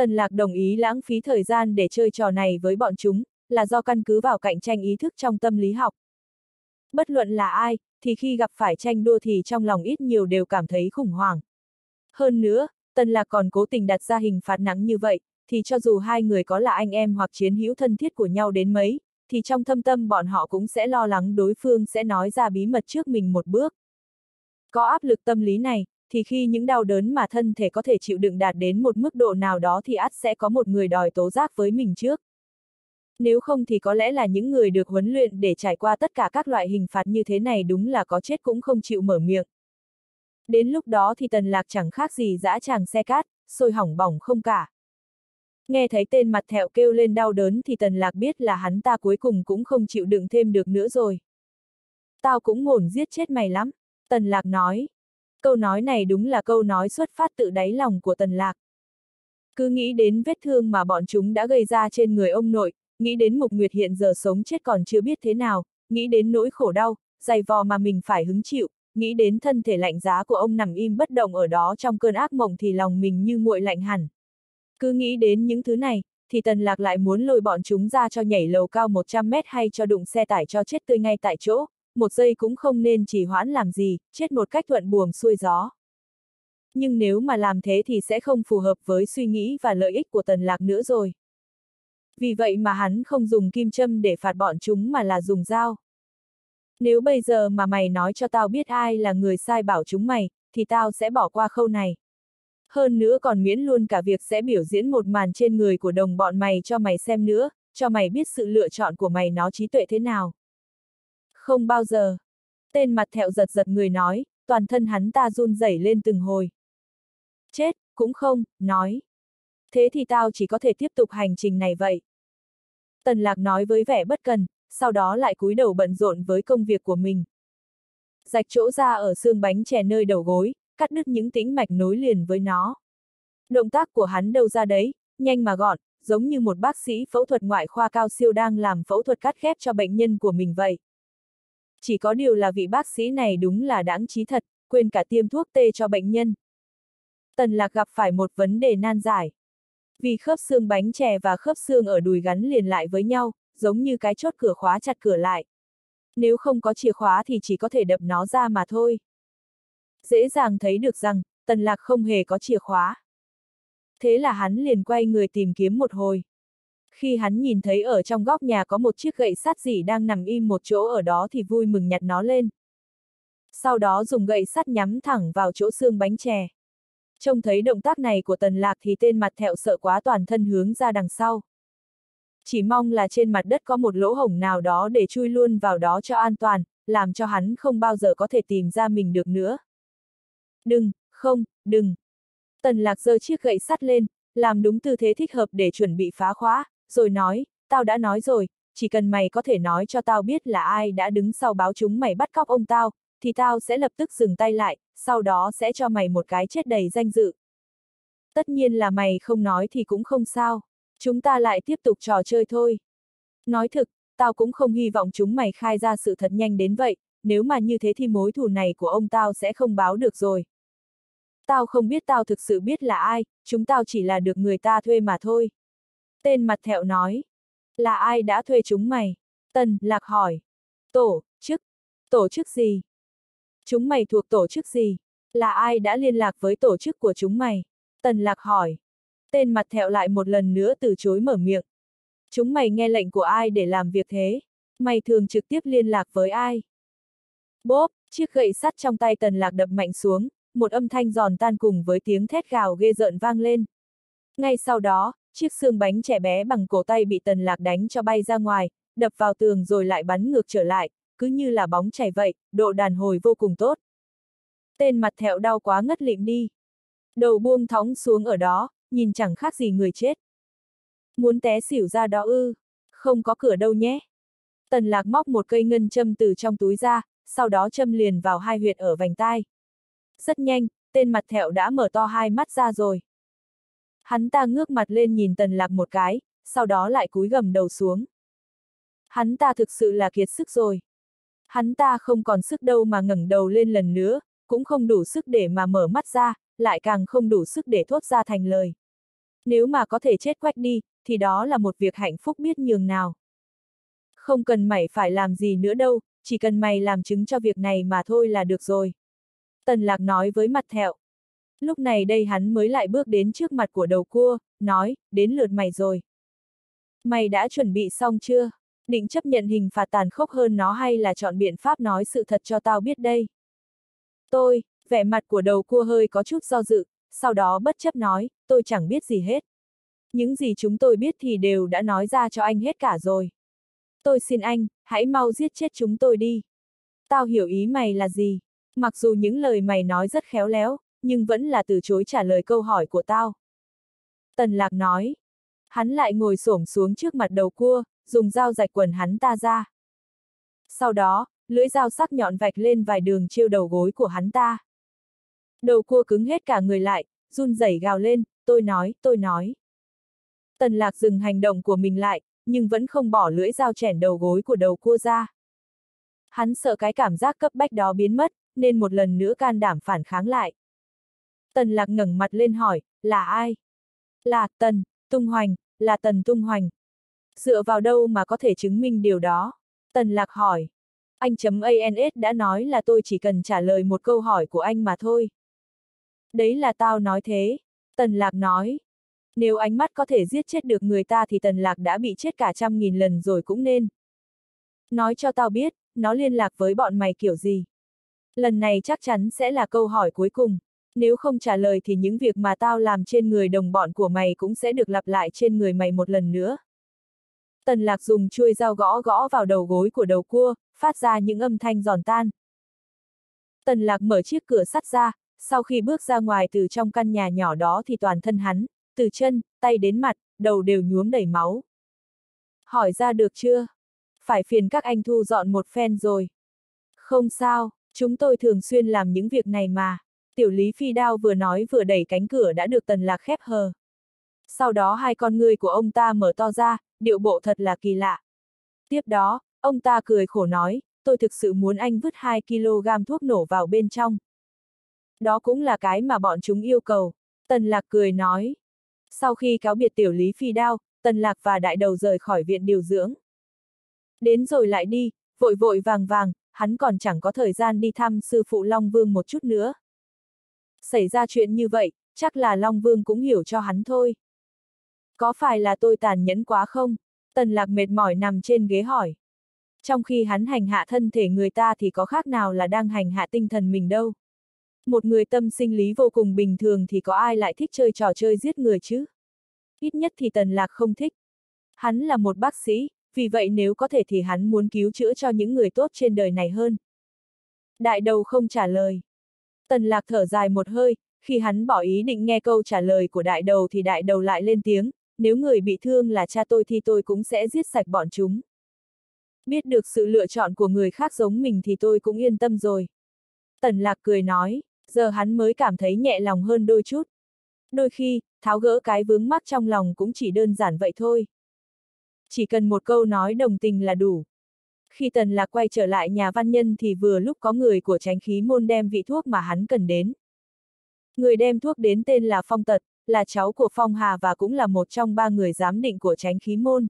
Tần Lạc đồng ý lãng phí thời gian để chơi trò này với bọn chúng, là do căn cứ vào cạnh tranh ý thức trong tâm lý học. Bất luận là ai, thì khi gặp phải tranh đua thì trong lòng ít nhiều đều cảm thấy khủng hoảng. Hơn nữa, Tần Lạc còn cố tình đặt ra hình phạt nắng như vậy, thì cho dù hai người có là anh em hoặc chiến hữu thân thiết của nhau đến mấy, thì trong thâm tâm bọn họ cũng sẽ lo lắng đối phương sẽ nói ra bí mật trước mình một bước. Có áp lực tâm lý này, thì khi những đau đớn mà thân thể có thể chịu đựng đạt đến một mức độ nào đó thì ắt sẽ có một người đòi tố giác với mình trước. Nếu không thì có lẽ là những người được huấn luyện để trải qua tất cả các loại hình phạt như thế này đúng là có chết cũng không chịu mở miệng. Đến lúc đó thì tần lạc chẳng khác gì dã tràng xe cát, sôi hỏng bỏng không cả. Nghe thấy tên mặt thẹo kêu lên đau đớn thì tần lạc biết là hắn ta cuối cùng cũng không chịu đựng thêm được nữa rồi. Tao cũng ngổn giết chết mày lắm, tần lạc nói. Câu nói này đúng là câu nói xuất phát tự đáy lòng của tần lạc. Cứ nghĩ đến vết thương mà bọn chúng đã gây ra trên người ông nội, nghĩ đến Mục Nguyệt hiện giờ sống chết còn chưa biết thế nào, nghĩ đến nỗi khổ đau, dày vò mà mình phải hứng chịu, nghĩ đến thân thể lạnh giá của ông nằm im bất động ở đó trong cơn ác mộng thì lòng mình như nguội lạnh hẳn. Cứ nghĩ đến những thứ này, thì Tần Lạc lại muốn lôi bọn chúng ra cho nhảy lầu cao 100 mét hay cho đụng xe tải cho chết tươi ngay tại chỗ, một giây cũng không nên chỉ hoãn làm gì, chết một cách thuận buồm xuôi gió. Nhưng nếu mà làm thế thì sẽ không phù hợp với suy nghĩ và lợi ích của Tần Lạc nữa rồi. Vì vậy mà hắn không dùng kim châm để phạt bọn chúng mà là dùng dao. Nếu bây giờ mà mày nói cho tao biết ai là người sai bảo chúng mày, thì tao sẽ bỏ qua khâu này. Hơn nữa còn miễn luôn cả việc sẽ biểu diễn một màn trên người của đồng bọn mày cho mày xem nữa, cho mày biết sự lựa chọn của mày nó trí tuệ thế nào. Không bao giờ. Tên mặt thẹo giật giật người nói, toàn thân hắn ta run rẩy lên từng hồi. Chết, cũng không, nói. Thế thì tao chỉ có thể tiếp tục hành trình này vậy. Tần lạc nói với vẻ bất cần, sau đó lại cúi đầu bận rộn với công việc của mình. Rạch chỗ ra ở xương bánh chè nơi đầu gối, cắt đứt những tĩnh mạch nối liền với nó. Động tác của hắn đâu ra đấy, nhanh mà gọn, giống như một bác sĩ phẫu thuật ngoại khoa cao siêu đang làm phẫu thuật cắt ghép cho bệnh nhân của mình vậy. Chỉ có điều là vị bác sĩ này đúng là đáng trí thật, quên cả tiêm thuốc tê cho bệnh nhân. Tần lạc gặp phải một vấn đề nan giải. Vì khớp xương bánh chè và khớp xương ở đùi gắn liền lại với nhau, giống như cái chốt cửa khóa chặt cửa lại. Nếu không có chìa khóa thì chỉ có thể đập nó ra mà thôi. Dễ dàng thấy được rằng, tần lạc không hề có chìa khóa. Thế là hắn liền quay người tìm kiếm một hồi. Khi hắn nhìn thấy ở trong góc nhà có một chiếc gậy sắt gì đang nằm im một chỗ ở đó thì vui mừng nhặt nó lên. Sau đó dùng gậy sắt nhắm thẳng vào chỗ xương bánh chè. Trông thấy động tác này của tần lạc thì tên mặt thẹo sợ quá toàn thân hướng ra đằng sau. Chỉ mong là trên mặt đất có một lỗ hổng nào đó để chui luôn vào đó cho an toàn, làm cho hắn không bao giờ có thể tìm ra mình được nữa. Đừng, không, đừng. Tần lạc giơ chiếc gậy sắt lên, làm đúng tư thế thích hợp để chuẩn bị phá khóa, rồi nói, tao đã nói rồi, chỉ cần mày có thể nói cho tao biết là ai đã đứng sau báo chúng mày bắt cóc ông tao, thì tao sẽ lập tức dừng tay lại, sau đó sẽ cho mày một cái chết đầy danh dự. Tất nhiên là mày không nói thì cũng không sao, chúng ta lại tiếp tục trò chơi thôi. Nói thực, tao cũng không hy vọng chúng mày khai ra sự thật nhanh đến vậy, nếu mà như thế thì mối thù này của ông tao sẽ không báo được rồi. Tao không biết tao thực sự biết là ai, chúng tao chỉ là được người ta thuê mà thôi. Tên mặt thẹo nói. Là ai đã thuê chúng mày? Tần, lạc hỏi. Tổ, chức. Tổ chức gì? Chúng mày thuộc tổ chức gì? Là ai đã liên lạc với tổ chức của chúng mày? Tần lạc hỏi. Tên mặt thẹo lại một lần nữa từ chối mở miệng. Chúng mày nghe lệnh của ai để làm việc thế? Mày thường trực tiếp liên lạc với ai? Bốp, chiếc gậy sắt trong tay tần lạc đập mạnh xuống, một âm thanh giòn tan cùng với tiếng thét gào ghê rợn vang lên. Ngay sau đó, chiếc xương bánh trẻ bé bằng cổ tay bị tần lạc đánh cho bay ra ngoài, đập vào tường rồi lại bắn ngược trở lại, cứ như là bóng chảy vậy, độ đàn hồi vô cùng tốt. Tên mặt thẹo đau quá ngất lịm đi. Đầu buông thóng xuống ở đó, nhìn chẳng khác gì người chết. Muốn té xỉu ra đó ư, không có cửa đâu nhé. Tần lạc móc một cây ngân châm từ trong túi ra, sau đó châm liền vào hai huyệt ở vành tai. Rất nhanh, tên mặt thẹo đã mở to hai mắt ra rồi. Hắn ta ngước mặt lên nhìn tần lạc một cái, sau đó lại cúi gầm đầu xuống. Hắn ta thực sự là kiệt sức rồi. Hắn ta không còn sức đâu mà ngẩng đầu lên lần nữa, cũng không đủ sức để mà mở mắt ra, lại càng không đủ sức để thốt ra thành lời. Nếu mà có thể chết quách đi, thì đó là một việc hạnh phúc biết nhường nào. Không cần mày phải làm gì nữa đâu, chỉ cần mày làm chứng cho việc này mà thôi là được rồi. Tần lạc nói với mặt thẹo. Lúc này đây hắn mới lại bước đến trước mặt của đầu cua, nói, đến lượt mày rồi. Mày đã chuẩn bị xong chưa? Định chấp nhận hình phạt tàn khốc hơn nó hay là chọn biện pháp nói sự thật cho tao biết đây? Tôi, vẻ mặt của đầu cua hơi có chút do dự, sau đó bất chấp nói, tôi chẳng biết gì hết. Những gì chúng tôi biết thì đều đã nói ra cho anh hết cả rồi. Tôi xin anh, hãy mau giết chết chúng tôi đi. Tao hiểu ý mày là gì. Mặc dù những lời mày nói rất khéo léo, nhưng vẫn là từ chối trả lời câu hỏi của tao. Tần lạc nói. Hắn lại ngồi xổm xuống trước mặt đầu cua, dùng dao rạch quần hắn ta ra. Sau đó, lưỡi dao sắc nhọn vạch lên vài đường chiêu đầu gối của hắn ta. Đầu cua cứng hết cả người lại, run rẩy gào lên, tôi nói, tôi nói. Tần lạc dừng hành động của mình lại, nhưng vẫn không bỏ lưỡi dao chẻn đầu gối của đầu cua ra. Hắn sợ cái cảm giác cấp bách đó biến mất, nên một lần nữa can đảm phản kháng lại. Tần lạc ngẩng mặt lên hỏi, là ai? Là Tần, Tung Hoành, là Tần Tung Hoành. Dựa vào đâu mà có thể chứng minh điều đó? Tần lạc hỏi. Anh chấm ANS đã nói là tôi chỉ cần trả lời một câu hỏi của anh mà thôi. Đấy là tao nói thế. Tần lạc nói. Nếu ánh mắt có thể giết chết được người ta thì tần lạc đã bị chết cả trăm nghìn lần rồi cũng nên. Nói cho tao biết, nó liên lạc với bọn mày kiểu gì. Lần này chắc chắn sẽ là câu hỏi cuối cùng. Nếu không trả lời thì những việc mà tao làm trên người đồng bọn của mày cũng sẽ được lặp lại trên người mày một lần nữa. Tần lạc dùng chuôi dao gõ gõ vào đầu gối của đầu cua, phát ra những âm thanh giòn tan. Tần lạc mở chiếc cửa sắt ra, sau khi bước ra ngoài từ trong căn nhà nhỏ đó thì toàn thân hắn, từ chân, tay đến mặt, đầu đều nhuốm đầy máu. Hỏi ra được chưa? Phải phiền các anh thu dọn một phen rồi. Không sao, chúng tôi thường xuyên làm những việc này mà. Tiểu lý phi đao vừa nói vừa đẩy cánh cửa đã được tần lạc khép hờ. Sau đó hai con người của ông ta mở to ra, điệu bộ thật là kỳ lạ. Tiếp đó, ông ta cười khổ nói, tôi thực sự muốn anh vứt 2 kg thuốc nổ vào bên trong. Đó cũng là cái mà bọn chúng yêu cầu. Tần lạc cười nói. Sau khi cáo biệt tiểu lý phi đao, tần lạc và đại đầu rời khỏi viện điều dưỡng. Đến rồi lại đi, vội vội vàng vàng, hắn còn chẳng có thời gian đi thăm sư phụ Long Vương một chút nữa. Xảy ra chuyện như vậy, chắc là Long Vương cũng hiểu cho hắn thôi. Có phải là tôi tàn nhẫn quá không? Tần lạc mệt mỏi nằm trên ghế hỏi. Trong khi hắn hành hạ thân thể người ta thì có khác nào là đang hành hạ tinh thần mình đâu. Một người tâm sinh lý vô cùng bình thường thì có ai lại thích chơi trò chơi giết người chứ? Ít nhất thì tần lạc không thích. Hắn là một bác sĩ, vì vậy nếu có thể thì hắn muốn cứu chữa cho những người tốt trên đời này hơn. Đại đầu không trả lời. Tần lạc thở dài một hơi, khi hắn bỏ ý định nghe câu trả lời của đại đầu thì đại đầu lại lên tiếng, nếu người bị thương là cha tôi thì tôi cũng sẽ giết sạch bọn chúng. Biết được sự lựa chọn của người khác giống mình thì tôi cũng yên tâm rồi. Tần lạc cười nói, giờ hắn mới cảm thấy nhẹ lòng hơn đôi chút. Đôi khi, tháo gỡ cái vướng mắc trong lòng cũng chỉ đơn giản vậy thôi. Chỉ cần một câu nói đồng tình là đủ. Khi Tần Lạc quay trở lại nhà văn nhân thì vừa lúc có người của tránh khí môn đem vị thuốc mà hắn cần đến. Người đem thuốc đến tên là Phong Tật, là cháu của Phong Hà và cũng là một trong ba người giám định của tránh khí môn.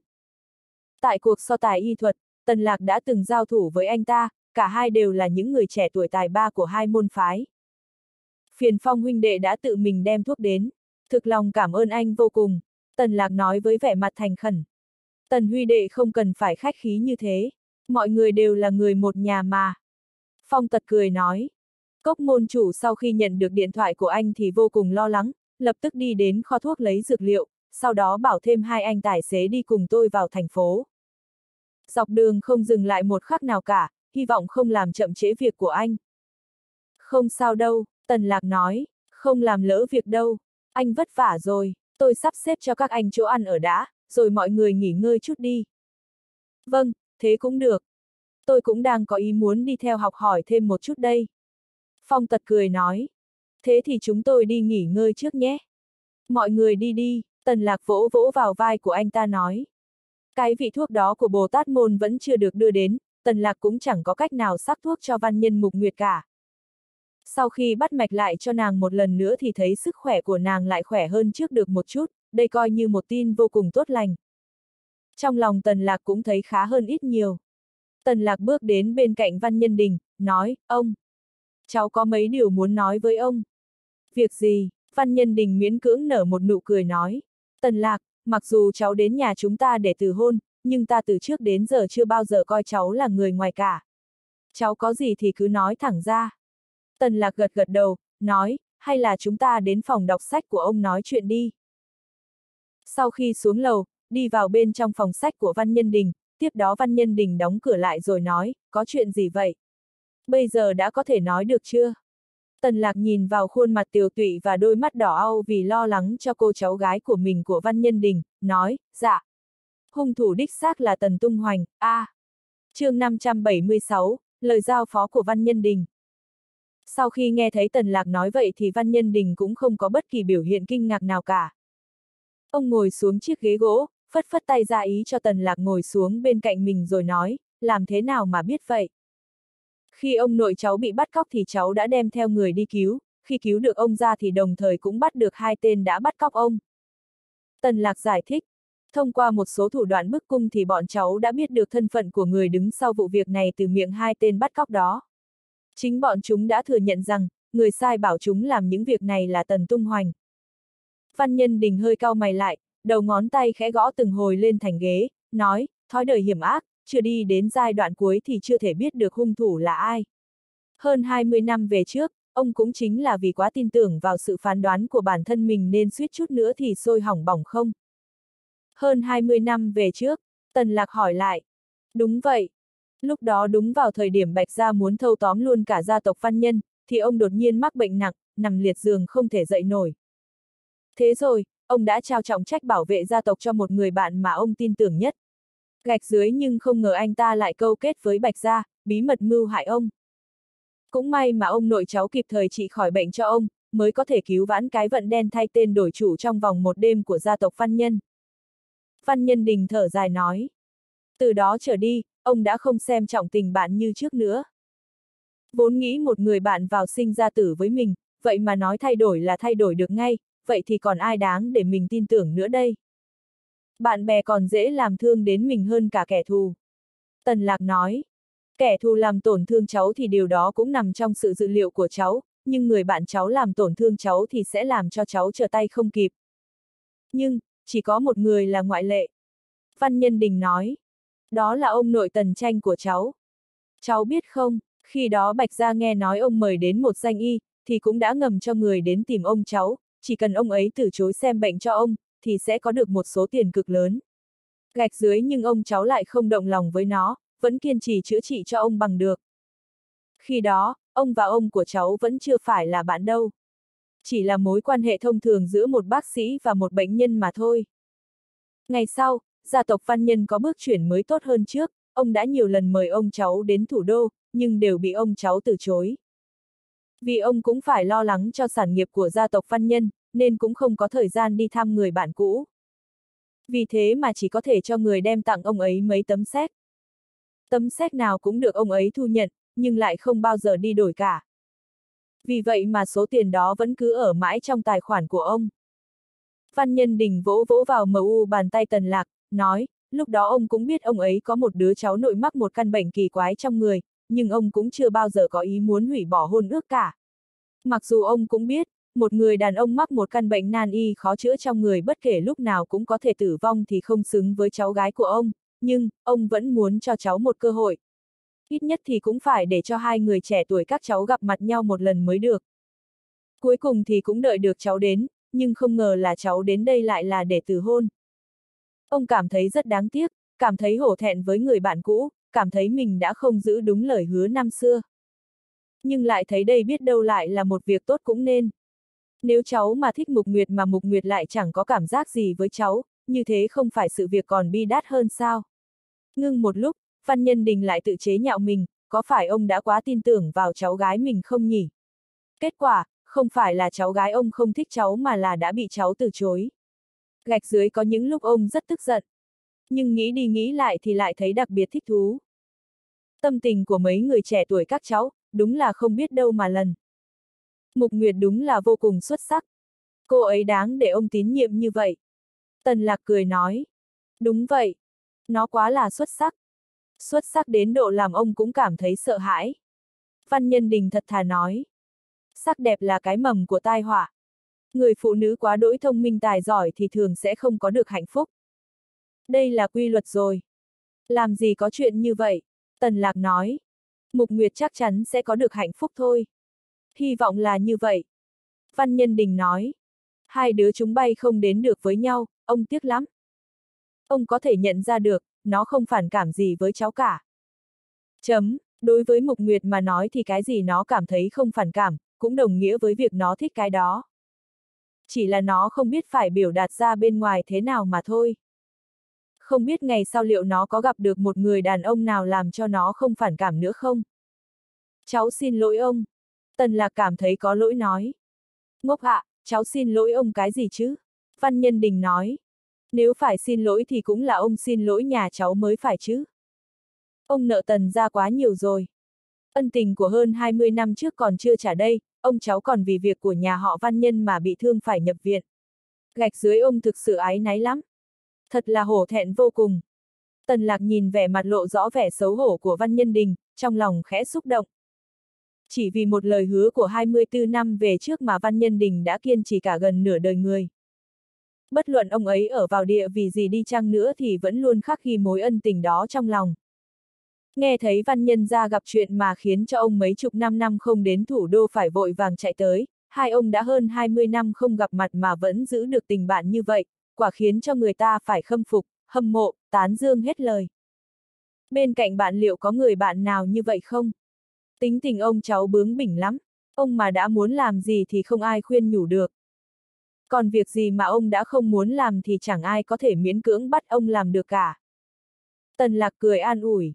Tại cuộc so tài y thuật, Tần Lạc đã từng giao thủ với anh ta, cả hai đều là những người trẻ tuổi tài ba của hai môn phái. Phiền Phong huynh đệ đã tự mình đem thuốc đến, thực lòng cảm ơn anh vô cùng, Tần Lạc nói với vẻ mặt thành khẩn. Tần huy đệ không cần phải khách khí như thế, mọi người đều là người một nhà mà. Phong tật cười nói. Cốc môn chủ sau khi nhận được điện thoại của anh thì vô cùng lo lắng, lập tức đi đến kho thuốc lấy dược liệu, sau đó bảo thêm hai anh tài xế đi cùng tôi vào thành phố. Dọc đường không dừng lại một khắc nào cả, hy vọng không làm chậm trễ việc của anh. Không sao đâu, Tần Lạc nói, không làm lỡ việc đâu, anh vất vả rồi, tôi sắp xếp cho các anh chỗ ăn ở đã, rồi mọi người nghỉ ngơi chút đi. Vâng, thế cũng được. Tôi cũng đang có ý muốn đi theo học hỏi thêm một chút đây. Phong tật cười nói. Thế thì chúng tôi đi nghỉ ngơi trước nhé. Mọi người đi đi, tần lạc vỗ vỗ vào vai của anh ta nói. Cái vị thuốc đó của Bồ Tát Môn vẫn chưa được đưa đến, tần lạc cũng chẳng có cách nào sắc thuốc cho văn nhân mục nguyệt cả. Sau khi bắt mạch lại cho nàng một lần nữa thì thấy sức khỏe của nàng lại khỏe hơn trước được một chút, đây coi như một tin vô cùng tốt lành. Trong lòng Tần Lạc cũng thấy khá hơn ít nhiều. Tần Lạc bước đến bên cạnh Văn Nhân Đình, nói, ông, cháu có mấy điều muốn nói với ông. Việc gì? Văn Nhân Đình miễn cưỡng nở một nụ cười nói. Tần Lạc, mặc dù cháu đến nhà chúng ta để từ hôn, nhưng ta từ trước đến giờ chưa bao giờ coi cháu là người ngoài cả. Cháu có gì thì cứ nói thẳng ra. Tần Lạc gật gật đầu, nói, hay là chúng ta đến phòng đọc sách của ông nói chuyện đi. Sau khi xuống lầu, đi vào bên trong phòng sách của Văn Nhân Đình, tiếp đó Văn Nhân Đình đóng cửa lại rồi nói, có chuyện gì vậy? Bây giờ đã có thể nói được chưa? Tần lạc nhìn vào khuôn mặt tiều tụy và đôi mắt đỏ au vì lo lắng cho cô cháu gái của mình của Văn Nhân Đình, nói, dạ. Hung thủ đích xác là Tần Tung Hoành, a à. chương 576, lời giao phó của Văn Nhân Đình. Sau khi nghe thấy Tần Lạc nói vậy thì Văn Nhân Đình cũng không có bất kỳ biểu hiện kinh ngạc nào cả. Ông ngồi xuống chiếc ghế gỗ, phất phất tay ra ý cho Tần Lạc ngồi xuống bên cạnh mình rồi nói, làm thế nào mà biết vậy? Khi ông nội cháu bị bắt cóc thì cháu đã đem theo người đi cứu, khi cứu được ông ra thì đồng thời cũng bắt được hai tên đã bắt cóc ông. Tần Lạc giải thích, thông qua một số thủ đoạn bức cung thì bọn cháu đã biết được thân phận của người đứng sau vụ việc này từ miệng hai tên bắt cóc đó. Chính bọn chúng đã thừa nhận rằng, người sai bảo chúng làm những việc này là Tần Tung Hoành. Văn Nhân Đình hơi cau mày lại, đầu ngón tay khẽ gõ từng hồi lên thành ghế, nói, thói đời hiểm ác, chưa đi đến giai đoạn cuối thì chưa thể biết được hung thủ là ai. Hơn 20 năm về trước, ông cũng chính là vì quá tin tưởng vào sự phán đoán của bản thân mình nên suýt chút nữa thì sôi hỏng bỏng không. Hơn 20 năm về trước, Tần Lạc hỏi lại. Đúng vậy. Lúc đó đúng vào thời điểm Bạch Gia muốn thâu tóm luôn cả gia tộc văn nhân, thì ông đột nhiên mắc bệnh nặng, nằm liệt giường không thể dậy nổi. Thế rồi, ông đã trao trọng trách bảo vệ gia tộc cho một người bạn mà ông tin tưởng nhất. Gạch dưới nhưng không ngờ anh ta lại câu kết với Bạch Gia, bí mật mưu hại ông. Cũng may mà ông nội cháu kịp thời trị khỏi bệnh cho ông, mới có thể cứu vãn cái vận đen thay tên đổi chủ trong vòng một đêm của gia tộc Văn Nhân. Văn Nhân Đình thở dài nói. Từ đó trở đi, ông đã không xem trọng tình bạn như trước nữa. Vốn nghĩ một người bạn vào sinh ra tử với mình, vậy mà nói thay đổi là thay đổi được ngay, vậy thì còn ai đáng để mình tin tưởng nữa đây? Bạn bè còn dễ làm thương đến mình hơn cả kẻ thù. Tần Lạc nói, kẻ thù làm tổn thương cháu thì điều đó cũng nằm trong sự dự liệu của cháu, nhưng người bạn cháu làm tổn thương cháu thì sẽ làm cho cháu trở tay không kịp. Nhưng, chỉ có một người là ngoại lệ. Văn Nhân Đình nói, đó là ông nội tần tranh của cháu. Cháu biết không, khi đó Bạch Gia nghe nói ông mời đến một danh y, thì cũng đã ngầm cho người đến tìm ông cháu, chỉ cần ông ấy từ chối xem bệnh cho ông, thì sẽ có được một số tiền cực lớn. Gạch dưới nhưng ông cháu lại không động lòng với nó, vẫn kiên trì chữa trị cho ông bằng được. Khi đó, ông và ông của cháu vẫn chưa phải là bạn đâu. Chỉ là mối quan hệ thông thường giữa một bác sĩ và một bệnh nhân mà thôi. Ngày sau, gia tộc văn nhân có bước chuyển mới tốt hơn trước, ông đã nhiều lần mời ông cháu đến thủ đô, nhưng đều bị ông cháu từ chối. Vì ông cũng phải lo lắng cho sản nghiệp của gia tộc văn nhân, nên cũng không có thời gian đi thăm người bạn cũ. Vì thế mà chỉ có thể cho người đem tặng ông ấy mấy tấm séc. Tấm séc nào cũng được ông ấy thu nhận, nhưng lại không bao giờ đi đổi cả. Vì vậy mà số tiền đó vẫn cứ ở mãi trong tài khoản của ông. Văn Nhân Đình vỗ vỗ vào MU u bàn tay Tần Lạc, nói, lúc đó ông cũng biết ông ấy có một đứa cháu nội mắc một căn bệnh kỳ quái trong người, nhưng ông cũng chưa bao giờ có ý muốn hủy bỏ hôn ước cả. Mặc dù ông cũng biết, một người đàn ông mắc một căn bệnh nan y khó chữa trong người bất kể lúc nào cũng có thể tử vong thì không xứng với cháu gái của ông, nhưng, ông vẫn muốn cho cháu một cơ hội. Ít nhất thì cũng phải để cho hai người trẻ tuổi các cháu gặp mặt nhau một lần mới được. Cuối cùng thì cũng đợi được cháu đến, nhưng không ngờ là cháu đến đây lại là để từ hôn. Ông cảm thấy rất đáng tiếc, cảm thấy hổ thẹn với người bạn cũ, cảm thấy mình đã không giữ đúng lời hứa năm xưa. Nhưng lại thấy đây biết đâu lại là một việc tốt cũng nên. Nếu cháu mà thích Mục Nguyệt mà Mục Nguyệt lại chẳng có cảm giác gì với cháu, như thế không phải sự việc còn bi đát hơn sao? Ngưng một lúc, Văn Nhân Đình lại tự chế nhạo mình, có phải ông đã quá tin tưởng vào cháu gái mình không nhỉ? Kết quả, không phải là cháu gái ông không thích cháu mà là đã bị cháu từ chối. Gạch dưới có những lúc ông rất tức giận. Nhưng nghĩ đi nghĩ lại thì lại thấy đặc biệt thích thú. Tâm tình của mấy người trẻ tuổi các cháu, đúng là không biết đâu mà lần. Mục Nguyệt đúng là vô cùng xuất sắc. Cô ấy đáng để ông tín nhiệm như vậy. Tần lạc cười nói. Đúng vậy. Nó quá là xuất sắc. Xuất sắc đến độ làm ông cũng cảm thấy sợ hãi. Văn Nhân Đình thật thà nói. Sắc đẹp là cái mầm của tai họa. Người phụ nữ quá đỗi thông minh tài giỏi thì thường sẽ không có được hạnh phúc. Đây là quy luật rồi. Làm gì có chuyện như vậy? Tần Lạc nói. Mục Nguyệt chắc chắn sẽ có được hạnh phúc thôi. Hy vọng là như vậy. Văn Nhân Đình nói. Hai đứa chúng bay không đến được với nhau, ông tiếc lắm. Ông có thể nhận ra được, nó không phản cảm gì với cháu cả. Chấm, đối với Mục Nguyệt mà nói thì cái gì nó cảm thấy không phản cảm, cũng đồng nghĩa với việc nó thích cái đó. Chỉ là nó không biết phải biểu đạt ra bên ngoài thế nào mà thôi. Không biết ngày sau liệu nó có gặp được một người đàn ông nào làm cho nó không phản cảm nữa không? Cháu xin lỗi ông. Tần Lạc cảm thấy có lỗi nói. Ngốc ạ, cháu xin lỗi ông cái gì chứ? Văn Nhân Đình nói. Nếu phải xin lỗi thì cũng là ông xin lỗi nhà cháu mới phải chứ. Ông nợ tần ra quá nhiều rồi. Ân tình của hơn 20 năm trước còn chưa trả đây, ông cháu còn vì việc của nhà họ văn nhân mà bị thương phải nhập viện. Gạch dưới ông thực sự ái náy lắm. Thật là hổ thẹn vô cùng. Tần lạc nhìn vẻ mặt lộ rõ vẻ xấu hổ của văn nhân đình, trong lòng khẽ xúc động. Chỉ vì một lời hứa của 24 năm về trước mà văn nhân đình đã kiên trì cả gần nửa đời người. Bất luận ông ấy ở vào địa vì gì đi chăng nữa thì vẫn luôn khắc ghi mối ân tình đó trong lòng. Nghe thấy văn nhân ra gặp chuyện mà khiến cho ông mấy chục năm năm không đến thủ đô phải vội vàng chạy tới, hai ông đã hơn 20 năm không gặp mặt mà vẫn giữ được tình bạn như vậy, quả khiến cho người ta phải khâm phục, hâm mộ, tán dương hết lời. Bên cạnh bạn liệu có người bạn nào như vậy không? Tính tình ông cháu bướng bỉnh lắm, ông mà đã muốn làm gì thì không ai khuyên nhủ được. Còn việc gì mà ông đã không muốn làm thì chẳng ai có thể miễn cưỡng bắt ông làm được cả. Tần lạc cười an ủi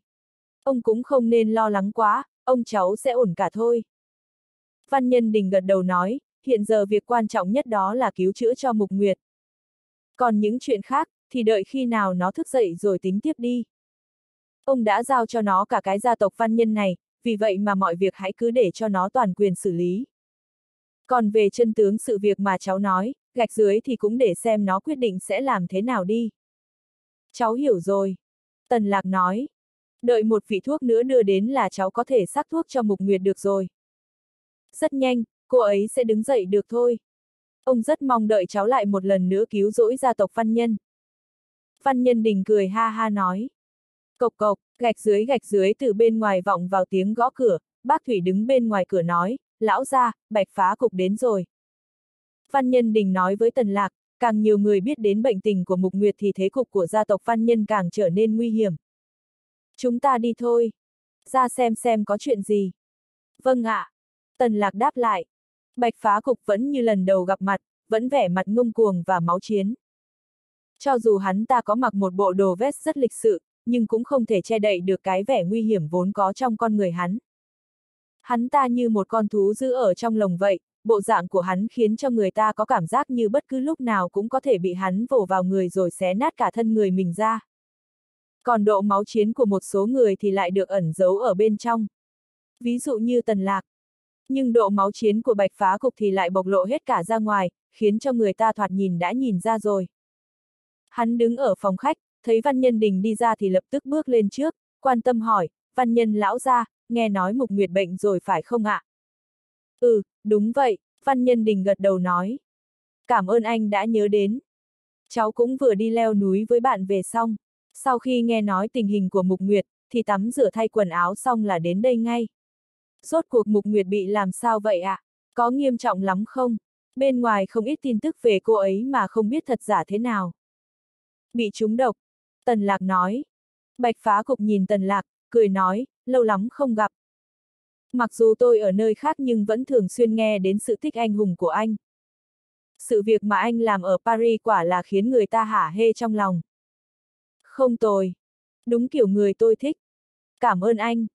ông cũng không nên lo lắng quá, ông cháu sẽ ổn cả thôi. Văn Nhân Đình gật đầu nói, hiện giờ việc quan trọng nhất đó là cứu chữa cho Mục Nguyệt. Còn những chuyện khác, thì đợi khi nào nó thức dậy rồi tính tiếp đi. Ông đã giao cho nó cả cái gia tộc văn nhân này, vì vậy mà mọi việc hãy cứ để cho nó toàn quyền xử lý. Còn về chân tướng sự việc mà cháu nói, gạch dưới thì cũng để xem nó quyết định sẽ làm thế nào đi. Cháu hiểu rồi. Tần Lạc nói. Đợi một vị thuốc nữa đưa đến là cháu có thể sắc thuốc cho Mục Nguyệt được rồi. Rất nhanh, cô ấy sẽ đứng dậy được thôi. Ông rất mong đợi cháu lại một lần nữa cứu rỗi gia tộc Văn Nhân. Văn Nhân Đình cười ha ha nói. Cộc cộc, gạch dưới gạch dưới từ bên ngoài vọng vào tiếng gõ cửa, bác Thủy đứng bên ngoài cửa nói, lão ra, bạch phá cục đến rồi. Văn Nhân Đình nói với Tần Lạc, càng nhiều người biết đến bệnh tình của Mục Nguyệt thì thế cục của gia tộc Văn Nhân càng trở nên nguy hiểm. Chúng ta đi thôi. Ra xem xem có chuyện gì. Vâng ạ. Tần lạc đáp lại. Bạch phá cục vẫn như lần đầu gặp mặt, vẫn vẻ mặt ngông cuồng và máu chiến. Cho dù hắn ta có mặc một bộ đồ vest rất lịch sự, nhưng cũng không thể che đậy được cái vẻ nguy hiểm vốn có trong con người hắn. Hắn ta như một con thú giữ ở trong lồng vậy, bộ dạng của hắn khiến cho người ta có cảm giác như bất cứ lúc nào cũng có thể bị hắn vồ vào người rồi xé nát cả thân người mình ra còn độ máu chiến của một số người thì lại được ẩn giấu ở bên trong. Ví dụ như tần lạc. Nhưng độ máu chiến của bạch phá cục thì lại bộc lộ hết cả ra ngoài, khiến cho người ta thoạt nhìn đã nhìn ra rồi. Hắn đứng ở phòng khách, thấy văn nhân đình đi ra thì lập tức bước lên trước, quan tâm hỏi, văn nhân lão ra, nghe nói mục nguyệt bệnh rồi phải không ạ? Ừ, đúng vậy, văn nhân đình gật đầu nói. Cảm ơn anh đã nhớ đến. Cháu cũng vừa đi leo núi với bạn về xong. Sau khi nghe nói tình hình của Mục Nguyệt, thì tắm rửa thay quần áo xong là đến đây ngay. Rốt cuộc Mục Nguyệt bị làm sao vậy ạ? À? Có nghiêm trọng lắm không? Bên ngoài không ít tin tức về cô ấy mà không biết thật giả thế nào. Bị trúng độc. Tần Lạc nói. Bạch phá cục nhìn Tần Lạc, cười nói, lâu lắm không gặp. Mặc dù tôi ở nơi khác nhưng vẫn thường xuyên nghe đến sự thích anh hùng của anh. Sự việc mà anh làm ở Paris quả là khiến người ta hả hê trong lòng. Không tồi. Đúng kiểu người tôi thích. Cảm ơn anh.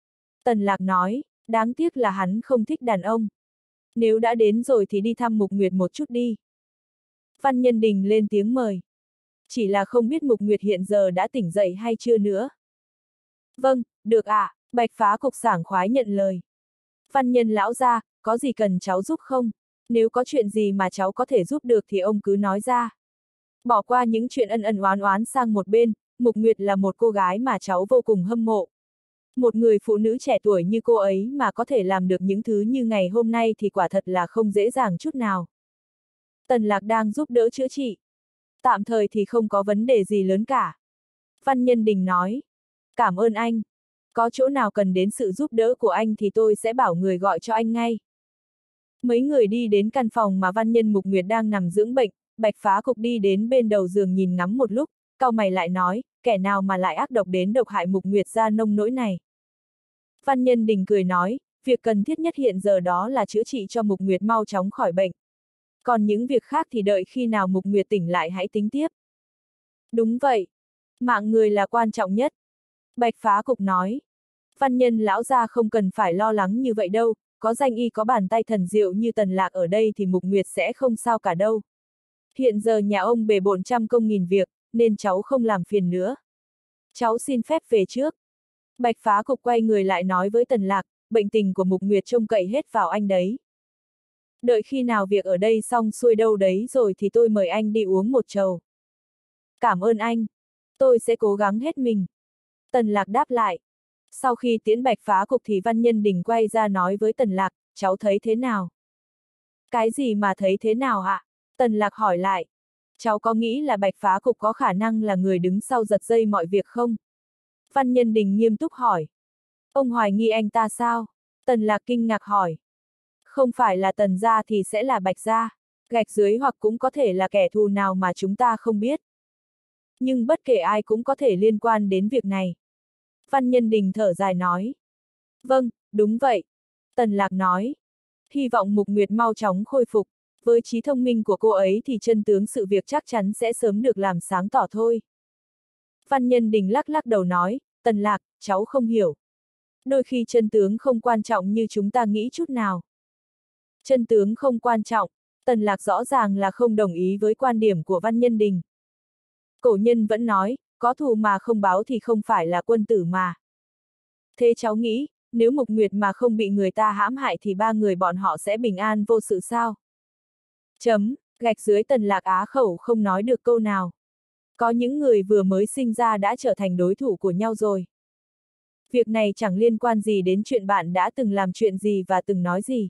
Tần Lạc nói, đáng tiếc là hắn không thích đàn ông. Nếu đã đến rồi thì đi thăm Mục Nguyệt một chút đi. Văn Nhân Đình lên tiếng mời. Chỉ là không biết Mục Nguyệt hiện giờ đã tỉnh dậy hay chưa nữa. Vâng, được ạ, à, bạch phá cục sảng khoái nhận lời. Văn Nhân lão ra, có gì cần cháu giúp không? Nếu có chuyện gì mà cháu có thể giúp được thì ông cứ nói ra. Bỏ qua những chuyện ân ân oán oán sang một bên, Mục Nguyệt là một cô gái mà cháu vô cùng hâm mộ. Một người phụ nữ trẻ tuổi như cô ấy mà có thể làm được những thứ như ngày hôm nay thì quả thật là không dễ dàng chút nào. Tần Lạc đang giúp đỡ chữa trị. Tạm thời thì không có vấn đề gì lớn cả. Văn Nhân Đình nói. Cảm ơn anh. Có chỗ nào cần đến sự giúp đỡ của anh thì tôi sẽ bảo người gọi cho anh ngay. Mấy người đi đến căn phòng mà Văn Nhân Mục Nguyệt đang nằm dưỡng bệnh, Bạch Phá Cục đi đến bên đầu giường nhìn ngắm một lúc, cao mày lại nói, kẻ nào mà lại ác độc đến độc hại Mục Nguyệt ra nông nỗi này. Văn Nhân Đình cười nói, việc cần thiết nhất hiện giờ đó là chữa trị cho Mục Nguyệt mau chóng khỏi bệnh. Còn những việc khác thì đợi khi nào Mục Nguyệt tỉnh lại hãy tính tiếp. Đúng vậy. Mạng người là quan trọng nhất. Bạch Phá Cục nói. Văn nhân lão gia không cần phải lo lắng như vậy đâu, có danh y có bàn tay thần diệu như tần lạc ở đây thì Mục Nguyệt sẽ không sao cả đâu. Hiện giờ nhà ông bề bộn trăm công nghìn việc, nên cháu không làm phiền nữa. Cháu xin phép về trước. Bạch phá cục quay người lại nói với tần lạc, bệnh tình của Mục Nguyệt trông cậy hết vào anh đấy. Đợi khi nào việc ở đây xong xuôi đâu đấy rồi thì tôi mời anh đi uống một chầu. Cảm ơn anh. Tôi sẽ cố gắng hết mình. Tần lạc đáp lại. Sau khi tiễn bạch phá cục thì văn nhân đình quay ra nói với tần lạc, cháu thấy thế nào? Cái gì mà thấy thế nào ạ? Tần lạc hỏi lại. Cháu có nghĩ là bạch phá cục có khả năng là người đứng sau giật dây mọi việc không? Văn nhân đình nghiêm túc hỏi. Ông hoài nghi anh ta sao? Tần lạc kinh ngạc hỏi. Không phải là tần gia thì sẽ là bạch gia, gạch dưới hoặc cũng có thể là kẻ thù nào mà chúng ta không biết. Nhưng bất kể ai cũng có thể liên quan đến việc này. Văn Nhân Đình thở dài nói. Vâng, đúng vậy. Tần Lạc nói. Hy vọng Mục Nguyệt mau chóng khôi phục. Với trí thông minh của cô ấy thì chân tướng sự việc chắc chắn sẽ sớm được làm sáng tỏ thôi. Văn Nhân Đình lắc lắc đầu nói, Tần Lạc, cháu không hiểu. Đôi khi chân tướng không quan trọng như chúng ta nghĩ chút nào. Chân tướng không quan trọng, Tần Lạc rõ ràng là không đồng ý với quan điểm của Văn Nhân Đình. Cổ nhân vẫn nói, có thù mà không báo thì không phải là quân tử mà. Thế cháu nghĩ, nếu Mục Nguyệt mà không bị người ta hãm hại thì ba người bọn họ sẽ bình an vô sự sao? Chấm, gạch dưới tần lạc á khẩu không nói được câu nào. Có những người vừa mới sinh ra đã trở thành đối thủ của nhau rồi. Việc này chẳng liên quan gì đến chuyện bạn đã từng làm chuyện gì và từng nói gì.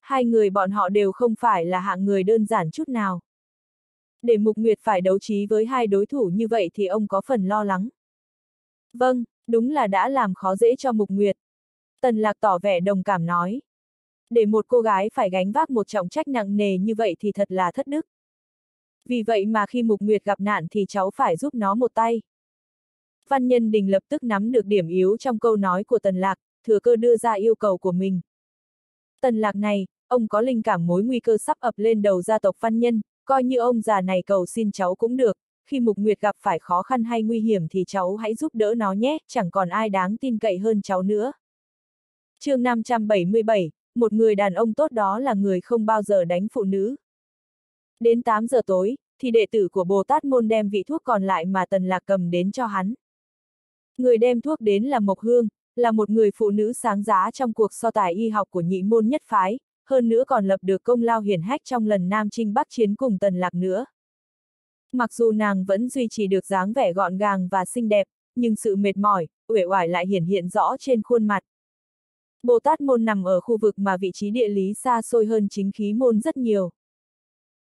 Hai người bọn họ đều không phải là hạng người đơn giản chút nào. Để Mục Nguyệt phải đấu trí với hai đối thủ như vậy thì ông có phần lo lắng. Vâng, đúng là đã làm khó dễ cho Mục Nguyệt. Tần Lạc tỏ vẻ đồng cảm nói. Để một cô gái phải gánh vác một trọng trách nặng nề như vậy thì thật là thất đức. Vì vậy mà khi Mục Nguyệt gặp nạn thì cháu phải giúp nó một tay. Văn Nhân Đình lập tức nắm được điểm yếu trong câu nói của Tần Lạc, thừa cơ đưa ra yêu cầu của mình. Tần Lạc này, ông có linh cảm mối nguy cơ sắp ập lên đầu gia tộc Văn Nhân, coi như ông già này cầu xin cháu cũng được, khi Mục Nguyệt gặp phải khó khăn hay nguy hiểm thì cháu hãy giúp đỡ nó nhé, chẳng còn ai đáng tin cậy hơn cháu nữa. chương 577, một người đàn ông tốt đó là người không bao giờ đánh phụ nữ. Đến 8 giờ tối, thì đệ tử của Bồ Tát Môn đem vị thuốc còn lại mà Tần Lạc cầm đến cho hắn. Người đem thuốc đến là Mộc Hương, là một người phụ nữ sáng giá trong cuộc so tài y học của nhị môn nhất phái, hơn nữa còn lập được công lao hiển hách trong lần Nam Trinh Bắc chiến cùng Tần Lạc nữa. Mặc dù nàng vẫn duy trì được dáng vẻ gọn gàng và xinh đẹp, nhưng sự mệt mỏi, uể oải lại hiển hiện rõ trên khuôn mặt. Bồ Tát môn nằm ở khu vực mà vị trí địa lý xa xôi hơn chính khí môn rất nhiều.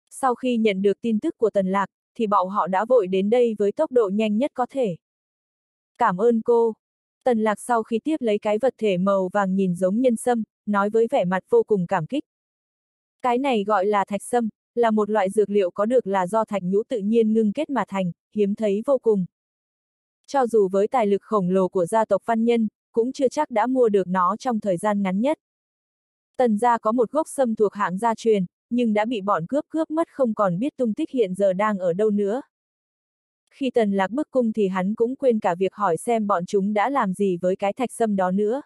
Sau khi nhận được tin tức của Tần Lạc, thì bọn họ đã vội đến đây với tốc độ nhanh nhất có thể. Cảm ơn cô. Tần Lạc sau khi tiếp lấy cái vật thể màu vàng nhìn giống nhân sâm, nói với vẻ mặt vô cùng cảm kích. Cái này gọi là thạch sâm, là một loại dược liệu có được là do thạch nhũ tự nhiên ngưng kết mà thành, hiếm thấy vô cùng. Cho dù với tài lực khổng lồ của gia tộc văn nhân, cũng chưa chắc đã mua được nó trong thời gian ngắn nhất. Tần gia có một gốc sâm thuộc hạng gia truyền, nhưng đã bị bọn cướp cướp mất không còn biết tung tích hiện giờ đang ở đâu nữa. Khi tần lạc bức cung thì hắn cũng quên cả việc hỏi xem bọn chúng đã làm gì với cái thạch sâm đó nữa.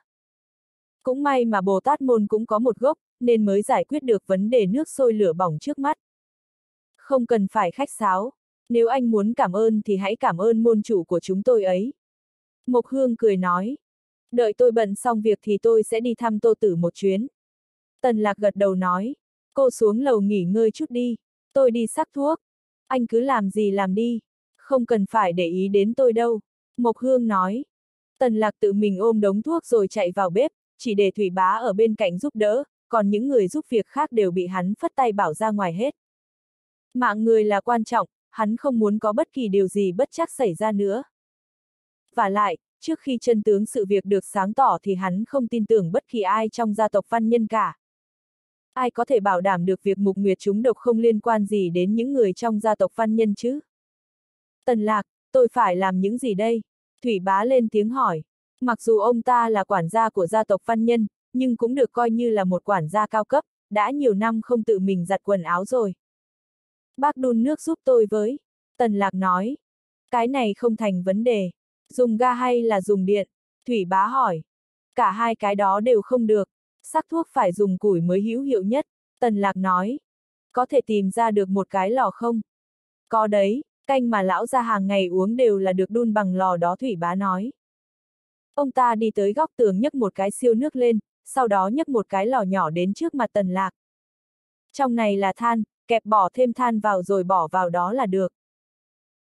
Cũng may mà Bồ Tát Môn cũng có một gốc, nên mới giải quyết được vấn đề nước sôi lửa bỏng trước mắt. Không cần phải khách sáo, nếu anh muốn cảm ơn thì hãy cảm ơn môn chủ của chúng tôi ấy. Mộc Hương cười nói, đợi tôi bận xong việc thì tôi sẽ đi thăm Tô Tử một chuyến. Tần Lạc gật đầu nói, cô xuống lầu nghỉ ngơi chút đi, tôi đi sắc thuốc. Anh cứ làm gì làm đi, không cần phải để ý đến tôi đâu. Mộc Hương nói. Tần lạc tự mình ôm đống thuốc rồi chạy vào bếp, chỉ để Thủy Bá ở bên cạnh giúp đỡ, còn những người giúp việc khác đều bị hắn phất tay bảo ra ngoài hết. Mạng người là quan trọng, hắn không muốn có bất kỳ điều gì bất chắc xảy ra nữa. Và lại, trước khi chân tướng sự việc được sáng tỏ thì hắn không tin tưởng bất kỳ ai trong gia tộc văn nhân cả. Ai có thể bảo đảm được việc mục nguyệt chúng độc không liên quan gì đến những người trong gia tộc văn nhân chứ? Tần lạc, tôi phải làm những gì đây? Thủy bá lên tiếng hỏi. Mặc dù ông ta là quản gia của gia tộc văn nhân, nhưng cũng được coi như là một quản gia cao cấp, đã nhiều năm không tự mình giặt quần áo rồi. Bác đun nước giúp tôi với. Tần lạc nói. Cái này không thành vấn đề. Dùng ga hay là dùng điện? Thủy bá hỏi. Cả hai cái đó đều không được. Sắc thuốc phải dùng củi mới hữu hiệu nhất. Tần lạc nói. Có thể tìm ra được một cái lò không? Có đấy, canh mà lão ra hàng ngày uống đều là được đun bằng lò đó Thủy bá nói. Ông ta đi tới góc tường nhấc một cái siêu nước lên, sau đó nhấc một cái lò nhỏ đến trước mặt tần lạc. Trong này là than, kẹp bỏ thêm than vào rồi bỏ vào đó là được.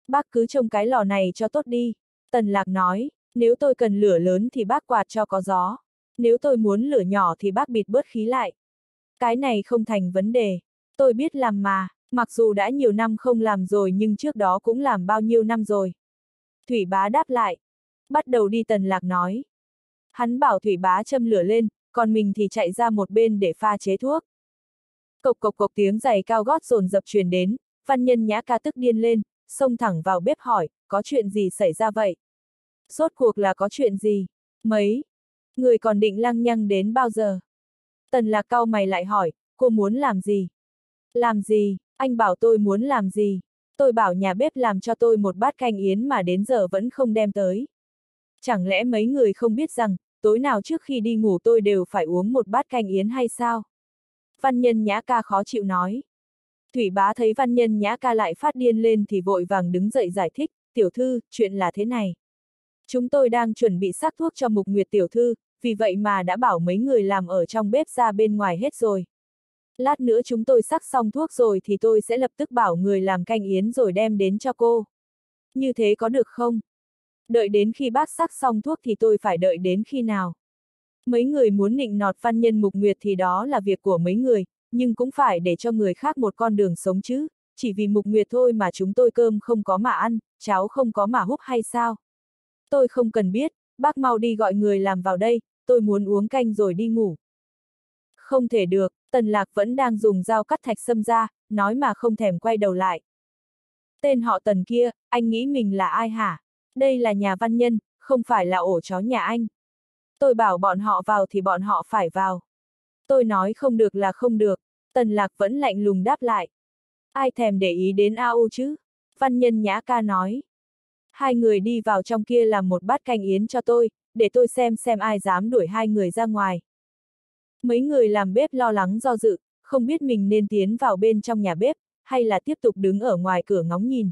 Bác cứ trông cái lò này cho tốt đi. Tần lạc nói, nếu tôi cần lửa lớn thì bác quạt cho có gió. Nếu tôi muốn lửa nhỏ thì bác bịt bớt khí lại. Cái này không thành vấn đề. Tôi biết làm mà, mặc dù đã nhiều năm không làm rồi nhưng trước đó cũng làm bao nhiêu năm rồi. Thủy bá đáp lại. Bắt đầu đi tần lạc nói. Hắn bảo thủy bá châm lửa lên, còn mình thì chạy ra một bên để pha chế thuốc. Cộc cộc cộc tiếng giày cao gót rồn dập truyền đến, văn nhân nhã ca tức điên lên, xông thẳng vào bếp hỏi, có chuyện gì xảy ra vậy? sốt cuộc là có chuyện gì? Mấy? Người còn định lăng nhăng đến bao giờ? Tần lạc cao mày lại hỏi, cô muốn làm gì? Làm gì? Anh bảo tôi muốn làm gì? Tôi bảo nhà bếp làm cho tôi một bát canh yến mà đến giờ vẫn không đem tới. Chẳng lẽ mấy người không biết rằng, tối nào trước khi đi ngủ tôi đều phải uống một bát canh yến hay sao? Văn nhân nhã ca khó chịu nói. Thủy bá thấy văn nhân nhã ca lại phát điên lên thì vội vàng đứng dậy giải thích, tiểu thư, chuyện là thế này. Chúng tôi đang chuẩn bị sắc thuốc cho mục nguyệt tiểu thư, vì vậy mà đã bảo mấy người làm ở trong bếp ra bên ngoài hết rồi. Lát nữa chúng tôi sắc xong thuốc rồi thì tôi sẽ lập tức bảo người làm canh yến rồi đem đến cho cô. Như thế có được không? Đợi đến khi bác sắc xong thuốc thì tôi phải đợi đến khi nào? Mấy người muốn nịnh nọt văn nhân mục nguyệt thì đó là việc của mấy người, nhưng cũng phải để cho người khác một con đường sống chứ, chỉ vì mục nguyệt thôi mà chúng tôi cơm không có mà ăn, cháo không có mà húp hay sao? Tôi không cần biết, bác mau đi gọi người làm vào đây, tôi muốn uống canh rồi đi ngủ. Không thể được, Tần Lạc vẫn đang dùng dao cắt thạch sâm ra, nói mà không thèm quay đầu lại. Tên họ Tần kia, anh nghĩ mình là ai hả? Đây là nhà văn nhân, không phải là ổ chó nhà anh. Tôi bảo bọn họ vào thì bọn họ phải vào. Tôi nói không được là không được, Tần Lạc vẫn lạnh lùng đáp lại. Ai thèm để ý đến AU chứ? Văn nhân nhã ca nói. Hai người đi vào trong kia làm một bát canh yến cho tôi, để tôi xem xem ai dám đuổi hai người ra ngoài. Mấy người làm bếp lo lắng do dự, không biết mình nên tiến vào bên trong nhà bếp, hay là tiếp tục đứng ở ngoài cửa ngóng nhìn.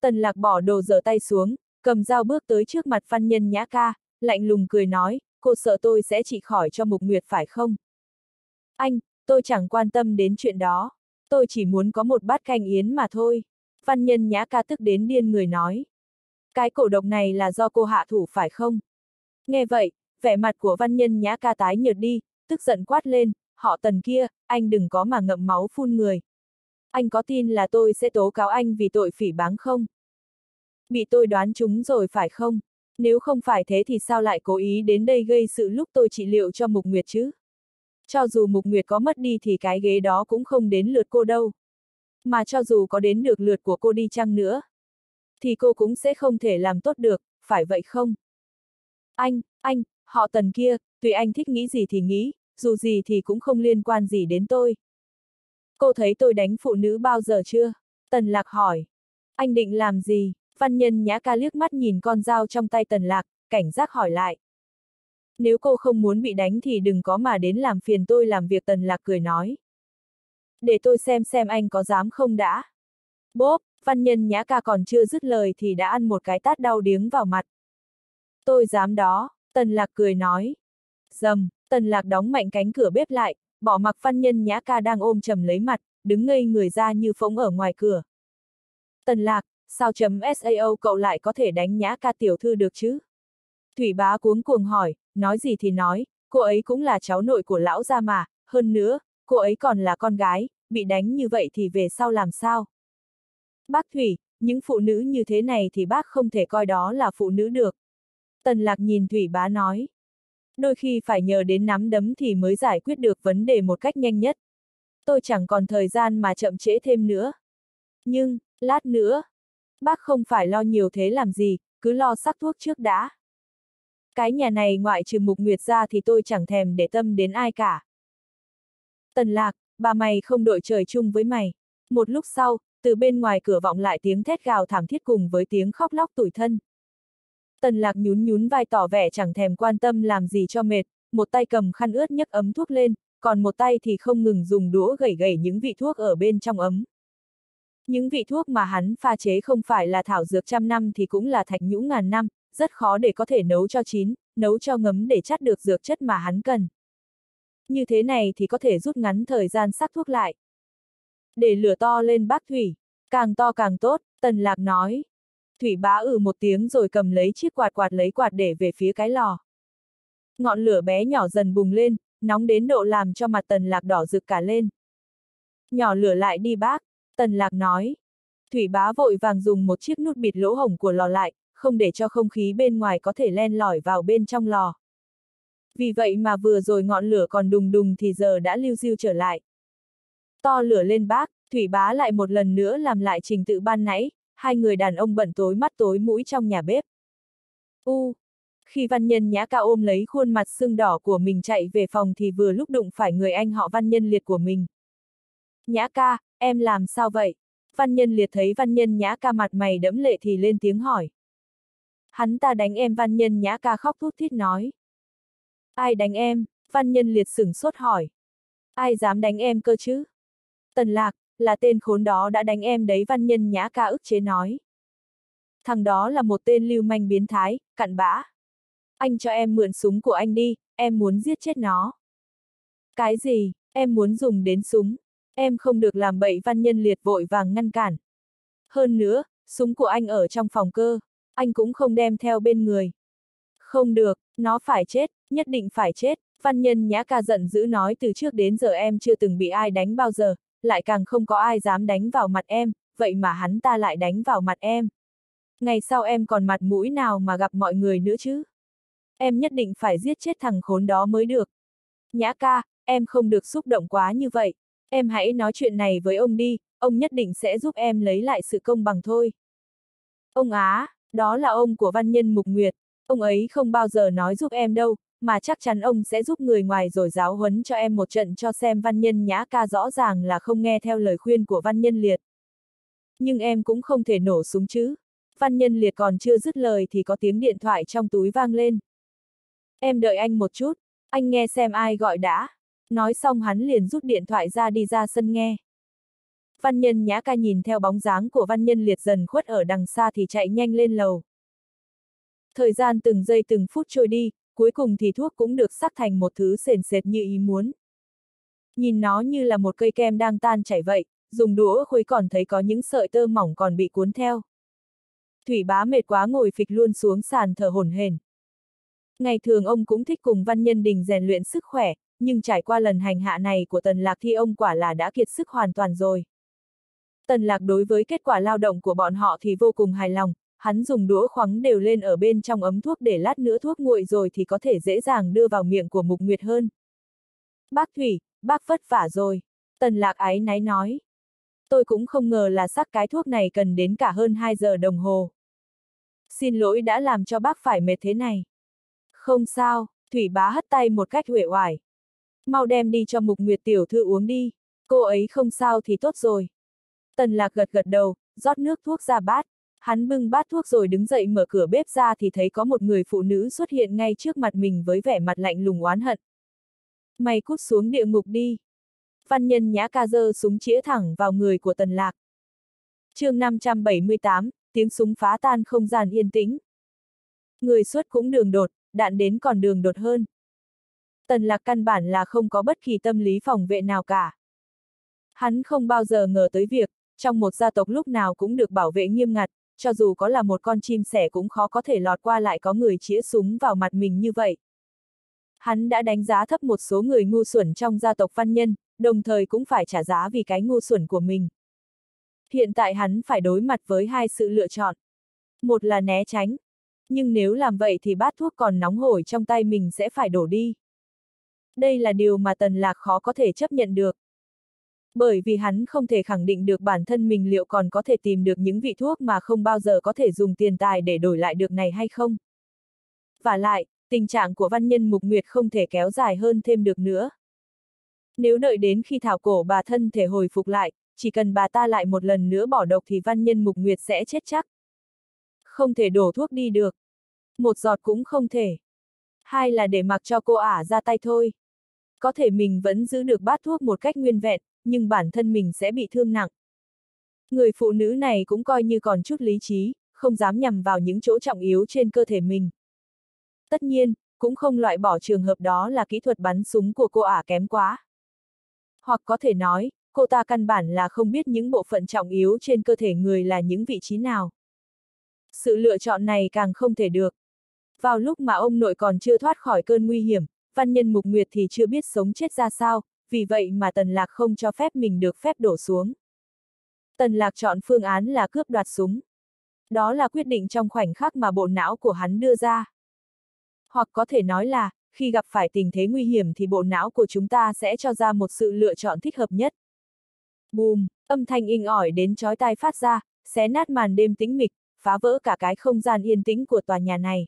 Tần lạc bỏ đồ dở tay xuống, cầm dao bước tới trước mặt văn nhân nhã ca, lạnh lùng cười nói, cô sợ tôi sẽ trị khỏi cho Mục Nguyệt phải không? Anh, tôi chẳng quan tâm đến chuyện đó. Tôi chỉ muốn có một bát canh yến mà thôi. Văn nhân nhã ca tức đến điên người nói. Cái cổ độc này là do cô hạ thủ phải không? Nghe vậy, vẻ mặt của văn nhân nhã ca tái nhợt đi, tức giận quát lên, họ tần kia, anh đừng có mà ngậm máu phun người. Anh có tin là tôi sẽ tố cáo anh vì tội phỉ báng không? Bị tôi đoán chúng rồi phải không? Nếu không phải thế thì sao lại cố ý đến đây gây sự lúc tôi trị liệu cho Mục Nguyệt chứ? Cho dù Mục Nguyệt có mất đi thì cái ghế đó cũng không đến lượt cô đâu. Mà cho dù có đến được lượt của cô đi chăng nữa, thì cô cũng sẽ không thể làm tốt được, phải vậy không? Anh, anh, họ tần kia, tùy anh thích nghĩ gì thì nghĩ, dù gì thì cũng không liên quan gì đến tôi. Cô thấy tôi đánh phụ nữ bao giờ chưa? Tần lạc hỏi. Anh định làm gì? Văn nhân nhã ca liếc mắt nhìn con dao trong tay tần lạc, cảnh giác hỏi lại. Nếu cô không muốn bị đánh thì đừng có mà đến làm phiền tôi làm việc tần lạc cười nói. Để tôi xem xem anh có dám không đã. Bốp, văn nhân nhã ca còn chưa dứt lời thì đã ăn một cái tát đau điếng vào mặt. Tôi dám đó, tần lạc cười nói. Dầm, tần lạc đóng mạnh cánh cửa bếp lại, bỏ mặc văn nhân nhã ca đang ôm chầm lấy mặt, đứng ngây người ra như phóng ở ngoài cửa. Tần lạc, sao chấm SAO cậu lại có thể đánh nhã ca tiểu thư được chứ? Thủy bá cuống cuồng hỏi, nói gì thì nói, cô ấy cũng là cháu nội của lão gia mà, hơn nữa, cô ấy còn là con gái, bị đánh như vậy thì về sau làm sao? Bác Thủy, những phụ nữ như thế này thì bác không thể coi đó là phụ nữ được. Tần lạc nhìn Thủy bá nói. Đôi khi phải nhờ đến nắm đấm thì mới giải quyết được vấn đề một cách nhanh nhất. Tôi chẳng còn thời gian mà chậm trễ thêm nữa. Nhưng, lát nữa, bác không phải lo nhiều thế làm gì, cứ lo sắc thuốc trước đã. Cái nhà này ngoại trừ mục nguyệt ra thì tôi chẳng thèm để tâm đến ai cả. Tần lạc, bà mày không đội trời chung với mày. Một lúc sau, từ bên ngoài cửa vọng lại tiếng thét gào thảm thiết cùng với tiếng khóc lóc tủi thân. Tần lạc nhún nhún vai tỏ vẻ chẳng thèm quan tâm làm gì cho mệt, một tay cầm khăn ướt nhấc ấm thuốc lên, còn một tay thì không ngừng dùng đũa gẩy gẩy những vị thuốc ở bên trong ấm. Những vị thuốc mà hắn pha chế không phải là thảo dược trăm năm thì cũng là thạch nhũ ngàn năm, rất khó để có thể nấu cho chín, nấu cho ngấm để chắt được dược chất mà hắn cần. Như thế này thì có thể rút ngắn thời gian sắc thuốc lại. Để lửa to lên bác Thủy, càng to càng tốt, Tần Lạc nói. Thủy bá ừ một tiếng rồi cầm lấy chiếc quạt quạt lấy quạt để về phía cái lò. Ngọn lửa bé nhỏ dần bùng lên, nóng đến độ làm cho mặt Tần Lạc đỏ rực cả lên. Nhỏ lửa lại đi bác, Tần Lạc nói. Thủy bá vội vàng dùng một chiếc nút bịt lỗ hổng của lò lại, không để cho không khí bên ngoài có thể len lỏi vào bên trong lò. Vì vậy mà vừa rồi ngọn lửa còn đùng đùng thì giờ đã lưu diêu trở lại. To lửa lên bác, Thủy bá lại một lần nữa làm lại trình tự ban nãy, hai người đàn ông bận tối mắt tối mũi trong nhà bếp. U. Khi văn nhân nhã ca ôm lấy khuôn mặt sưng đỏ của mình chạy về phòng thì vừa lúc đụng phải người anh họ văn nhân liệt của mình. Nhã ca, em làm sao vậy? Văn nhân liệt thấy văn nhân nhã ca mặt mày đẫm lệ thì lên tiếng hỏi. Hắn ta đánh em văn nhân nhã ca khóc thút thít nói. Ai đánh em? Văn nhân liệt sửng sốt hỏi. Ai dám đánh em cơ chứ? Tần lạc, là tên khốn đó đã đánh em đấy văn nhân nhã ca ức chế nói. Thằng đó là một tên lưu manh biến thái, cặn bã. Anh cho em mượn súng của anh đi, em muốn giết chết nó. Cái gì, em muốn dùng đến súng, em không được làm bậy văn nhân liệt vội vàng ngăn cản. Hơn nữa, súng của anh ở trong phòng cơ, anh cũng không đem theo bên người. Không được, nó phải chết, nhất định phải chết. Văn nhân nhã ca giận dữ nói từ trước đến giờ em chưa từng bị ai đánh bao giờ, lại càng không có ai dám đánh vào mặt em, vậy mà hắn ta lại đánh vào mặt em. Ngày sau em còn mặt mũi nào mà gặp mọi người nữa chứ? Em nhất định phải giết chết thằng khốn đó mới được. Nhã ca, em không được xúc động quá như vậy. Em hãy nói chuyện này với ông đi, ông nhất định sẽ giúp em lấy lại sự công bằng thôi. Ông Á, đó là ông của văn nhân Mục Nguyệt, ông ấy không bao giờ nói giúp em đâu, mà chắc chắn ông sẽ giúp người ngoài rồi giáo huấn cho em một trận cho xem văn nhân nhã ca rõ ràng là không nghe theo lời khuyên của văn nhân liệt. Nhưng em cũng không thể nổ súng chứ. Văn nhân liệt còn chưa dứt lời thì có tiếng điện thoại trong túi vang lên. Em đợi anh một chút, anh nghe xem ai gọi đã. Nói xong hắn liền rút điện thoại ra đi ra sân nghe. Văn nhân nhã ca nhìn theo bóng dáng của văn nhân liệt dần khuất ở đằng xa thì chạy nhanh lên lầu. Thời gian từng giây từng phút trôi đi, cuối cùng thì thuốc cũng được sắc thành một thứ sền sệt như ý muốn. Nhìn nó như là một cây kem đang tan chảy vậy, dùng đũa khuấy còn thấy có những sợi tơ mỏng còn bị cuốn theo. Thủy bá mệt quá ngồi phịch luôn xuống sàn thở hổn hển. Ngày thường ông cũng thích cùng văn nhân đình rèn luyện sức khỏe, nhưng trải qua lần hành hạ này của Tần Lạc thì ông quả là đã kiệt sức hoàn toàn rồi. Tần Lạc đối với kết quả lao động của bọn họ thì vô cùng hài lòng, hắn dùng đũa khoắng đều lên ở bên trong ấm thuốc để lát nữa thuốc nguội rồi thì có thể dễ dàng đưa vào miệng của Mục Nguyệt hơn. Bác Thủy, bác vất vả rồi. Tần lạc ái náy nói. Tôi cũng không ngờ là sắc cái thuốc này cần đến cả hơn 2 giờ đồng hồ. Xin lỗi đã làm cho bác phải mệt thế này. Không sao, Thủy bá hất tay một cách huệ hoài. Mau đem đi cho Mục Nguyệt tiểu thư uống đi, cô ấy không sao thì tốt rồi. Tần lạc gật gật đầu, rót nước thuốc ra bát. Hắn bưng bát thuốc rồi đứng dậy mở cửa bếp ra thì thấy có một người phụ nữ xuất hiện ngay trước mặt mình với vẻ mặt lạnh lùng oán hận. Mày cút xuống địa ngục đi. Văn nhân nhã ca dơ súng chĩa thẳng vào người của tần lạc. chương 578, tiếng súng phá tan không gian yên tĩnh. Người xuất cũng đường đột, đạn đến còn đường đột hơn. Tần lạc căn bản là không có bất kỳ tâm lý phòng vệ nào cả. Hắn không bao giờ ngờ tới việc, trong một gia tộc lúc nào cũng được bảo vệ nghiêm ngặt, cho dù có là một con chim sẻ cũng khó có thể lọt qua lại có người chĩa súng vào mặt mình như vậy. Hắn đã đánh giá thấp một số người ngu xuẩn trong gia tộc văn nhân, đồng thời cũng phải trả giá vì cái ngu xuẩn của mình. Hiện tại hắn phải đối mặt với hai sự lựa chọn. Một là né tránh. Nhưng nếu làm vậy thì bát thuốc còn nóng hổi trong tay mình sẽ phải đổ đi. Đây là điều mà Tần Lạc khó có thể chấp nhận được. Bởi vì hắn không thể khẳng định được bản thân mình liệu còn có thể tìm được những vị thuốc mà không bao giờ có thể dùng tiền tài để đổi lại được này hay không. Và lại, tình trạng của văn nhân mục nguyệt không thể kéo dài hơn thêm được nữa. Nếu đợi đến khi thảo cổ bà thân thể hồi phục lại, chỉ cần bà ta lại một lần nữa bỏ độc thì văn nhân mục nguyệt sẽ chết chắc. Không thể đổ thuốc đi được. Một giọt cũng không thể. Hai là để mặc cho cô ả ra tay thôi. Có thể mình vẫn giữ được bát thuốc một cách nguyên vẹn, nhưng bản thân mình sẽ bị thương nặng. Người phụ nữ này cũng coi như còn chút lý trí, không dám nhằm vào những chỗ trọng yếu trên cơ thể mình. Tất nhiên, cũng không loại bỏ trường hợp đó là kỹ thuật bắn súng của cô ả kém quá. Hoặc có thể nói, cô ta căn bản là không biết những bộ phận trọng yếu trên cơ thể người là những vị trí nào. Sự lựa chọn này càng không thể được. Vào lúc mà ông nội còn chưa thoát khỏi cơn nguy hiểm, văn nhân mục nguyệt thì chưa biết sống chết ra sao, vì vậy mà Tần Lạc không cho phép mình được phép đổ xuống. Tần Lạc chọn phương án là cướp đoạt súng. Đó là quyết định trong khoảnh khắc mà bộ não của hắn đưa ra. Hoặc có thể nói là, khi gặp phải tình thế nguy hiểm thì bộ não của chúng ta sẽ cho ra một sự lựa chọn thích hợp nhất. Bùm, âm thanh inh ỏi đến chói tai phát ra, xé nát màn đêm tĩnh mịch, phá vỡ cả cái không gian yên tĩnh của tòa nhà này.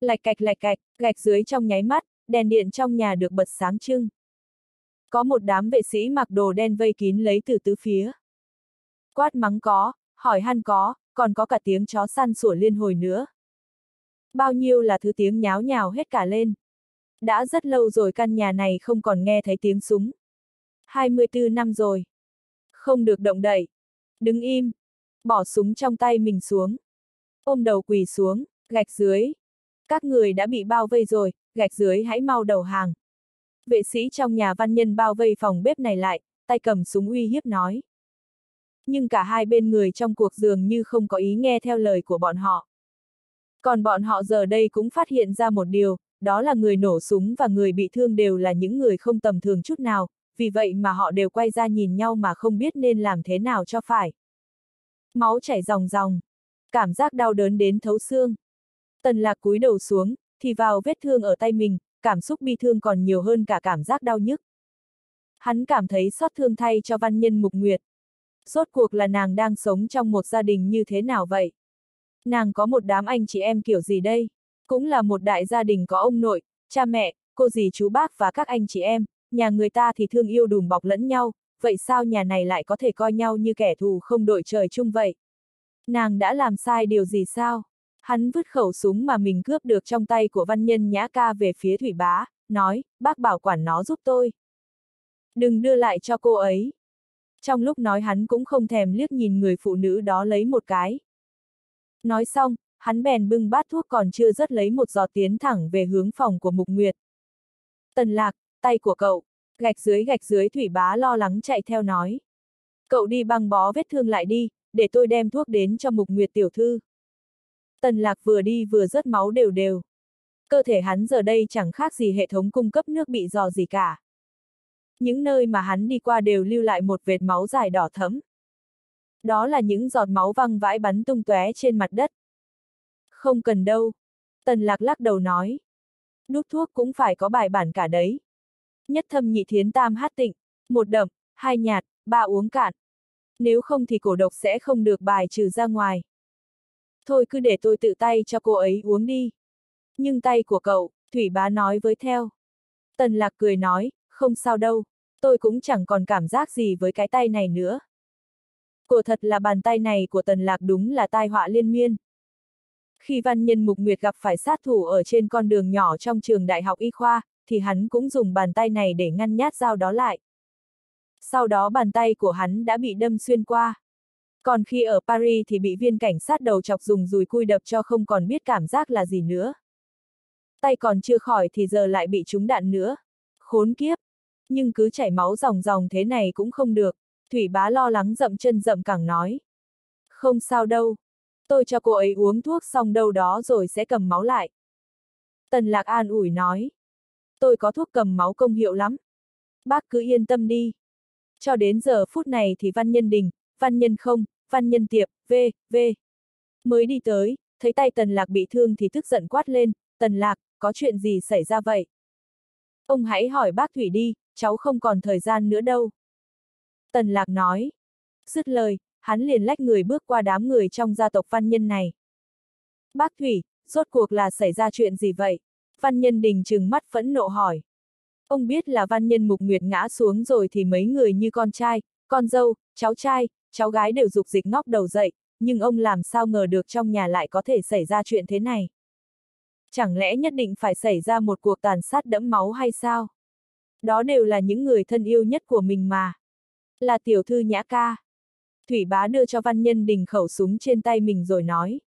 Lạch cạch lạch cạch, gạch dưới trong nháy mắt, đèn điện trong nhà được bật sáng trưng. Có một đám vệ sĩ mặc đồ đen vây kín lấy từ tứ phía. Quát mắng có, hỏi han có, còn có cả tiếng chó săn sủa liên hồi nữa. Bao nhiêu là thứ tiếng nháo nhào hết cả lên. Đã rất lâu rồi căn nhà này không còn nghe thấy tiếng súng. 24 năm rồi. Không được động đậy. Đứng im. Bỏ súng trong tay mình xuống. Ôm đầu quỳ xuống, gạch dưới. Các người đã bị bao vây rồi, gạch dưới hãy mau đầu hàng. Vệ sĩ trong nhà văn nhân bao vây phòng bếp này lại, tay cầm súng uy hiếp nói. Nhưng cả hai bên người trong cuộc dường như không có ý nghe theo lời của bọn họ. Còn bọn họ giờ đây cũng phát hiện ra một điều, đó là người nổ súng và người bị thương đều là những người không tầm thường chút nào, vì vậy mà họ đều quay ra nhìn nhau mà không biết nên làm thế nào cho phải. Máu chảy ròng ròng, cảm giác đau đớn đến thấu xương. Tần lạc cúi đầu xuống, thì vào vết thương ở tay mình, cảm xúc bi thương còn nhiều hơn cả cảm giác đau nhức. Hắn cảm thấy xót thương thay cho văn nhân mục nguyệt. Rốt cuộc là nàng đang sống trong một gia đình như thế nào vậy? Nàng có một đám anh chị em kiểu gì đây? Cũng là một đại gia đình có ông nội, cha mẹ, cô dì chú bác và các anh chị em, nhà người ta thì thương yêu đùm bọc lẫn nhau, vậy sao nhà này lại có thể coi nhau như kẻ thù không đội trời chung vậy? Nàng đã làm sai điều gì sao? Hắn vứt khẩu súng mà mình cướp được trong tay của văn nhân nhã ca về phía thủy bá, nói, bác bảo quản nó giúp tôi. Đừng đưa lại cho cô ấy. Trong lúc nói hắn cũng không thèm liếc nhìn người phụ nữ đó lấy một cái. Nói xong, hắn bèn bưng bát thuốc còn chưa rớt lấy một giọt tiến thẳng về hướng phòng của Mục Nguyệt. Tần lạc, tay của cậu, gạch dưới gạch dưới thủy bá lo lắng chạy theo nói. Cậu đi băng bó vết thương lại đi, để tôi đem thuốc đến cho Mục Nguyệt tiểu thư. Tần lạc vừa đi vừa rớt máu đều đều. Cơ thể hắn giờ đây chẳng khác gì hệ thống cung cấp nước bị dò gì cả. Những nơi mà hắn đi qua đều lưu lại một vệt máu dài đỏ thẫm. Đó là những giọt máu văng vãi bắn tung tóe trên mặt đất. Không cần đâu. Tần lạc lắc đầu nói. đút thuốc cũng phải có bài bản cả đấy. Nhất thâm nhị thiến tam hát tịnh, một đậm, hai nhạt, ba uống cạn. Nếu không thì cổ độc sẽ không được bài trừ ra ngoài. Thôi cứ để tôi tự tay cho cô ấy uống đi. Nhưng tay của cậu, Thủy bá nói với theo. Tần lạc cười nói, không sao đâu, tôi cũng chẳng còn cảm giác gì với cái tay này nữa. Cổ thật là bàn tay này của tần lạc đúng là tai họa liên miên. Khi văn nhân mục nguyệt gặp phải sát thủ ở trên con đường nhỏ trong trường đại học y khoa, thì hắn cũng dùng bàn tay này để ngăn nhát dao đó lại. Sau đó bàn tay của hắn đã bị đâm xuyên qua. Còn khi ở Paris thì bị viên cảnh sát đầu chọc dùng dùi cui đập cho không còn biết cảm giác là gì nữa. Tay còn chưa khỏi thì giờ lại bị trúng đạn nữa. Khốn kiếp! Nhưng cứ chảy máu ròng ròng thế này cũng không được. Thủy bá lo lắng dậm chân dậm cẳng nói. Không sao đâu. Tôi cho cô ấy uống thuốc xong đâu đó rồi sẽ cầm máu lại. Tần lạc an ủi nói. Tôi có thuốc cầm máu công hiệu lắm. Bác cứ yên tâm đi. Cho đến giờ phút này thì văn nhân đình, văn nhân không, văn nhân tiệp, v, v. Mới đi tới, thấy tay tần lạc bị thương thì tức giận quát lên, tần lạc, có chuyện gì xảy ra vậy? Ông hãy hỏi bác Thủy đi, cháu không còn thời gian nữa đâu. Tần lạc nói. Dứt lời, hắn liền lách người bước qua đám người trong gia tộc văn nhân này. Bác Thủy, rốt cuộc là xảy ra chuyện gì vậy? Văn nhân đình trừng mắt phẫn nộ hỏi. Ông biết là văn nhân mục nguyệt ngã xuống rồi thì mấy người như con trai, con dâu, cháu trai, cháu gái đều dục dịch ngóc đầu dậy, nhưng ông làm sao ngờ được trong nhà lại có thể xảy ra chuyện thế này. Chẳng lẽ nhất định phải xảy ra một cuộc tàn sát đẫm máu hay sao? Đó đều là những người thân yêu nhất của mình mà. Là tiểu thư nhã ca. Thủy bá đưa cho văn nhân đình khẩu súng trên tay mình rồi nói.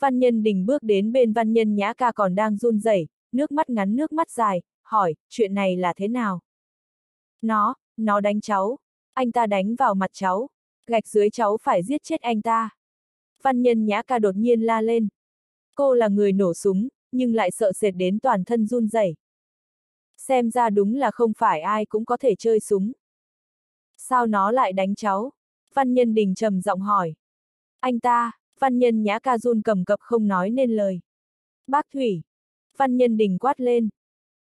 Văn nhân đình bước đến bên văn nhân nhã ca còn đang run rẩy, nước mắt ngắn nước mắt dài, hỏi, chuyện này là thế nào? Nó, nó đánh cháu. Anh ta đánh vào mặt cháu. Gạch dưới cháu phải giết chết anh ta. Văn nhân nhã ca đột nhiên la lên. Cô là người nổ súng, nhưng lại sợ sệt đến toàn thân run rẩy. Xem ra đúng là không phải ai cũng có thể chơi súng. Sao nó lại đánh cháu? Văn nhân đình trầm giọng hỏi. Anh ta, văn nhân nhã ca run cầm cập không nói nên lời. Bác Thủy. Văn nhân đình quát lên.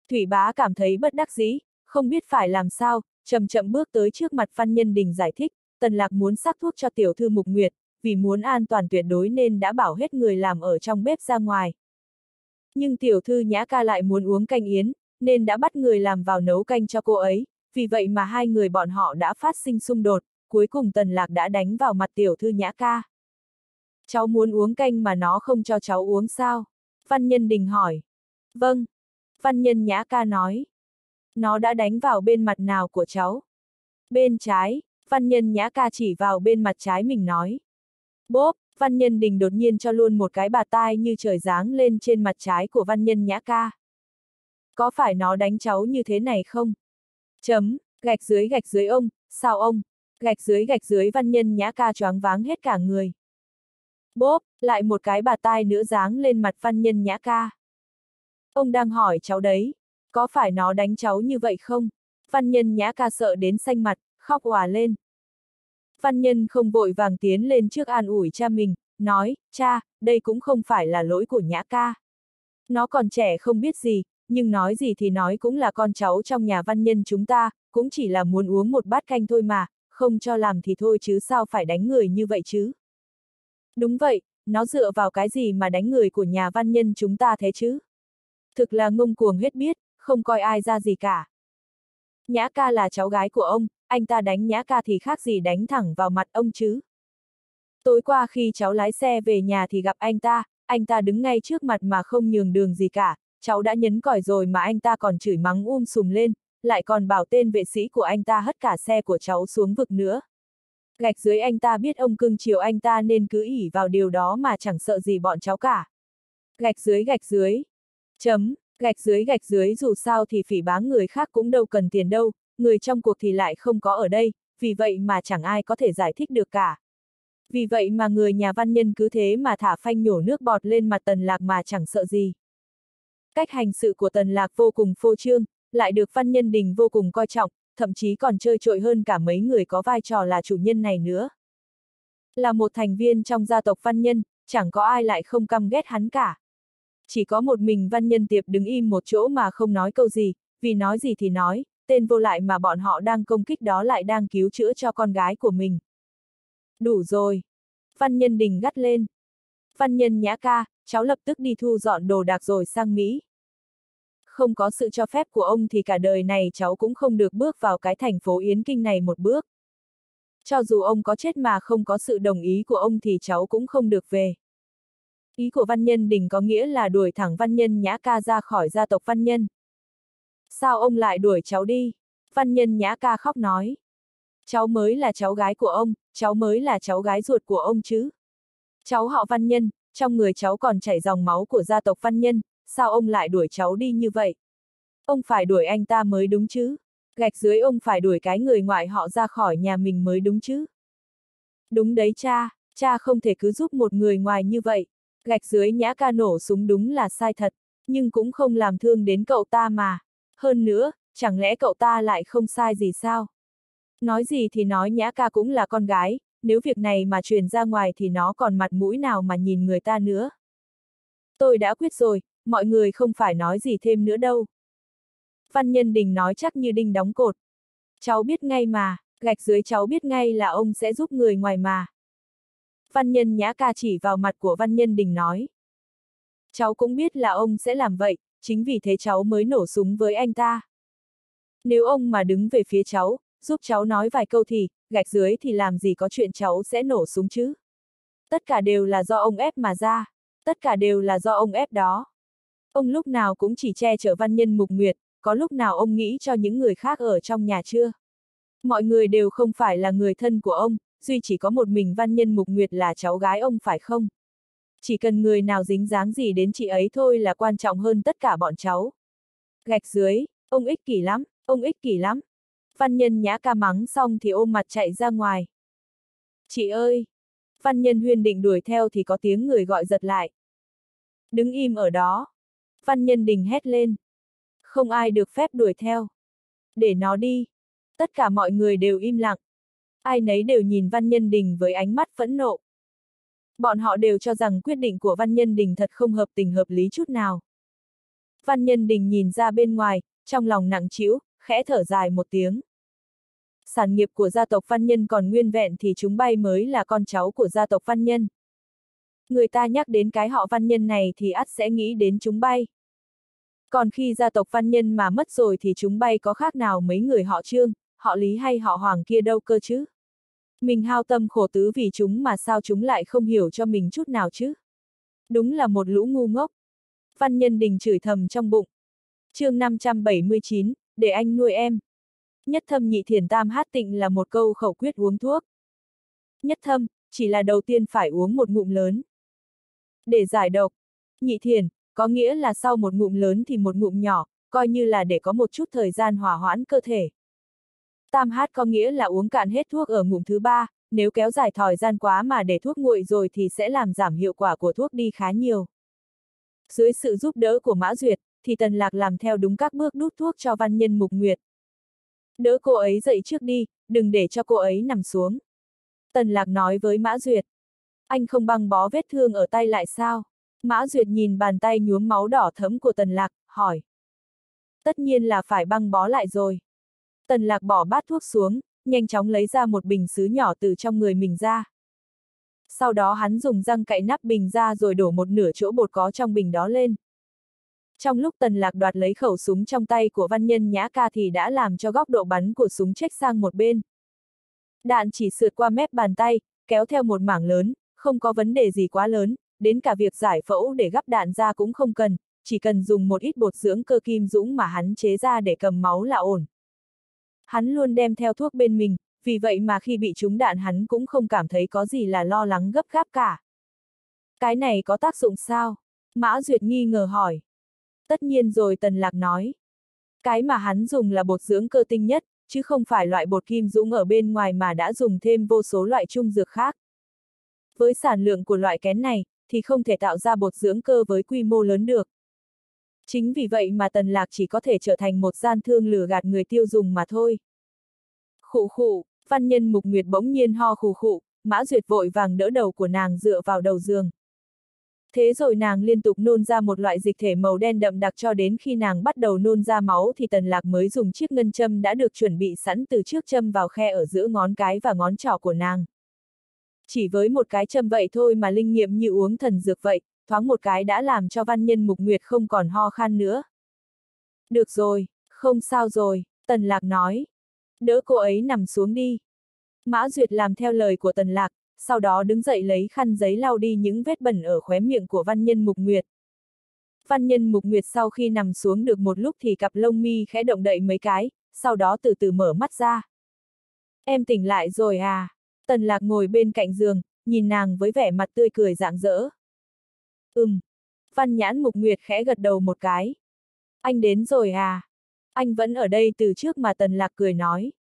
Thủy bá cảm thấy bất đắc dĩ, không biết phải làm sao, chậm chậm bước tới trước mặt văn nhân đình giải thích, tần lạc muốn sắc thuốc cho tiểu thư mục nguyệt, vì muốn an toàn tuyệt đối nên đã bảo hết người làm ở trong bếp ra ngoài. Nhưng tiểu thư nhã ca lại muốn uống canh yến, nên đã bắt người làm vào nấu canh cho cô ấy, vì vậy mà hai người bọn họ đã phát sinh xung đột, cuối cùng tần lạc đã đánh vào mặt tiểu thư nhã ca. Cháu muốn uống canh mà nó không cho cháu uống sao? Văn Nhân Đình hỏi. Vâng. Văn Nhân Nhã ca nói. Nó đã đánh vào bên mặt nào của cháu? Bên trái, Văn Nhân Nhã ca chỉ vào bên mặt trái mình nói. Bốp, Văn Nhân Đình đột nhiên cho luôn một cái bà tai như trời giáng lên trên mặt trái của Văn Nhân Nhã ca. Có phải nó đánh cháu như thế này không? Chấm, gạch dưới gạch dưới ông, sao ông? Gạch dưới gạch dưới Văn Nhân Nhã ca choáng váng hết cả người. Bốp, lại một cái bà tai nữa giáng lên mặt Văn Nhân Nhã ca. Ông đang hỏi cháu đấy, có phải nó đánh cháu như vậy không? Văn Nhân Nhã ca sợ đến xanh mặt, khóc òa lên. Văn nhân không vội vàng tiến lên trước an ủi cha mình, nói, cha, đây cũng không phải là lỗi của nhã ca. Nó còn trẻ không biết gì, nhưng nói gì thì nói cũng là con cháu trong nhà văn nhân chúng ta, cũng chỉ là muốn uống một bát canh thôi mà, không cho làm thì thôi chứ sao phải đánh người như vậy chứ. Đúng vậy, nó dựa vào cái gì mà đánh người của nhà văn nhân chúng ta thế chứ? Thực là ngông cuồng hết biết, không coi ai ra gì cả. Nhã ca là cháu gái của ông, anh ta đánh nhã ca thì khác gì đánh thẳng vào mặt ông chứ. Tối qua khi cháu lái xe về nhà thì gặp anh ta, anh ta đứng ngay trước mặt mà không nhường đường gì cả, cháu đã nhấn còi rồi mà anh ta còn chửi mắng um sùm lên, lại còn bảo tên vệ sĩ của anh ta hất cả xe của cháu xuống vực nữa. Gạch dưới anh ta biết ông cưng chiều anh ta nên cứ ỉ vào điều đó mà chẳng sợ gì bọn cháu cả. Gạch dưới gạch dưới. Chấm, gạch dưới gạch dưới dù sao thì phỉ báng người khác cũng đâu cần tiền đâu, người trong cuộc thì lại không có ở đây, vì vậy mà chẳng ai có thể giải thích được cả. Vì vậy mà người nhà văn nhân cứ thế mà thả phanh nhổ nước bọt lên mặt tần lạc mà chẳng sợ gì. Cách hành sự của tần lạc vô cùng phô trương, lại được văn nhân đình vô cùng coi trọng, thậm chí còn chơi trội hơn cả mấy người có vai trò là chủ nhân này nữa. Là một thành viên trong gia tộc văn nhân, chẳng có ai lại không căm ghét hắn cả. Chỉ có một mình văn nhân tiệp đứng im một chỗ mà không nói câu gì, vì nói gì thì nói, tên vô lại mà bọn họ đang công kích đó lại đang cứu chữa cho con gái của mình. Đủ rồi. Văn nhân đình gắt lên. Văn nhân nhã ca, cháu lập tức đi thu dọn đồ đạc rồi sang Mỹ. Không có sự cho phép của ông thì cả đời này cháu cũng không được bước vào cái thành phố Yến Kinh này một bước. Cho dù ông có chết mà không có sự đồng ý của ông thì cháu cũng không được về. Ý của văn nhân đình có nghĩa là đuổi thẳng văn nhân nhã ca ra khỏi gia tộc văn nhân. Sao ông lại đuổi cháu đi? Văn nhân nhã ca khóc nói. Cháu mới là cháu gái của ông, cháu mới là cháu gái ruột của ông chứ. Cháu họ văn nhân, trong người cháu còn chảy dòng máu của gia tộc văn nhân, sao ông lại đuổi cháu đi như vậy? Ông phải đuổi anh ta mới đúng chứ. Gạch dưới ông phải đuổi cái người ngoại họ ra khỏi nhà mình mới đúng chứ. Đúng đấy cha, cha không thể cứ giúp một người ngoài như vậy. Gạch dưới nhã ca nổ súng đúng là sai thật, nhưng cũng không làm thương đến cậu ta mà. Hơn nữa, chẳng lẽ cậu ta lại không sai gì sao? Nói gì thì nói nhã ca cũng là con gái, nếu việc này mà truyền ra ngoài thì nó còn mặt mũi nào mà nhìn người ta nữa. Tôi đã quyết rồi, mọi người không phải nói gì thêm nữa đâu. Văn Nhân Đình nói chắc như đinh đóng cột. Cháu biết ngay mà, gạch dưới cháu biết ngay là ông sẽ giúp người ngoài mà. Văn Nhân Nhã ca chỉ vào mặt của Văn Nhân Đình nói. Cháu cũng biết là ông sẽ làm vậy, chính vì thế cháu mới nổ súng với anh ta. Nếu ông mà đứng về phía cháu, giúp cháu nói vài câu thì, gạch dưới thì làm gì có chuyện cháu sẽ nổ súng chứ. Tất cả đều là do ông ép mà ra. Tất cả đều là do ông ép đó. Ông lúc nào cũng chỉ che chở văn nhân mục nguyệt, có lúc nào ông nghĩ cho những người khác ở trong nhà chưa? Mọi người đều không phải là người thân của ông, duy chỉ có một mình văn nhân mục nguyệt là cháu gái ông phải không? Chỉ cần người nào dính dáng gì đến chị ấy thôi là quan trọng hơn tất cả bọn cháu. Gạch dưới, ông ích kỷ lắm, ông ích kỷ lắm. Văn nhân nhã ca mắng xong thì ôm mặt chạy ra ngoài. Chị ơi! Văn nhân huyên định đuổi theo thì có tiếng người gọi giật lại. Đứng im ở đó. Văn nhân đình hét lên. Không ai được phép đuổi theo. Để nó đi. Tất cả mọi người đều im lặng. Ai nấy đều nhìn Văn Nhân Đình với ánh mắt phẫn nộ. Bọn họ đều cho rằng quyết định của Văn Nhân Đình thật không hợp tình hợp lý chút nào. Văn Nhân Đình nhìn ra bên ngoài, trong lòng nặng trĩu, khẽ thở dài một tiếng. Sản nghiệp của gia tộc Văn Nhân còn nguyên vẹn thì chúng bay mới là con cháu của gia tộc Văn Nhân. Người ta nhắc đến cái họ Văn Nhân này thì ắt sẽ nghĩ đến chúng bay. Còn khi gia tộc Văn Nhân mà mất rồi thì chúng bay có khác nào mấy người họ Trương, họ Lý hay họ Hoàng kia đâu cơ chứ? Mình hao tâm khổ tứ vì chúng mà sao chúng lại không hiểu cho mình chút nào chứ? Đúng là một lũ ngu ngốc. Văn Nhân Đình chửi thầm trong bụng. chương 579, để anh nuôi em. Nhất thâm nhị thiền tam hát tịnh là một câu khẩu quyết uống thuốc. Nhất thâm, chỉ là đầu tiên phải uống một ngụm lớn. Để giải độc, nhị thiền, có nghĩa là sau một ngụm lớn thì một ngụm nhỏ, coi như là để có một chút thời gian hỏa hoãn cơ thể. Tam hát có nghĩa là uống cạn hết thuốc ở ngụm thứ ba, nếu kéo dài thời gian quá mà để thuốc nguội rồi thì sẽ làm giảm hiệu quả của thuốc đi khá nhiều. Dưới sự giúp đỡ của Mã Duyệt, thì Tần Lạc làm theo đúng các bước đút thuốc cho văn nhân Mục Nguyệt. Đỡ cô ấy dậy trước đi, đừng để cho cô ấy nằm xuống. Tần Lạc nói với Mã Duyệt. Anh không băng bó vết thương ở tay lại sao? Mã Duyệt nhìn bàn tay nhuốm máu đỏ thấm của Tần Lạc, hỏi. Tất nhiên là phải băng bó lại rồi. Tần Lạc bỏ bát thuốc xuống, nhanh chóng lấy ra một bình xứ nhỏ từ trong người mình ra. Sau đó hắn dùng răng cậy nắp bình ra rồi đổ một nửa chỗ bột có trong bình đó lên. Trong lúc Tần Lạc đoạt lấy khẩu súng trong tay của văn nhân nhã ca thì đã làm cho góc độ bắn của súng trách sang một bên. Đạn chỉ sượt qua mép bàn tay, kéo theo một mảng lớn, không có vấn đề gì quá lớn, đến cả việc giải phẫu để gắp đạn ra cũng không cần, chỉ cần dùng một ít bột dưỡng cơ kim dũng mà hắn chế ra để cầm máu là ổn. Hắn luôn đem theo thuốc bên mình, vì vậy mà khi bị trúng đạn hắn cũng không cảm thấy có gì là lo lắng gấp gáp cả. Cái này có tác dụng sao? Mã Duyệt nghi ngờ hỏi. Tất nhiên rồi Tần Lạc nói. Cái mà hắn dùng là bột dưỡng cơ tinh nhất, chứ không phải loại bột kim dũng ở bên ngoài mà đã dùng thêm vô số loại trung dược khác. Với sản lượng của loại kén này, thì không thể tạo ra bột dưỡng cơ với quy mô lớn được. Chính vì vậy mà Tần Lạc chỉ có thể trở thành một gian thương lừa gạt người tiêu dùng mà thôi. Khụ khụ, văn nhân mục nguyệt bỗng nhiên ho khụ khụ, mã duyệt vội vàng đỡ đầu của nàng dựa vào đầu giường. Thế rồi nàng liên tục nôn ra một loại dịch thể màu đen đậm đặc cho đến khi nàng bắt đầu nôn ra máu thì tần lạc mới dùng chiếc ngân châm đã được chuẩn bị sẵn từ trước châm vào khe ở giữa ngón cái và ngón trỏ của nàng. Chỉ với một cái châm vậy thôi mà linh nghiệm như uống thần dược vậy, thoáng một cái đã làm cho văn nhân mục nguyệt không còn ho khan nữa. Được rồi, không sao rồi, Tần Lạc nói. Đỡ cô ấy nằm xuống đi. Mã Duyệt làm theo lời của Tần Lạc, sau đó đứng dậy lấy khăn giấy lau đi những vết bẩn ở khóe miệng của văn nhân mục nguyệt. Văn nhân mục nguyệt sau khi nằm xuống được một lúc thì cặp lông mi khẽ động đậy mấy cái, sau đó từ từ mở mắt ra. Em tỉnh lại rồi à? Tần lạc ngồi bên cạnh giường, nhìn nàng với vẻ mặt tươi cười rạng rỡ. Ừm. Văn nhãn mục nguyệt khẽ gật đầu một cái. Anh đến rồi à? Anh vẫn ở đây từ trước mà Tần Lạc cười nói.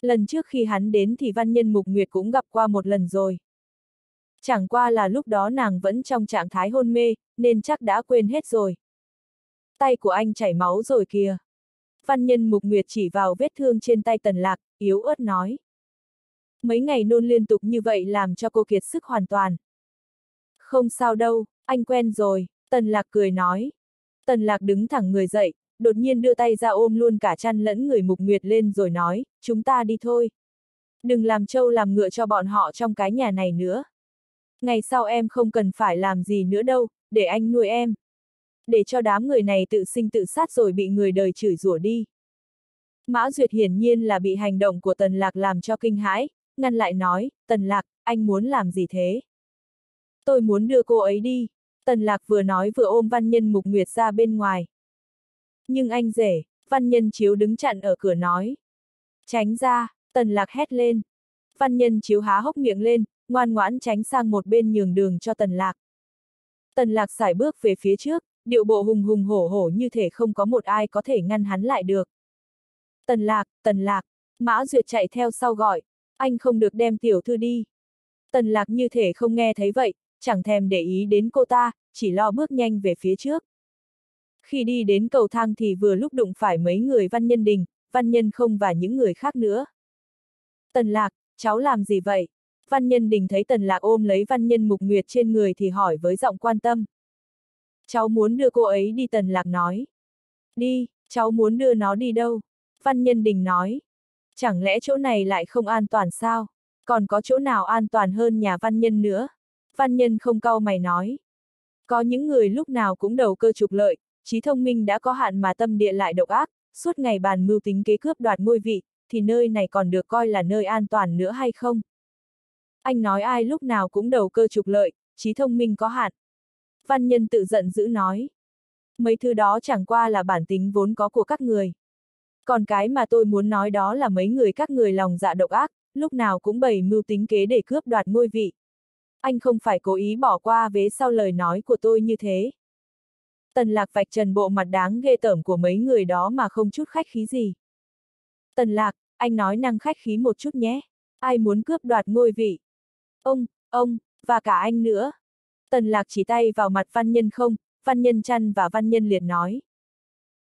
Lần trước khi hắn đến thì văn nhân Mục Nguyệt cũng gặp qua một lần rồi. Chẳng qua là lúc đó nàng vẫn trong trạng thái hôn mê, nên chắc đã quên hết rồi. Tay của anh chảy máu rồi kìa. Văn nhân Mục Nguyệt chỉ vào vết thương trên tay Tần Lạc, yếu ớt nói. Mấy ngày nôn liên tục như vậy làm cho cô kiệt sức hoàn toàn. Không sao đâu, anh quen rồi, Tần Lạc cười nói. Tần Lạc đứng thẳng người dậy, đột nhiên đưa tay ra ôm luôn cả chăn lẫn người Mục Nguyệt lên rồi nói, chúng ta đi thôi. Đừng làm trâu làm ngựa cho bọn họ trong cái nhà này nữa. Ngày sau em không cần phải làm gì nữa đâu, để anh nuôi em. Để cho đám người này tự sinh tự sát rồi bị người đời chửi rủa đi. Mã Duyệt hiển nhiên là bị hành động của Tần Lạc làm cho kinh hãi, ngăn lại nói, Tần Lạc, anh muốn làm gì thế? Tôi muốn đưa cô ấy đi. Tần Lạc vừa nói vừa ôm văn nhân Mục Nguyệt ra bên ngoài. Nhưng anh rể, văn nhân chiếu đứng chặn ở cửa nói. Tránh ra, Tần Lạc hét lên. Văn nhân chiếu há hốc miệng lên, ngoan ngoãn tránh sang một bên nhường đường cho Tần Lạc. Tần Lạc xài bước về phía trước, điệu bộ hùng hùng hổ hổ như thể không có một ai có thể ngăn hắn lại được. Tần Lạc, Tần Lạc, Mã Duyệt chạy theo sau gọi, anh không được đem tiểu thư đi. Tần Lạc như thể không nghe thấy vậy, chẳng thèm để ý đến cô ta, chỉ lo bước nhanh về phía trước. Khi đi đến cầu thang thì vừa lúc đụng phải mấy người văn nhân đình, văn nhân không và những người khác nữa. Tần Lạc, cháu làm gì vậy? Văn nhân đình thấy Tần Lạc ôm lấy văn nhân mục nguyệt trên người thì hỏi với giọng quan tâm. Cháu muốn đưa cô ấy đi Tần Lạc nói. Đi, cháu muốn đưa nó đi đâu? Văn nhân đình nói. Chẳng lẽ chỗ này lại không an toàn sao? Còn có chỗ nào an toàn hơn nhà văn nhân nữa? Văn nhân không cau mày nói. Có những người lúc nào cũng đầu cơ trục lợi, trí thông minh đã có hạn mà tâm địa lại độc ác, suốt ngày bàn mưu tính kế cướp đoạt ngôi vị, thì nơi này còn được coi là nơi an toàn nữa hay không? Anh nói ai lúc nào cũng đầu cơ trục lợi, trí thông minh có hạn. Văn nhân tự giận dữ nói. Mấy thứ đó chẳng qua là bản tính vốn có của các người. Còn cái mà tôi muốn nói đó là mấy người các người lòng dạ độc ác, lúc nào cũng bày mưu tính kế để cướp đoạt ngôi vị. Anh không phải cố ý bỏ qua vế sau lời nói của tôi như thế. Tần lạc vạch trần bộ mặt đáng ghê tởm của mấy người đó mà không chút khách khí gì. Tần lạc, anh nói năng khách khí một chút nhé. Ai muốn cướp đoạt ngôi vị? Ông, ông, và cả anh nữa. Tần lạc chỉ tay vào mặt văn nhân không, văn nhân chăn và văn nhân liệt nói.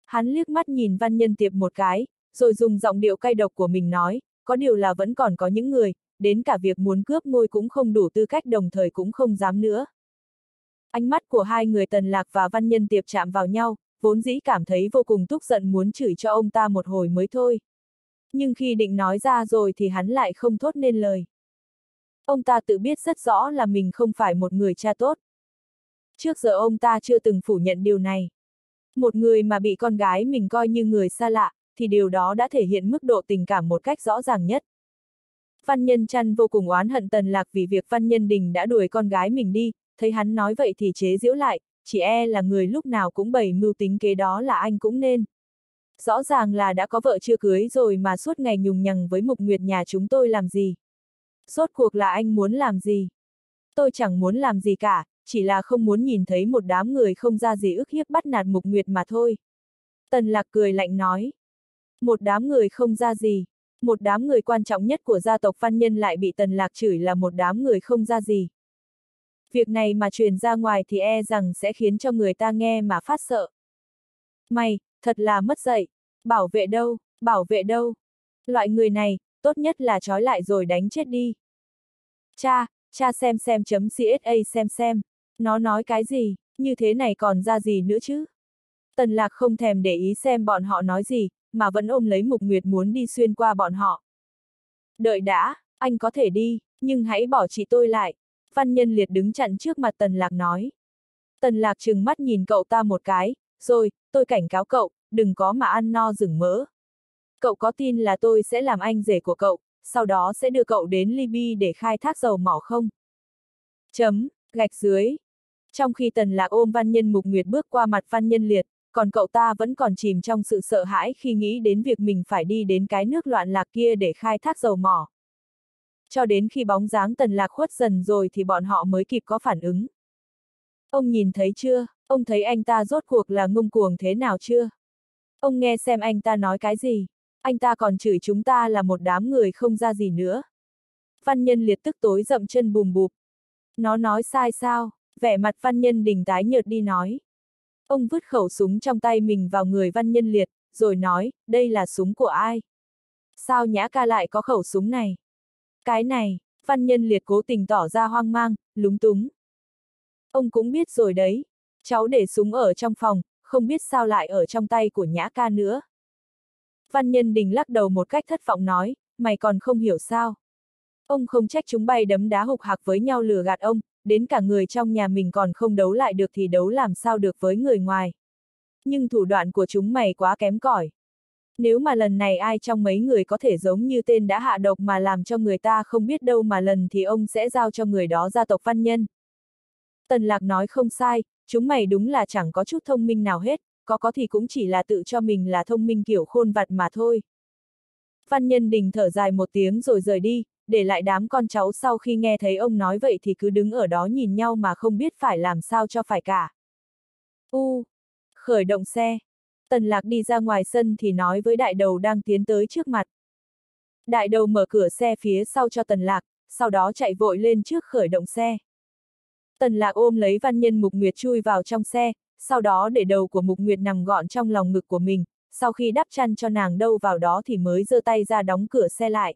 Hắn liếc mắt nhìn văn nhân tiệp một cái, rồi dùng giọng điệu cay độc của mình nói, có điều là vẫn còn có những người, đến cả việc muốn cướp ngôi cũng không đủ tư cách đồng thời cũng không dám nữa. Ánh mắt của hai người tần lạc và văn nhân tiệp chạm vào nhau, vốn dĩ cảm thấy vô cùng tức giận muốn chửi cho ông ta một hồi mới thôi. Nhưng khi định nói ra rồi thì hắn lại không thốt nên lời. Ông ta tự biết rất rõ là mình không phải một người cha tốt. Trước giờ ông ta chưa từng phủ nhận điều này. Một người mà bị con gái mình coi như người xa lạ, thì điều đó đã thể hiện mức độ tình cảm một cách rõ ràng nhất. Văn Nhân Trăn vô cùng oán hận Tần Lạc vì việc Văn Nhân Đình đã đuổi con gái mình đi, thấy hắn nói vậy thì chế giễu lại, chỉ e là người lúc nào cũng bày mưu tính kế đó là anh cũng nên. Rõ ràng là đã có vợ chưa cưới rồi mà suốt ngày nhùng nhằng với mục nguyệt nhà chúng tôi làm gì. Rốt cuộc là anh muốn làm gì? Tôi chẳng muốn làm gì cả, chỉ là không muốn nhìn thấy một đám người không ra gì ức hiếp bắt nạt mục nguyệt mà thôi. Tần lạc cười lạnh nói. Một đám người không ra gì. Một đám người quan trọng nhất của gia tộc văn nhân lại bị tần lạc chửi là một đám người không ra gì. Việc này mà truyền ra ngoài thì e rằng sẽ khiến cho người ta nghe mà phát sợ. Mày, thật là mất dạy. Bảo vệ đâu, bảo vệ đâu. Loại người này, tốt nhất là trói lại rồi đánh chết đi. Cha, cha xem xem chấm CSA xem xem. Nó nói cái gì, như thế này còn ra gì nữa chứ? Tần lạc không thèm để ý xem bọn họ nói gì, mà vẫn ôm lấy mục nguyệt muốn đi xuyên qua bọn họ. Đợi đã, anh có thể đi, nhưng hãy bỏ chị tôi lại. Văn nhân liệt đứng chặn trước mặt tần lạc nói. Tần lạc trừng mắt nhìn cậu ta một cái, rồi, tôi cảnh cáo cậu, đừng có mà ăn no rừng mỡ. Cậu có tin là tôi sẽ làm anh rể của cậu, sau đó sẽ đưa cậu đến Libya để khai thác dầu mỏ không? Chấm, gạch dưới. Trong khi tần lạc ôm văn nhân mục nguyệt bước qua mặt văn nhân liệt, còn cậu ta vẫn còn chìm trong sự sợ hãi khi nghĩ đến việc mình phải đi đến cái nước loạn lạc kia để khai thác dầu mỏ. Cho đến khi bóng dáng tần lạc khuất dần rồi thì bọn họ mới kịp có phản ứng. Ông nhìn thấy chưa, ông thấy anh ta rốt cuộc là ngông cuồng thế nào chưa? Ông nghe xem anh ta nói cái gì. Anh ta còn chửi chúng ta là một đám người không ra gì nữa. Văn nhân liệt tức tối dậm chân bùm bụp. Nó nói sai sao? Vẻ mặt văn nhân đình tái nhợt đi nói. Ông vứt khẩu súng trong tay mình vào người văn nhân liệt, rồi nói, đây là súng của ai? Sao nhã ca lại có khẩu súng này? Cái này, văn nhân liệt cố tình tỏ ra hoang mang, lúng túng. Ông cũng biết rồi đấy, cháu để súng ở trong phòng, không biết sao lại ở trong tay của nhã ca nữa. Văn nhân đình lắc đầu một cách thất vọng nói, mày còn không hiểu sao. Ông không trách chúng bay đấm đá hục hạc với nhau lừa gạt ông, đến cả người trong nhà mình còn không đấu lại được thì đấu làm sao được với người ngoài. Nhưng thủ đoạn của chúng mày quá kém cỏi. Nếu mà lần này ai trong mấy người có thể giống như tên đã hạ độc mà làm cho người ta không biết đâu mà lần thì ông sẽ giao cho người đó gia tộc văn nhân. Tần lạc nói không sai, chúng mày đúng là chẳng có chút thông minh nào hết, có có thì cũng chỉ là tự cho mình là thông minh kiểu khôn vặt mà thôi. Văn nhân đình thở dài một tiếng rồi rời đi, để lại đám con cháu sau khi nghe thấy ông nói vậy thì cứ đứng ở đó nhìn nhau mà không biết phải làm sao cho phải cả. U. Khởi động xe. Tần lạc đi ra ngoài sân thì nói với đại đầu đang tiến tới trước mặt. Đại đầu mở cửa xe phía sau cho tần lạc, sau đó chạy vội lên trước khởi động xe. Tần lạc ôm lấy văn nhân mục nguyệt chui vào trong xe, sau đó để đầu của mục nguyệt nằm gọn trong lòng ngực của mình, sau khi đắp chăn cho nàng đâu vào đó thì mới giơ tay ra đóng cửa xe lại.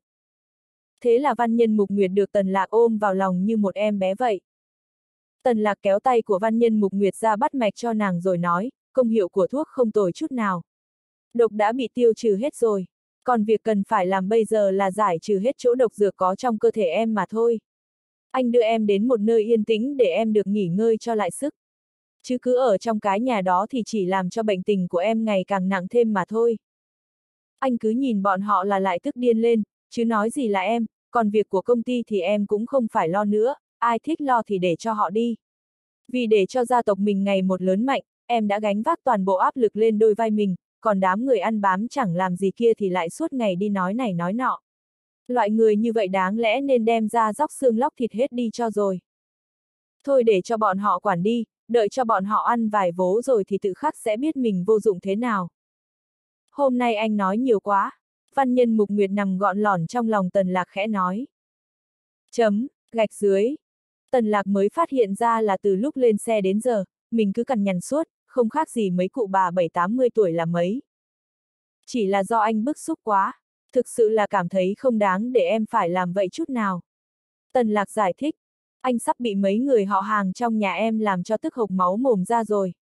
Thế là văn nhân mục nguyệt được tần lạc ôm vào lòng như một em bé vậy. Tần lạc kéo tay của văn nhân mục nguyệt ra bắt mạch cho nàng rồi nói, công hiệu của thuốc không tồi chút nào. Độc đã bị tiêu trừ hết rồi, còn việc cần phải làm bây giờ là giải trừ hết chỗ độc dược có trong cơ thể em mà thôi. Anh đưa em đến một nơi yên tĩnh để em được nghỉ ngơi cho lại sức. Chứ cứ ở trong cái nhà đó thì chỉ làm cho bệnh tình của em ngày càng nặng thêm mà thôi. Anh cứ nhìn bọn họ là lại tức điên lên, chứ nói gì là em, còn việc của công ty thì em cũng không phải lo nữa, ai thích lo thì để cho họ đi. Vì để cho gia tộc mình ngày một lớn mạnh, em đã gánh vác toàn bộ áp lực lên đôi vai mình, còn đám người ăn bám chẳng làm gì kia thì lại suốt ngày đi nói này nói nọ. Loại người như vậy đáng lẽ nên đem ra dóc xương lóc thịt hết đi cho rồi. Thôi để cho bọn họ quản đi, đợi cho bọn họ ăn vài vố rồi thì tự khắc sẽ biết mình vô dụng thế nào. Hôm nay anh nói nhiều quá. Văn nhân mục nguyệt nằm gọn lỏn trong lòng tần lạc khẽ nói. Chấm, gạch dưới. Tần lạc mới phát hiện ra là từ lúc lên xe đến giờ, mình cứ cằn nhằn suốt, không khác gì mấy cụ bà 7-80 tuổi là mấy. Chỉ là do anh bức xúc quá, thực sự là cảm thấy không đáng để em phải làm vậy chút nào. Tần lạc giải thích, anh sắp bị mấy người họ hàng trong nhà em làm cho tức hộc máu mồm ra rồi.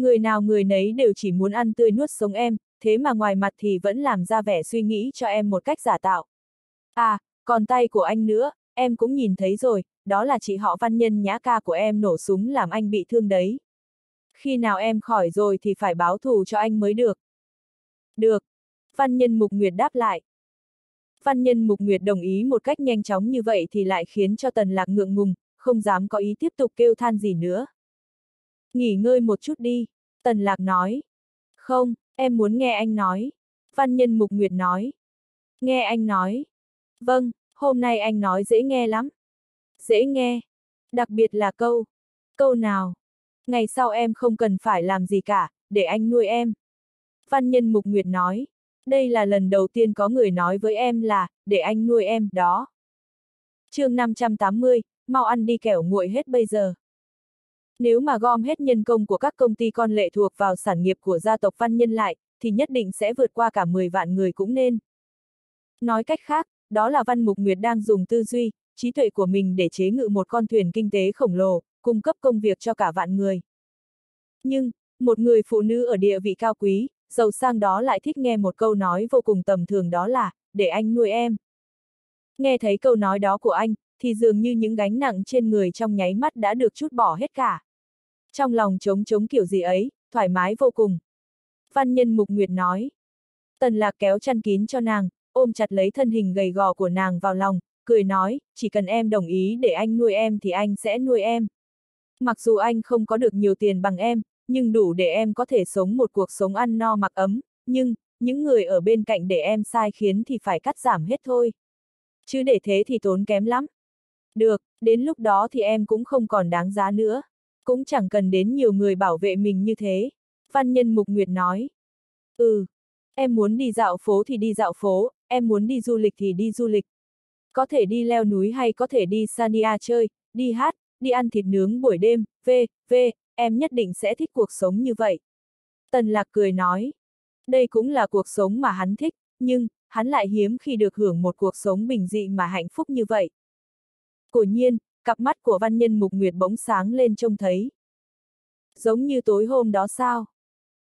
Người nào người nấy đều chỉ muốn ăn tươi nuốt sống em, thế mà ngoài mặt thì vẫn làm ra vẻ suy nghĩ cho em một cách giả tạo. À, còn tay của anh nữa, em cũng nhìn thấy rồi, đó là chị họ văn nhân nhã ca của em nổ súng làm anh bị thương đấy. Khi nào em khỏi rồi thì phải báo thù cho anh mới được. Được. Văn nhân Mục Nguyệt đáp lại. Văn nhân Mục Nguyệt đồng ý một cách nhanh chóng như vậy thì lại khiến cho Tần Lạc ngượng ngùng, không dám có ý tiếp tục kêu than gì nữa. Nghỉ ngơi một chút đi, Tần Lạc nói. Không, em muốn nghe anh nói. Văn nhân Mục Nguyệt nói. Nghe anh nói. Vâng, hôm nay anh nói dễ nghe lắm. Dễ nghe. Đặc biệt là câu. Câu nào? Ngày sau em không cần phải làm gì cả, để anh nuôi em. Văn nhân Mục Nguyệt nói. Đây là lần đầu tiên có người nói với em là, để anh nuôi em, đó. chương 580, mau ăn đi kẻo nguội hết bây giờ. Nếu mà gom hết nhân công của các công ty con lệ thuộc vào sản nghiệp của gia tộc văn nhân lại, thì nhất định sẽ vượt qua cả 10 vạn người cũng nên. Nói cách khác, đó là Văn Mục Nguyệt đang dùng tư duy, trí tuệ của mình để chế ngự một con thuyền kinh tế khổng lồ, cung cấp công việc cho cả vạn người. Nhưng, một người phụ nữ ở địa vị cao quý, giàu sang đó lại thích nghe một câu nói vô cùng tầm thường đó là, để anh nuôi em. Nghe thấy câu nói đó của anh, thì dường như những gánh nặng trên người trong nháy mắt đã được chút bỏ hết cả. Trong lòng trống trống kiểu gì ấy, thoải mái vô cùng. Văn nhân Mục Nguyệt nói. Tần lạc kéo chăn kín cho nàng, ôm chặt lấy thân hình gầy gò của nàng vào lòng, cười nói, chỉ cần em đồng ý để anh nuôi em thì anh sẽ nuôi em. Mặc dù anh không có được nhiều tiền bằng em, nhưng đủ để em có thể sống một cuộc sống ăn no mặc ấm, nhưng, những người ở bên cạnh để em sai khiến thì phải cắt giảm hết thôi. Chứ để thế thì tốn kém lắm. Được, đến lúc đó thì em cũng không còn đáng giá nữa. Cũng chẳng cần đến nhiều người bảo vệ mình như thế. Văn nhân Mục Nguyệt nói. Ừ, em muốn đi dạo phố thì đi dạo phố, em muốn đi du lịch thì đi du lịch. Có thể đi leo núi hay có thể đi Sania chơi, đi hát, đi ăn thịt nướng buổi đêm, v, v, em nhất định sẽ thích cuộc sống như vậy. Tần lạc cười nói. Đây cũng là cuộc sống mà hắn thích, nhưng, hắn lại hiếm khi được hưởng một cuộc sống bình dị mà hạnh phúc như vậy. cổ nhiên, cặp mắt của văn nhân mục nguyệt bỗng sáng lên trông thấy. Giống như tối hôm đó sao?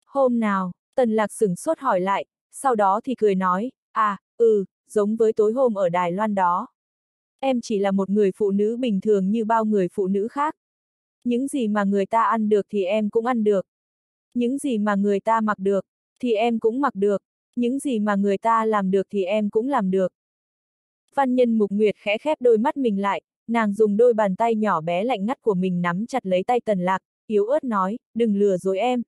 Hôm nào, tần lạc sửng sốt hỏi lại, sau đó thì cười nói, à, ừ, giống với tối hôm ở Đài Loan đó. Em chỉ là một người phụ nữ bình thường như bao người phụ nữ khác. Những gì mà người ta ăn được thì em cũng ăn được. Những gì mà người ta mặc được, thì em cũng mặc được. Những gì mà người ta làm được thì em cũng làm được. Văn nhân mục nguyệt khẽ khép đôi mắt mình lại, nàng dùng đôi bàn tay nhỏ bé lạnh ngắt của mình nắm chặt lấy tay tần lạc, yếu ớt nói, đừng lừa dối em.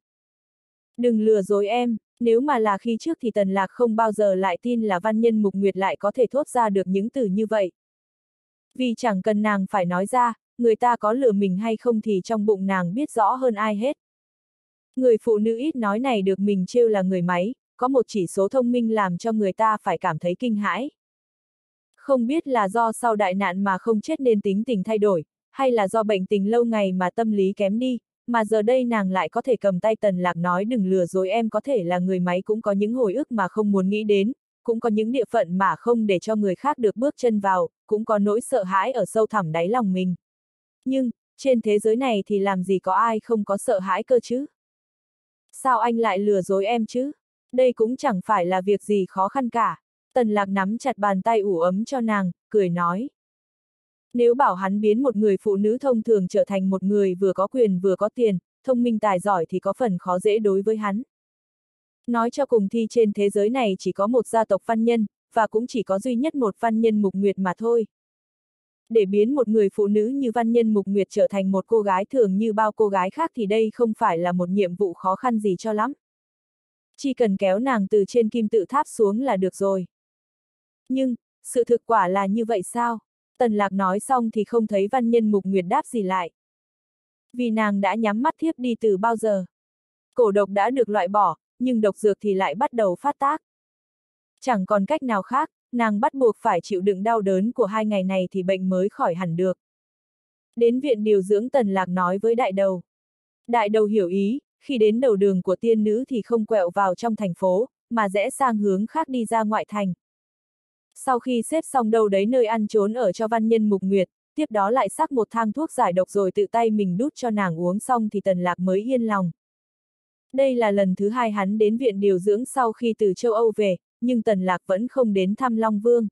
Đừng lừa dối em, nếu mà là khi trước thì tần lạc không bao giờ lại tin là văn nhân mục nguyệt lại có thể thốt ra được những từ như vậy. Vì chẳng cần nàng phải nói ra, người ta có lừa mình hay không thì trong bụng nàng biết rõ hơn ai hết. Người phụ nữ ít nói này được mình trêu là người máy, có một chỉ số thông minh làm cho người ta phải cảm thấy kinh hãi. Không biết là do sau đại nạn mà không chết nên tính tình thay đổi, hay là do bệnh tình lâu ngày mà tâm lý kém đi, mà giờ đây nàng lại có thể cầm tay tần lạc nói đừng lừa dối em có thể là người máy cũng có những hồi ức mà không muốn nghĩ đến, cũng có những địa phận mà không để cho người khác được bước chân vào, cũng có nỗi sợ hãi ở sâu thẳm đáy lòng mình. Nhưng, trên thế giới này thì làm gì có ai không có sợ hãi cơ chứ? Sao anh lại lừa dối em chứ? Đây cũng chẳng phải là việc gì khó khăn cả. Tần lạc nắm chặt bàn tay ủ ấm cho nàng, cười nói. Nếu bảo hắn biến một người phụ nữ thông thường trở thành một người vừa có quyền vừa có tiền, thông minh tài giỏi thì có phần khó dễ đối với hắn. Nói cho cùng thì trên thế giới này chỉ có một gia tộc văn nhân, và cũng chỉ có duy nhất một văn nhân mục nguyệt mà thôi. Để biến một người phụ nữ như văn nhân mục nguyệt trở thành một cô gái thường như bao cô gái khác thì đây không phải là một nhiệm vụ khó khăn gì cho lắm. Chỉ cần kéo nàng từ trên kim tự tháp xuống là được rồi. Nhưng, sự thực quả là như vậy sao? Tần lạc nói xong thì không thấy văn nhân mục nguyệt đáp gì lại. Vì nàng đã nhắm mắt thiếp đi từ bao giờ. Cổ độc đã được loại bỏ, nhưng độc dược thì lại bắt đầu phát tác. Chẳng còn cách nào khác, nàng bắt buộc phải chịu đựng đau đớn của hai ngày này thì bệnh mới khỏi hẳn được. Đến viện điều dưỡng tần lạc nói với đại đầu. Đại đầu hiểu ý, khi đến đầu đường của tiên nữ thì không quẹo vào trong thành phố, mà rẽ sang hướng khác đi ra ngoại thành. Sau khi xếp xong đâu đấy nơi ăn trốn ở cho văn nhân mục nguyệt, tiếp đó lại sắc một thang thuốc giải độc rồi tự tay mình đút cho nàng uống xong thì tần lạc mới yên lòng. Đây là lần thứ hai hắn đến viện điều dưỡng sau khi từ châu Âu về, nhưng tần lạc vẫn không đến thăm Long Vương.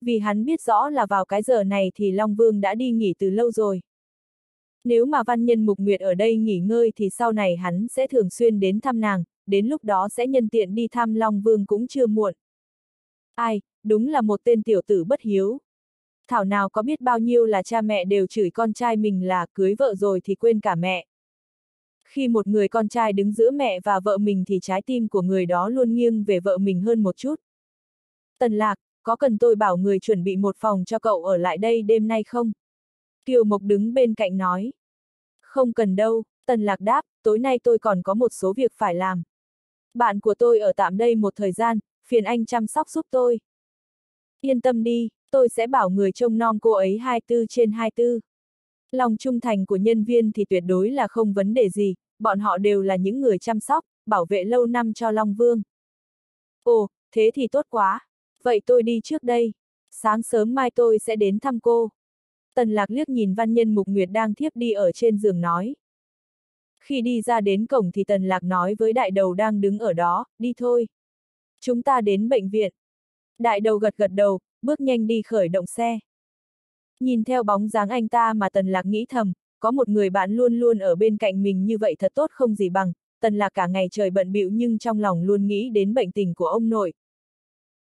Vì hắn biết rõ là vào cái giờ này thì Long Vương đã đi nghỉ từ lâu rồi. Nếu mà văn nhân mục nguyệt ở đây nghỉ ngơi thì sau này hắn sẽ thường xuyên đến thăm nàng, đến lúc đó sẽ nhân tiện đi thăm Long Vương cũng chưa muộn. Ai, đúng là một tên tiểu tử bất hiếu. Thảo nào có biết bao nhiêu là cha mẹ đều chửi con trai mình là cưới vợ rồi thì quên cả mẹ. Khi một người con trai đứng giữa mẹ và vợ mình thì trái tim của người đó luôn nghiêng về vợ mình hơn một chút. Tần lạc, có cần tôi bảo người chuẩn bị một phòng cho cậu ở lại đây đêm nay không? Kiều Mộc đứng bên cạnh nói. Không cần đâu, Tần Lạc đáp, tối nay tôi còn có một số việc phải làm. Bạn của tôi ở tạm đây một thời gian, phiền anh chăm sóc giúp tôi. Yên tâm đi, tôi sẽ bảo người trông nom cô ấy 24 trên 24. Lòng trung thành của nhân viên thì tuyệt đối là không vấn đề gì, bọn họ đều là những người chăm sóc, bảo vệ lâu năm cho Long Vương. Ồ, thế thì tốt quá. Vậy tôi đi trước đây. Sáng sớm mai tôi sẽ đến thăm cô. Tần lạc liếc nhìn văn nhân mục nguyệt đang thiếp đi ở trên giường nói. Khi đi ra đến cổng thì tần lạc nói với đại đầu đang đứng ở đó, đi thôi. Chúng ta đến bệnh viện. Đại đầu gật gật đầu, bước nhanh đi khởi động xe. Nhìn theo bóng dáng anh ta mà tần lạc nghĩ thầm, có một người bạn luôn luôn ở bên cạnh mình như vậy thật tốt không gì bằng, tần lạc cả ngày trời bận bịu nhưng trong lòng luôn nghĩ đến bệnh tình của ông nội.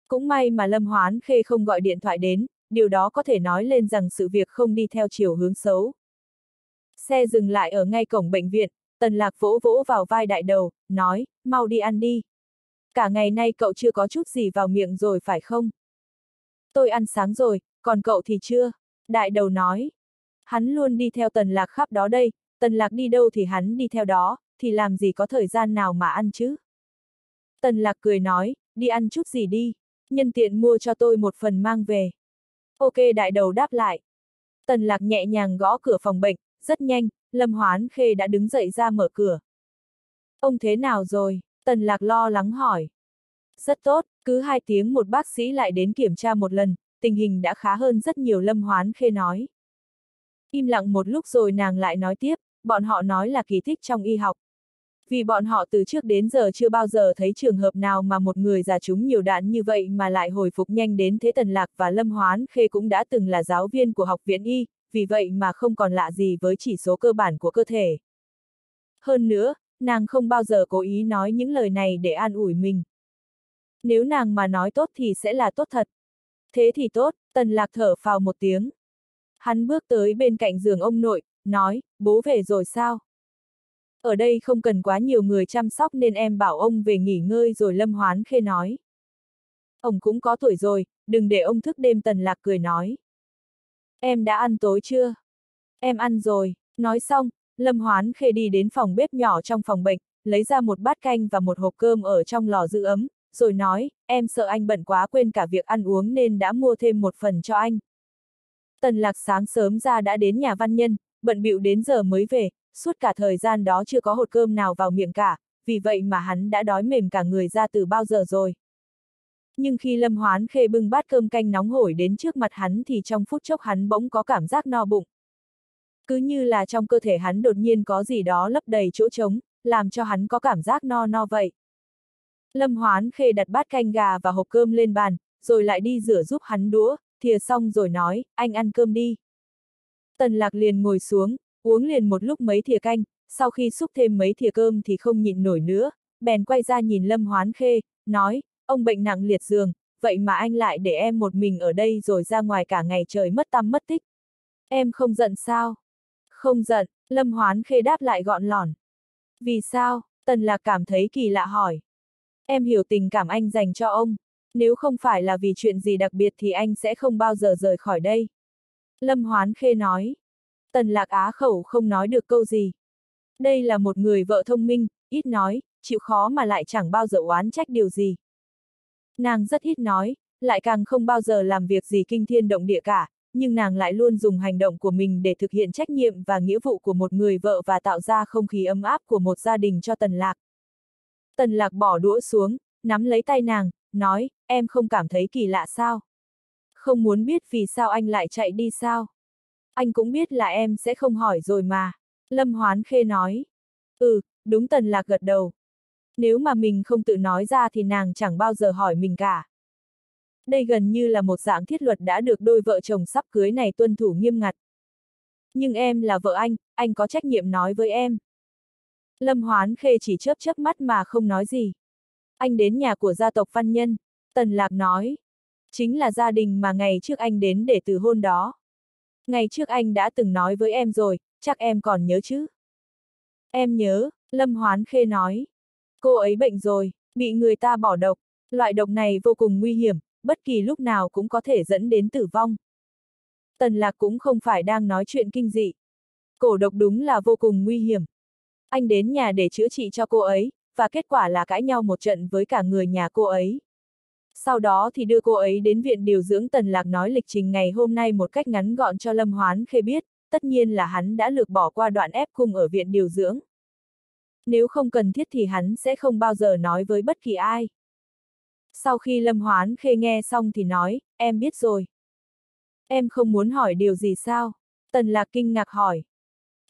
Cũng may mà Lâm Hoán Khê không gọi điện thoại đến, điều đó có thể nói lên rằng sự việc không đi theo chiều hướng xấu. Xe dừng lại ở ngay cổng bệnh viện, tần lạc vỗ vỗ vào vai đại đầu, nói, mau đi ăn đi. Cả ngày nay cậu chưa có chút gì vào miệng rồi phải không? Tôi ăn sáng rồi, còn cậu thì chưa? Đại đầu nói. Hắn luôn đi theo tần lạc khắp đó đây, tần lạc đi đâu thì hắn đi theo đó, thì làm gì có thời gian nào mà ăn chứ? Tần Lạc cười nói, đi ăn chút gì đi, nhân tiện mua cho tôi một phần mang về. Ok đại đầu đáp lại. Tần Lạc nhẹ nhàng gõ cửa phòng bệnh, rất nhanh, Lâm Hoán Khê đã đứng dậy ra mở cửa. Ông thế nào rồi? Tần Lạc lo lắng hỏi. Rất tốt, cứ hai tiếng một bác sĩ lại đến kiểm tra một lần, tình hình đã khá hơn rất nhiều Lâm Hoán Khê nói. Im lặng một lúc rồi nàng lại nói tiếp, bọn họ nói là kỳ tích trong y học. Vì bọn họ từ trước đến giờ chưa bao giờ thấy trường hợp nào mà một người già chúng nhiều đạn như vậy mà lại hồi phục nhanh đến thế Tần Lạc và Lâm Hoán Khê cũng đã từng là giáo viên của học viện y, vì vậy mà không còn lạ gì với chỉ số cơ bản của cơ thể. Hơn nữa, nàng không bao giờ cố ý nói những lời này để an ủi mình. Nếu nàng mà nói tốt thì sẽ là tốt thật. Thế thì tốt, Tần Lạc thở phào một tiếng. Hắn bước tới bên cạnh giường ông nội, nói, bố về rồi sao? Ở đây không cần quá nhiều người chăm sóc nên em bảo ông về nghỉ ngơi rồi Lâm Hoán Khê nói. Ông cũng có tuổi rồi, đừng để ông thức đêm Tần Lạc cười nói. Em đã ăn tối chưa? Em ăn rồi, nói xong, Lâm Hoán Khê đi đến phòng bếp nhỏ trong phòng bệnh, lấy ra một bát canh và một hộp cơm ở trong lò giữ ấm, rồi nói, em sợ anh bận quá quên cả việc ăn uống nên đã mua thêm một phần cho anh. Tần lạc sáng sớm ra đã đến nhà văn nhân, bận bịu đến giờ mới về, suốt cả thời gian đó chưa có hột cơm nào vào miệng cả, vì vậy mà hắn đã đói mềm cả người ra từ bao giờ rồi. Nhưng khi Lâm Hoán Khê bưng bát cơm canh nóng hổi đến trước mặt hắn thì trong phút chốc hắn bỗng có cảm giác no bụng. Cứ như là trong cơ thể hắn đột nhiên có gì đó lấp đầy chỗ trống, làm cho hắn có cảm giác no no vậy. Lâm Hoán Khê đặt bát canh gà và hộp cơm lên bàn, rồi lại đi rửa giúp hắn đũa, thìa xong rồi nói, anh ăn cơm đi. Tần lạc liền ngồi xuống, uống liền một lúc mấy thìa canh, sau khi xúc thêm mấy thìa cơm thì không nhịn nổi nữa, bèn quay ra nhìn Lâm Hoán Khê, nói, ông bệnh nặng liệt giường, vậy mà anh lại để em một mình ở đây rồi ra ngoài cả ngày trời mất tâm mất tích. Em không giận sao? Không giận, Lâm Hoán Khê đáp lại gọn lỏn. Vì sao? Tần Lạc cảm thấy kỳ lạ hỏi. Em hiểu tình cảm anh dành cho ông. Nếu không phải là vì chuyện gì đặc biệt thì anh sẽ không bao giờ rời khỏi đây. Lâm Hoán Khê nói. Tần Lạc Á khẩu không nói được câu gì. Đây là một người vợ thông minh, ít nói, chịu khó mà lại chẳng bao giờ oán trách điều gì. Nàng rất ít nói, lại càng không bao giờ làm việc gì kinh thiên động địa cả, nhưng nàng lại luôn dùng hành động của mình để thực hiện trách nhiệm và nghĩa vụ của một người vợ và tạo ra không khí ấm áp của một gia đình cho Tần Lạc. Tần Lạc bỏ đũa xuống, nắm lấy tay nàng, nói, em không cảm thấy kỳ lạ sao? Không muốn biết vì sao anh lại chạy đi sao? Anh cũng biết là em sẽ không hỏi rồi mà. Lâm Hoán Khê nói. Ừ, đúng Tần Lạc gật đầu. Nếu mà mình không tự nói ra thì nàng chẳng bao giờ hỏi mình cả. Đây gần như là một dạng thiết luật đã được đôi vợ chồng sắp cưới này tuân thủ nghiêm ngặt. Nhưng em là vợ anh, anh có trách nhiệm nói với em. Lâm Hoán Khê chỉ chớp chớp mắt mà không nói gì. Anh đến nhà của gia tộc Văn Nhân, Tần Lạc nói. Chính là gia đình mà ngày trước anh đến để từ hôn đó. Ngày trước anh đã từng nói với em rồi, chắc em còn nhớ chứ? Em nhớ, Lâm Hoán Khê nói. Cô ấy bệnh rồi, bị người ta bỏ độc. Loại độc này vô cùng nguy hiểm, bất kỳ lúc nào cũng có thể dẫn đến tử vong. Tần Lạc cũng không phải đang nói chuyện kinh dị. Cổ độc đúng là vô cùng nguy hiểm. Anh đến nhà để chữa trị cho cô ấy, và kết quả là cãi nhau một trận với cả người nhà cô ấy. Sau đó thì đưa cô ấy đến viện điều dưỡng Tần Lạc nói lịch trình ngày hôm nay một cách ngắn gọn cho Lâm Hoán Khê biết, tất nhiên là hắn đã lược bỏ qua đoạn ép cung ở viện điều dưỡng. Nếu không cần thiết thì hắn sẽ không bao giờ nói với bất kỳ ai. Sau khi Lâm Hoán Khê nghe xong thì nói, em biết rồi. Em không muốn hỏi điều gì sao? Tần Lạc kinh ngạc hỏi.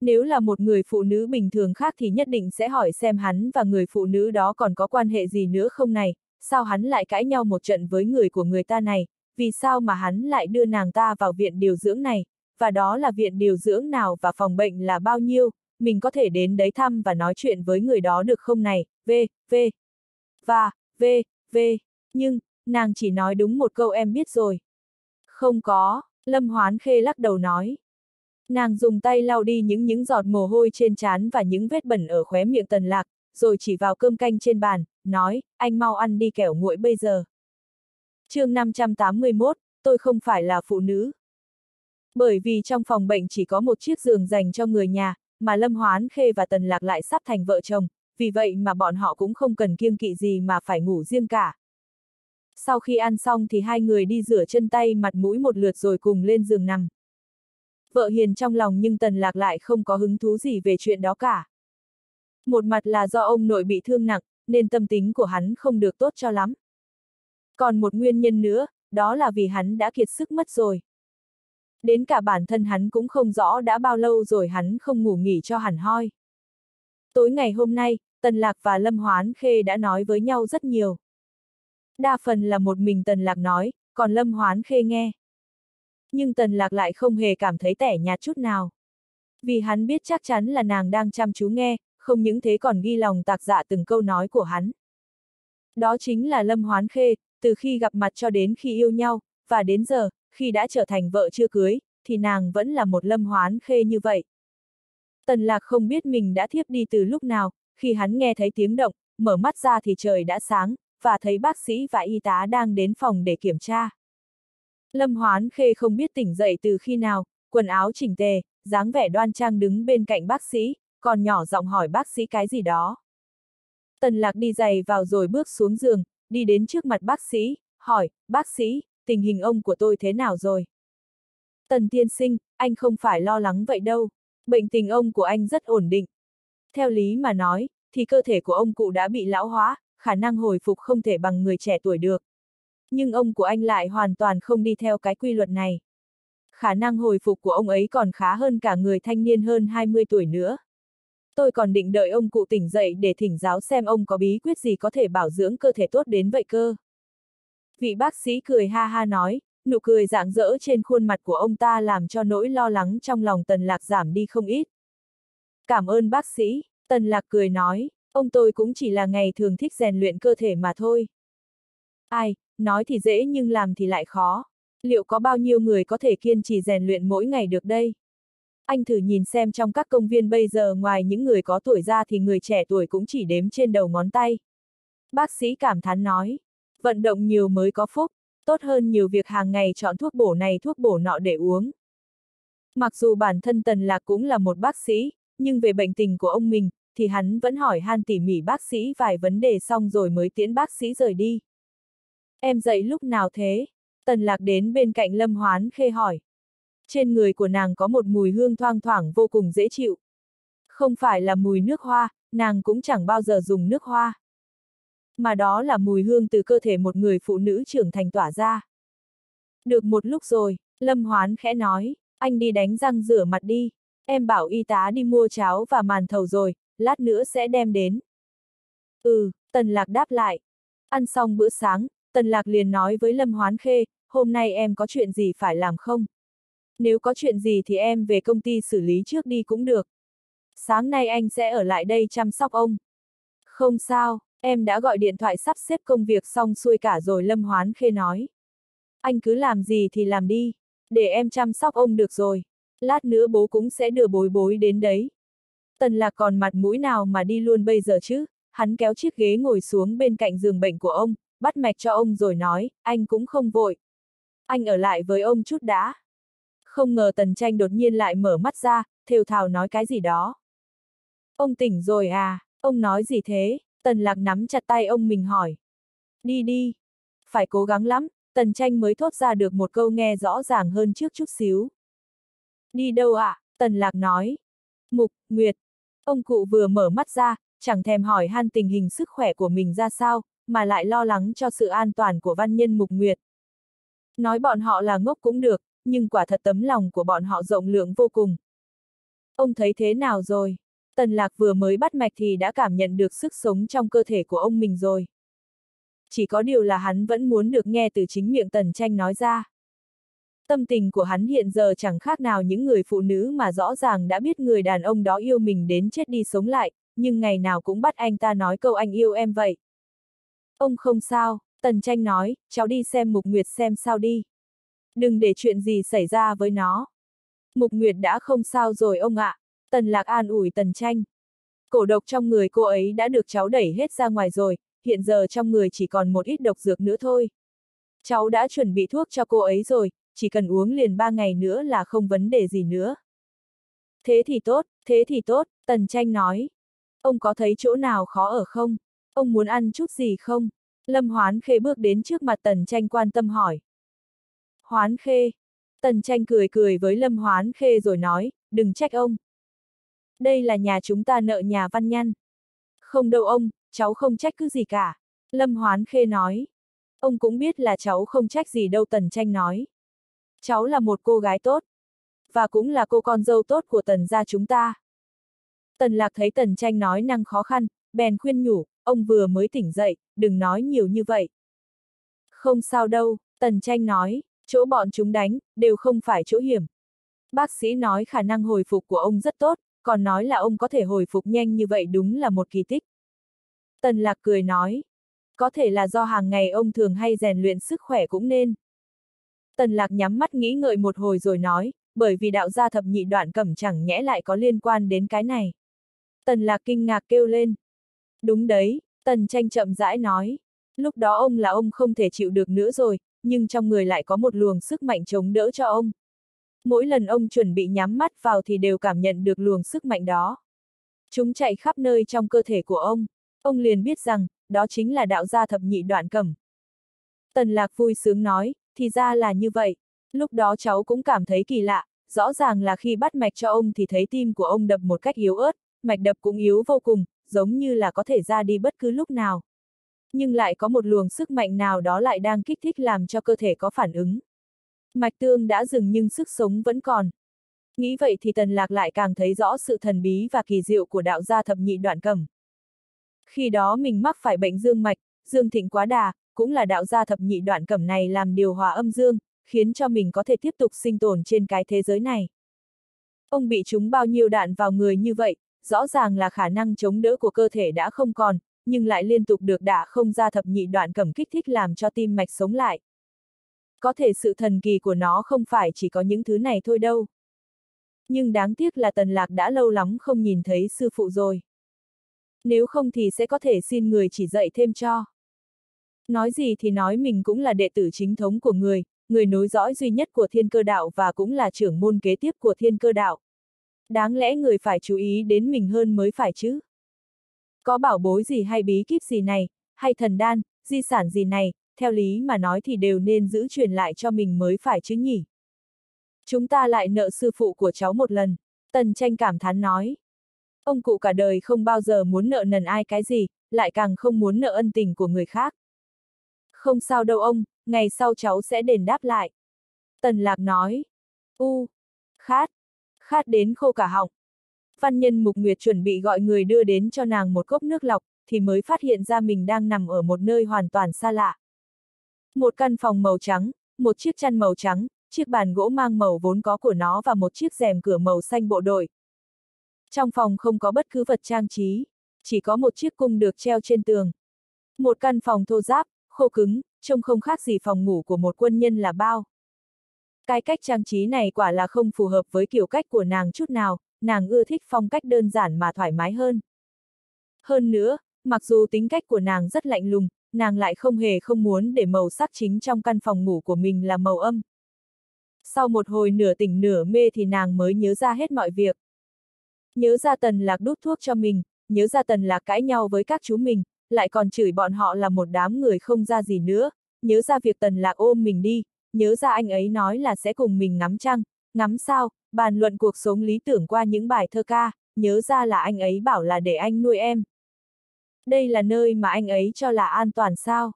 Nếu là một người phụ nữ bình thường khác thì nhất định sẽ hỏi xem hắn và người phụ nữ đó còn có quan hệ gì nữa không này, sao hắn lại cãi nhau một trận với người của người ta này, vì sao mà hắn lại đưa nàng ta vào viện điều dưỡng này, và đó là viện điều dưỡng nào và phòng bệnh là bao nhiêu, mình có thể đến đấy thăm và nói chuyện với người đó được không này, v, v, và, v, v, nhưng, nàng chỉ nói đúng một câu em biết rồi. Không có, Lâm Hoán Khê lắc đầu nói. Nàng dùng tay lau đi những những giọt mồ hôi trên trán và những vết bẩn ở khóe miệng tần lạc, rồi chỉ vào cơm canh trên bàn, nói, anh mau ăn đi kẻo nguội bây giờ. chương 581, tôi không phải là phụ nữ. Bởi vì trong phòng bệnh chỉ có một chiếc giường dành cho người nhà, mà Lâm Hoán Khê và Tần Lạc lại sắp thành vợ chồng, vì vậy mà bọn họ cũng không cần kiêng kỵ gì mà phải ngủ riêng cả. Sau khi ăn xong thì hai người đi rửa chân tay mặt mũi một lượt rồi cùng lên giường nằm. Vợ hiền trong lòng nhưng Tần Lạc lại không có hứng thú gì về chuyện đó cả. Một mặt là do ông nội bị thương nặng, nên tâm tính của hắn không được tốt cho lắm. Còn một nguyên nhân nữa, đó là vì hắn đã kiệt sức mất rồi. Đến cả bản thân hắn cũng không rõ đã bao lâu rồi hắn không ngủ nghỉ cho hẳn hoi. Tối ngày hôm nay, Tần Lạc và Lâm Hoán Khê đã nói với nhau rất nhiều. Đa phần là một mình Tần Lạc nói, còn Lâm Hoán Khê nghe. Nhưng Tần Lạc lại không hề cảm thấy tẻ nhạt chút nào. Vì hắn biết chắc chắn là nàng đang chăm chú nghe, không những thế còn ghi lòng tạc dạ từng câu nói của hắn. Đó chính là Lâm Hoán Khê, từ khi gặp mặt cho đến khi yêu nhau, và đến giờ, khi đã trở thành vợ chưa cưới, thì nàng vẫn là một Lâm Hoán Khê như vậy. Tần Lạc không biết mình đã thiếp đi từ lúc nào, khi hắn nghe thấy tiếng động, mở mắt ra thì trời đã sáng, và thấy bác sĩ và y tá đang đến phòng để kiểm tra. Lâm Hoán Khê không biết tỉnh dậy từ khi nào, quần áo chỉnh tề, dáng vẻ đoan trang đứng bên cạnh bác sĩ, còn nhỏ giọng hỏi bác sĩ cái gì đó. Tần lạc đi giày vào rồi bước xuống giường, đi đến trước mặt bác sĩ, hỏi, bác sĩ, tình hình ông của tôi thế nào rồi? Tần tiên sinh, anh không phải lo lắng vậy đâu, bệnh tình ông của anh rất ổn định. Theo lý mà nói, thì cơ thể của ông cụ đã bị lão hóa, khả năng hồi phục không thể bằng người trẻ tuổi được. Nhưng ông của anh lại hoàn toàn không đi theo cái quy luật này. Khả năng hồi phục của ông ấy còn khá hơn cả người thanh niên hơn 20 tuổi nữa. Tôi còn định đợi ông cụ tỉnh dậy để thỉnh giáo xem ông có bí quyết gì có thể bảo dưỡng cơ thể tốt đến vậy cơ. Vị bác sĩ cười ha ha nói, nụ cười rạng rỡ trên khuôn mặt của ông ta làm cho nỗi lo lắng trong lòng Tần Lạc giảm đi không ít. Cảm ơn bác sĩ, Tần Lạc cười nói, ông tôi cũng chỉ là ngày thường thích rèn luyện cơ thể mà thôi. Ai, nói thì dễ nhưng làm thì lại khó. Liệu có bao nhiêu người có thể kiên trì rèn luyện mỗi ngày được đây? Anh thử nhìn xem trong các công viên bây giờ ngoài những người có tuổi ra thì người trẻ tuổi cũng chỉ đếm trên đầu ngón tay. Bác sĩ cảm thán nói, vận động nhiều mới có phúc, tốt hơn nhiều việc hàng ngày chọn thuốc bổ này thuốc bổ nọ để uống. Mặc dù bản thân Tần Lạc cũng là một bác sĩ, nhưng về bệnh tình của ông mình, thì hắn vẫn hỏi han tỉ mỉ bác sĩ vài vấn đề xong rồi mới tiễn bác sĩ rời đi. Em dậy lúc nào thế? Tần lạc đến bên cạnh Lâm Hoán khê hỏi. Trên người của nàng có một mùi hương thoang thoảng vô cùng dễ chịu. Không phải là mùi nước hoa, nàng cũng chẳng bao giờ dùng nước hoa. Mà đó là mùi hương từ cơ thể một người phụ nữ trưởng thành tỏa ra. Được một lúc rồi, Lâm Hoán khẽ nói, anh đi đánh răng rửa mặt đi. Em bảo y tá đi mua cháo và màn thầu rồi, lát nữa sẽ đem đến. Ừ, Tần Lạc đáp lại. Ăn xong bữa sáng, Tần Lạc liền nói với Lâm Hoán Khê, hôm nay em có chuyện gì phải làm không? Nếu có chuyện gì thì em về công ty xử lý trước đi cũng được. Sáng nay anh sẽ ở lại đây chăm sóc ông. Không sao, em đã gọi điện thoại sắp xếp công việc xong xuôi cả rồi Lâm Hoán Khê nói. Anh cứ làm gì thì làm đi, để em chăm sóc ông được rồi. Lát nữa bố cũng sẽ đưa bối bối đến đấy. Tần lạc còn mặt mũi nào mà đi luôn bây giờ chứ, hắn kéo chiếc ghế ngồi xuống bên cạnh giường bệnh của ông, bắt mạch cho ông rồi nói, anh cũng không vội. Anh ở lại với ông chút đã. Không ngờ tần tranh đột nhiên lại mở mắt ra, thều thào nói cái gì đó. Ông tỉnh rồi à, ông nói gì thế, tần lạc nắm chặt tay ông mình hỏi. Đi đi. Phải cố gắng lắm, tần tranh mới thốt ra được một câu nghe rõ ràng hơn trước chút xíu. Đi đâu ạ, à? tần lạc nói. Mục, Nguyệt. Ông cụ vừa mở mắt ra, chẳng thèm hỏi han tình hình sức khỏe của mình ra sao, mà lại lo lắng cho sự an toàn của văn nhân Mục Nguyệt. Nói bọn họ là ngốc cũng được, nhưng quả thật tấm lòng của bọn họ rộng lượng vô cùng. Ông thấy thế nào rồi? Tần lạc vừa mới bắt mạch thì đã cảm nhận được sức sống trong cơ thể của ông mình rồi. Chỉ có điều là hắn vẫn muốn được nghe từ chính miệng tần tranh nói ra. Tâm tình của hắn hiện giờ chẳng khác nào những người phụ nữ mà rõ ràng đã biết người đàn ông đó yêu mình đến chết đi sống lại, nhưng ngày nào cũng bắt anh ta nói câu anh yêu em vậy. Ông không sao, Tần Tranh nói, cháu đi xem Mục Nguyệt xem sao đi. Đừng để chuyện gì xảy ra với nó. Mục Nguyệt đã không sao rồi ông ạ. Tần Lạc an ủi Tần Tranh. Cổ độc trong người cô ấy đã được cháu đẩy hết ra ngoài rồi, hiện giờ trong người chỉ còn một ít độc dược nữa thôi. Cháu đã chuẩn bị thuốc cho cô ấy rồi, chỉ cần uống liền ba ngày nữa là không vấn đề gì nữa. Thế thì tốt, thế thì tốt, Tần Tranh nói. Ông có thấy chỗ nào khó ở không? Ông muốn ăn chút gì không? Lâm Hoán Khê bước đến trước mặt Tần Tranh quan tâm hỏi. Hoán Khê. Tần Tranh cười cười với Lâm Hoán Khê rồi nói, đừng trách ông. Đây là nhà chúng ta nợ nhà văn nhăn. Không đâu ông, cháu không trách cứ gì cả. Lâm Hoán Khê nói. Ông cũng biết là cháu không trách gì đâu Tần Tranh nói. Cháu là một cô gái tốt. Và cũng là cô con dâu tốt của Tần gia chúng ta. Tần Lạc thấy Tần Tranh nói năng khó khăn, bèn khuyên nhủ, ông vừa mới tỉnh dậy, đừng nói nhiều như vậy. Không sao đâu, Tần Tranh nói, chỗ bọn chúng đánh, đều không phải chỗ hiểm. Bác sĩ nói khả năng hồi phục của ông rất tốt, còn nói là ông có thể hồi phục nhanh như vậy đúng là một kỳ tích. Tần Lạc cười nói, có thể là do hàng ngày ông thường hay rèn luyện sức khỏe cũng nên. Tần Lạc nhắm mắt nghĩ ngợi một hồi rồi nói, bởi vì đạo gia thập nhị đoạn cẩm chẳng nhẽ lại có liên quan đến cái này. Tần Lạc kinh ngạc kêu lên. Đúng đấy, Tần Tranh chậm rãi nói. Lúc đó ông là ông không thể chịu được nữa rồi, nhưng trong người lại có một luồng sức mạnh chống đỡ cho ông. Mỗi lần ông chuẩn bị nhắm mắt vào thì đều cảm nhận được luồng sức mạnh đó. Chúng chạy khắp nơi trong cơ thể của ông. Ông liền biết rằng, đó chính là đạo gia thập nhị đoạn cẩm. Tần lạc vui sướng nói, thì ra là như vậy. Lúc đó cháu cũng cảm thấy kỳ lạ, rõ ràng là khi bắt mạch cho ông thì thấy tim của ông đập một cách yếu ớt, mạch đập cũng yếu vô cùng, giống như là có thể ra đi bất cứ lúc nào. Nhưng lại có một luồng sức mạnh nào đó lại đang kích thích làm cho cơ thể có phản ứng. Mạch tương đã dừng nhưng sức sống vẫn còn. Nghĩ vậy thì tần lạc lại càng thấy rõ sự thần bí và kỳ diệu của đạo gia thập nhị đoạn cầm. Khi đó mình mắc phải bệnh dương mạch, dương thịnh quá đà, cũng là đạo gia thập nhị đoạn cẩm này làm điều hòa âm dương, khiến cho mình có thể tiếp tục sinh tồn trên cái thế giới này. Ông bị trúng bao nhiêu đạn vào người như vậy, rõ ràng là khả năng chống đỡ của cơ thể đã không còn, nhưng lại liên tục được đả không ra thập nhị đoạn cẩm kích thích làm cho tim mạch sống lại. Có thể sự thần kỳ của nó không phải chỉ có những thứ này thôi đâu. Nhưng đáng tiếc là tần lạc đã lâu lắm không nhìn thấy sư phụ rồi. Nếu không thì sẽ có thể xin người chỉ dạy thêm cho. Nói gì thì nói mình cũng là đệ tử chính thống của người, người nối dõi duy nhất của thiên cơ đạo và cũng là trưởng môn kế tiếp của thiên cơ đạo. Đáng lẽ người phải chú ý đến mình hơn mới phải chứ. Có bảo bối gì hay bí kíp gì này, hay thần đan, di sản gì này, theo lý mà nói thì đều nên giữ truyền lại cho mình mới phải chứ nhỉ. Chúng ta lại nợ sư phụ của cháu một lần, tần tranh cảm thán nói. Ông cụ cả đời không bao giờ muốn nợ nần ai cái gì, lại càng không muốn nợ ân tình của người khác. Không sao đâu ông, ngày sau cháu sẽ đền đáp lại. Tần lạc nói. U. Khát. Khát đến khô cả họng. Văn nhân Mục Nguyệt chuẩn bị gọi người đưa đến cho nàng một cốc nước lọc, thì mới phát hiện ra mình đang nằm ở một nơi hoàn toàn xa lạ. Một căn phòng màu trắng, một chiếc chăn màu trắng, chiếc bàn gỗ mang màu vốn có của nó và một chiếc rèm cửa màu xanh bộ đội. Trong phòng không có bất cứ vật trang trí, chỉ có một chiếc cung được treo trên tường. Một căn phòng thô giáp, khô cứng, trông không khác gì phòng ngủ của một quân nhân là bao. Cái cách trang trí này quả là không phù hợp với kiểu cách của nàng chút nào, nàng ưa thích phong cách đơn giản mà thoải mái hơn. Hơn nữa, mặc dù tính cách của nàng rất lạnh lùng, nàng lại không hề không muốn để màu sắc chính trong căn phòng ngủ của mình là màu âm. Sau một hồi nửa tỉnh nửa mê thì nàng mới nhớ ra hết mọi việc. Nhớ ra tần lạc đút thuốc cho mình, nhớ ra tần lạc cãi nhau với các chú mình, lại còn chửi bọn họ là một đám người không ra gì nữa, nhớ ra việc tần lạc ôm mình đi, nhớ ra anh ấy nói là sẽ cùng mình ngắm trăng, ngắm sao, bàn luận cuộc sống lý tưởng qua những bài thơ ca, nhớ ra là anh ấy bảo là để anh nuôi em. Đây là nơi mà anh ấy cho là an toàn sao?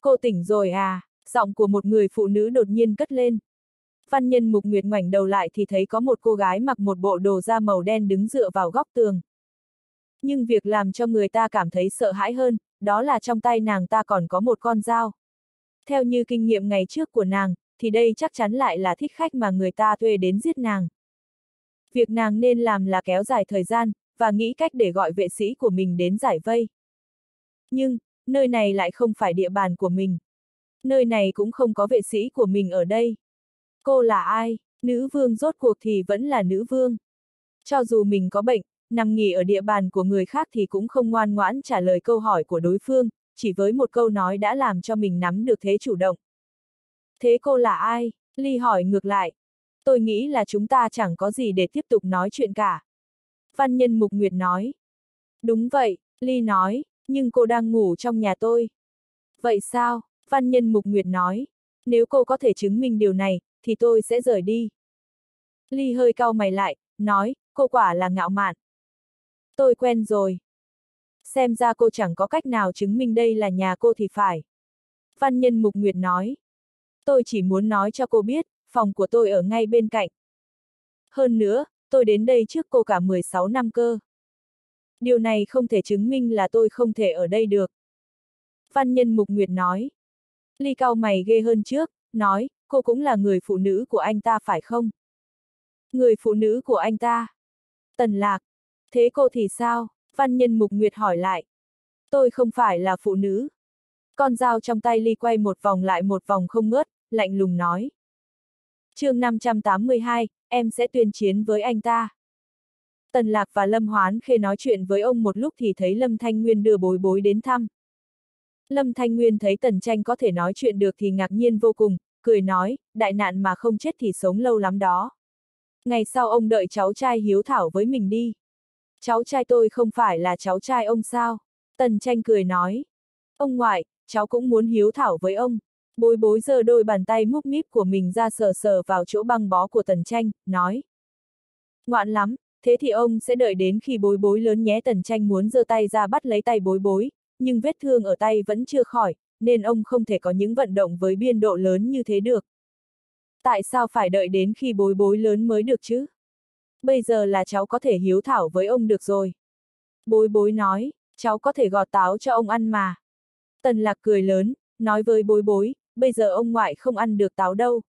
Cô tỉnh rồi à? Giọng của một người phụ nữ đột nhiên cất lên. Văn nhân mục nguyệt ngoảnh đầu lại thì thấy có một cô gái mặc một bộ đồ da màu đen đứng dựa vào góc tường. Nhưng việc làm cho người ta cảm thấy sợ hãi hơn, đó là trong tay nàng ta còn có một con dao. Theo như kinh nghiệm ngày trước của nàng, thì đây chắc chắn lại là thích khách mà người ta thuê đến giết nàng. Việc nàng nên làm là kéo dài thời gian, và nghĩ cách để gọi vệ sĩ của mình đến giải vây. Nhưng, nơi này lại không phải địa bàn của mình. Nơi này cũng không có vệ sĩ của mình ở đây. Cô là ai? Nữ vương rốt cuộc thì vẫn là nữ vương. Cho dù mình có bệnh, nằm nghỉ ở địa bàn của người khác thì cũng không ngoan ngoãn trả lời câu hỏi của đối phương, chỉ với một câu nói đã làm cho mình nắm được thế chủ động. Thế cô là ai? Ly hỏi ngược lại. Tôi nghĩ là chúng ta chẳng có gì để tiếp tục nói chuyện cả. Văn nhân Mục Nguyệt nói. Đúng vậy, Ly nói, nhưng cô đang ngủ trong nhà tôi. Vậy sao? Văn nhân Mục Nguyệt nói. Nếu cô có thể chứng minh điều này, thì tôi sẽ rời đi. Ly hơi cau mày lại, nói, cô quả là ngạo mạn. Tôi quen rồi. Xem ra cô chẳng có cách nào chứng minh đây là nhà cô thì phải. Văn nhân Mục Nguyệt nói. Tôi chỉ muốn nói cho cô biết, phòng của tôi ở ngay bên cạnh. Hơn nữa, tôi đến đây trước cô cả 16 năm cơ. Điều này không thể chứng minh là tôi không thể ở đây được. Văn nhân Mục Nguyệt nói. Ly cao mày ghê hơn trước, nói, cô cũng là người phụ nữ của anh ta phải không? Người phụ nữ của anh ta. Tần lạc. Thế cô thì sao? Văn nhân Mục Nguyệt hỏi lại. Tôi không phải là phụ nữ. Con dao trong tay Ly quay một vòng lại một vòng không ngớt, lạnh lùng nói. chương 582, em sẽ tuyên chiến với anh ta. Tần Lạc và Lâm Hoán khi nói chuyện với ông một lúc thì thấy Lâm Thanh Nguyên đưa bối bối đến thăm. Lâm Thanh Nguyên thấy Tần Tranh có thể nói chuyện được thì ngạc nhiên vô cùng, cười nói, đại nạn mà không chết thì sống lâu lắm đó. Ngày sau ông đợi cháu trai hiếu thảo với mình đi. Cháu trai tôi không phải là cháu trai ông sao? Tần Tranh cười nói. Ông ngoại, cháu cũng muốn hiếu thảo với ông. Bối bối giơ đôi bàn tay múc míp của mình ra sờ sờ vào chỗ băng bó của Tần Tranh, nói. Ngoạn lắm, thế thì ông sẽ đợi đến khi bối bối lớn nhé Tần Tranh muốn giơ tay ra bắt lấy tay bối bối, nhưng vết thương ở tay vẫn chưa khỏi, nên ông không thể có những vận động với biên độ lớn như thế được. Tại sao phải đợi đến khi bối bối lớn mới được chứ? Bây giờ là cháu có thể hiếu thảo với ông được rồi. Bối bối nói, cháu có thể gọt táo cho ông ăn mà. Tần lạc cười lớn, nói với bối bối, bây giờ ông ngoại không ăn được táo đâu.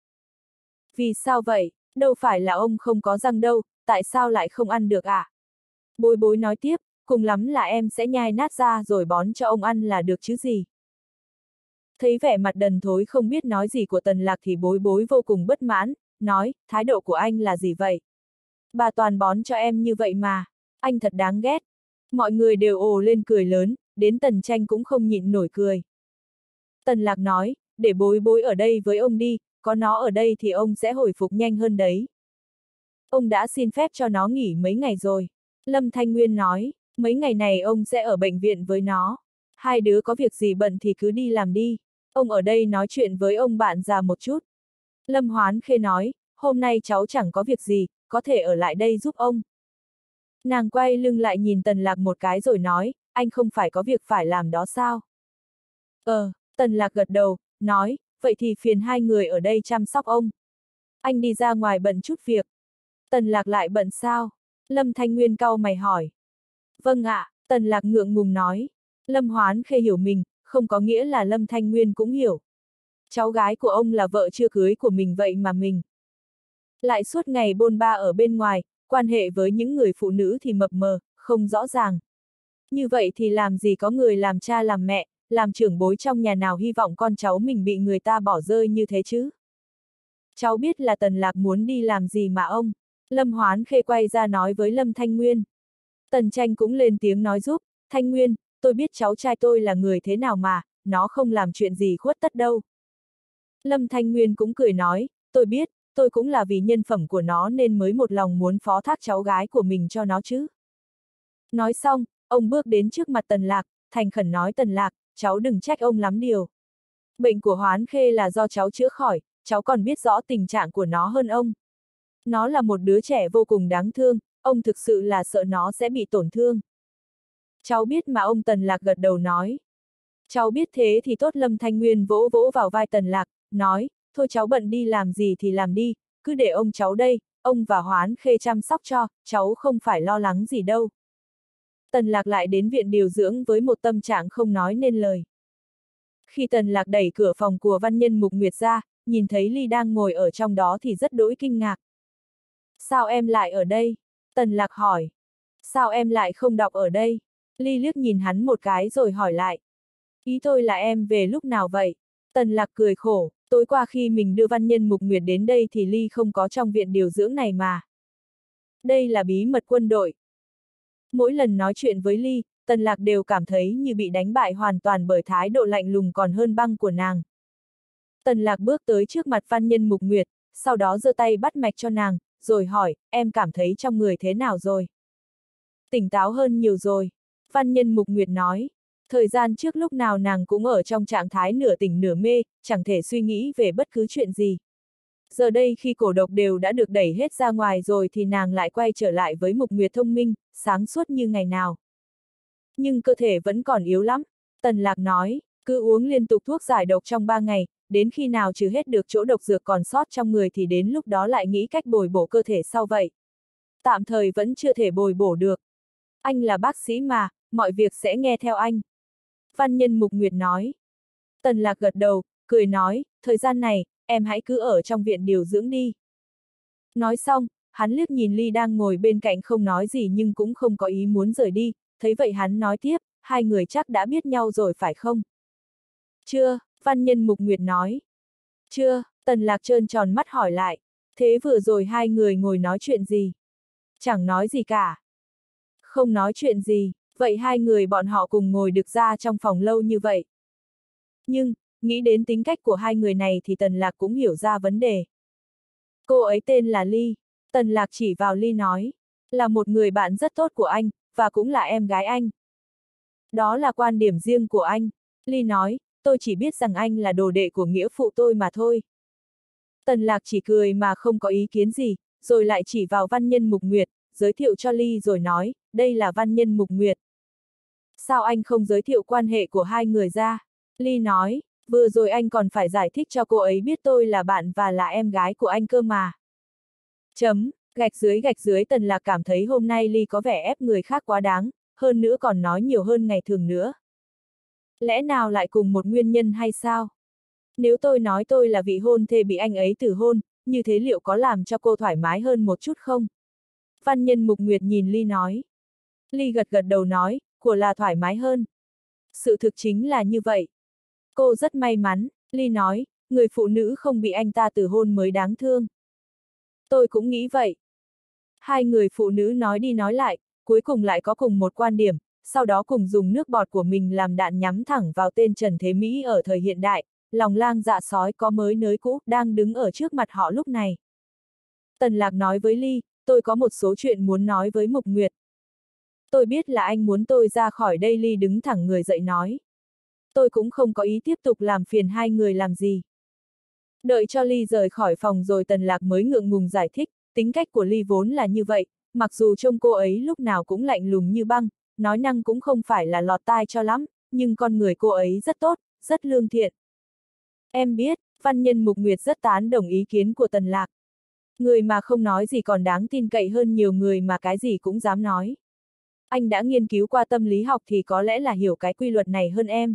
Vì sao vậy, đâu phải là ông không có răng đâu, tại sao lại không ăn được ạ? À? Bối bối nói tiếp, cùng lắm là em sẽ nhai nát ra rồi bón cho ông ăn là được chứ gì. Thấy vẻ mặt đần thối không biết nói gì của tần lạc thì bối bối vô cùng bất mãn, nói, thái độ của anh là gì vậy? Bà toàn bón cho em như vậy mà, anh thật đáng ghét. Mọi người đều ồ lên cười lớn, đến tần tranh cũng không nhịn nổi cười. Tần lạc nói, để bối bối ở đây với ông đi, có nó ở đây thì ông sẽ hồi phục nhanh hơn đấy. Ông đã xin phép cho nó nghỉ mấy ngày rồi. Lâm Thanh Nguyên nói, mấy ngày này ông sẽ ở bệnh viện với nó. Hai đứa có việc gì bận thì cứ đi làm đi. Ông ở đây nói chuyện với ông bạn già một chút. Lâm Hoán Khê nói, hôm nay cháu chẳng có việc gì, có thể ở lại đây giúp ông. Nàng quay lưng lại nhìn Tần Lạc một cái rồi nói, anh không phải có việc phải làm đó sao? Ờ, Tần Lạc gật đầu, nói, vậy thì phiền hai người ở đây chăm sóc ông. Anh đi ra ngoài bận chút việc. Tần Lạc lại bận sao? Lâm Thanh Nguyên cau mày hỏi. Vâng ạ, Tần Lạc ngượng ngùng nói. Lâm Hoán khê hiểu mình, không có nghĩa là Lâm Thanh Nguyên cũng hiểu. Cháu gái của ông là vợ chưa cưới của mình vậy mà mình. Lại suốt ngày bôn ba ở bên ngoài, quan hệ với những người phụ nữ thì mập mờ, không rõ ràng. Như vậy thì làm gì có người làm cha làm mẹ, làm trưởng bối trong nhà nào hy vọng con cháu mình bị người ta bỏ rơi như thế chứ? Cháu biết là Tần Lạc muốn đi làm gì mà ông. Lâm Hoán khê quay ra nói với Lâm Thanh Nguyên. Tần Tranh cũng lên tiếng nói giúp, Thanh Nguyên, tôi biết cháu trai tôi là người thế nào mà, nó không làm chuyện gì khuất tất đâu. Lâm Thanh Nguyên cũng cười nói, tôi biết, tôi cũng là vì nhân phẩm của nó nên mới một lòng muốn phó thác cháu gái của mình cho nó chứ. Nói xong, ông bước đến trước mặt Tần Lạc, thành khẩn nói Tần Lạc, cháu đừng trách ông lắm điều. Bệnh của Hoán Khê là do cháu chữa khỏi, cháu còn biết rõ tình trạng của nó hơn ông. Nó là một đứa trẻ vô cùng đáng thương, ông thực sự là sợ nó sẽ bị tổn thương. Cháu biết mà ông Tần Lạc gật đầu nói. Cháu biết thế thì tốt Lâm Thanh Nguyên vỗ vỗ vào vai Tần Lạc, nói, thôi cháu bận đi làm gì thì làm đi, cứ để ông cháu đây, ông và Hoán Khê chăm sóc cho, cháu không phải lo lắng gì đâu. Tần Lạc lại đến viện điều dưỡng với một tâm trạng không nói nên lời. Khi Tần Lạc đẩy cửa phòng của văn nhân Mục Nguyệt ra, nhìn thấy Ly đang ngồi ở trong đó thì rất đỗi kinh ngạc. Sao em lại ở đây? Tần Lạc hỏi. Sao em lại không đọc ở đây? Ly liếc nhìn hắn một cái rồi hỏi lại. Ý tôi là em về lúc nào vậy? Tần Lạc cười khổ, tối qua khi mình đưa văn nhân Mục Nguyệt đến đây thì Ly không có trong viện điều dưỡng này mà. Đây là bí mật quân đội. Mỗi lần nói chuyện với Ly, Tần Lạc đều cảm thấy như bị đánh bại hoàn toàn bởi thái độ lạnh lùng còn hơn băng của nàng. Tần Lạc bước tới trước mặt văn nhân Mục Nguyệt, sau đó giơ tay bắt mạch cho nàng, rồi hỏi, em cảm thấy trong người thế nào rồi? Tỉnh táo hơn nhiều rồi. Văn nhân Mục Nguyệt nói, thời gian trước lúc nào nàng cũng ở trong trạng thái nửa tỉnh nửa mê, chẳng thể suy nghĩ về bất cứ chuyện gì. Giờ đây khi cổ độc đều đã được đẩy hết ra ngoài rồi thì nàng lại quay trở lại với Mục Nguyệt thông minh, sáng suốt như ngày nào. Nhưng cơ thể vẫn còn yếu lắm, Tần Lạc nói, cứ uống liên tục thuốc giải độc trong 3 ngày, đến khi nào trừ hết được chỗ độc dược còn sót trong người thì đến lúc đó lại nghĩ cách bồi bổ cơ thể sau vậy. Tạm thời vẫn chưa thể bồi bổ được. Anh là bác sĩ mà, mọi việc sẽ nghe theo anh. Văn nhân Mục Nguyệt nói. Tần Lạc gật đầu, cười nói, thời gian này, em hãy cứ ở trong viện điều dưỡng đi. Nói xong, hắn liếc nhìn Ly đang ngồi bên cạnh không nói gì nhưng cũng không có ý muốn rời đi, thấy vậy hắn nói tiếp, hai người chắc đã biết nhau rồi phải không? Chưa, văn nhân Mục Nguyệt nói. Chưa, Tần Lạc trơn tròn mắt hỏi lại, thế vừa rồi hai người ngồi nói chuyện gì? Chẳng nói gì cả. Không nói chuyện gì, vậy hai người bọn họ cùng ngồi được ra trong phòng lâu như vậy. Nhưng, nghĩ đến tính cách của hai người này thì Tần Lạc cũng hiểu ra vấn đề. Cô ấy tên là Ly, Tần Lạc chỉ vào Ly nói, là một người bạn rất tốt của anh, và cũng là em gái anh. Đó là quan điểm riêng của anh, Ly nói, tôi chỉ biết rằng anh là đồ đệ của nghĩa phụ tôi mà thôi. Tần Lạc chỉ cười mà không có ý kiến gì, rồi lại chỉ vào văn nhân Mục Nguyệt, giới thiệu cho Ly rồi nói, đây là văn nhân Mục Nguyệt. Sao anh không giới thiệu quan hệ của hai người ra? Ly nói, vừa rồi anh còn phải giải thích cho cô ấy biết tôi là bạn và là em gái của anh cơ mà. Chấm, gạch dưới gạch dưới tần lạc cảm thấy hôm nay Ly có vẻ ép người khác quá đáng, hơn nữa còn nói nhiều hơn ngày thường nữa. Lẽ nào lại cùng một nguyên nhân hay sao? Nếu tôi nói tôi là vị hôn thê bị anh ấy tử hôn, như thế liệu có làm cho cô thoải mái hơn một chút không? Văn nhân Mục Nguyệt nhìn Ly nói. Ly gật gật đầu nói, của là thoải mái hơn. Sự thực chính là như vậy. Cô rất may mắn, Ly nói, người phụ nữ không bị anh ta từ hôn mới đáng thương. Tôi cũng nghĩ vậy. Hai người phụ nữ nói đi nói lại, cuối cùng lại có cùng một quan điểm, sau đó cùng dùng nước bọt của mình làm đạn nhắm thẳng vào tên Trần Thế Mỹ ở thời hiện đại, lòng lang dạ sói có mới nới cũ, đang đứng ở trước mặt họ lúc này. Tần Lạc nói với Ly, tôi có một số chuyện muốn nói với Mục Nguyệt. Tôi biết là anh muốn tôi ra khỏi đây Ly đứng thẳng người dậy nói. Tôi cũng không có ý tiếp tục làm phiền hai người làm gì. Đợi cho Ly rời khỏi phòng rồi Tần Lạc mới ngượng ngùng giải thích, tính cách của Ly vốn là như vậy, mặc dù trông cô ấy lúc nào cũng lạnh lùng như băng, nói năng cũng không phải là lọt tai cho lắm, nhưng con người cô ấy rất tốt, rất lương thiện. Em biết, văn nhân Mục Nguyệt rất tán đồng ý kiến của Tần Lạc. Người mà không nói gì còn đáng tin cậy hơn nhiều người mà cái gì cũng dám nói. Anh đã nghiên cứu qua tâm lý học thì có lẽ là hiểu cái quy luật này hơn em.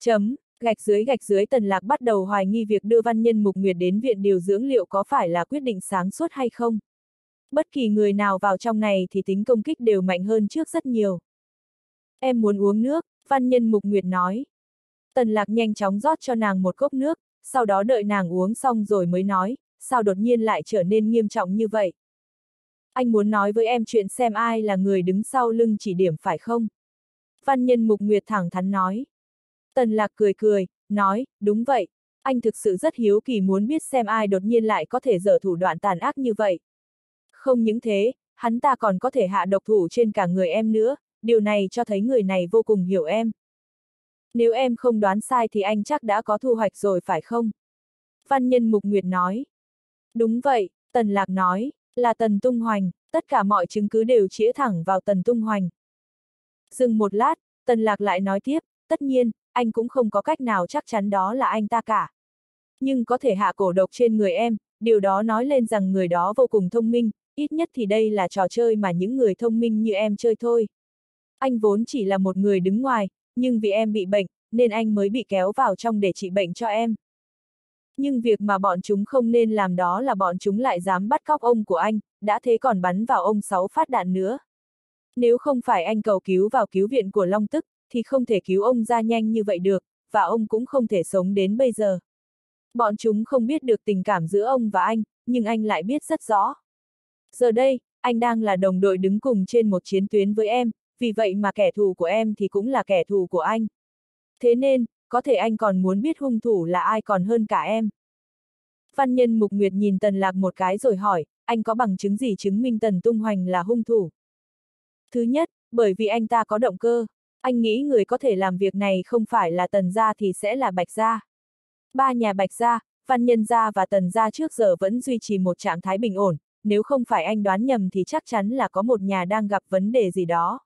Chấm, gạch dưới gạch dưới Tần Lạc bắt đầu hoài nghi việc đưa văn nhân Mục Nguyệt đến viện điều dưỡng liệu có phải là quyết định sáng suốt hay không. Bất kỳ người nào vào trong này thì tính công kích đều mạnh hơn trước rất nhiều. Em muốn uống nước, văn nhân Mục Nguyệt nói. Tần lạc nhanh chóng rót cho nàng một cốc nước, sau đó đợi nàng uống xong rồi mới nói, sao đột nhiên lại trở nên nghiêm trọng như vậy. Anh muốn nói với em chuyện xem ai là người đứng sau lưng chỉ điểm phải không? Văn nhân Mục Nguyệt thẳng thắn nói. Tần lạc cười cười, nói, đúng vậy, anh thực sự rất hiếu kỳ muốn biết xem ai đột nhiên lại có thể dở thủ đoạn tàn ác như vậy. Không những thế, hắn ta còn có thể hạ độc thủ trên cả người em nữa, điều này cho thấy người này vô cùng hiểu em. Nếu em không đoán sai thì anh chắc đã có thu hoạch rồi phải không? Văn nhân Mục Nguyệt nói. Đúng vậy, Tần Lạc nói, là Tần Tung Hoành, tất cả mọi chứng cứ đều chĩa thẳng vào Tần Tung Hoành. Dừng một lát, Tần Lạc lại nói tiếp, tất nhiên, anh cũng không có cách nào chắc chắn đó là anh ta cả. Nhưng có thể hạ cổ độc trên người em, điều đó nói lên rằng người đó vô cùng thông minh, ít nhất thì đây là trò chơi mà những người thông minh như em chơi thôi. Anh vốn chỉ là một người đứng ngoài, nhưng vì em bị bệnh, nên anh mới bị kéo vào trong để trị bệnh cho em. Nhưng việc mà bọn chúng không nên làm đó là bọn chúng lại dám bắt cóc ông của anh, đã thế còn bắn vào ông sáu phát đạn nữa. Nếu không phải anh cầu cứu vào cứu viện của Long Tức, thì không thể cứu ông ra nhanh như vậy được, và ông cũng không thể sống đến bây giờ. Bọn chúng không biết được tình cảm giữa ông và anh, nhưng anh lại biết rất rõ. Giờ đây, anh đang là đồng đội đứng cùng trên một chiến tuyến với em, vì vậy mà kẻ thù của em thì cũng là kẻ thù của anh. Thế nên, có thể anh còn muốn biết hung thủ là ai còn hơn cả em. Văn nhân Mục Nguyệt nhìn Tần Lạc một cái rồi hỏi, anh có bằng chứng gì chứng minh Tần Tung Hoành là hung thủ? Thứ nhất, bởi vì anh ta có động cơ. Anh nghĩ người có thể làm việc này không phải là tần gia thì sẽ là bạch gia. Ba nhà bạch gia, văn nhân gia và tần gia trước giờ vẫn duy trì một trạng thái bình ổn, nếu không phải anh đoán nhầm thì chắc chắn là có một nhà đang gặp vấn đề gì đó.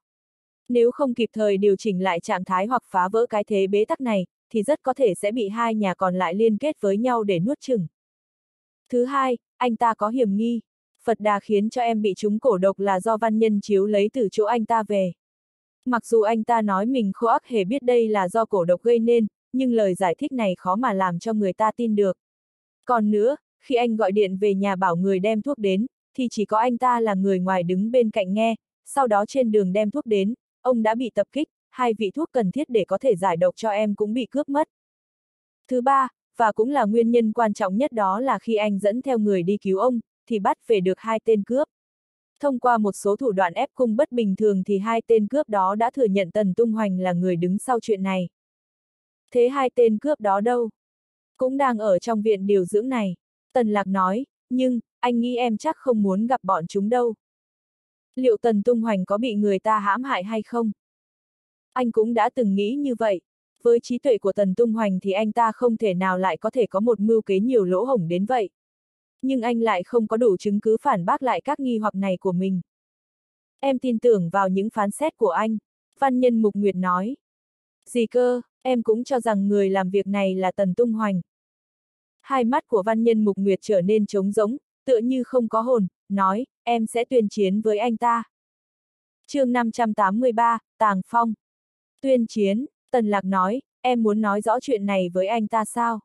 Nếu không kịp thời điều chỉnh lại trạng thái hoặc phá vỡ cái thế bế tắc này, thì rất có thể sẽ bị hai nhà còn lại liên kết với nhau để nuốt chừng. Thứ hai, anh ta có hiểm nghi. Phật Đà khiến cho em bị trúng cổ độc là do văn nhân chiếu lấy từ chỗ anh ta về. Mặc dù anh ta nói mình khô ắc hề biết đây là do cổ độc gây nên, nhưng lời giải thích này khó mà làm cho người ta tin được. Còn nữa, khi anh gọi điện về nhà bảo người đem thuốc đến, thì chỉ có anh ta là người ngoài đứng bên cạnh nghe, sau đó trên đường đem thuốc đến, ông đã bị tập kích, hai vị thuốc cần thiết để có thể giải độc cho em cũng bị cướp mất. Thứ ba, và cũng là nguyên nhân quan trọng nhất đó là khi anh dẫn theo người đi cứu ông, thì bắt về được hai tên cướp. Thông qua một số thủ đoạn ép cung bất bình thường thì hai tên cướp đó đã thừa nhận Tần Tung Hoành là người đứng sau chuyện này. Thế hai tên cướp đó đâu? Cũng đang ở trong viện điều dưỡng này. Tần Lạc nói, nhưng, anh nghĩ em chắc không muốn gặp bọn chúng đâu. Liệu Tần Tung Hoành có bị người ta hãm hại hay không? Anh cũng đã từng nghĩ như vậy. Với trí tuệ của Tần Tung Hoành thì anh ta không thể nào lại có thể có một mưu kế nhiều lỗ hổng đến vậy. Nhưng anh lại không có đủ chứng cứ phản bác lại các nghi hoặc này của mình. Em tin tưởng vào những phán xét của anh. Văn nhân Mục Nguyệt nói. Gì cơ, em cũng cho rằng người làm việc này là Tần Tung Hoành. Hai mắt của văn nhân Mục Nguyệt trở nên trống rỗng, tựa như không có hồn, nói, em sẽ tuyên chiến với anh ta. chương 583, Tàng Phong. Tuyên chiến, Tần Lạc nói, em muốn nói rõ chuyện này với anh ta sao?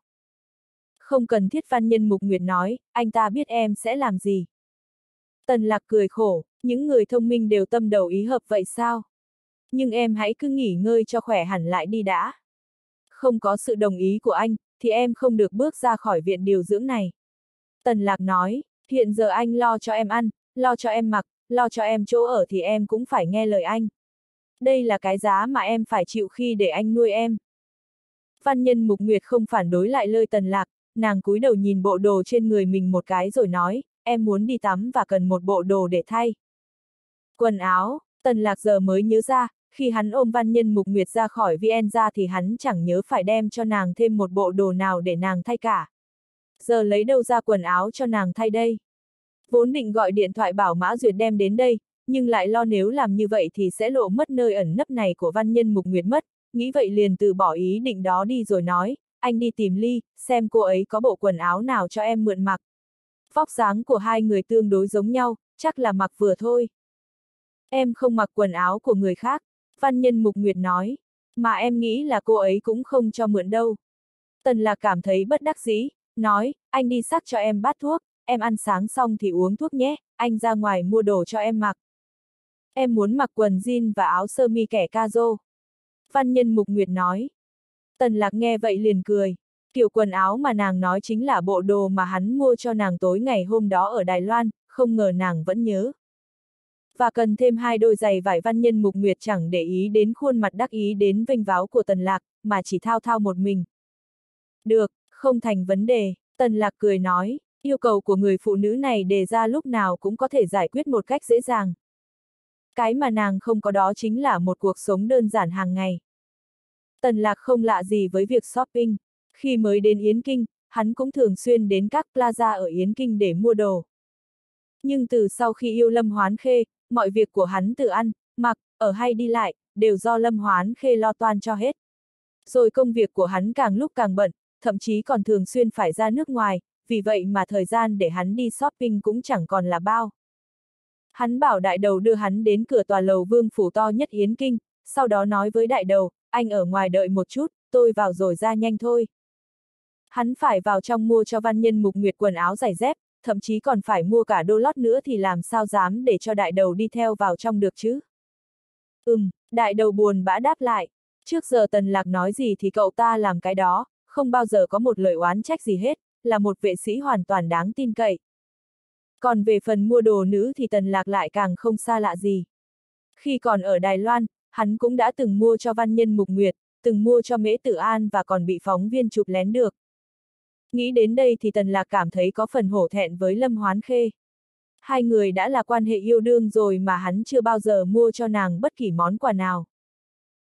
Không cần thiết văn nhân Mục Nguyệt nói, anh ta biết em sẽ làm gì. Tần Lạc cười khổ, những người thông minh đều tâm đầu ý hợp vậy sao? Nhưng em hãy cứ nghỉ ngơi cho khỏe hẳn lại đi đã. Không có sự đồng ý của anh, thì em không được bước ra khỏi viện điều dưỡng này. Tần Lạc nói, hiện giờ anh lo cho em ăn, lo cho em mặc, lo cho em chỗ ở thì em cũng phải nghe lời anh. Đây là cái giá mà em phải chịu khi để anh nuôi em. Văn nhân Mục Nguyệt không phản đối lại lời Tần Lạc, nàng cúi đầu nhìn bộ đồ trên người mình một cái rồi nói, em muốn đi tắm và cần một bộ đồ để thay. Quần áo, Tần Lạc giờ mới nhớ ra, khi hắn ôm văn nhân Mục Nguyệt ra khỏi VN ra thì hắn chẳng nhớ phải đem cho nàng thêm một bộ đồ nào để nàng thay cả. Giờ lấy đâu ra quần áo cho nàng thay đây? Vốn định gọi điện thoại bảo Mã Duyệt đem đến đây, nhưng lại lo nếu làm như vậy thì sẽ lộ mất nơi ẩn nấp này của văn nhân Mục Nguyệt mất, nghĩ vậy liền từ bỏ ý định đó đi rồi nói, anh đi tìm Ly, xem cô ấy có bộ quần áo nào cho em mượn mặc. Vóc dáng của hai người tương đối giống nhau, chắc là mặc vừa thôi. Em không mặc quần áo của người khác, văn nhân Mục Nguyệt nói, mà em nghĩ là cô ấy cũng không cho mượn đâu. Tần là cảm thấy bất đắc dĩ, nói, anh đi sắc cho em bát thuốc, em ăn sáng xong thì uống thuốc nhé, anh ra ngoài mua đồ cho em mặc. Em muốn mặc quần jean và áo sơ mi kẻ ca rô. Văn nhân Mục Nguyệt nói. Tần lạc nghe vậy liền cười. Kiểu quần áo mà nàng nói chính là bộ đồ mà hắn mua cho nàng tối ngày hôm đó ở Đài Loan, không ngờ nàng vẫn nhớ. Và cần thêm hai đôi giày vải văn nhân Mục Nguyệt chẳng để ý đến khuôn mặt đắc ý đến vinh váo của Tần Lạc, mà chỉ thao thao một mình. Được, không thành vấn đề, Tần Lạc cười nói, yêu cầu của người phụ nữ này đề ra lúc nào cũng có thể giải quyết một cách dễ dàng. Cái mà nàng không có đó chính là một cuộc sống đơn giản hàng ngày. Tần lạc không lạ gì với việc shopping. Khi mới đến Yến Kinh, hắn cũng thường xuyên đến các plaza ở Yến Kinh để mua đồ. Nhưng từ sau khi yêu Lâm Hoán Khê, mọi việc của hắn từ ăn, mặc, ở hay đi lại, đều do Lâm Hoán Khê lo toan cho hết. Rồi công việc của hắn càng lúc càng bận, thậm chí còn thường xuyên phải ra nước ngoài, vì vậy mà thời gian để hắn đi shopping cũng chẳng còn là bao. Hắn bảo đại đầu đưa hắn đến cửa tòa lầu vương phủ to nhất Yến Kinh, sau đó nói với đại đầu, anh ở ngoài đợi một chút, tôi vào rồi ra nhanh thôi. Hắn phải vào trong mua cho văn nhân mục nguyệt quần áo giày dép, thậm chí còn phải mua cả đô lót nữa thì làm sao dám để cho đại đầu đi theo vào trong được chứ. Ừm, đại đầu buồn bã đáp lại. Trước giờ tần lạc nói gì thì cậu ta làm cái đó, không bao giờ có một lời oán trách gì hết, là một vệ sĩ hoàn toàn đáng tin cậy. Còn về phần mua đồ nữ thì Tần Lạc lại càng không xa lạ gì. Khi còn ở Đài Loan, hắn cũng đã từng mua cho văn nhân Mục Nguyệt, từng mua cho Mễ Tử An và còn bị phóng viên chụp lén được. Nghĩ đến đây thì Tần Lạc cảm thấy có phần hổ thẹn với Lâm Hoán Khê. Hai người đã là quan hệ yêu đương rồi mà hắn chưa bao giờ mua cho nàng bất kỳ món quà nào.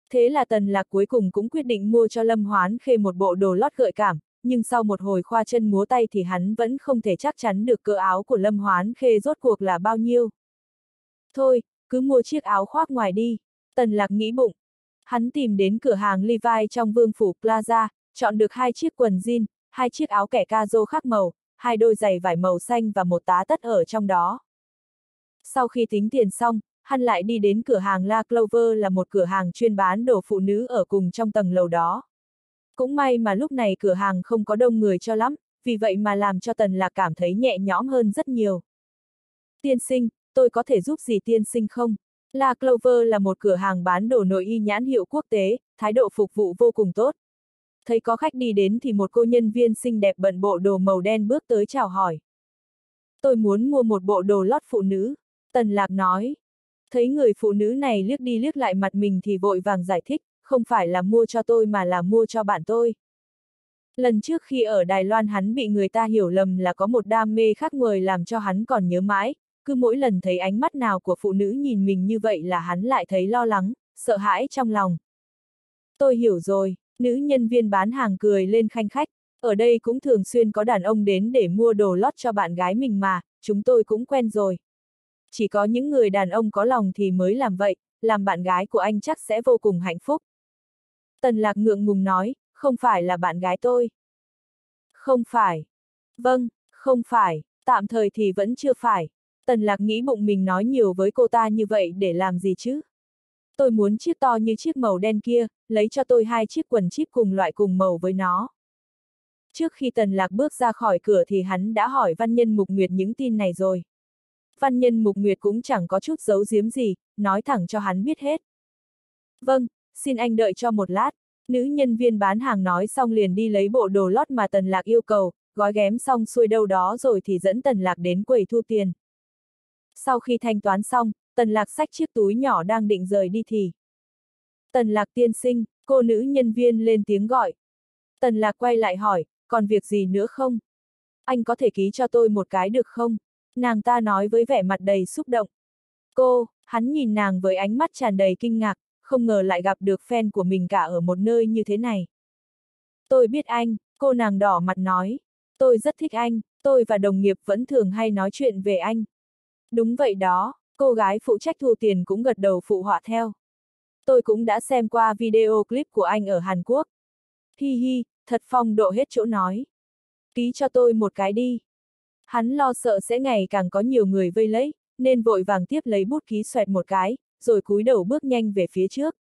Thế là tần lạc cuối cùng cũng quyết định mua cho Lâm Hoán Khê một bộ đồ lót gợi cảm, nhưng sau một hồi khoa chân múa tay thì hắn vẫn không thể chắc chắn được cỡ áo của Lâm Hoán Khê rốt cuộc là bao nhiêu. Thôi, cứ mua chiếc áo khoác ngoài đi, tần lạc nghĩ bụng. Hắn tìm đến cửa hàng Levi trong Vương Phủ Plaza, chọn được hai chiếc quần jean, hai chiếc áo kẻ ca rô khác màu, hai đôi giày vải màu xanh và một tá tất ở trong đó. Sau khi tính tiền xong, hắn lại đi đến cửa hàng La Clover là một cửa hàng chuyên bán đồ phụ nữ ở cùng trong tầng lầu đó. Cũng may mà lúc này cửa hàng không có đông người cho lắm, vì vậy mà làm cho Tần Lạc cảm thấy nhẹ nhõm hơn rất nhiều. Tiên sinh, tôi có thể giúp gì tiên sinh không? La Clover là một cửa hàng bán đồ nội y nhãn hiệu quốc tế, thái độ phục vụ vô cùng tốt. Thấy có khách đi đến thì một cô nhân viên xinh đẹp bận bộ đồ màu đen bước tới chào hỏi. Tôi muốn mua một bộ đồ lót phụ nữ, Tần Lạc nói. Thấy người phụ nữ này liếc đi liếc lại mặt mình thì vội vàng giải thích, không phải là mua cho tôi mà là mua cho bạn tôi. Lần trước khi ở Đài Loan hắn bị người ta hiểu lầm là có một đam mê khác người làm cho hắn còn nhớ mãi, cứ mỗi lần thấy ánh mắt nào của phụ nữ nhìn mình như vậy là hắn lại thấy lo lắng, sợ hãi trong lòng. Tôi hiểu rồi, nữ nhân viên bán hàng cười lên khanh khách, ở đây cũng thường xuyên có đàn ông đến để mua đồ lót cho bạn gái mình mà, chúng tôi cũng quen rồi. Chỉ có những người đàn ông có lòng thì mới làm vậy, làm bạn gái của anh chắc sẽ vô cùng hạnh phúc. Tần lạc ngượng ngùng nói, không phải là bạn gái tôi. Không phải. Vâng, không phải, tạm thời thì vẫn chưa phải. Tần lạc nghĩ bụng mình nói nhiều với cô ta như vậy để làm gì chứ? Tôi muốn chiếc to như chiếc màu đen kia, lấy cho tôi hai chiếc quần chip cùng loại cùng màu với nó. Trước khi Tần Lạc bước ra khỏi cửa thì hắn đã hỏi Văn Nhân Mục Nguyệt những tin này rồi. Văn Nhân Mục Nguyệt cũng chẳng có chút giấu giếm gì, nói thẳng cho hắn biết hết. Vâng, xin anh đợi cho một lát. Nữ nhân viên bán hàng nói xong liền đi lấy bộ đồ lót mà Tần Lạc yêu cầu, gói ghém xong xuôi đâu đó rồi thì dẫn Tần Lạc đến quầy thu tiền. Sau khi thanh toán xong, Tần Lạc xách chiếc túi nhỏ đang định rời đi thì. Tần Lạc tiên sinh, cô nữ nhân viên lên tiếng gọi. Tần Lạc quay lại hỏi, còn việc gì nữa không? Anh có thể ký cho tôi một cái được không? Nàng ta nói với vẻ mặt đầy xúc động. Cô, hắn nhìn nàng với ánh mắt tràn đầy kinh ngạc, không ngờ lại gặp được fan của mình cả ở một nơi như thế này. Tôi biết anh, cô nàng đỏ mặt nói. Tôi rất thích anh, tôi và đồng nghiệp vẫn thường hay nói chuyện về anh. Đúng vậy đó, cô gái phụ trách thu tiền cũng gật đầu phụ họa theo. Tôi cũng đã xem qua video clip của anh ở Hàn Quốc. Hi hi, thật phong độ hết chỗ nói. Ký cho tôi một cái đi. Hắn lo sợ sẽ ngày càng có nhiều người vây lấy, nên vội vàng tiếp lấy bút ký xoẹt một cái, rồi cúi đầu bước nhanh về phía trước.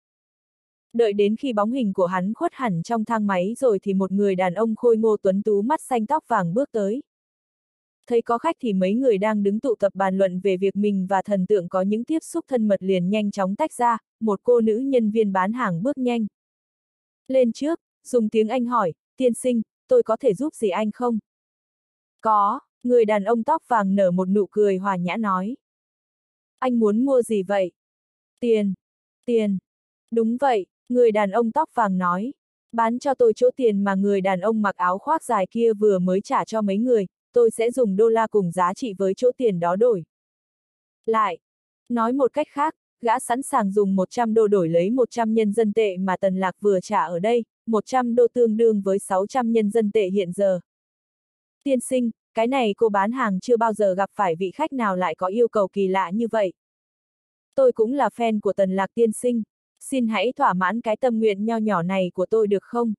Đợi đến khi bóng hình của hắn khuất hẳn trong thang máy rồi thì một người đàn ông khôi ngô tuấn tú mắt xanh tóc vàng bước tới. Thấy có khách thì mấy người đang đứng tụ tập bàn luận về việc mình và thần tượng có những tiếp xúc thân mật liền nhanh chóng tách ra, một cô nữ nhân viên bán hàng bước nhanh. Lên trước, dùng tiếng Anh hỏi, tiên sinh, tôi có thể giúp gì anh không? Có, người đàn ông tóc vàng nở một nụ cười hòa nhã nói. Anh muốn mua gì vậy? Tiền. Tiền. Đúng vậy, người đàn ông tóc vàng nói. Bán cho tôi chỗ tiền mà người đàn ông mặc áo khoác dài kia vừa mới trả cho mấy người, tôi sẽ dùng đô la cùng giá trị với chỗ tiền đó đổi. Lại. Nói một cách khác, gã sẵn sàng dùng 100 đô đổi lấy 100 nhân dân tệ mà Tần Lạc vừa trả ở đây, 100 đô tương đương với 600 nhân dân tệ hiện giờ. Tiên sinh, cái này cô bán hàng chưa bao giờ gặp phải vị khách nào lại có yêu cầu kỳ lạ như vậy. Tôi cũng là fan của Tần Lạc tiên sinh, xin hãy thỏa mãn cái tâm nguyện nho nhỏ này của tôi được không?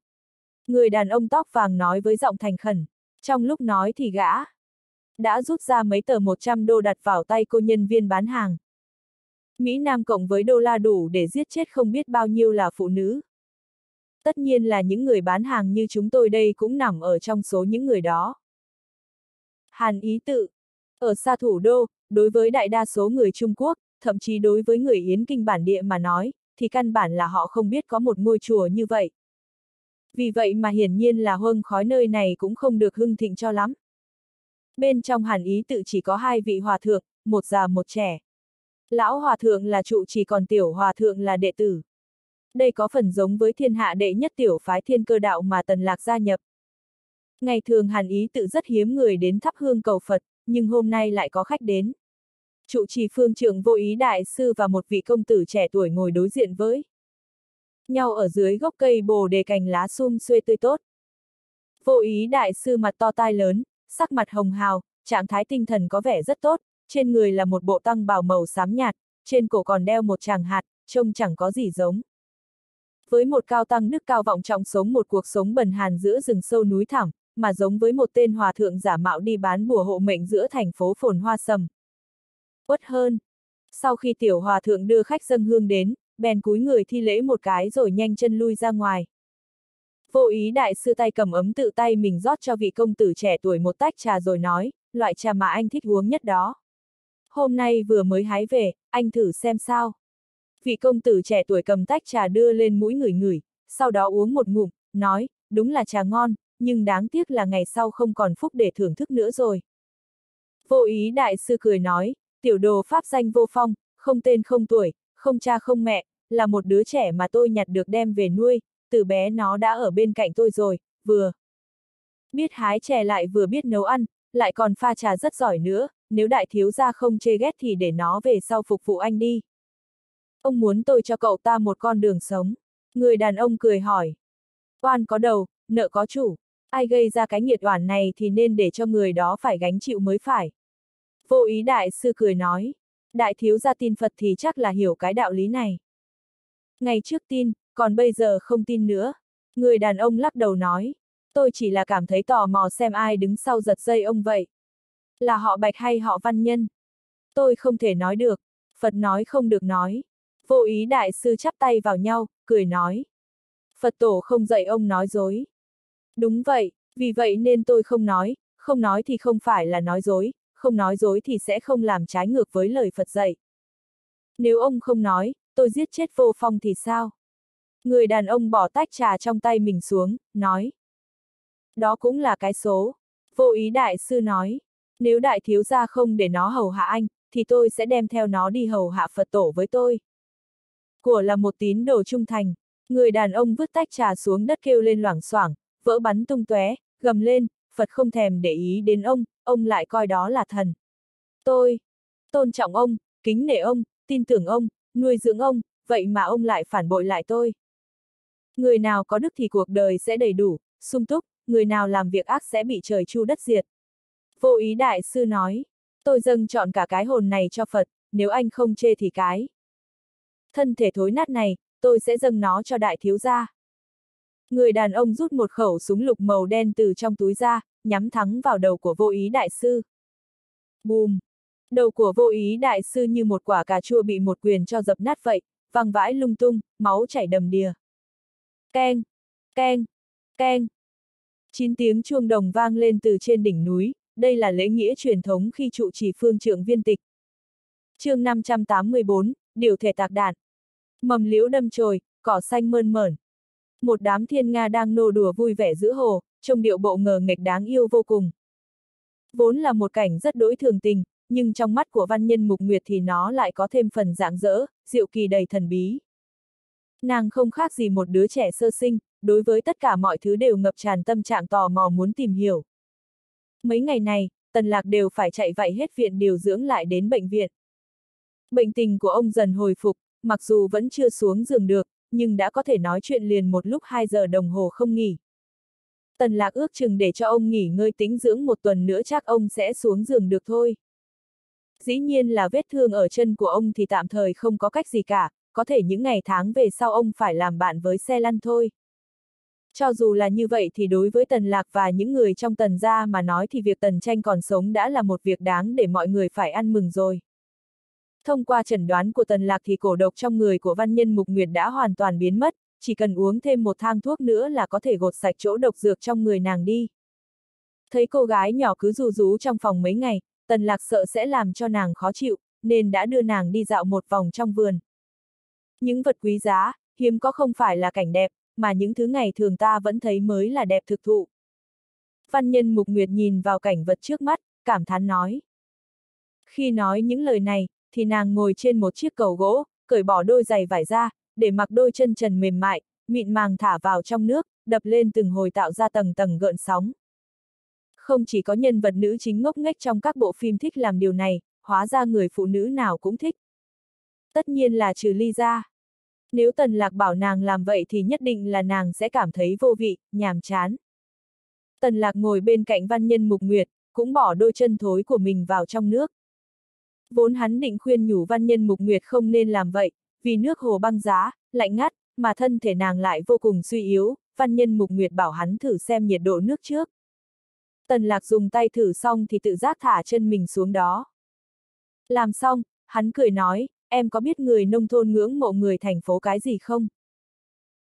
Người đàn ông tóc vàng nói với giọng thành khẩn, trong lúc nói thì gã đã rút ra mấy tờ 100 đô đặt vào tay cô nhân viên bán hàng. Mỹ Nam cộng với đô la đủ để giết chết không biết bao nhiêu là phụ nữ. Tất nhiên là những người bán hàng như chúng tôi đây cũng nằm ở trong số những người đó. Hàn ý tự. Ở xa thủ đô, đối với đại đa số người Trung Quốc, thậm chí đối với người Yến Kinh bản địa mà nói, thì căn bản là họ không biết có một ngôi chùa như vậy. Vì vậy mà hiển nhiên là hương khói nơi này cũng không được hưng thịnh cho lắm. Bên trong hàn ý tự chỉ có hai vị hòa thượng, một già một trẻ. Lão hòa thượng là trụ chỉ còn tiểu hòa thượng là đệ tử. Đây có phần giống với thiên hạ đệ nhất tiểu phái thiên cơ đạo mà Tần Lạc gia nhập. Ngày thường hàn ý tự rất hiếm người đến thắp hương cầu Phật, nhưng hôm nay lại có khách đến. Trụ trì phương trưởng vô ý đại sư và một vị công tử trẻ tuổi ngồi đối diện với nhau ở dưới gốc cây bồ đề cành lá sum xuê tươi tốt. Vô ý đại sư mặt to tai lớn, sắc mặt hồng hào, trạng thái tinh thần có vẻ rất tốt, trên người là một bộ tăng bào màu xám nhạt, trên cổ còn đeo một tràng hạt, trông chẳng có gì giống. Với một cao tăng đức cao vọng trọng sống một cuộc sống bần hàn giữa rừng sâu núi thẳm, mà giống với một tên hòa thượng giả mạo đi bán bùa hộ mệnh giữa thành phố phồn hoa sầm. Quất hơn. Sau khi tiểu hòa thượng đưa khách dâng hương đến, bèn cúi người thi lễ một cái rồi nhanh chân lui ra ngoài. Vô ý đại sư tay cầm ấm tự tay mình rót cho vị công tử trẻ tuổi một tách trà rồi nói, loại trà mà anh thích uống nhất đó. Hôm nay vừa mới hái về, anh thử xem sao. Vị công tử trẻ tuổi cầm tách trà đưa lên mũi người người, sau đó uống một ngụm, nói, đúng là trà ngon, nhưng đáng tiếc là ngày sau không còn phúc để thưởng thức nữa rồi. Vô ý đại sư cười nói, tiểu đồ pháp danh vô phong, không tên không tuổi, không cha không mẹ, là một đứa trẻ mà tôi nhặt được đem về nuôi, từ bé nó đã ở bên cạnh tôi rồi, vừa biết hái chè lại vừa biết nấu ăn, lại còn pha trà rất giỏi nữa, nếu đại thiếu gia không chê ghét thì để nó về sau phục vụ anh đi. Ông muốn tôi cho cậu ta một con đường sống. Người đàn ông cười hỏi. Oan có đầu, nợ có chủ. Ai gây ra cái nghiệt oản này thì nên để cho người đó phải gánh chịu mới phải. Vô ý đại sư cười nói. Đại thiếu gia tin Phật thì chắc là hiểu cái đạo lý này. Ngày trước tin, còn bây giờ không tin nữa. Người đàn ông lắc đầu nói. Tôi chỉ là cảm thấy tò mò xem ai đứng sau giật dây ông vậy. Là họ bạch hay họ văn nhân? Tôi không thể nói được. Phật nói không được nói. Vô ý đại sư chắp tay vào nhau, cười nói. Phật tổ không dạy ông nói dối. Đúng vậy, vì vậy nên tôi không nói, không nói thì không phải là nói dối, không nói dối thì sẽ không làm trái ngược với lời Phật dạy. Nếu ông không nói, tôi giết chết vô phong thì sao? Người đàn ông bỏ tách trà trong tay mình xuống, nói. Đó cũng là cái số. Vô ý đại sư nói. Nếu đại thiếu gia không để nó hầu hạ anh, thì tôi sẽ đem theo nó đi hầu hạ Phật tổ với tôi. Của là một tín đồ trung thành. Người đàn ông vứt tách trà xuống đất kêu lên loảng xoảng, vỡ bắn tung tóe, gầm lên, Phật không thèm để ý đến ông, ông lại coi đó là thần. Tôi, tôn trọng ông, kính nể ông, tin tưởng ông, nuôi dưỡng ông, vậy mà ông lại phản bội lại tôi. Người nào có đức thì cuộc đời sẽ đầy đủ, sung túc, người nào làm việc ác sẽ bị trời chu đất diệt. Vô ý đại sư nói, tôi dâng chọn cả cái hồn này cho Phật, nếu anh không chê thì cái. Thân thể thối nát này, tôi sẽ dâng nó cho đại thiếu gia. Người đàn ông rút một khẩu súng lục màu đen từ trong túi ra, nhắm thắng vào đầu của vô ý đại sư. Bùm! Đầu của vô ý đại sư như một quả cà chua bị một quyền cho dập nát vậy, văng vãi lung tung, máu chảy đầm đìa. Keng! Keng! Keng! Chín tiếng chuông đồng vang lên từ trên đỉnh núi, đây là lễ nghĩa truyền thống khi trụ trì phương trưởng viên tịch. chương 584, điều thể tạc đạn. Mầm liễu đâm chồi, cỏ xanh mơn mởn. Một đám thiên nga đang nô đùa vui vẻ giữa hồ, trông điệu bộ ngờ nghịch đáng yêu vô cùng. Vốn là một cảnh rất đối thường tình, nhưng trong mắt của văn nhân mục nguyệt thì nó lại có thêm phần dạng dỡ, diệu kỳ đầy thần bí. Nàng không khác gì một đứa trẻ sơ sinh, đối với tất cả mọi thứ đều ngập tràn tâm trạng tò mò muốn tìm hiểu. Mấy ngày này, Tần Lạc đều phải chạy vậy hết viện điều dưỡng lại đến bệnh viện. Bệnh tình của ông dần hồi phục, mặc dù vẫn chưa xuống giường được, nhưng đã có thể nói chuyện liền một lúc 2 giờ đồng hồ không nghỉ. Tần Lạc ước chừng để cho ông nghỉ ngơi tĩnh dưỡng một tuần nữa chắc ông sẽ xuống giường được thôi. Dĩ nhiên là vết thương ở chân của ông thì tạm thời không có cách gì cả, có thể những ngày tháng về sau ông phải làm bạn với xe lăn thôi. Cho dù là như vậy thì đối với Tần Lạc và những người trong Tần gia mà nói thì việc Tần Tranh còn sống đã là một việc đáng để mọi người phải ăn mừng rồi. Thông qua chẩn đoán của Tần Lạc thì cổ độc trong người của văn nhân Mục Nguyệt đã hoàn toàn biến mất, chỉ cần uống thêm một thang thuốc nữa là có thể gột sạch chỗ độc dược trong người nàng đi. Thấy cô gái nhỏ cứ rú rú trong phòng mấy ngày, Tần Lạc sợ sẽ làm cho nàng khó chịu, nên đã đưa nàng đi dạo một vòng trong vườn. Những vật quý giá, hiếm có không phải là cảnh đẹp, mà những thứ ngày thường ta vẫn thấy mới là đẹp thực thụ. Văn nhân Mục Nguyệt nhìn vào cảnh vật trước mắt, cảm thán nói. Khi nói những lời này, thì nàng ngồi trên một chiếc cầu gỗ, cởi bỏ đôi giày vải ra, để mặc đôi chân trần mềm mại, mịn màng thả vào trong nước, đập lên từng hồi tạo ra tầng tầng gợn sóng. Không chỉ có nhân vật nữ chính ngốc nghếch trong các bộ phim thích làm điều này, hóa ra người phụ nữ nào cũng thích. Tất nhiên là trừ ly ra. Nếu tần lạc bảo nàng làm vậy thì nhất định là nàng sẽ cảm thấy vô vị, nhàm chán. Tần lạc ngồi bên cạnh văn nhân mục nguyệt, cũng bỏ đôi chân thối của mình vào trong nước. Vốn hắn định khuyên nhủ văn nhân mục nguyệt không nên làm vậy, vì nước hồ băng giá, lạnh ngắt, mà thân thể nàng lại vô cùng suy yếu, văn nhân mục nguyệt bảo hắn thử xem nhiệt độ nước trước. Tần lạc dùng tay thử xong thì tự giác thả chân mình xuống đó. Làm xong, hắn cười nói, em có biết người nông thôn ngưỡng mộ người thành phố cái gì không?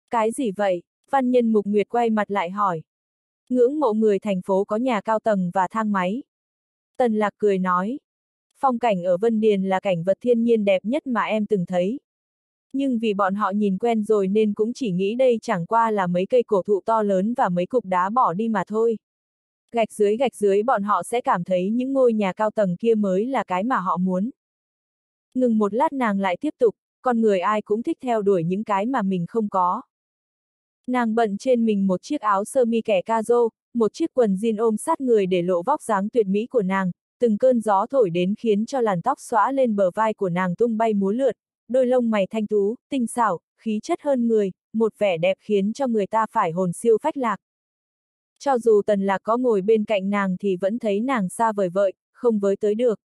Cái gì vậy? Văn nhân mục nguyệt quay mặt lại hỏi. Ngưỡng mộ người thành phố có nhà cao tầng và thang máy. Tần lạc cười nói. Phong cảnh ở Vân Điền là cảnh vật thiên nhiên đẹp nhất mà em từng thấy. Nhưng vì bọn họ nhìn quen rồi nên cũng chỉ nghĩ đây chẳng qua là mấy cây cổ thụ to lớn và mấy cục đá bỏ đi mà thôi. Gạch dưới gạch dưới bọn họ sẽ cảm thấy những ngôi nhà cao tầng kia mới là cái mà họ muốn. Ngừng một lát nàng lại tiếp tục, con người ai cũng thích theo đuổi những cái mà mình không có. Nàng bận trên mình một chiếc áo sơ mi kẻ ca rô, một chiếc quần jean ôm sát người để lộ vóc dáng tuyệt mỹ của nàng, từng cơn gió thổi đến khiến cho làn tóc xóa lên bờ vai của nàng tung bay múa lượn, đôi lông mày thanh tú, tinh xảo, khí chất hơn người, một vẻ đẹp khiến cho người ta phải hồn siêu phách lạc. Cho dù tần lạc có ngồi bên cạnh nàng thì vẫn thấy nàng xa vời vợi, không với tới được.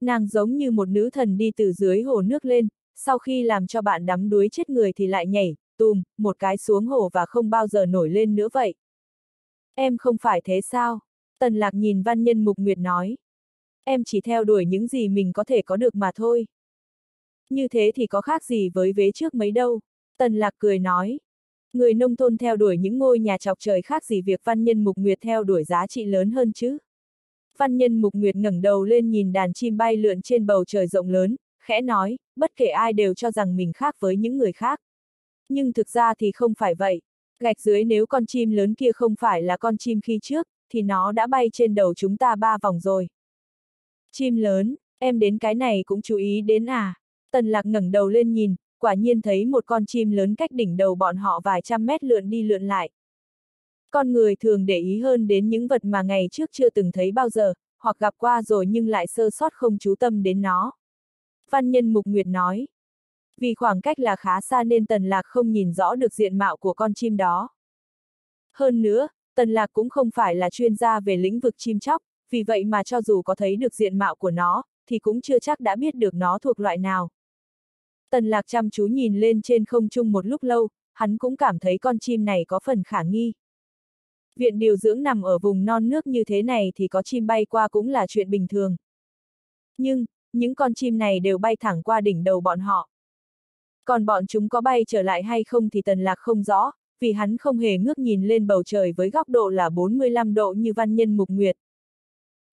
Nàng giống như một nữ thần đi từ dưới hồ nước lên, sau khi làm cho bạn đắm đuối chết người thì lại nhảy, tùm, một cái xuống hồ và không bao giờ nổi lên nữa vậy. Em không phải thế sao? Tần lạc nhìn văn nhân mục nguyệt nói. Em chỉ theo đuổi những gì mình có thể có được mà thôi. Như thế thì có khác gì với vế trước mấy đâu. Tần lạc cười nói. Người nông thôn theo đuổi những ngôi nhà chọc trời khác gì việc văn nhân mục nguyệt theo đuổi giá trị lớn hơn chứ. Văn nhân mục nguyệt ngẩng đầu lên nhìn đàn chim bay lượn trên bầu trời rộng lớn, khẽ nói, bất kể ai đều cho rằng mình khác với những người khác. Nhưng thực ra thì không phải vậy. Gạch dưới nếu con chim lớn kia không phải là con chim khi trước, thì nó đã bay trên đầu chúng ta ba vòng rồi. Chim lớn, em đến cái này cũng chú ý đến à? Tần lạc ngẩng đầu lên nhìn, quả nhiên thấy một con chim lớn cách đỉnh đầu bọn họ vài trăm mét lượn đi lượn lại. Con người thường để ý hơn đến những vật mà ngày trước chưa từng thấy bao giờ, hoặc gặp qua rồi nhưng lại sơ sót không chú tâm đến nó. Văn nhân Mục Nguyệt nói. Vì khoảng cách là khá xa nên Tần Lạc không nhìn rõ được diện mạo của con chim đó. Hơn nữa, Tần Lạc cũng không phải là chuyên gia về lĩnh vực chim chóc, vì vậy mà cho dù có thấy được diện mạo của nó, thì cũng chưa chắc đã biết được nó thuộc loại nào. Tần Lạc chăm chú nhìn lên trên không trung một lúc lâu, hắn cũng cảm thấy con chim này có phần khả nghi. Viện điều dưỡng nằm ở vùng non nước như thế này thì có chim bay qua cũng là chuyện bình thường. Nhưng, những con chim này đều bay thẳng qua đỉnh đầu bọn họ. Còn bọn chúng có bay trở lại hay không thì tần lạc không rõ, vì hắn không hề ngước nhìn lên bầu trời với góc độ là 45 độ như văn nhân mục nguyệt.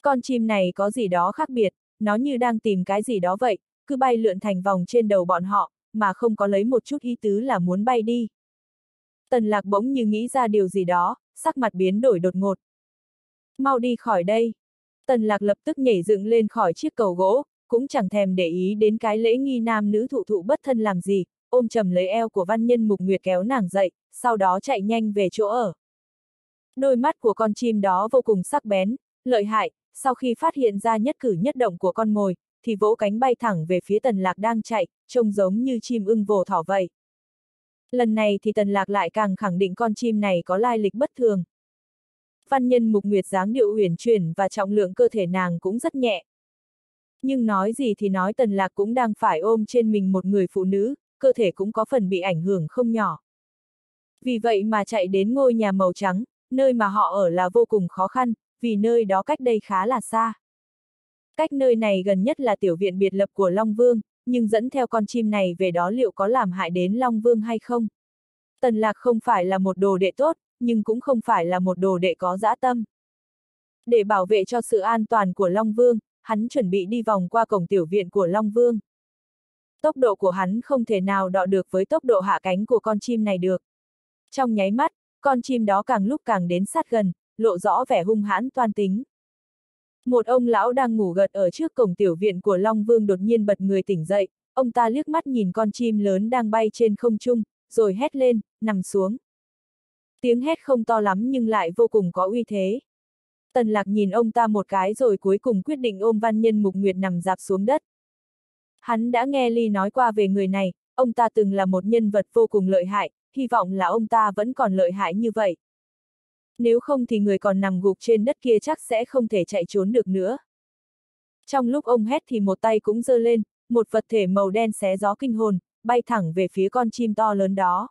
Con chim này có gì đó khác biệt, nó như đang tìm cái gì đó vậy, cứ bay lượn thành vòng trên đầu bọn họ, mà không có lấy một chút ý tứ là muốn bay đi. Tần lạc bỗng như nghĩ ra điều gì đó, sắc mặt biến đổi đột ngột. Mau đi khỏi đây. Tần lạc lập tức nhảy dựng lên khỏi chiếc cầu gỗ, cũng chẳng thèm để ý đến cái lễ nghi nam nữ thụ thụ bất thân làm gì, ôm chầm lấy eo của văn nhân mục nguyệt kéo nàng dậy, sau đó chạy nhanh về chỗ ở. Đôi mắt của con chim đó vô cùng sắc bén, lợi hại, sau khi phát hiện ra nhất cử nhất động của con mồi, thì vỗ cánh bay thẳng về phía tần lạc đang chạy, trông giống như chim ưng vồ thỏ vậy. Lần này thì tần lạc lại càng khẳng định con chim này có lai lịch bất thường. Văn nhân mục nguyệt dáng điệu uyển chuyển và trọng lượng cơ thể nàng cũng rất nhẹ. Nhưng nói gì thì nói tần lạc cũng đang phải ôm trên mình một người phụ nữ, cơ thể cũng có phần bị ảnh hưởng không nhỏ. Vì vậy mà chạy đến ngôi nhà màu trắng, nơi mà họ ở là vô cùng khó khăn, vì nơi đó cách đây khá là xa. Cách nơi này gần nhất là tiểu viện biệt lập của Long Vương, nhưng dẫn theo con chim này về đó liệu có làm hại đến Long Vương hay không? Tần Lạc không phải là một đồ đệ tốt, nhưng cũng không phải là một đồ đệ có dã tâm. Để bảo vệ cho sự an toàn của Long Vương, hắn chuẩn bị đi vòng qua cổng tiểu viện của Long Vương. Tốc độ của hắn không thể nào đọ được với tốc độ hạ cánh của con chim này được. Trong nháy mắt, con chim đó càng lúc càng đến sát gần, lộ rõ vẻ hung hãn toan tính. Một ông lão đang ngủ gật ở trước cổng tiểu viện của Long Vương đột nhiên bật người tỉnh dậy, ông ta liếc mắt nhìn con chim lớn đang bay trên không trung, rồi hét lên, nằm xuống. Tiếng hét không to lắm nhưng lại vô cùng có uy thế. Tần lạc nhìn ông ta một cái rồi cuối cùng quyết định ôm văn nhân mục nguyệt nằm dạp xuống đất. Hắn đã nghe Ly nói qua về người này, ông ta từng là một nhân vật vô cùng lợi hại, hy vọng là ông ta vẫn còn lợi hại như vậy. Nếu không thì người còn nằm gục trên đất kia chắc sẽ không thể chạy trốn được nữa. Trong lúc ông hét thì một tay cũng giơ lên, một vật thể màu đen xé gió kinh hồn, bay thẳng về phía con chim to lớn đó.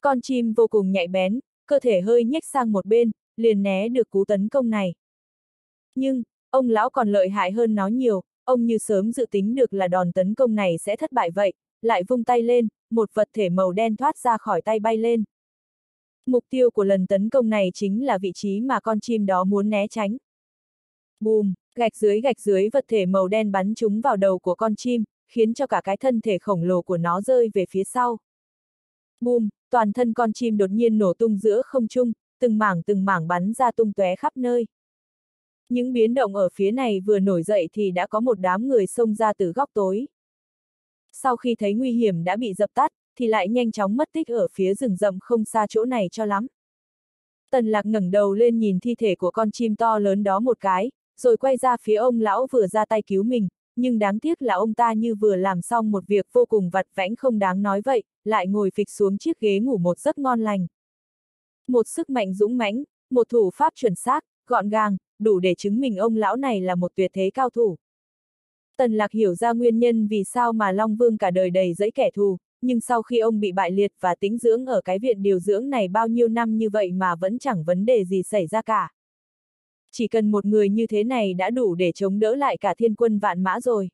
Con chim vô cùng nhạy bén, cơ thể hơi nhếch sang một bên, liền né được cú tấn công này. Nhưng, ông lão còn lợi hại hơn nó nhiều, ông như sớm dự tính được là đòn tấn công này sẽ thất bại vậy, lại vung tay lên, một vật thể màu đen thoát ra khỏi tay bay lên. Mục tiêu của lần tấn công này chính là vị trí mà con chim đó muốn né tránh. Bùm, gạch dưới gạch dưới vật thể màu đen bắn trúng vào đầu của con chim, khiến cho cả cái thân thể khổng lồ của nó rơi về phía sau. Bùm, toàn thân con chim đột nhiên nổ tung giữa không trung, từng mảng từng mảng bắn ra tung tóe khắp nơi. Những biến động ở phía này vừa nổi dậy thì đã có một đám người xông ra từ góc tối. Sau khi thấy nguy hiểm đã bị dập tắt, thì lại nhanh chóng mất tích ở phía rừng rậm không xa chỗ này cho lắm. Tần lạc ngẩng đầu lên nhìn thi thể của con chim to lớn đó một cái, rồi quay ra phía ông lão vừa ra tay cứu mình, nhưng đáng tiếc là ông ta như vừa làm xong một việc vô cùng vặt vãnh không đáng nói vậy, lại ngồi phịch xuống chiếc ghế ngủ một giấc ngon lành. Một sức mạnh dũng mãnh, một thủ pháp chuẩn xác, gọn gàng, đủ để chứng minh ông lão này là một tuyệt thế cao thủ. Tần Lạc hiểu ra nguyên nhân vì sao mà Long Vương cả đời đầy dẫy kẻ thù, nhưng sau khi ông bị bại liệt và tính dưỡng ở cái viện điều dưỡng này bao nhiêu năm như vậy mà vẫn chẳng vấn đề gì xảy ra cả. Chỉ cần một người như thế này đã đủ để chống đỡ lại cả thiên quân vạn mã rồi.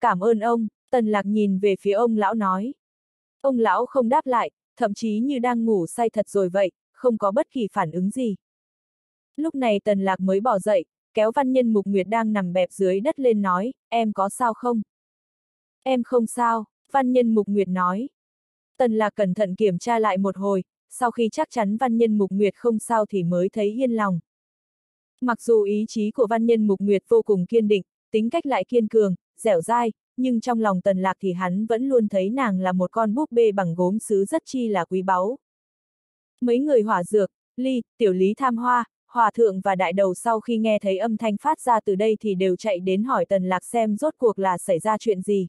Cảm ơn ông, Tần Lạc nhìn về phía ông lão nói. Ông lão không đáp lại, thậm chí như đang ngủ say thật rồi vậy, không có bất kỳ phản ứng gì. Lúc này Tần Lạc mới bỏ dậy, kéo văn nhân Mục Nguyệt đang nằm bẹp dưới đất lên nói, em có sao không? Em không sao, văn nhân Mục Nguyệt nói. Tần Lạc cẩn thận kiểm tra lại một hồi, sau khi chắc chắn văn nhân Mục Nguyệt không sao thì mới thấy yên lòng. Mặc dù ý chí của văn nhân Mục Nguyệt vô cùng kiên định, tính cách lại kiên cường, dẻo dai, nhưng trong lòng Tần Lạc thì hắn vẫn luôn thấy nàng là một con búp bê bằng gốm sứ rất chi là quý báu. Mấy người hỏa dược, ly, tiểu lý tham hoa, hòa thượng và đại đầu sau khi nghe thấy âm thanh phát ra từ đây thì đều chạy đến hỏi Tần Lạc xem rốt cuộc là xảy ra chuyện gì.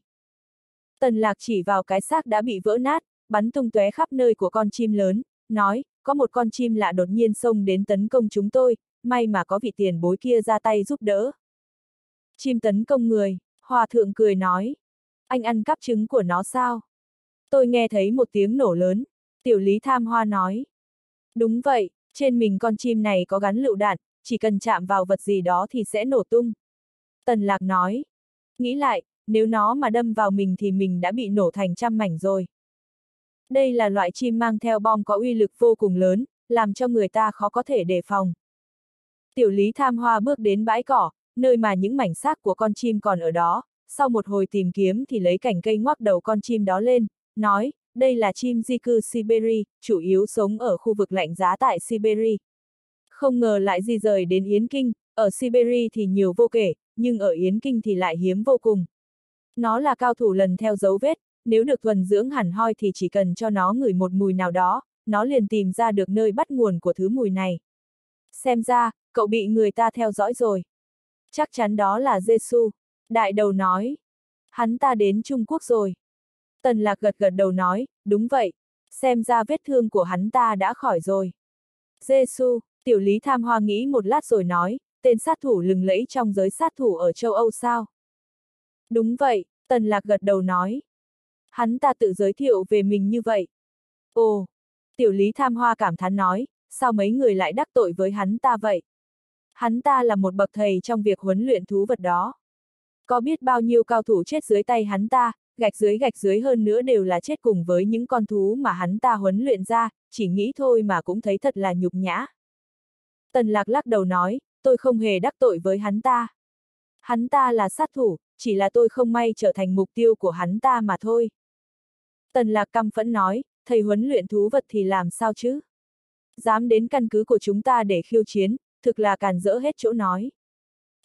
Tần Lạc chỉ vào cái xác đã bị vỡ nát, bắn tung tóe khắp nơi của con chim lớn, nói, có một con chim lạ đột nhiên xông đến tấn công chúng tôi, may mà có vị tiền bối kia ra tay giúp đỡ. Chim tấn công người, hòa thượng cười nói, anh ăn cắp trứng của nó sao? Tôi nghe thấy một tiếng nổ lớn, tiểu lý tham hoa nói. Đúng vậy, trên mình con chim này có gắn lựu đạn, chỉ cần chạm vào vật gì đó thì sẽ nổ tung. Tần lạc nói. Nghĩ lại, nếu nó mà đâm vào mình thì mình đã bị nổ thành trăm mảnh rồi. Đây là loại chim mang theo bom có uy lực vô cùng lớn, làm cho người ta khó có thể đề phòng. Tiểu lý tham hoa bước đến bãi cỏ, nơi mà những mảnh xác của con chim còn ở đó, sau một hồi tìm kiếm thì lấy cành cây ngoắc đầu con chim đó lên, nói, đây là chim di cư Siberia, chủ yếu sống ở khu vực lạnh giá tại Siberia. Không ngờ lại di rời đến Yến Kinh, ở Siberia thì nhiều vô kể, nhưng ở Yến Kinh thì lại hiếm vô cùng. Nó là cao thủ lần theo dấu vết, nếu được thuần dưỡng hẳn hoi thì chỉ cần cho nó ngửi một mùi nào đó, nó liền tìm ra được nơi bắt nguồn của thứ mùi này. Xem ra, cậu bị người ta theo dõi rồi. Chắc chắn đó là Giêsu. Đại đầu nói. Hắn ta đến Trung Quốc rồi. Tần lạc gật gật đầu nói, đúng vậy, xem ra vết thương của hắn ta đã khỏi rồi. Giêsu, tiểu lý tham hoa nghĩ một lát rồi nói, tên sát thủ lừng lẫy trong giới sát thủ ở châu Âu sao? Đúng vậy, tần lạc gật đầu nói. Hắn ta tự giới thiệu về mình như vậy. Ồ, tiểu lý tham hoa cảm thán nói, sao mấy người lại đắc tội với hắn ta vậy? Hắn ta là một bậc thầy trong việc huấn luyện thú vật đó. Có biết bao nhiêu cao thủ chết dưới tay hắn ta, gạch dưới gạch dưới hơn nữa đều là chết cùng với những con thú mà hắn ta huấn luyện ra, chỉ nghĩ thôi mà cũng thấy thật là nhục nhã. Tần lạc lắc đầu nói, tôi không hề đắc tội với hắn ta. Hắn ta là sát thủ, chỉ là tôi không may trở thành mục tiêu của hắn ta mà thôi. Tần lạc căm phẫn nói, thầy huấn luyện thú vật thì làm sao chứ? Dám đến căn cứ của chúng ta để khiêu chiến, thực là càn rỡ hết chỗ nói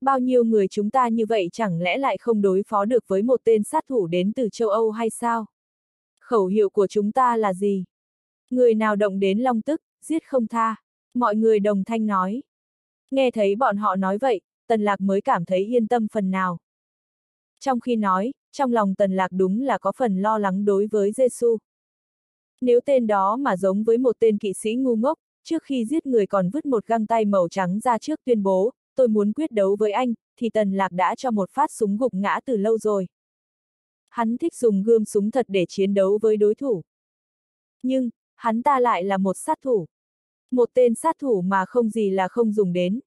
bao nhiêu người chúng ta như vậy chẳng lẽ lại không đối phó được với một tên sát thủ đến từ châu Âu hay sao? Khẩu hiệu của chúng ta là gì? Người nào động đến long tức, giết không tha. Mọi người đồng thanh nói. Nghe thấy bọn họ nói vậy, Tần Lạc mới cảm thấy yên tâm phần nào. Trong khi nói, trong lòng Tần Lạc đúng là có phần lo lắng đối với Giêsu. Nếu tên đó mà giống với một tên kỵ sĩ ngu ngốc, trước khi giết người còn vứt một găng tay màu trắng ra trước tuyên bố, tôi muốn quyết đấu với anh, thì Tần Lạc đã cho một phát súng gục ngã từ lâu rồi. Hắn thích dùng gươm súng thật để chiến đấu với đối thủ. Nhưng, hắn ta lại là một sát thủ. Một tên sát thủ mà không gì là không dùng đến.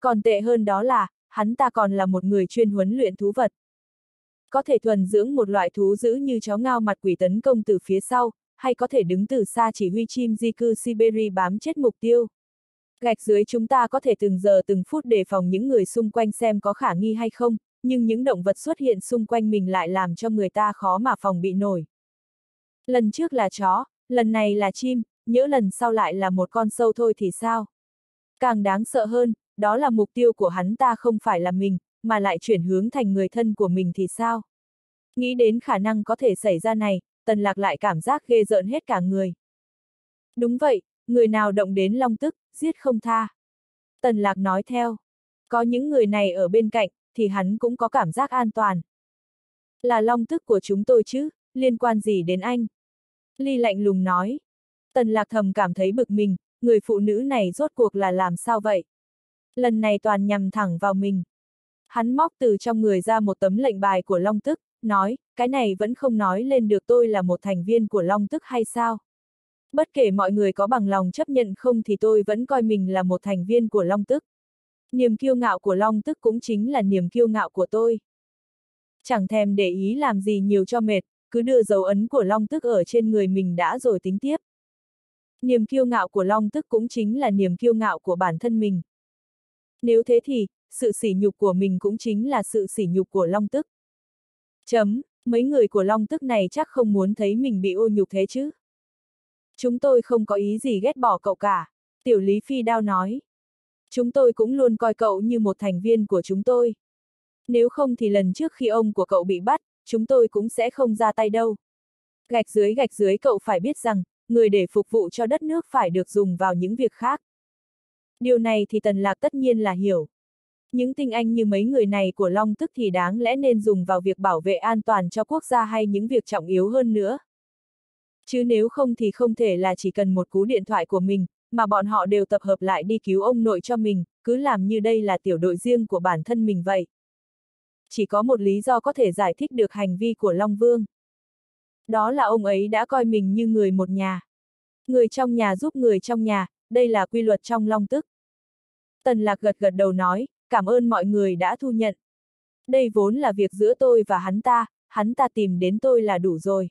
Còn tệ hơn đó là, hắn ta còn là một người chuyên huấn luyện thú vật. Có thể thuần dưỡng một loại thú dữ như chó ngao mặt quỷ tấn công từ phía sau, hay có thể đứng từ xa chỉ huy chim di cư Siberia bám chết mục tiêu. Gạch dưới chúng ta có thể từng giờ từng phút đề phòng những người xung quanh xem có khả nghi hay không, nhưng những động vật xuất hiện xung quanh mình lại làm cho người ta khó mà phòng bị nổi. Lần trước là chó, lần này là chim, nhỡ lần sau lại là một con sâu thôi thì sao? Càng đáng sợ hơn, đó là mục tiêu của hắn ta không phải là mình, mà lại chuyển hướng thành người thân của mình thì sao? Nghĩ đến khả năng có thể xảy ra này, tần lạc lại cảm giác ghê rợn hết cả người. Đúng vậy, người nào động đến long tức, giết không tha. Tần lạc nói theo. Có những người này ở bên cạnh, thì hắn cũng có cảm giác an toàn. Là long tức của chúng tôi chứ, liên quan gì đến anh? Ly lạnh lùng nói. Tần lạc thầm cảm thấy bực mình, người phụ nữ này rốt cuộc là làm sao vậy? Lần này toàn nhằm thẳng vào mình. Hắn móc từ trong người ra một tấm lệnh bài của Long Tức, nói, cái này vẫn không nói lên được tôi là một thành viên của Long Tức hay sao? Bất kể mọi người có bằng lòng chấp nhận không thì tôi vẫn coi mình là một thành viên của Long Tức. Niềm kiêu ngạo của Long Tức cũng chính là niềm kiêu ngạo của tôi. Chẳng thèm để ý làm gì nhiều cho mệt, cứ đưa dấu ấn của Long Tức ở trên người mình đã rồi tính tiếp. Niềm kiêu ngạo của Long Tức cũng chính là niềm kiêu ngạo của bản thân mình. Nếu thế thì, sự sỉ nhục của mình cũng chính là sự sỉ nhục của Long Tức. Chấm, mấy người của Long Tức này chắc không muốn thấy mình bị ô nhục thế chứ. Chúng tôi không có ý gì ghét bỏ cậu cả, Tiểu Lý Phi Đao nói. Chúng tôi cũng luôn coi cậu như một thành viên của chúng tôi. Nếu không thì lần trước khi ông của cậu bị bắt, chúng tôi cũng sẽ không ra tay đâu. Gạch dưới gạch dưới cậu phải biết rằng, người để phục vụ cho đất nước phải được dùng vào những việc khác. Điều này thì Tần Lạc tất nhiên là hiểu. Những tinh anh như mấy người này của Long Tức thì đáng lẽ nên dùng vào việc bảo vệ an toàn cho quốc gia hay những việc trọng yếu hơn nữa. Chứ nếu không thì không thể là chỉ cần một cú điện thoại của mình, mà bọn họ đều tập hợp lại đi cứu ông nội cho mình, cứ làm như đây là tiểu đội riêng của bản thân mình vậy. Chỉ có một lý do có thể giải thích được hành vi của Long Vương. Đó là ông ấy đã coi mình như người một nhà. Người trong nhà giúp người trong nhà, đây là quy luật trong Long Tức. Tần Lạc gật gật đầu nói, cảm ơn mọi người đã thu nhận. Đây vốn là việc giữa tôi và hắn ta, hắn ta tìm đến tôi là đủ rồi.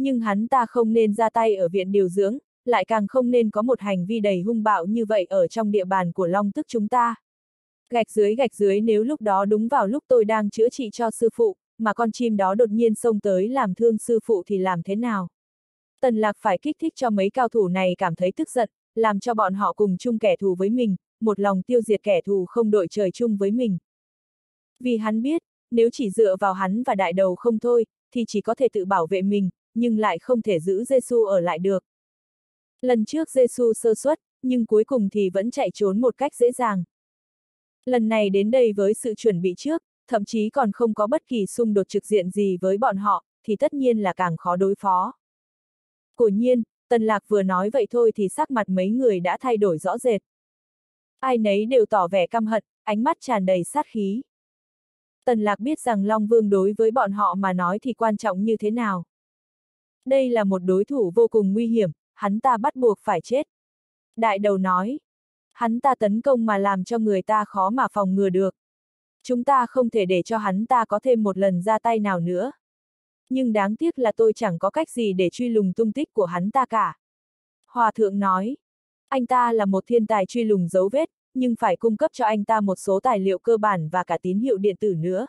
Nhưng hắn ta không nên ra tay ở viện điều dưỡng, lại càng không nên có một hành vi đầy hung bạo như vậy ở trong địa bàn của Long Tức chúng ta. Gạch dưới gạch dưới nếu lúc đó đúng vào lúc tôi đang chữa trị cho sư phụ, mà con chim đó đột nhiên xông tới làm thương sư phụ thì làm thế nào? Tần Lạc phải kích thích cho mấy cao thủ này cảm thấy tức giận, làm cho bọn họ cùng chung kẻ thù với mình, một lòng tiêu diệt kẻ thù không đội trời chung với mình. Vì hắn biết, nếu chỉ dựa vào hắn và đại đầu không thôi, thì chỉ có thể tự bảo vệ mình, nhưng lại không thể giữ Giêsu ở lại được. Lần trước Giêsu sơ suất, nhưng cuối cùng thì vẫn chạy trốn một cách dễ dàng. Lần này đến đây với sự chuẩn bị trước, thậm chí còn không có bất kỳ xung đột trực diện gì với bọn họ, thì tất nhiên là càng khó đối phó. Cổ nhiên, Tần Lạc vừa nói vậy thôi thì sắc mặt mấy người đã thay đổi rõ rệt. Ai nấy đều tỏ vẻ căm hận, ánh mắt tràn đầy sát khí. Tần Lạc biết rằng Long Vương đối với bọn họ mà nói thì quan trọng như thế nào. Đây là một đối thủ vô cùng nguy hiểm, hắn ta bắt buộc phải chết. Đại đầu nói, hắn ta tấn công mà làm cho người ta khó mà phòng ngừa được. Chúng ta không thể để cho hắn ta có thêm một lần ra tay nào nữa. Nhưng đáng tiếc là tôi chẳng có cách gì để truy lùng tung tích của hắn ta cả. Hòa thượng nói, anh ta là một thiên tài truy lùng dấu vết, nhưng phải cung cấp cho anh ta một số tài liệu cơ bản và cả tín hiệu điện tử nữa.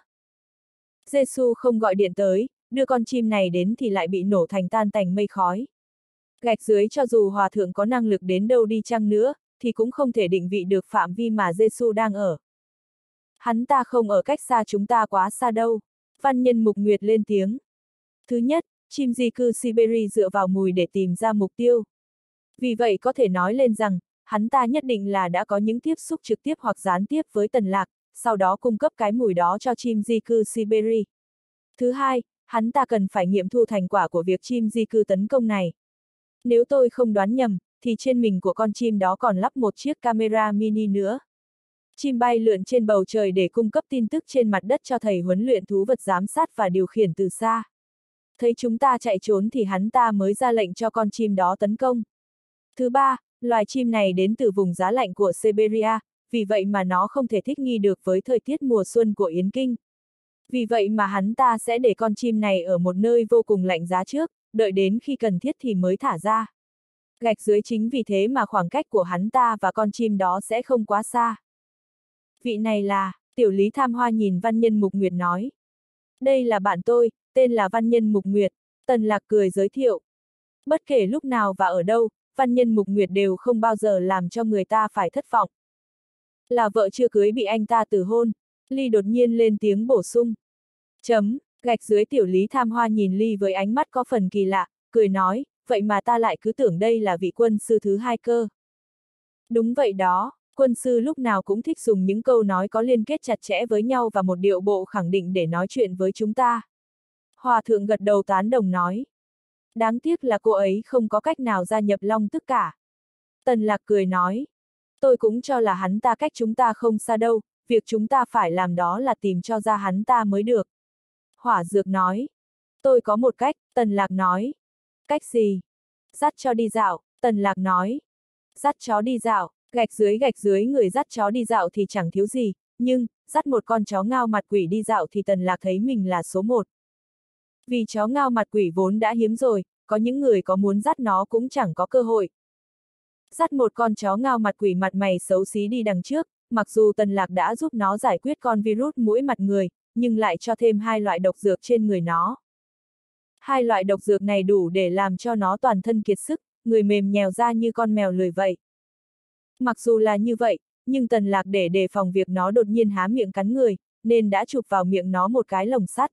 Giêsu không gọi điện tới, đưa con chim này đến thì lại bị nổ thành tan tành mây khói. Gạch dưới cho dù hòa thượng có năng lực đến đâu đi chăng nữa, thì cũng không thể định vị được phạm vi mà Giêsu đang ở. Hắn ta không ở cách xa chúng ta quá xa đâu. Văn nhân mục nguyệt lên tiếng. Thứ nhất, chim di cư Siberia dựa vào mùi để tìm ra mục tiêu. Vì vậy có thể nói lên rằng, hắn ta nhất định là đã có những tiếp xúc trực tiếp hoặc gián tiếp với tần lạc, sau đó cung cấp cái mùi đó cho chim di cư Siberia. Thứ hai, hắn ta cần phải nghiệm thu thành quả của việc chim di cư tấn công này. Nếu tôi không đoán nhầm, thì trên mình của con chim đó còn lắp một chiếc camera mini nữa. Chim bay lượn trên bầu trời để cung cấp tin tức trên mặt đất cho thầy huấn luyện thú vật giám sát và điều khiển từ xa. Thấy chúng ta chạy trốn thì hắn ta mới ra lệnh cho con chim đó tấn công. Thứ ba, loài chim này đến từ vùng giá lạnh của Siberia, vì vậy mà nó không thể thích nghi được với thời tiết mùa xuân của Yến Kinh. Vì vậy mà hắn ta sẽ để con chim này ở một nơi vô cùng lạnh giá trước, đợi đến khi cần thiết thì mới thả ra. Gạch dưới chính vì thế mà khoảng cách của hắn ta và con chim đó sẽ không quá xa. Vị này là, tiểu lý tham hoa nhìn văn nhân Mục Nguyệt nói. Đây là bạn tôi, tên là văn nhân Mục Nguyệt, Tần Lạc cười giới thiệu. Bất kể lúc nào và ở đâu, văn nhân Mục Nguyệt đều không bao giờ làm cho người ta phải thất vọng. Là vợ chưa cưới bị anh ta từ hôn, Ly đột nhiên lên tiếng bổ sung. Chấm, gạch dưới tiểu lý tham hoa nhìn Ly với ánh mắt có phần kỳ lạ, cười nói, vậy mà ta lại cứ tưởng đây là vị quân sư thứ hai cơ. Đúng vậy đó, quân sư lúc nào cũng thích dùng những câu nói có liên kết chặt chẽ với nhau và một điệu bộ khẳng định để nói chuyện với chúng ta. Hòa thượng gật đầu tán đồng nói. Đáng tiếc là cô ấy không có cách nào gia nhập long tức cả. Tần lạc cười nói. Tôi cũng cho là hắn ta cách chúng ta không xa đâu, việc chúng ta phải làm đó là tìm cho ra hắn ta mới được. Hỏa dược nói. Tôi có một cách, tần lạc nói. Cách gì? Dắt cho đi dạo, tần lạc nói. Dắt chó đi dạo, gạch dưới gạch dưới người dắt chó đi dạo thì chẳng thiếu gì, nhưng, dắt một con chó ngao mặt quỷ đi dạo thì tần lạc thấy mình là số một. Vì chó ngao mặt quỷ vốn đã hiếm rồi, có những người có muốn dắt nó cũng chẳng có cơ hội. Dắt một con chó ngao mặt quỷ mặt mày xấu xí đi đằng trước, mặc dù tần lạc đã giúp nó giải quyết con virus mũi mặt người, nhưng lại cho thêm hai loại độc dược trên người nó. Hai loại độc dược này đủ để làm cho nó toàn thân kiệt sức, người mềm nhèo ra như con mèo lười vậy. Mặc dù là như vậy, nhưng tần lạc để đề phòng việc nó đột nhiên há miệng cắn người, nên đã chụp vào miệng nó một cái lồng sắt.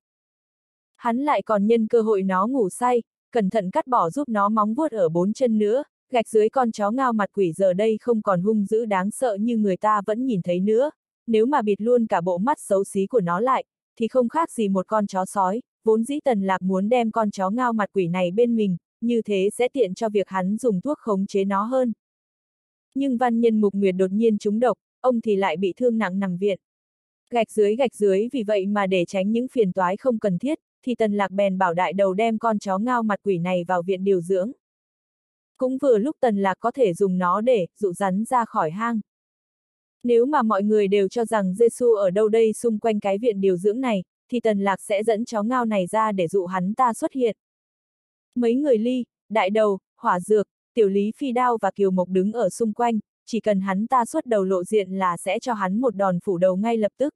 Hắn lại còn nhân cơ hội nó ngủ say, cẩn thận cắt bỏ giúp nó móng vuốt ở bốn chân nữa, gạch dưới con chó ngao mặt quỷ giờ đây không còn hung dữ đáng sợ như người ta vẫn nhìn thấy nữa, nếu mà bịt luôn cả bộ mắt xấu xí của nó lại, thì không khác gì một con chó sói, vốn dĩ tần lạc muốn đem con chó ngao mặt quỷ này bên mình, như thế sẽ tiện cho việc hắn dùng thuốc khống chế nó hơn. Nhưng văn nhân mục nguyệt đột nhiên trúng độc, ông thì lại bị thương nặng nằm viện. Gạch dưới gạch dưới vì vậy mà để tránh những phiền toái không cần thiết, thì tần lạc bèn bảo đại đầu đem con chó ngao mặt quỷ này vào viện điều dưỡng. Cũng vừa lúc tần lạc có thể dùng nó để dụ rắn ra khỏi hang. Nếu mà mọi người đều cho rằng Giêsu ở đâu đây xung quanh cái viện điều dưỡng này, thì tần lạc sẽ dẫn chó ngao này ra để dụ hắn ta xuất hiện. Mấy người ly, đại đầu, hỏa dược, tiểu lý phi đao và kiều mộc đứng ở xung quanh, chỉ cần hắn ta xuất đầu lộ diện là sẽ cho hắn một đòn phủ đầu ngay lập tức.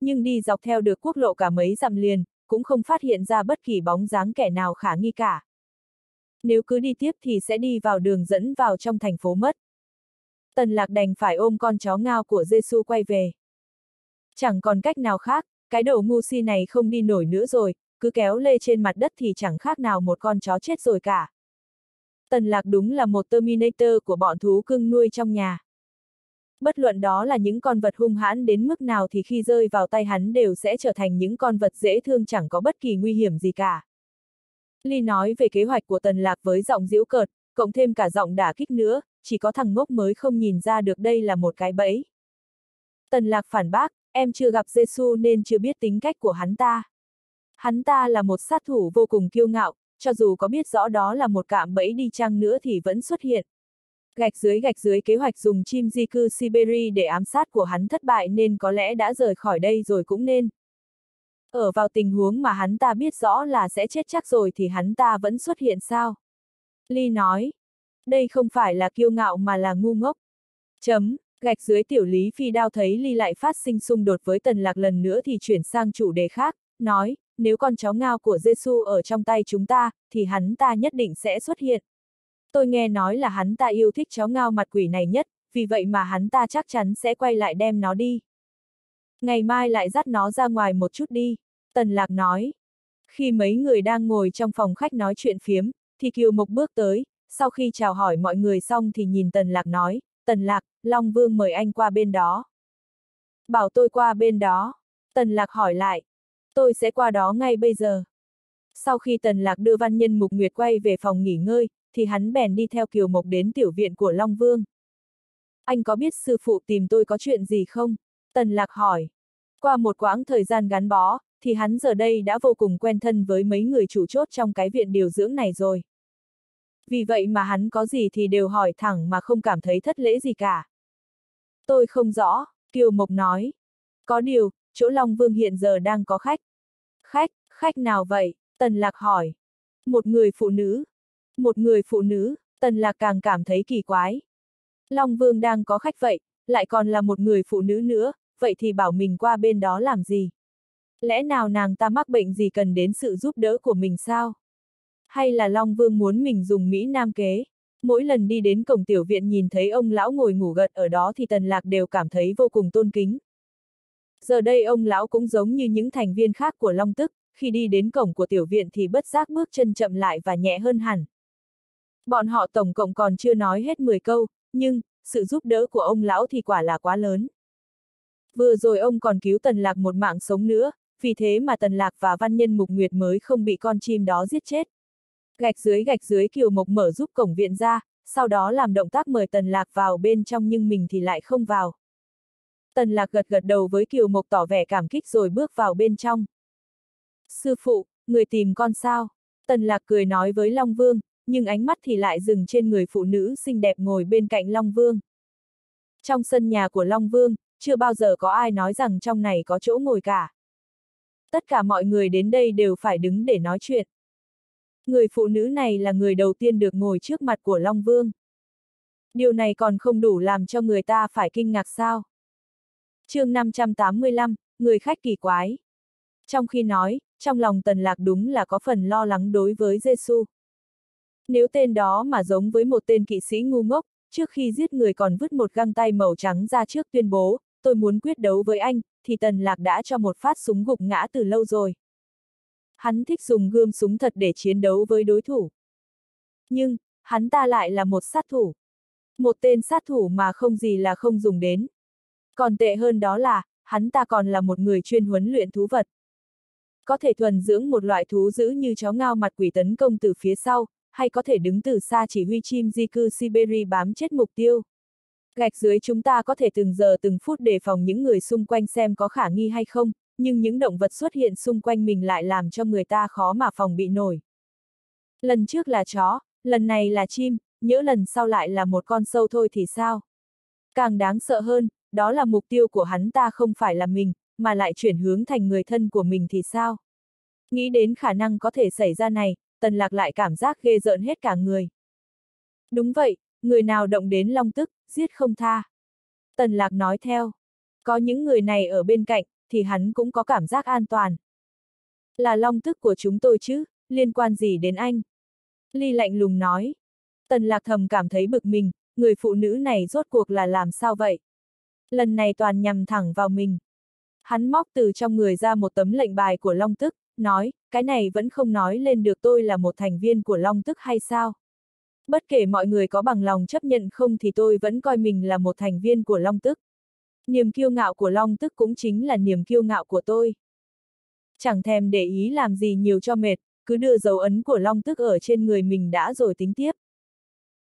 Nhưng đi dọc theo được quốc lộ cả mấy dặm liền, cũng không phát hiện ra bất kỳ bóng dáng kẻ nào khả nghi cả. Nếu cứ đi tiếp thì sẽ đi vào đường dẫn vào trong thành phố mất. Tần lạc đành phải ôm con chó ngao của Giêsu quay về. Chẳng còn cách nào khác, cái đầu ngu si này không đi nổi nữa rồi, cứ kéo lê trên mặt đất thì chẳng khác nào một con chó chết rồi cả. Tần lạc đúng là một Terminator của bọn thú cưng nuôi trong nhà. Bất luận đó là những con vật hung hãn đến mức nào thì khi rơi vào tay hắn đều sẽ trở thành những con vật dễ thương chẳng có bất kỳ nguy hiểm gì cả. Ly nói về kế hoạch của Tần Lạc với giọng giễu cợt, cộng thêm cả giọng đả kích nữa, chỉ có thằng ngốc mới không nhìn ra được đây là một cái bẫy. Tần Lạc phản bác, em chưa gặp Giêsu nên chưa biết tính cách của hắn ta. Hắn ta là một sát thủ vô cùng kiêu ngạo, cho dù có biết rõ đó là một cạm bẫy đi chăng nữa thì vẫn xuất hiện. Gạch dưới gạch dưới kế hoạch dùng chim di cư Siberia để ám sát của hắn thất bại nên có lẽ đã rời khỏi đây rồi cũng nên. Ở vào tình huống mà hắn ta biết rõ là sẽ chết chắc rồi thì hắn ta vẫn xuất hiện sao? Ly nói. Đây không phải là kiêu ngạo mà là ngu ngốc. Chấm, gạch dưới tiểu lý phi đao thấy Ly lại phát sinh xung đột với tần lạc lần nữa thì chuyển sang chủ đề khác, nói, nếu con chó ngao của Giêsu ở trong tay chúng ta, thì hắn ta nhất định sẽ xuất hiện. Tôi nghe nói là hắn ta yêu thích chó ngao mặt quỷ này nhất, vì vậy mà hắn ta chắc chắn sẽ quay lại đem nó đi. Ngày mai lại dắt nó ra ngoài một chút đi, Tần Lạc nói. Khi mấy người đang ngồi trong phòng khách nói chuyện phiếm, thì Kiều Mộc bước tới, sau khi chào hỏi mọi người xong thì nhìn Tần Lạc nói, Tần Lạc, Long Vương mời anh qua bên đó. Bảo tôi qua bên đó. Tần Lạc hỏi lại. Tôi sẽ qua đó ngay bây giờ. Sau khi Tần Lạc đưa văn nhân Mục Nguyệt quay về phòng nghỉ ngơi, thì hắn bèn đi theo Kiều Mộc đến tiểu viện của Long Vương. Anh có biết sư phụ tìm tôi có chuyện gì không? Tần Lạc hỏi. Qua một quãng thời gian gắn bó, thì hắn giờ đây đã vô cùng quen thân với mấy người chủ chốt trong cái viện điều dưỡng này rồi. Vì vậy mà hắn có gì thì đều hỏi thẳng mà không cảm thấy thất lễ gì cả. Tôi không rõ, Kiều Mộc nói. Có điều, chỗ Long Vương hiện giờ đang có khách. Khách, khách nào vậy? Tần Lạc hỏi. Một người phụ nữ. Một người phụ nữ, Tần Lạc càng cảm thấy kỳ quái. Long Vương đang có khách vậy, lại còn là một người phụ nữ nữa, vậy thì bảo mình qua bên đó làm gì? Lẽ nào nàng ta mắc bệnh gì cần đến sự giúp đỡ của mình sao? Hay là Long Vương muốn mình dùng Mỹ Nam kế? Mỗi lần đi đến cổng tiểu viện nhìn thấy ông lão ngồi ngủ gật ở đó thì Tần Lạc đều cảm thấy vô cùng tôn kính. Giờ đây ông lão cũng giống như những thành viên khác của Long Tức, khi đi đến cổng của tiểu viện thì bất giác bước chân chậm lại và nhẹ hơn hẳn. Bọn họ tổng cộng còn chưa nói hết 10 câu, nhưng, sự giúp đỡ của ông lão thì quả là quá lớn. Vừa rồi ông còn cứu Tần Lạc một mạng sống nữa, vì thế mà Tần Lạc và Văn Nhân Mục Nguyệt mới không bị con chim đó giết chết. Gạch dưới gạch dưới Kiều Mộc mở giúp cổng viện ra, sau đó làm động tác mời Tần Lạc vào bên trong nhưng mình thì lại không vào. Tần Lạc gật gật đầu với Kiều Mộc tỏ vẻ cảm kích rồi bước vào bên trong. Sư phụ, người tìm con sao? Tần Lạc cười nói với Long Vương, nhưng ánh mắt thì lại dừng trên người phụ nữ xinh đẹp ngồi bên cạnh Long Vương. Trong sân nhà của Long Vương, chưa bao giờ có ai nói rằng trong này có chỗ ngồi cả. Tất cả mọi người đến đây đều phải đứng để nói chuyện. Người phụ nữ này là người đầu tiên được ngồi trước mặt của Long Vương. Điều này còn không đủ làm cho người ta phải kinh ngạc sao. chương 585, người khách kỳ quái. Trong khi nói, trong lòng tần lạc đúng là có phần lo lắng đối với Giêsu. Nếu tên đó mà giống với một tên kỵ sĩ ngu ngốc, trước khi giết người còn vứt một găng tay màu trắng ra trước tuyên bố, tôi muốn quyết đấu với anh, thì tần lạc đã cho một phát súng gục ngã từ lâu rồi. Hắn thích dùng gươm súng thật để chiến đấu với đối thủ. Nhưng, hắn ta lại là một sát thủ. Một tên sát thủ mà không gì là không dùng đến. Còn tệ hơn đó là, hắn ta còn là một người chuyên huấn luyện thú vật. Có thể thuần dưỡng một loại thú dữ như chó ngao mặt quỷ tấn công từ phía sau, hay có thể đứng từ xa chỉ huy chim di cư Siberia bám chết mục tiêu. Gạch dưới chúng ta có thể từng giờ từng phút đề phòng những người xung quanh xem có khả nghi hay không, nhưng những động vật xuất hiện xung quanh mình lại làm cho người ta khó mà phòng bị nổi. Lần trước là chó, lần này là chim, nhỡ lần sau lại là một con sâu thôi thì sao? Càng đáng sợ hơn, đó là mục tiêu của hắn ta không phải là mình, mà lại chuyển hướng thành người thân của mình thì sao? Nghĩ đến khả năng có thể xảy ra này, tần lạc lại cảm giác ghê rợn hết cả người. Đúng vậy, người nào động đến long tức, giết không tha. Tần lạc nói theo. Có những người này ở bên cạnh, thì hắn cũng có cảm giác an toàn. Là long tức của chúng tôi chứ, liên quan gì đến anh? Ly lạnh lùng nói. Tần lạc thầm cảm thấy bực mình, người phụ nữ này rốt cuộc là làm sao vậy? Lần này toàn nhằm thẳng vào mình. Hắn móc từ trong người ra một tấm lệnh bài của Long Tức, nói, cái này vẫn không nói lên được tôi là một thành viên của Long Tức hay sao? Bất kể mọi người có bằng lòng chấp nhận không thì tôi vẫn coi mình là một thành viên của Long Tức. Niềm kiêu ngạo của Long Tức cũng chính là niềm kiêu ngạo của tôi. Chẳng thèm để ý làm gì nhiều cho mệt, cứ đưa dấu ấn của Long Tức ở trên người mình đã rồi tính tiếp.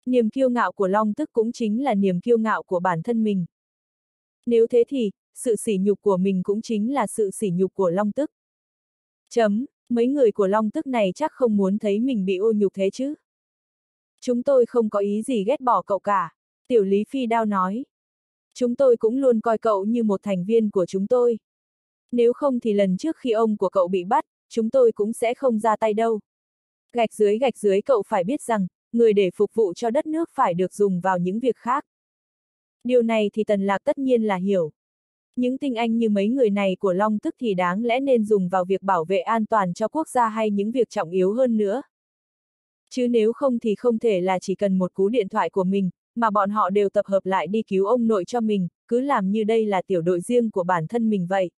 Niềm kiêu ngạo của Long Tức cũng chính là niềm kiêu ngạo của bản thân mình. Nếu thế thì, sự sỉ nhục của mình cũng chính là sự sỉ nhục của Long Tức. Chấm, mấy người của Long Tức này chắc không muốn thấy mình bị ô nhục thế chứ. Chúng tôi không có ý gì ghét bỏ cậu cả, Tiểu Lý Phi Đao nói. Chúng tôi cũng luôn coi cậu như một thành viên của chúng tôi. Nếu không thì lần trước khi ông của cậu bị bắt, chúng tôi cũng sẽ không ra tay đâu. Gạch dưới gạch dưới cậu phải biết rằng, người để phục vụ cho đất nước phải được dùng vào những việc khác. Điều này thì Tần Lạc tất nhiên là hiểu. Những tinh anh như mấy người này của Long Tức thì đáng lẽ nên dùng vào việc bảo vệ an toàn cho quốc gia hay những việc trọng yếu hơn nữa. Chứ nếu không thì không thể là chỉ cần một cú điện thoại của mình, mà bọn họ đều tập hợp lại đi cứu ông nội cho mình, cứ làm như đây là tiểu đội riêng của bản thân mình vậy.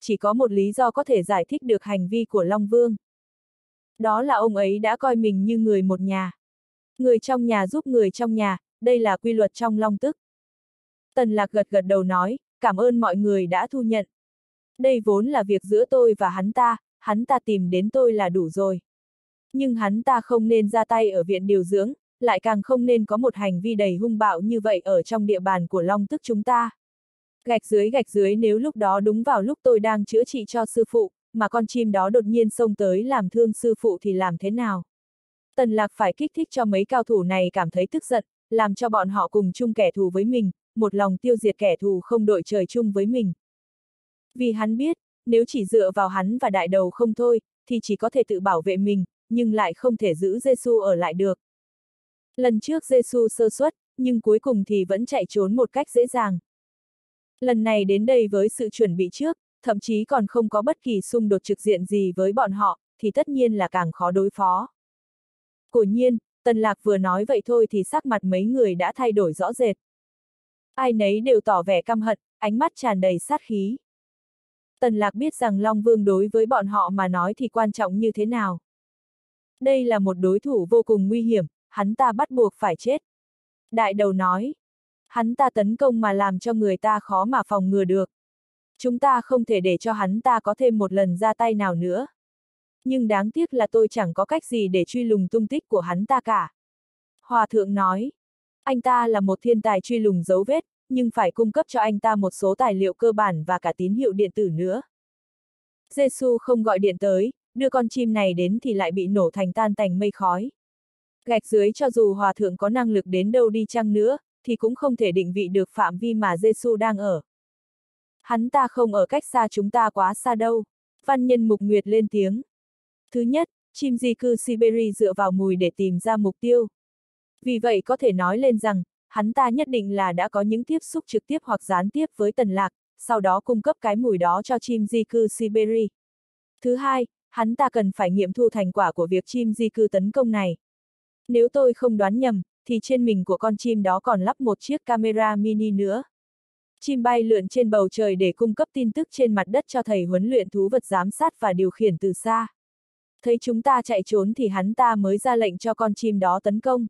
Chỉ có một lý do có thể giải thích được hành vi của Long Vương. Đó là ông ấy đã coi mình như người một nhà. Người trong nhà giúp người trong nhà, đây là quy luật trong long tức. Tần lạc gật gật đầu nói, cảm ơn mọi người đã thu nhận. Đây vốn là việc giữa tôi và hắn ta, hắn ta tìm đến tôi là đủ rồi. Nhưng hắn ta không nên ra tay ở viện điều dưỡng, lại càng không nên có một hành vi đầy hung bạo như vậy ở trong địa bàn của Long tức chúng ta. Gạch dưới gạch dưới nếu lúc đó đúng vào lúc tôi đang chữa trị cho sư phụ, mà con chim đó đột nhiên xông tới làm thương sư phụ thì làm thế nào? Tần lạc phải kích thích cho mấy cao thủ này cảm thấy tức giận, làm cho bọn họ cùng chung kẻ thù với mình, một lòng tiêu diệt kẻ thù không đội trời chung với mình. Vì hắn biết, nếu chỉ dựa vào hắn và đại đầu không thôi, thì chỉ có thể tự bảo vệ mình, nhưng lại không thể giữ Giêsu ở lại được. Lần trước Giêsu sơ suất, nhưng cuối cùng thì vẫn chạy trốn một cách dễ dàng. Lần này đến đây với sự chuẩn bị trước, thậm chí còn không có bất kỳ xung đột trực diện gì với bọn họ, thì tất nhiên là càng khó đối phó. Cổ nhiên, Tần Lạc vừa nói vậy thôi thì sắc mặt mấy người đã thay đổi rõ rệt. Ai nấy đều tỏ vẻ căm hận, ánh mắt tràn đầy sát khí. Tần Lạc biết rằng Long Vương đối với bọn họ mà nói thì quan trọng như thế nào. Đây là một đối thủ vô cùng nguy hiểm, hắn ta bắt buộc phải chết. Đại đầu nói, hắn ta tấn công mà làm cho người ta khó mà phòng ngừa được. Chúng ta không thể để cho hắn ta có thêm một lần ra tay nào nữa. Nhưng đáng tiếc là tôi chẳng có cách gì để truy lùng tung tích của hắn ta cả. Hòa thượng nói, anh ta là một thiên tài truy lùng dấu vết, nhưng phải cung cấp cho anh ta một số tài liệu cơ bản và cả tín hiệu điện tử nữa. Giêsu không gọi điện tới, đưa con chim này đến thì lại bị nổ thành tan tành mây khói. Gạch dưới cho dù hòa thượng có năng lực đến đâu đi chăng nữa, thì cũng không thể định vị được phạm vi mà Giêsu đang ở. Hắn ta không ở cách xa chúng ta quá xa đâu. Văn nhân mục nguyệt lên tiếng. Thứ nhất, chim di cư Siberia dựa vào mùi để tìm ra mục tiêu. Vì vậy có thể nói lên rằng, hắn ta nhất định là đã có những tiếp xúc trực tiếp hoặc gián tiếp với tần lạc, sau đó cung cấp cái mùi đó cho chim di cư Siberia. Thứ hai, hắn ta cần phải nghiệm thu thành quả của việc chim di cư tấn công này. Nếu tôi không đoán nhầm, thì trên mình của con chim đó còn lắp một chiếc camera mini nữa. Chim bay lượn trên bầu trời để cung cấp tin tức trên mặt đất cho thầy huấn luyện thú vật giám sát và điều khiển từ xa. Thấy chúng ta chạy trốn thì hắn ta mới ra lệnh cho con chim đó tấn công.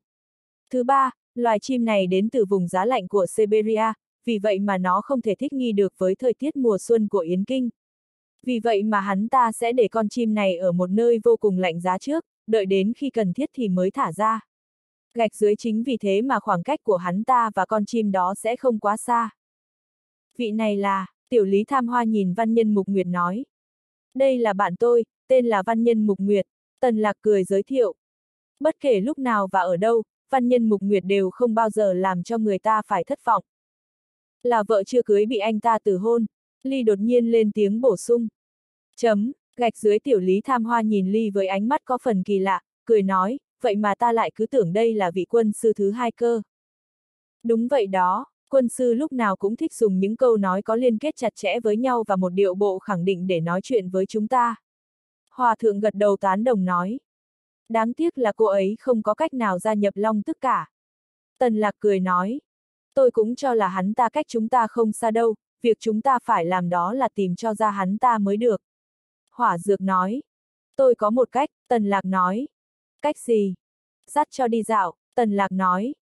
Thứ ba, loài chim này đến từ vùng giá lạnh của Siberia, vì vậy mà nó không thể thích nghi được với thời tiết mùa xuân của Yến Kinh. Vì vậy mà hắn ta sẽ để con chim này ở một nơi vô cùng lạnh giá trước, đợi đến khi cần thiết thì mới thả ra. Gạch dưới chính vì thế mà khoảng cách của hắn ta và con chim đó sẽ không quá xa. Vị này là, tiểu lý tham hoa nhìn văn nhân Mục Nguyệt nói. Đây là bạn tôi, tên là văn nhân Mục Nguyệt, Tần Lạc cười giới thiệu. Bất kể lúc nào và ở đâu, văn nhân Mục Nguyệt đều không bao giờ làm cho người ta phải thất vọng. Là vợ chưa cưới bị anh ta từ hôn, Ly đột nhiên lên tiếng bổ sung. Chấm, gạch dưới tiểu lý tham hoa nhìn Ly với ánh mắt có phần kỳ lạ, cười nói, vậy mà ta lại cứ tưởng đây là vị quân sư thứ hai cơ. Đúng vậy đó, quân sư lúc nào cũng thích dùng những câu nói có liên kết chặt chẽ với nhau và một điệu bộ khẳng định để nói chuyện với chúng ta. Hòa thượng gật đầu tán đồng nói. Đáng tiếc là cô ấy không có cách nào gia nhập long tức cả. Tần lạc cười nói. Tôi cũng cho là hắn ta cách chúng ta không xa đâu, việc chúng ta phải làm đó là tìm cho ra hắn ta mới được. Hỏa dược nói. Tôi có một cách, tần lạc nói. Cách gì? Dắt cho đi dạo, tần lạc nói.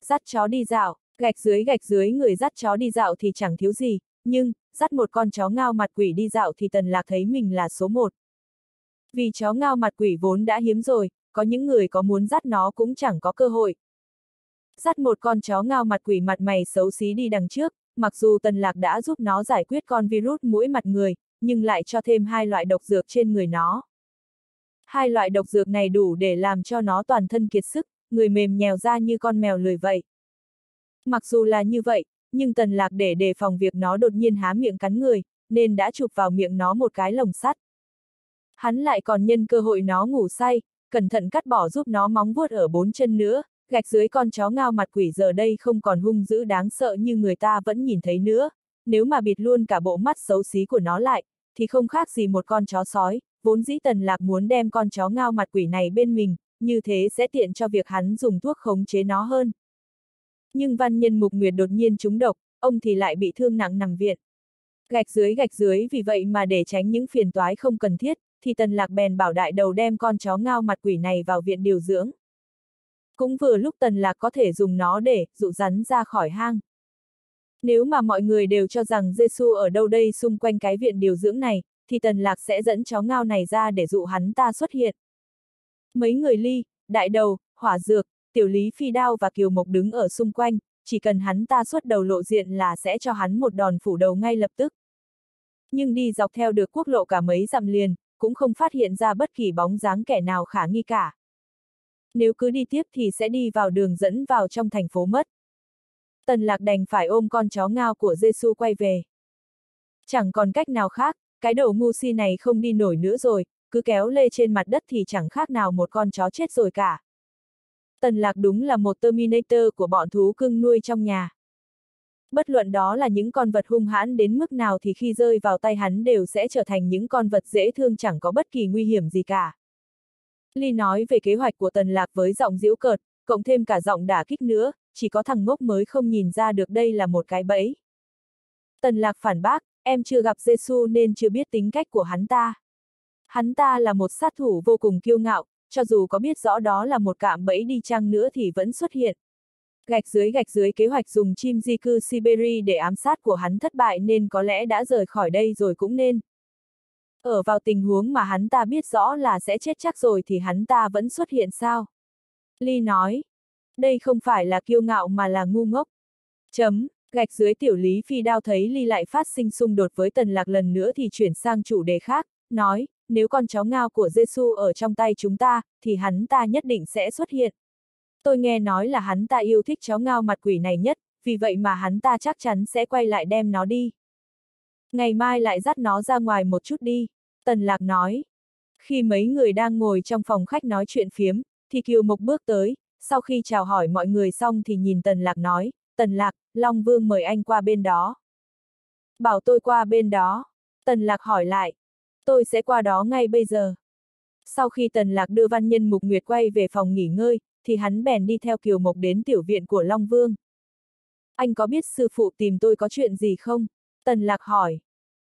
Dắt chó đi dạo, gạch dưới gạch dưới người dắt chó đi dạo thì chẳng thiếu gì, nhưng, dắt một con chó ngao mặt quỷ đi dạo thì tần lạc thấy mình là số một. Vì chó ngao mặt quỷ vốn đã hiếm rồi, có những người có muốn dắt nó cũng chẳng có cơ hội. Dắt một con chó ngao mặt quỷ mặt mày xấu xí đi đằng trước, mặc dù tần lạc đã giúp nó giải quyết con virus mũi mặt người, nhưng lại cho thêm hai loại độc dược trên người nó. Hai loại độc dược này đủ để làm cho nó toàn thân kiệt sức, người mềm nhèo ra như con mèo lười vậy. Mặc dù là như vậy, nhưng tần lạc để đề phòng việc nó đột nhiên há miệng cắn người, nên đã chụp vào miệng nó một cái lồng sắt. Hắn lại còn nhân cơ hội nó ngủ say, cẩn thận cắt bỏ giúp nó móng vuốt ở bốn chân nữa, gạch dưới con chó ngao mặt quỷ giờ đây không còn hung dữ đáng sợ như người ta vẫn nhìn thấy nữa, nếu mà bịt luôn cả bộ mắt xấu xí của nó lại, thì không khác gì một con chó sói, vốn dĩ tần lạc muốn đem con chó ngao mặt quỷ này bên mình, như thế sẽ tiện cho việc hắn dùng thuốc khống chế nó hơn. Nhưng văn nhân mục nguyệt đột nhiên trúng độc, ông thì lại bị thương nặng nằm viện. Gạch dưới gạch dưới vì vậy mà để tránh những phiền toái không cần thiết, thì tần lạc bèn bảo đại đầu đem con chó ngao mặt quỷ này vào viện điều dưỡng. Cũng vừa lúc tần lạc có thể dùng nó để dụ rắn ra khỏi hang. Nếu mà mọi người đều cho rằng Giêsu ở đâu đây xung quanh cái viện điều dưỡng này, thì tần lạc sẽ dẫn chó ngao này ra để dụ hắn ta xuất hiện. Mấy người ly, đại đầu, hỏa dược, tiểu lý phi đao và kiều mộc đứng ở xung quanh, chỉ cần hắn ta xuất đầu lộ diện là sẽ cho hắn một đòn phủ đầu ngay lập tức. Nhưng đi dọc theo được quốc lộ cả mấy dặm liền, cũng không phát hiện ra bất kỳ bóng dáng kẻ nào khả nghi cả. Nếu cứ đi tiếp thì sẽ đi vào đường dẫn vào trong thành phố mất. Tần lạc đành phải ôm con chó ngao của Giêsu quay về. Chẳng còn cách nào khác, cái đầu ngu si này không đi nổi nữa rồi, cứ kéo lê trên mặt đất thì chẳng khác nào một con chó chết rồi cả. Tần lạc đúng là một Terminator của bọn thú cưng nuôi trong nhà. Bất luận đó là những con vật hung hãn đến mức nào thì khi rơi vào tay hắn đều sẽ trở thành những con vật dễ thương chẳng có bất kỳ nguy hiểm gì cả. Ly nói về kế hoạch của tần lạc với giọng diễu cợt, cộng thêm cả giọng đả kích nữa, chỉ có thằng ngốc mới không nhìn ra được đây là một cái bẫy. Tần lạc phản bác, em chưa gặp Giêsu nên chưa biết tính cách của hắn ta. Hắn ta là một sát thủ vô cùng kiêu ngạo, cho dù có biết rõ đó là một cạm bẫy đi chăng nữa thì vẫn xuất hiện. Gạch dưới gạch dưới kế hoạch dùng chim di cư Siberia để ám sát của hắn thất bại nên có lẽ đã rời khỏi đây rồi cũng nên. Ở vào tình huống mà hắn ta biết rõ là sẽ chết chắc rồi thì hắn ta vẫn xuất hiện sao? Ly nói. Đây không phải là kiêu ngạo mà là ngu ngốc. Chấm, gạch dưới tiểu lý phi đao thấy Ly lại phát sinh xung đột với tần lạc lần nữa thì chuyển sang chủ đề khác, nói, nếu con chó ngao của Giêsu ở trong tay chúng ta, thì hắn ta nhất định sẽ xuất hiện. Tôi nghe nói là hắn ta yêu thích chó ngao mặt quỷ này nhất, vì vậy mà hắn ta chắc chắn sẽ quay lại đem nó đi. Ngày mai lại dắt nó ra ngoài một chút đi, Tần Lạc nói. Khi mấy người đang ngồi trong phòng khách nói chuyện phiếm, thì Kiều Mộc bước tới, sau khi chào hỏi mọi người xong thì nhìn Tần Lạc nói, Tần Lạc, Long Vương mời anh qua bên đó. Bảo tôi qua bên đó. Tần Lạc hỏi lại. Tôi sẽ qua đó ngay bây giờ. Sau khi Tần Lạc đưa văn nhân Mục Nguyệt quay về phòng nghỉ ngơi, thì hắn bèn đi theo Kiều Mộc đến tiểu viện của Long Vương. Anh có biết sư phụ tìm tôi có chuyện gì không? Tần Lạc hỏi.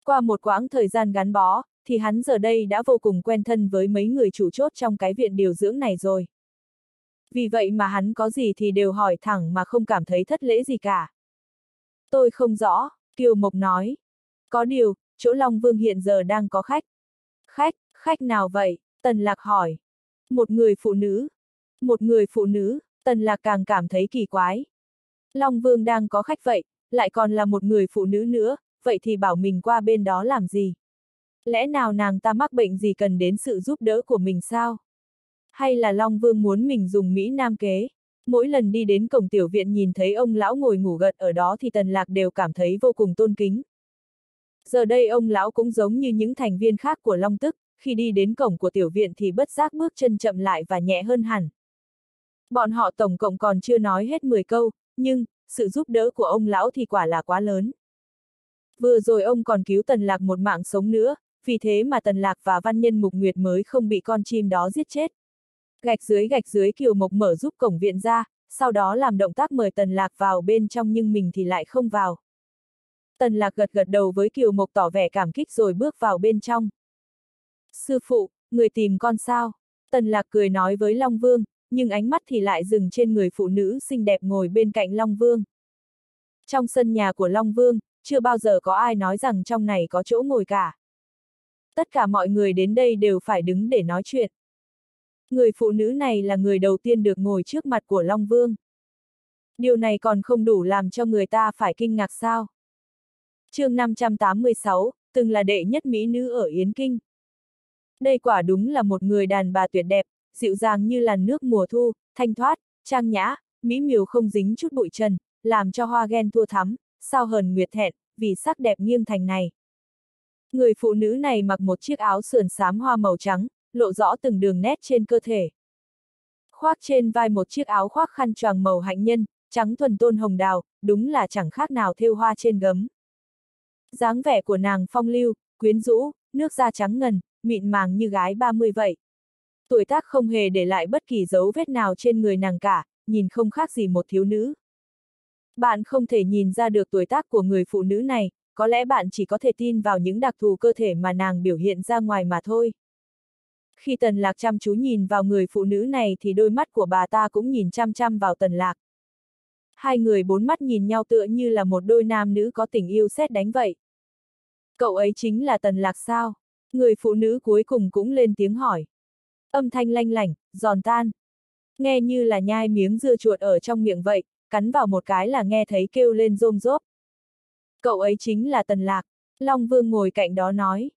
Qua một quãng thời gian gắn bó, thì hắn giờ đây đã vô cùng quen thân với mấy người chủ chốt trong cái viện điều dưỡng này rồi. Vì vậy mà hắn có gì thì đều hỏi thẳng mà không cảm thấy thất lễ gì cả. Tôi không rõ, Kiều Mộc nói. Có điều, chỗ Long Vương hiện giờ đang có khách. Khách, khách nào vậy? Tần Lạc hỏi. Một người phụ nữ. Một người phụ nữ, Tần Lạc càng cảm thấy kỳ quái. Long Vương đang có khách vậy, lại còn là một người phụ nữ nữa, vậy thì bảo mình qua bên đó làm gì? Lẽ nào nàng ta mắc bệnh gì cần đến sự giúp đỡ của mình sao? Hay là Long Vương muốn mình dùng Mỹ Nam kế? Mỗi lần đi đến cổng tiểu viện nhìn thấy ông lão ngồi ngủ gật ở đó thì Tần Lạc đều cảm thấy vô cùng tôn kính. Giờ đây ông lão cũng giống như những thành viên khác của Long Tức, khi đi đến cổng của tiểu viện thì bất giác bước chân chậm lại và nhẹ hơn hẳn. Bọn họ tổng cộng còn chưa nói hết 10 câu, nhưng, sự giúp đỡ của ông lão thì quả là quá lớn. Vừa rồi ông còn cứu Tần Lạc một mạng sống nữa, vì thế mà Tần Lạc và Văn Nhân Mục Nguyệt mới không bị con chim đó giết chết. Gạch dưới gạch dưới Kiều Mộc mở giúp cổng viện ra, sau đó làm động tác mời Tần Lạc vào bên trong nhưng mình thì lại không vào. Tần Lạc gật gật đầu với Kiều Mộc tỏ vẻ cảm kích rồi bước vào bên trong. Sư phụ, người tìm con sao? Tần Lạc cười nói với Long Vương, nhưng ánh mắt thì lại dừng trên người phụ nữ xinh đẹp ngồi bên cạnh Long Vương. Trong sân nhà của Long Vương, chưa bao giờ có ai nói rằng trong này có chỗ ngồi cả. Tất cả mọi người đến đây đều phải đứng để nói chuyện. Người phụ nữ này là người đầu tiên được ngồi trước mặt của Long Vương. Điều này còn không đủ làm cho người ta phải kinh ngạc sao? chương 586, từng là đệ nhất mỹ nữ ở Yến Kinh. Đây quả đúng là một người đàn bà tuyệt đẹp, dịu dàng như làn nước mùa thu, thanh thoát, trang nhã, mỹ miều không dính chút bụi trần, làm cho hoa ghen thua thắm, sao hờn nguyệt thẹn, vì sắc đẹp nghiêng thành này. Người phụ nữ này mặc một chiếc áo sườn xám hoa màu trắng, lộ rõ từng đường nét trên cơ thể. Khoác trên vai một chiếc áo khoác khăn choàng màu hạnh nhân, trắng thuần tôn hồng đào, đúng là chẳng khác nào thêu hoa trên gấm. dáng vẻ của nàng phong lưu, quyến rũ, nước da trắng ngần, mịn màng như gái 30 vậy. Tuổi tác không hề để lại bất kỳ dấu vết nào trên người nàng cả, nhìn không khác gì một thiếu nữ. Bạn không thể nhìn ra được tuổi tác của người phụ nữ này, có lẽ bạn chỉ có thể tin vào những đặc thù cơ thể mà nàng biểu hiện ra ngoài mà thôi. Khi tần lạc chăm chú nhìn vào người phụ nữ này thì đôi mắt của bà ta cũng nhìn chăm chăm vào tần lạc. Hai người bốn mắt nhìn nhau tựa như là một đôi nam nữ có tình yêu xét đánh vậy. Cậu ấy chính là tần lạc sao? Người phụ nữ cuối cùng cũng lên tiếng hỏi. Âm thanh lanh lảnh, giòn tan. Nghe như là nhai miếng dưa chuột ở trong miệng vậy, cắn vào một cái là nghe thấy kêu lên rôm rốp. Cậu ấy chính là Tần Lạc, Long Vương ngồi cạnh đó nói.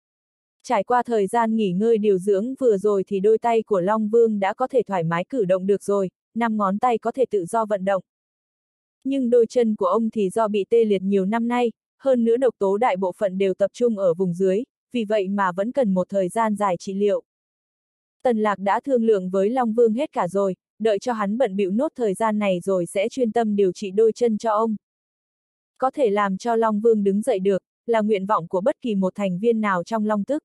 Trải qua thời gian nghỉ ngơi điều dưỡng vừa rồi thì đôi tay của Long Vương đã có thể thoải mái cử động được rồi, năm ngón tay có thể tự do vận động. Nhưng đôi chân của ông thì do bị tê liệt nhiều năm nay, hơn nữa độc tố đại bộ phận đều tập trung ở vùng dưới, vì vậy mà vẫn cần một thời gian dài trị liệu. Tần Lạc đã thương lượng với Long Vương hết cả rồi, đợi cho hắn bận bịu nốt thời gian này rồi sẽ chuyên tâm điều trị đôi chân cho ông. Có thể làm cho Long Vương đứng dậy được, là nguyện vọng của bất kỳ một thành viên nào trong Long Tức.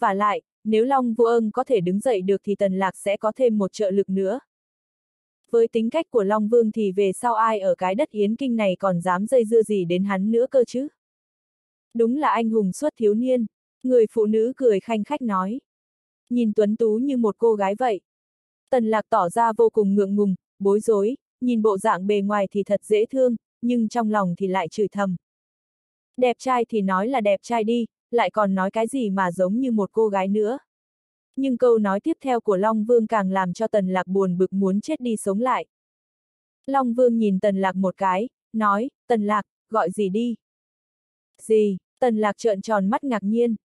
Và lại, nếu Long Vương có thể đứng dậy được thì Tần Lạc sẽ có thêm một trợ lực nữa. Với tính cách của Long Vương thì về sau ai ở cái đất Hiến Kinh này còn dám dây dưa gì đến hắn nữa cơ chứ? Đúng là anh hùng suốt thiếu niên, người phụ nữ cười khanh khách nói. Nhìn tuấn tú như một cô gái vậy. Tần lạc tỏ ra vô cùng ngượng ngùng, bối rối, nhìn bộ dạng bề ngoài thì thật dễ thương, nhưng trong lòng thì lại chửi thầm. Đẹp trai thì nói là đẹp trai đi, lại còn nói cái gì mà giống như một cô gái nữa. Nhưng câu nói tiếp theo của Long Vương càng làm cho Tần Lạc buồn bực muốn chết đi sống lại. Long Vương nhìn Tần Lạc một cái, nói, Tần Lạc, gọi gì đi? Gì? Tần Lạc trợn tròn mắt ngạc nhiên.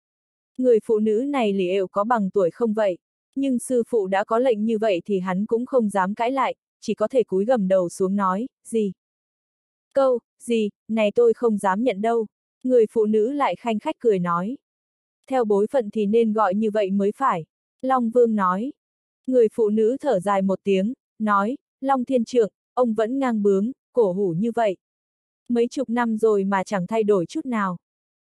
Người phụ nữ này lì ệu có bằng tuổi không vậy? Nhưng sư phụ đã có lệnh như vậy thì hắn cũng không dám cãi lại, chỉ có thể cúi gầm đầu xuống nói, gì? Câu, gì, này tôi không dám nhận đâu. Người phụ nữ lại khanh khách cười nói. Theo bối phận thì nên gọi như vậy mới phải. Long Vương nói. Người phụ nữ thở dài một tiếng, nói, Long Thiên Trượng, ông vẫn ngang bướng, cổ hủ như vậy. Mấy chục năm rồi mà chẳng thay đổi chút nào.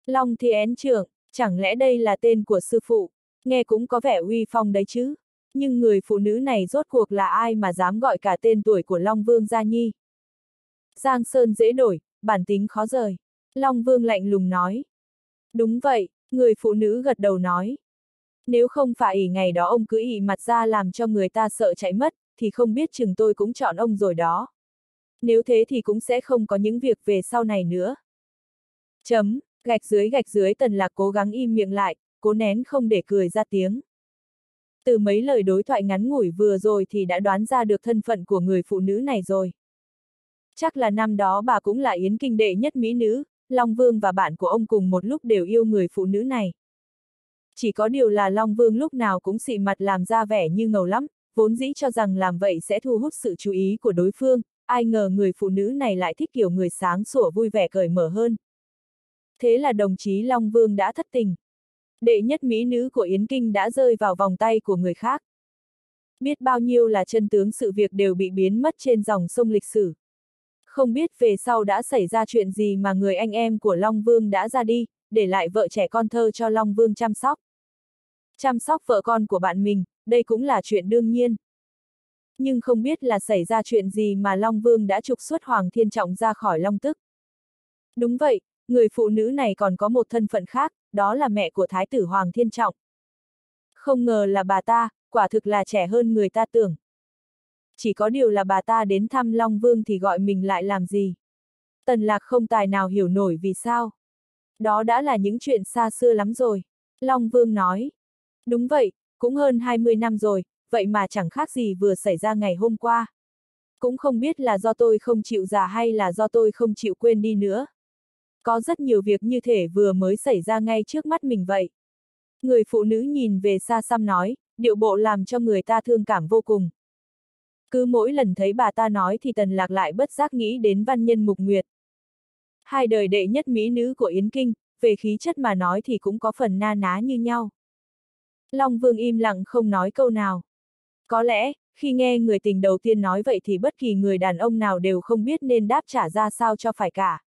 Long Thiên Trượng, chẳng lẽ đây là tên của sư phụ? Nghe cũng có vẻ uy phong đấy chứ. Nhưng người phụ nữ này rốt cuộc là ai mà dám gọi cả tên tuổi của Long Vương Gia Nhi? Giang Sơn dễ đổi, bản tính khó rời. Long Vương lạnh lùng nói. Đúng vậy, người phụ nữ gật đầu nói. Nếu không phải ỉ ngày đó ông cứ ỉ mặt ra làm cho người ta sợ chạy mất, thì không biết chừng tôi cũng chọn ông rồi đó. Nếu thế thì cũng sẽ không có những việc về sau này nữa. Chấm, gạch dưới gạch dưới tần lạc cố gắng im miệng lại, cố nén không để cười ra tiếng. Từ mấy lời đối thoại ngắn ngủi vừa rồi thì đã đoán ra được thân phận của người phụ nữ này rồi. Chắc là năm đó bà cũng là yến kinh đệ nhất mỹ nữ, Long Vương và bạn của ông cùng một lúc đều yêu người phụ nữ này. Chỉ có điều là Long Vương lúc nào cũng xị mặt làm ra vẻ như ngầu lắm, vốn dĩ cho rằng làm vậy sẽ thu hút sự chú ý của đối phương, ai ngờ người phụ nữ này lại thích kiểu người sáng sủa vui vẻ cởi mở hơn. Thế là đồng chí Long Vương đã thất tình. Đệ nhất mỹ nữ của Yến Kinh đã rơi vào vòng tay của người khác. Biết bao nhiêu là chân tướng sự việc đều bị biến mất trên dòng sông lịch sử. Không biết về sau đã xảy ra chuyện gì mà người anh em của Long Vương đã ra đi, để lại vợ trẻ con thơ cho Long Vương chăm sóc. Chăm sóc vợ con của bạn mình, đây cũng là chuyện đương nhiên. Nhưng không biết là xảy ra chuyện gì mà Long Vương đã trục xuất Hoàng Thiên Trọng ra khỏi Long Tức. Đúng vậy, người phụ nữ này còn có một thân phận khác, đó là mẹ của Thái tử Hoàng Thiên Trọng. Không ngờ là bà ta, quả thực là trẻ hơn người ta tưởng. Chỉ có điều là bà ta đến thăm Long Vương thì gọi mình lại làm gì. Tần lạc không tài nào hiểu nổi vì sao. Đó đã là những chuyện xa xưa lắm rồi. Long Vương nói. Đúng vậy, cũng hơn 20 năm rồi, vậy mà chẳng khác gì vừa xảy ra ngày hôm qua. Cũng không biết là do tôi không chịu già hay là do tôi không chịu quên đi nữa. Có rất nhiều việc như thể vừa mới xảy ra ngay trước mắt mình vậy. Người phụ nữ nhìn về xa xăm nói, điệu bộ làm cho người ta thương cảm vô cùng. Cứ mỗi lần thấy bà ta nói thì tần lạc lại bất giác nghĩ đến văn nhân mục nguyệt. Hai đời đệ nhất mỹ nữ của Yến Kinh, về khí chất mà nói thì cũng có phần na ná như nhau. Long Vương im lặng không nói câu nào. Có lẽ, khi nghe người tình đầu tiên nói vậy thì bất kỳ người đàn ông nào đều không biết nên đáp trả ra sao cho phải cả.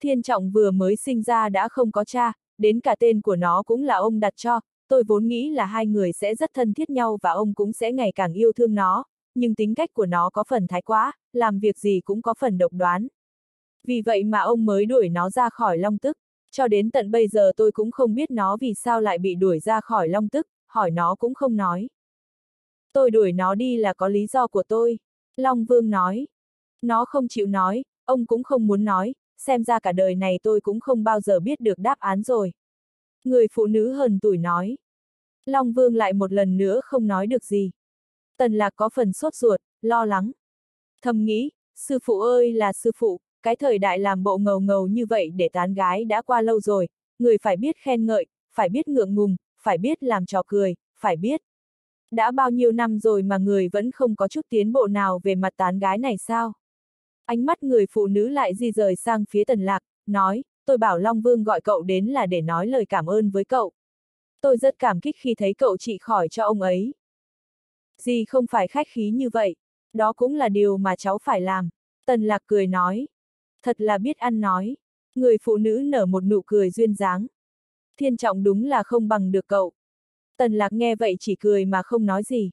Thiên Trọng vừa mới sinh ra đã không có cha, đến cả tên của nó cũng là ông đặt cho, tôi vốn nghĩ là hai người sẽ rất thân thiết nhau và ông cũng sẽ ngày càng yêu thương nó, nhưng tính cách của nó có phần thái quá, làm việc gì cũng có phần độc đoán. Vì vậy mà ông mới đuổi nó ra khỏi long tức. Cho đến tận bây giờ tôi cũng không biết nó vì sao lại bị đuổi ra khỏi long tức, hỏi nó cũng không nói. Tôi đuổi nó đi là có lý do của tôi. Long Vương nói. Nó không chịu nói, ông cũng không muốn nói, xem ra cả đời này tôi cũng không bao giờ biết được đáp án rồi. Người phụ nữ hờn tuổi nói. Long Vương lại một lần nữa không nói được gì. Tần Lạc có phần sốt ruột, lo lắng. Thầm nghĩ, sư phụ ơi là sư phụ, cái thời đại làm bộ ngầu ngầu như vậy để tán gái đã qua lâu rồi, người phải biết khen ngợi, phải biết ngượng ngùng, phải biết làm trò cười, phải biết. Đã bao nhiêu năm rồi mà người vẫn không có chút tiến bộ nào về mặt tán gái này sao? Ánh mắt người phụ nữ lại di rời sang phía tần lạc, nói, tôi bảo Long Vương gọi cậu đến là để nói lời cảm ơn với cậu. Tôi rất cảm kích khi thấy cậu trị khỏi cho ông ấy. Gì không phải khách khí như vậy, đó cũng là điều mà cháu phải làm. Tần lạc cười nói. Thật là biết ăn nói. Người phụ nữ nở một nụ cười duyên dáng. Thiên trọng đúng là không bằng được cậu. Tần lạc nghe vậy chỉ cười mà không nói gì.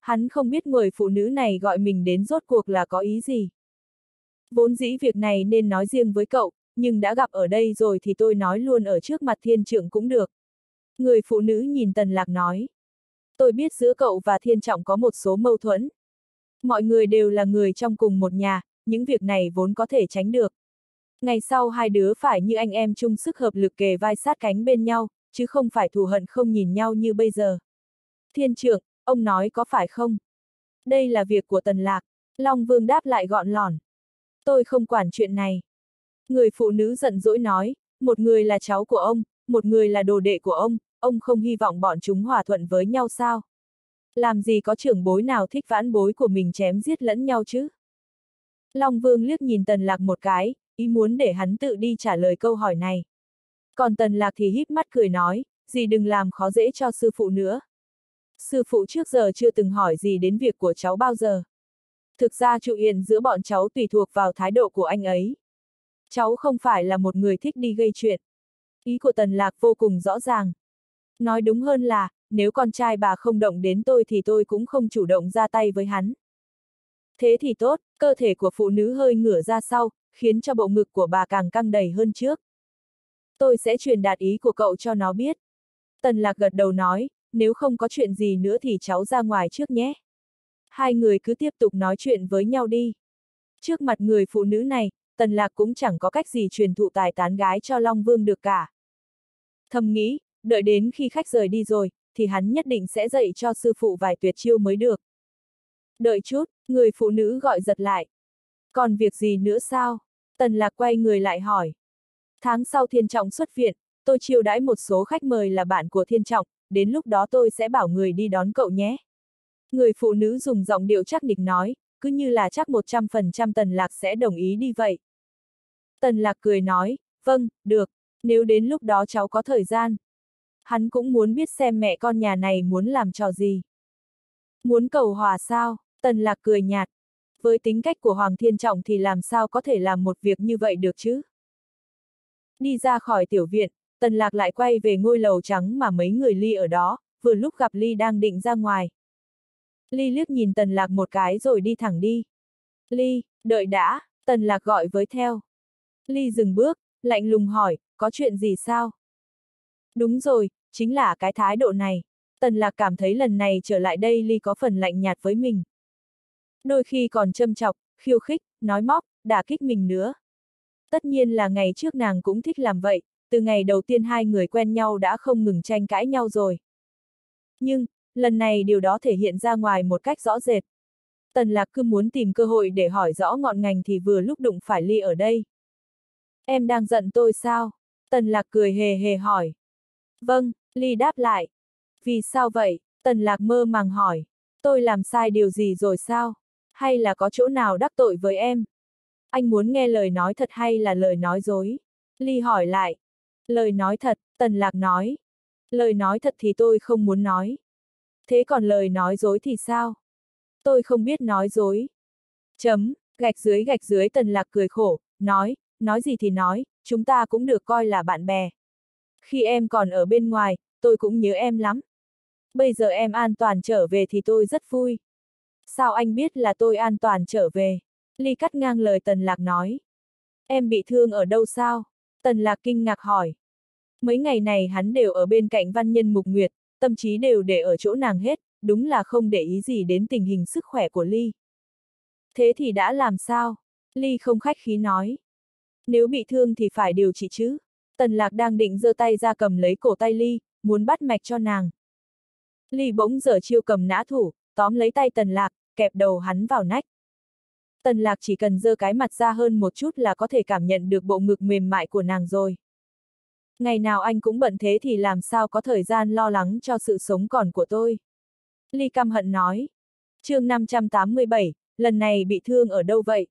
Hắn không biết người phụ nữ này gọi mình đến rốt cuộc là có ý gì. Vốn dĩ việc này nên nói riêng với cậu, nhưng đã gặp ở đây rồi thì tôi nói luôn ở trước mặt thiên trưởng cũng được. Người phụ nữ nhìn tần lạc nói. Tôi biết giữa cậu và thiên trọng có một số mâu thuẫn. Mọi người đều là người trong cùng một nhà, những việc này vốn có thể tránh được. Ngày sau hai đứa phải như anh em chung sức hợp lực kề vai sát cánh bên nhau, chứ không phải thù hận không nhìn nhau như bây giờ. Thiên trưởng, ông nói có phải không? Đây là việc của tần lạc. Long Vương đáp lại gọn lỏn. Tôi không quản chuyện này. Người phụ nữ giận dỗi nói, một người là cháu của ông, một người là đồ đệ của ông, ông không hy vọng bọn chúng hòa thuận với nhau sao? Làm gì có trưởng bối nào thích vãn bối của mình chém giết lẫn nhau chứ? Long Vương liếc nhìn Tần Lạc một cái, ý muốn để hắn tự đi trả lời câu hỏi này. Còn Tần Lạc thì híp mắt cười nói, gì đừng làm khó dễ cho sư phụ nữa. Sư phụ trước giờ chưa từng hỏi gì đến việc của cháu bao giờ. Thực ra trụ hiền giữa bọn cháu tùy thuộc vào thái độ của anh ấy. Cháu không phải là một người thích đi gây chuyện. Ý của Tần Lạc vô cùng rõ ràng. Nói đúng hơn là, nếu con trai bà không động đến tôi thì tôi cũng không chủ động ra tay với hắn. Thế thì tốt, cơ thể của phụ nữ hơi ngửa ra sau, khiến cho bộ ngực của bà càng căng đầy hơn trước. Tôi sẽ truyền đạt ý của cậu cho nó biết. Tần lạc gật đầu nói, nếu không có chuyện gì nữa thì cháu ra ngoài trước nhé. Hai người cứ tiếp tục nói chuyện với nhau đi. Trước mặt người phụ nữ này, tần lạc cũng chẳng có cách gì truyền thụ tài tán gái cho Long Vương được cả. Thầm nghĩ, đợi đến khi khách rời đi rồi, thì hắn nhất định sẽ dạy cho sư phụ vài tuyệt chiêu mới được. Đợi chút, người phụ nữ gọi giật lại. Còn việc gì nữa sao? Tần lạc quay người lại hỏi. Tháng sau thiên trọng xuất viện, tôi chiêu đãi một số khách mời là bạn của thiên trọng, đến lúc đó tôi sẽ bảo người đi đón cậu nhé. Người phụ nữ dùng giọng điệu chắc nịch nói, cứ như là chắc 100% tần lạc sẽ đồng ý đi vậy. Tần lạc cười nói, vâng, được, nếu đến lúc đó cháu có thời gian. Hắn cũng muốn biết xem mẹ con nhà này muốn làm trò gì. Muốn cầu hòa sao, tần lạc cười nhạt. Với tính cách của Hoàng Thiên Trọng thì làm sao có thể làm một việc như vậy được chứ? Đi ra khỏi tiểu viện, tần lạc lại quay về ngôi lầu trắng mà mấy người ly ở đó, vừa lúc gặp ly đang định ra ngoài. Ly liếc nhìn tần lạc một cái rồi đi thẳng đi. Ly, đợi đã, tần lạc gọi với theo. Ly dừng bước, lạnh lùng hỏi, có chuyện gì sao? Đúng rồi, chính là cái thái độ này. Tần lạc cảm thấy lần này trở lại đây Ly có phần lạnh nhạt với mình. Đôi khi còn châm chọc, khiêu khích, nói móc, đả kích mình nữa. Tất nhiên là ngày trước nàng cũng thích làm vậy, từ ngày đầu tiên hai người quen nhau đã không ngừng tranh cãi nhau rồi. Nhưng, lần này điều đó thể hiện ra ngoài một cách rõ rệt. Tần lạc cứ muốn tìm cơ hội để hỏi rõ ngọn ngành thì vừa lúc đụng phải Ly ở đây. Em đang giận tôi sao? Tần lạc cười hề hề hỏi. Vâng, Ly đáp lại. Vì sao vậy? Tần lạc mơ màng hỏi. Tôi làm sai điều gì rồi sao? Hay là có chỗ nào đắc tội với em? Anh muốn nghe lời nói thật hay là lời nói dối? Ly hỏi lại. Lời nói thật, Tần lạc nói. Lời nói thật thì tôi không muốn nói. Thế còn lời nói dối thì sao? Tôi không biết nói dối. Chấm, gạch dưới gạch dưới tần lạc cười khổ, nói, nói gì thì nói, chúng ta cũng được coi là bạn bè. Khi em còn ở bên ngoài, tôi cũng nhớ em lắm. Bây giờ em an toàn trở về thì tôi rất vui. Sao anh biết là tôi an toàn trở về? Ly cắt ngang lời Tần Lạc nói. Em bị thương ở đâu sao? Tần Lạc kinh ngạc hỏi. Mấy ngày này hắn đều ở bên cạnh văn nhân Mục Nguyệt, tâm trí đều để ở chỗ nàng hết, đúng là không để ý gì đến tình hình sức khỏe của Ly. Thế thì đã làm sao? Ly không khách khí nói. Nếu bị thương thì phải điều trị chứ. Tần lạc đang định giơ tay ra cầm lấy cổ tay Ly, muốn bắt mạch cho nàng. Ly bỗng dở chiêu cầm nã thủ, tóm lấy tay tần lạc, kẹp đầu hắn vào nách. Tần lạc chỉ cần giơ cái mặt ra hơn một chút là có thể cảm nhận được bộ ngực mềm mại của nàng rồi. Ngày nào anh cũng bận thế thì làm sao có thời gian lo lắng cho sự sống còn của tôi. Ly căm hận nói. chương 587, lần này bị thương ở đâu vậy?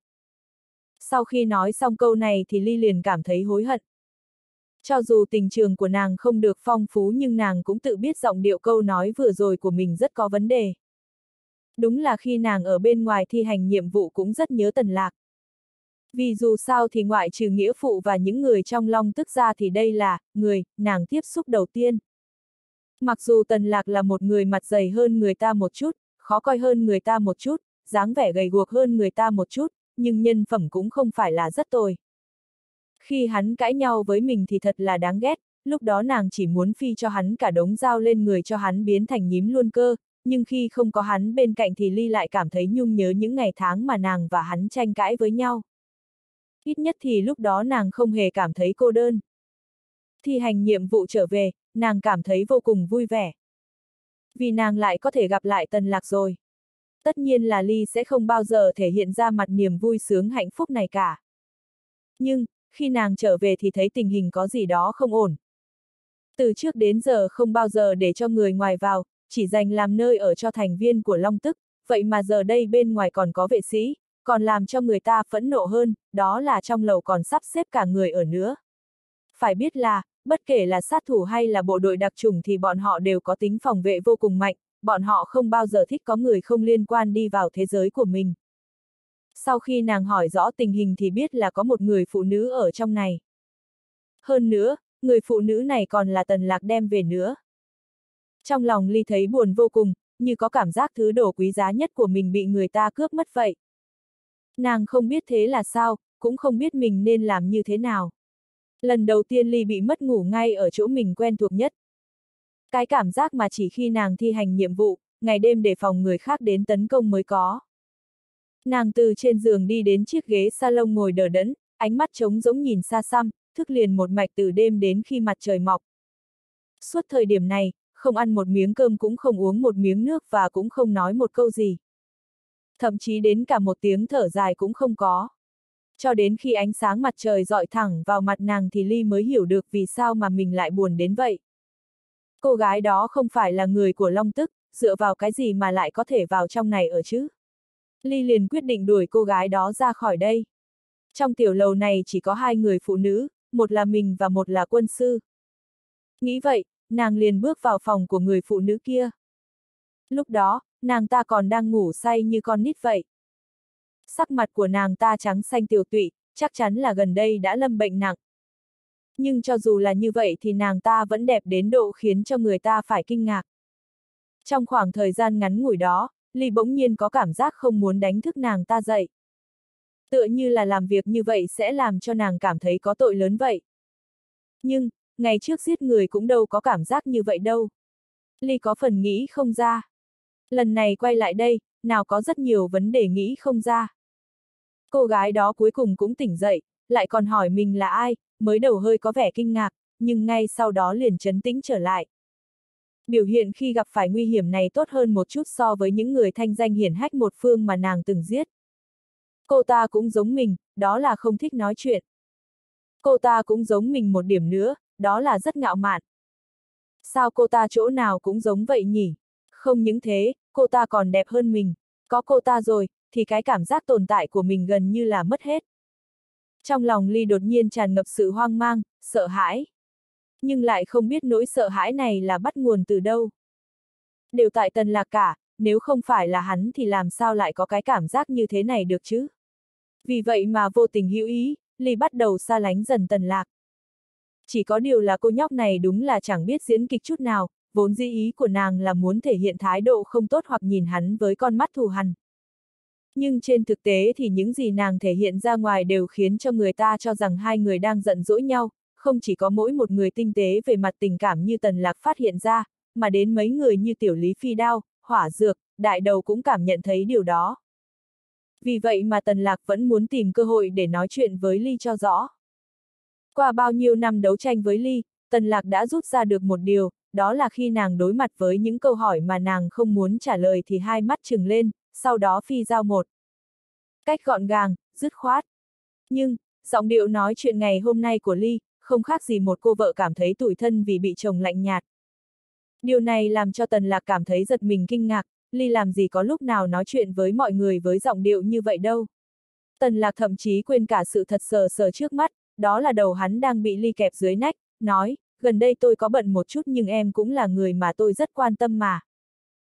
Sau khi nói xong câu này thì Ly liền cảm thấy hối hận. Cho dù tình trường của nàng không được phong phú nhưng nàng cũng tự biết giọng điệu câu nói vừa rồi của mình rất có vấn đề. Đúng là khi nàng ở bên ngoài thi hành nhiệm vụ cũng rất nhớ tần lạc. Vì dù sao thì ngoại trừ nghĩa phụ và những người trong long tức ra thì đây là, người, nàng tiếp xúc đầu tiên. Mặc dù tần lạc là một người mặt dày hơn người ta một chút, khó coi hơn người ta một chút, dáng vẻ gầy guộc hơn người ta một chút, nhưng nhân phẩm cũng không phải là rất tồi. Khi hắn cãi nhau với mình thì thật là đáng ghét, lúc đó nàng chỉ muốn phi cho hắn cả đống dao lên người cho hắn biến thành nhím luôn cơ, nhưng khi không có hắn bên cạnh thì Ly lại cảm thấy nhung nhớ những ngày tháng mà nàng và hắn tranh cãi với nhau. Ít nhất thì lúc đó nàng không hề cảm thấy cô đơn. Thi hành nhiệm vụ trở về, nàng cảm thấy vô cùng vui vẻ. Vì nàng lại có thể gặp lại Tần Lạc rồi. Tất nhiên là Ly sẽ không bao giờ thể hiện ra mặt niềm vui sướng hạnh phúc này cả. Nhưng, khi nàng trở về thì thấy tình hình có gì đó không ổn. Từ trước đến giờ không bao giờ để cho người ngoài vào, chỉ dành làm nơi ở cho thành viên của Long Tức, vậy mà giờ đây bên ngoài còn có vệ sĩ, còn làm cho người ta phẫn nộ hơn, đó là trong lầu còn sắp xếp cả người ở nữa. Phải biết là, bất kể là sát thủ hay là bộ đội đặc trùng thì bọn họ đều có tính phòng vệ vô cùng mạnh, bọn họ không bao giờ thích có người không liên quan đi vào thế giới của mình. Sau khi nàng hỏi rõ tình hình thì biết là có một người phụ nữ ở trong này. Hơn nữa, người phụ nữ này còn là tần lạc đem về nữa. Trong lòng Ly thấy buồn vô cùng, như có cảm giác thứ đồ quý giá nhất của mình bị người ta cướp mất vậy. Nàng không biết thế là sao, cũng không biết mình nên làm như thế nào. Lần đầu tiên Ly bị mất ngủ ngay ở chỗ mình quen thuộc nhất. Cái cảm giác mà chỉ khi nàng thi hành nhiệm vụ, ngày đêm để phòng người khác đến tấn công mới có. Nàng từ trên giường đi đến chiếc ghế salon ngồi đờ đẫn, ánh mắt trống giống nhìn xa xăm, thức liền một mạch từ đêm đến khi mặt trời mọc. Suốt thời điểm này, không ăn một miếng cơm cũng không uống một miếng nước và cũng không nói một câu gì. Thậm chí đến cả một tiếng thở dài cũng không có. Cho đến khi ánh sáng mặt trời dọi thẳng vào mặt nàng thì Ly mới hiểu được vì sao mà mình lại buồn đến vậy. Cô gái đó không phải là người của Long Tức, dựa vào cái gì mà lại có thể vào trong này ở chứ? Ly liền quyết định đuổi cô gái đó ra khỏi đây. Trong tiểu lầu này chỉ có hai người phụ nữ, một là mình và một là quân sư. Nghĩ vậy, nàng liền bước vào phòng của người phụ nữ kia. Lúc đó, nàng ta còn đang ngủ say như con nít vậy. Sắc mặt của nàng ta trắng xanh tiểu tụy, chắc chắn là gần đây đã lâm bệnh nặng. Nhưng cho dù là như vậy thì nàng ta vẫn đẹp đến độ khiến cho người ta phải kinh ngạc. Trong khoảng thời gian ngắn ngủi đó, Ly bỗng nhiên có cảm giác không muốn đánh thức nàng ta dậy. Tựa như là làm việc như vậy sẽ làm cho nàng cảm thấy có tội lớn vậy. Nhưng, ngày trước giết người cũng đâu có cảm giác như vậy đâu. Ly có phần nghĩ không ra. Lần này quay lại đây, nào có rất nhiều vấn đề nghĩ không ra. Cô gái đó cuối cùng cũng tỉnh dậy, lại còn hỏi mình là ai, mới đầu hơi có vẻ kinh ngạc, nhưng ngay sau đó liền chấn tĩnh trở lại. Biểu hiện khi gặp phải nguy hiểm này tốt hơn một chút so với những người thanh danh hiển hách một phương mà nàng từng giết. Cô ta cũng giống mình, đó là không thích nói chuyện. Cô ta cũng giống mình một điểm nữa, đó là rất ngạo mạn. Sao cô ta chỗ nào cũng giống vậy nhỉ? Không những thế, cô ta còn đẹp hơn mình. Có cô ta rồi, thì cái cảm giác tồn tại của mình gần như là mất hết. Trong lòng Ly đột nhiên tràn ngập sự hoang mang, sợ hãi. Nhưng lại không biết nỗi sợ hãi này là bắt nguồn từ đâu. Đều tại tần lạc cả, nếu không phải là hắn thì làm sao lại có cái cảm giác như thế này được chứ? Vì vậy mà vô tình hữu ý, Ly bắt đầu xa lánh dần tần lạc. Chỉ có điều là cô nhóc này đúng là chẳng biết diễn kịch chút nào, vốn di ý của nàng là muốn thể hiện thái độ không tốt hoặc nhìn hắn với con mắt thù hằn. Nhưng trên thực tế thì những gì nàng thể hiện ra ngoài đều khiến cho người ta cho rằng hai người đang giận dỗi nhau, không chỉ có mỗi một người tinh tế về mặt tình cảm như Tần Lạc phát hiện ra, mà đến mấy người như tiểu lý phi đao, hỏa dược, đại đầu cũng cảm nhận thấy điều đó. Vì vậy mà Tần Lạc vẫn muốn tìm cơ hội để nói chuyện với Ly cho rõ. Qua bao nhiêu năm đấu tranh với Ly, Tần Lạc đã rút ra được một điều, đó là khi nàng đối mặt với những câu hỏi mà nàng không muốn trả lời thì hai mắt trừng lên, sau đó phi giao một. Cách gọn gàng, dứt khoát. Nhưng, giọng điệu nói chuyện ngày hôm nay của Ly, không khác gì một cô vợ cảm thấy tủi thân vì bị chồng lạnh nhạt. Điều này làm cho Tần Lạc cảm thấy giật mình kinh ngạc, Ly làm gì có lúc nào nói chuyện với mọi người với giọng điệu như vậy đâu. Tần Lạc thậm chí quên cả sự thật sờ sờ trước mắt, đó là đầu hắn đang bị Ly kẹp dưới nách, nói, gần đây tôi có bận một chút nhưng em cũng là người mà tôi rất quan tâm mà.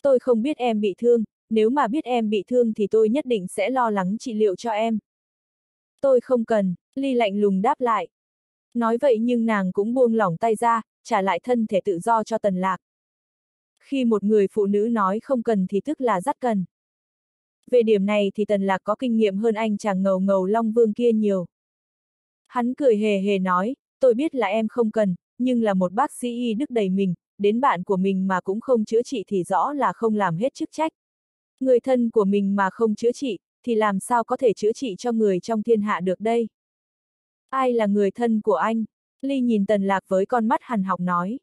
Tôi không biết em bị thương, nếu mà biết em bị thương thì tôi nhất định sẽ lo lắng trị liệu cho em. Tôi không cần, Ly lạnh lùng đáp lại. Nói vậy nhưng nàng cũng buông lỏng tay ra, trả lại thân thể tự do cho tần lạc. Khi một người phụ nữ nói không cần thì tức là rất cần. Về điểm này thì tần lạc có kinh nghiệm hơn anh chàng ngầu ngầu long vương kia nhiều. Hắn cười hề hề nói, tôi biết là em không cần, nhưng là một bác sĩ y đức đầy mình, đến bạn của mình mà cũng không chữa trị thì rõ là không làm hết chức trách. Người thân của mình mà không chữa trị, thì làm sao có thể chữa trị cho người trong thiên hạ được đây? Ai là người thân của anh? Ly nhìn Tần Lạc với con mắt hằn học nói.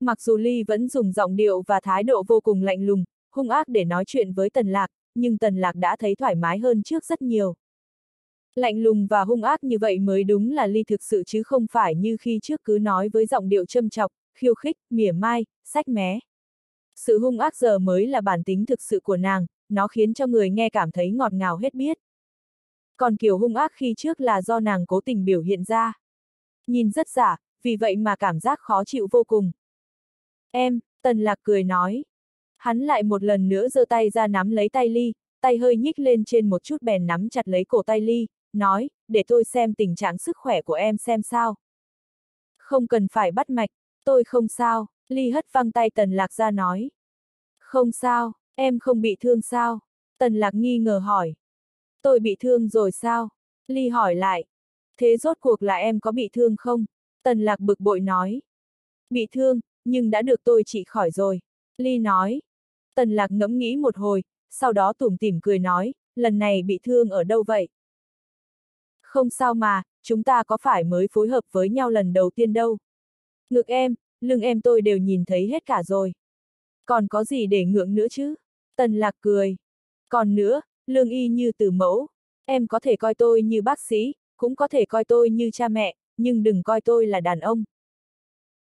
Mặc dù Ly vẫn dùng giọng điệu và thái độ vô cùng lạnh lùng, hung ác để nói chuyện với Tần Lạc, nhưng Tần Lạc đã thấy thoải mái hơn trước rất nhiều. Lạnh lùng và hung ác như vậy mới đúng là Ly thực sự chứ không phải như khi trước cứ nói với giọng điệu châm chọc, khiêu khích, mỉa mai, sách mé. Sự hung ác giờ mới là bản tính thực sự của nàng, nó khiến cho người nghe cảm thấy ngọt ngào hết biết. Còn kiểu hung ác khi trước là do nàng cố tình biểu hiện ra. Nhìn rất giả, vì vậy mà cảm giác khó chịu vô cùng. Em, Tần Lạc cười nói. Hắn lại một lần nữa giơ tay ra nắm lấy tay Ly, tay hơi nhích lên trên một chút bèn nắm chặt lấy cổ tay Ly, nói, để tôi xem tình trạng sức khỏe của em xem sao. Không cần phải bắt mạch, tôi không sao, Ly hất văng tay Tần Lạc ra nói. Không sao, em không bị thương sao? Tần Lạc nghi ngờ hỏi. Tôi bị thương rồi sao? Ly hỏi lại. Thế rốt cuộc là em có bị thương không? Tần Lạc bực bội nói. Bị thương, nhưng đã được tôi trị khỏi rồi. Ly nói. Tần Lạc ngẫm nghĩ một hồi, sau đó tủm tỉm cười nói, lần này bị thương ở đâu vậy? Không sao mà, chúng ta có phải mới phối hợp với nhau lần đầu tiên đâu. Ngực em, lưng em tôi đều nhìn thấy hết cả rồi. Còn có gì để ngượng nữa chứ? Tần lạc cười. Còn nữa, lương y như từ mẫu. Em có thể coi tôi như bác sĩ, cũng có thể coi tôi như cha mẹ, nhưng đừng coi tôi là đàn ông.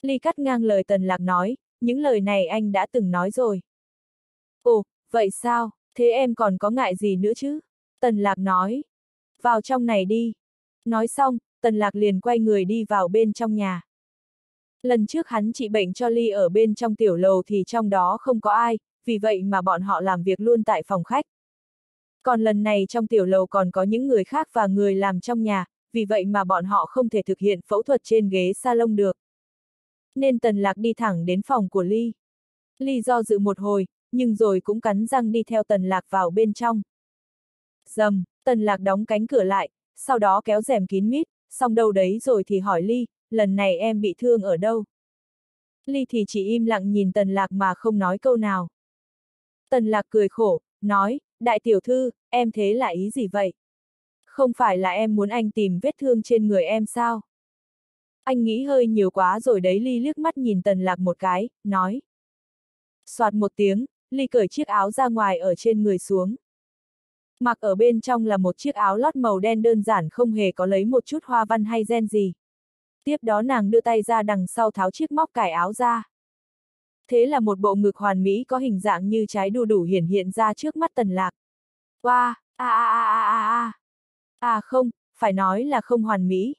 Ly cắt ngang lời tần lạc nói, những lời này anh đã từng nói rồi. Ồ, vậy sao, thế em còn có ngại gì nữa chứ? Tần lạc nói. Vào trong này đi. Nói xong, tần lạc liền quay người đi vào bên trong nhà. Lần trước hắn trị bệnh cho Ly ở bên trong tiểu lầu thì trong đó không có ai, vì vậy mà bọn họ làm việc luôn tại phòng khách. Còn lần này trong tiểu lầu còn có những người khác và người làm trong nhà, vì vậy mà bọn họ không thể thực hiện phẫu thuật trên ghế salon được. Nên Tần Lạc đi thẳng đến phòng của Ly. Ly do dự một hồi, nhưng rồi cũng cắn răng đi theo Tần Lạc vào bên trong. Dầm, Tần Lạc đóng cánh cửa lại, sau đó kéo rèm kín mít, xong đâu đấy rồi thì hỏi Ly, lần này em bị thương ở đâu? Ly thì chỉ im lặng nhìn Tần Lạc mà không nói câu nào. Tần Lạc cười khổ, nói, đại tiểu thư, em thế là ý gì vậy? Không phải là em muốn anh tìm vết thương trên người em sao? Anh nghĩ hơi nhiều quá rồi đấy Ly liếc mắt nhìn Tần Lạc một cái, nói. Soạt một tiếng, Ly cởi chiếc áo ra ngoài ở trên người xuống. Mặc ở bên trong là một chiếc áo lót màu đen đơn giản không hề có lấy một chút hoa văn hay gen gì. Tiếp đó nàng đưa tay ra đằng sau tháo chiếc móc cải áo ra. Thế là một bộ ngực hoàn mỹ có hình dạng như trái đu đủ hiển hiện ra trước mắt tần lạc. Wow, a a a a a a. À không, phải nói là không hoàn mỹ.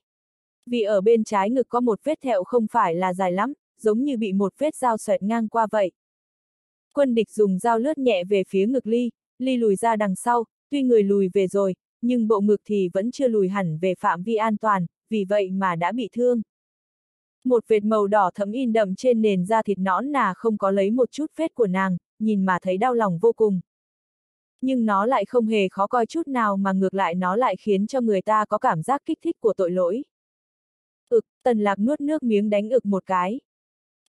Vì ở bên trái ngực có một vết thẹo không phải là dài lắm, giống như bị một vết dao xoẹt ngang qua vậy. Quân địch dùng dao lướt nhẹ về phía ngực ly, ly lùi ra đằng sau, tuy người lùi về rồi, nhưng bộ ngực thì vẫn chưa lùi hẳn về phạm vi an toàn, vì vậy mà đã bị thương. Một vệt màu đỏ thấm in đậm trên nền da thịt nõn nà không có lấy một chút vết của nàng, nhìn mà thấy đau lòng vô cùng. Nhưng nó lại không hề khó coi chút nào mà ngược lại nó lại khiến cho người ta có cảm giác kích thích của tội lỗi. Ực, tần lạc nuốt nước miếng đánh ực một cái.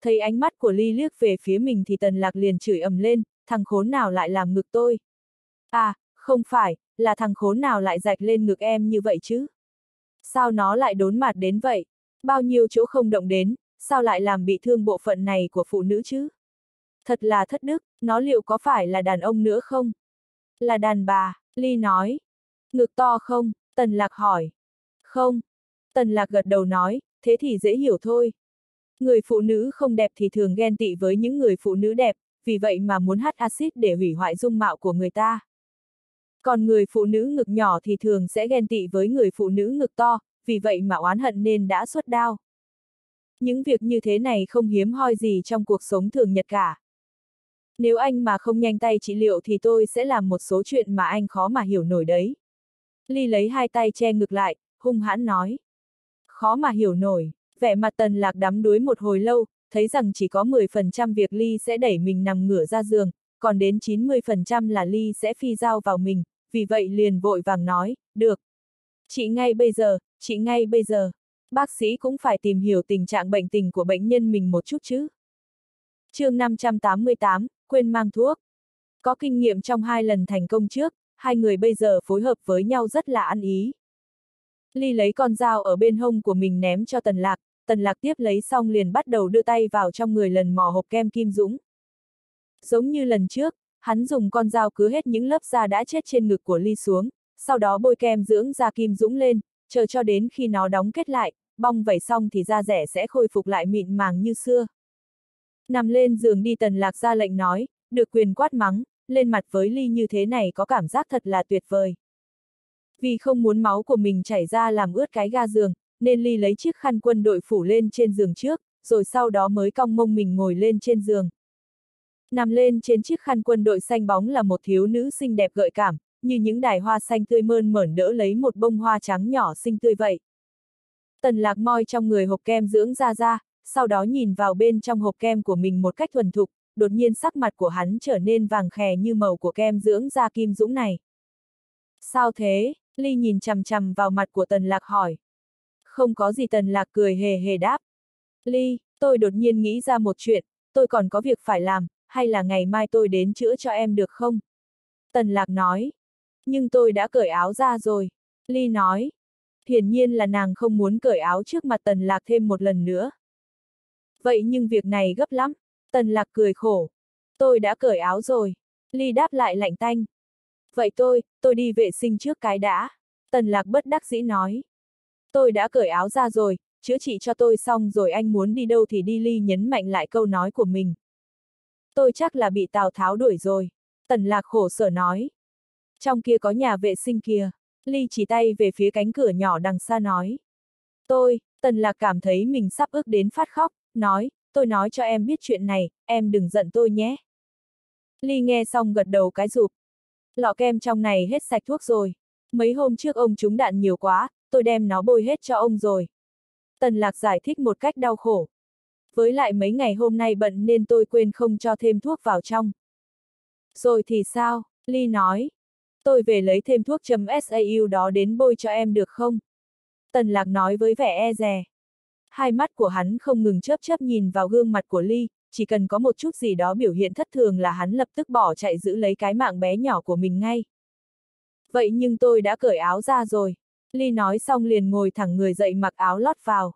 Thấy ánh mắt của Ly liếc về phía mình thì tần lạc liền chửi ầm lên, thằng khốn nào lại làm ngực tôi. À, không phải, là thằng khốn nào lại rạch lên ngực em như vậy chứ? Sao nó lại đốn mặt đến vậy? Bao nhiêu chỗ không động đến, sao lại làm bị thương bộ phận này của phụ nữ chứ? Thật là thất đức, nó liệu có phải là đàn ông nữa không? Là đàn bà, Ly nói. Ngực to không? Tần Lạc hỏi. Không. Tần Lạc gật đầu nói, thế thì dễ hiểu thôi. Người phụ nữ không đẹp thì thường ghen tị với những người phụ nữ đẹp, vì vậy mà muốn hắt axit để hủy hoại dung mạo của người ta. Còn người phụ nữ ngực nhỏ thì thường sẽ ghen tị với người phụ nữ ngực to, vì vậy mà oán hận nên đã xuất đao. Những việc như thế này không hiếm hoi gì trong cuộc sống thường nhật cả. Nếu anh mà không nhanh tay trị liệu thì tôi sẽ làm một số chuyện mà anh khó mà hiểu nổi đấy. Ly lấy hai tay che ngực lại, hung hãn nói. Khó mà hiểu nổi, vẻ mặt tần lạc đắm đuối một hồi lâu, thấy rằng chỉ có 10% việc Ly sẽ đẩy mình nằm ngửa ra giường, còn đến 90% là Ly sẽ phi dao vào mình, vì vậy liền vội vàng nói, được. Chị ngay bây giờ, chị ngay bây giờ. Bác sĩ cũng phải tìm hiểu tình trạng bệnh tình của bệnh nhân mình một chút chứ. chương 588, quên mang thuốc. Có kinh nghiệm trong hai lần thành công trước, hai người bây giờ phối hợp với nhau rất là ăn ý. Ly lấy con dao ở bên hông của mình ném cho Tần Lạc, Tần Lạc tiếp lấy xong liền bắt đầu đưa tay vào trong người lần mò hộp kem kim dũng. Giống như lần trước, hắn dùng con dao cứ hết những lớp da đã chết trên ngực của Ly xuống, sau đó bôi kem dưỡng da kim dũng lên, chờ cho đến khi nó đóng kết lại, bong vẩy xong thì da rẻ sẽ khôi phục lại mịn màng như xưa. Nằm lên giường đi Tần Lạc ra lệnh nói, được quyền quát mắng, lên mặt với Ly như thế này có cảm giác thật là tuyệt vời. Vì không muốn máu của mình chảy ra làm ướt cái ga giường, nên Ly lấy chiếc khăn quân đội phủ lên trên giường trước, rồi sau đó mới cong mông mình ngồi lên trên giường. Nằm lên trên chiếc khăn quân đội xanh bóng là một thiếu nữ xinh đẹp gợi cảm, như những đài hoa xanh tươi mơn mởn đỡ lấy một bông hoa trắng nhỏ xinh tươi vậy. Tần lạc moi trong người hộp kem dưỡng ra ra, sau đó nhìn vào bên trong hộp kem của mình một cách thuần thục, đột nhiên sắc mặt của hắn trở nên vàng khè như màu của kem dưỡng da kim dũng này. Sao thế? Ly nhìn chằm chằm vào mặt của tần lạc hỏi. Không có gì tần lạc cười hề hề đáp. Ly, tôi đột nhiên nghĩ ra một chuyện, tôi còn có việc phải làm, hay là ngày mai tôi đến chữa cho em được không? Tần lạc nói. Nhưng tôi đã cởi áo ra rồi. Ly nói. Hiển nhiên là nàng không muốn cởi áo trước mặt tần lạc thêm một lần nữa. Vậy nhưng việc này gấp lắm. Tần lạc cười khổ. Tôi đã cởi áo rồi. Ly đáp lại lạnh tanh. Vậy tôi, tôi đi vệ sinh trước cái đã. Tần lạc bất đắc dĩ nói. Tôi đã cởi áo ra rồi, chữa trị cho tôi xong rồi anh muốn đi đâu thì đi Ly nhấn mạnh lại câu nói của mình. Tôi chắc là bị Tào Tháo đuổi rồi. Tần lạc khổ sở nói. Trong kia có nhà vệ sinh kia. Ly chỉ tay về phía cánh cửa nhỏ đằng xa nói. Tôi, tần lạc cảm thấy mình sắp ước đến phát khóc, nói, tôi nói cho em biết chuyện này, em đừng giận tôi nhé. Ly nghe xong gật đầu cái rụp. Lọ kem trong này hết sạch thuốc rồi. Mấy hôm trước ông trúng đạn nhiều quá, tôi đem nó bôi hết cho ông rồi. Tần lạc giải thích một cách đau khổ. Với lại mấy ngày hôm nay bận nên tôi quên không cho thêm thuốc vào trong. Rồi thì sao? Ly nói. Tôi về lấy thêm thuốc chấm SAU đó đến bôi cho em được không? Tần lạc nói với vẻ e dè. Hai mắt của hắn không ngừng chớp chớp nhìn vào gương mặt của Ly, chỉ cần có một chút gì đó biểu hiện thất thường là hắn lập tức bỏ chạy giữ lấy cái mạng bé nhỏ của mình ngay. Vậy nhưng tôi đã cởi áo ra rồi. Ly nói xong liền ngồi thẳng người dậy mặc áo lót vào.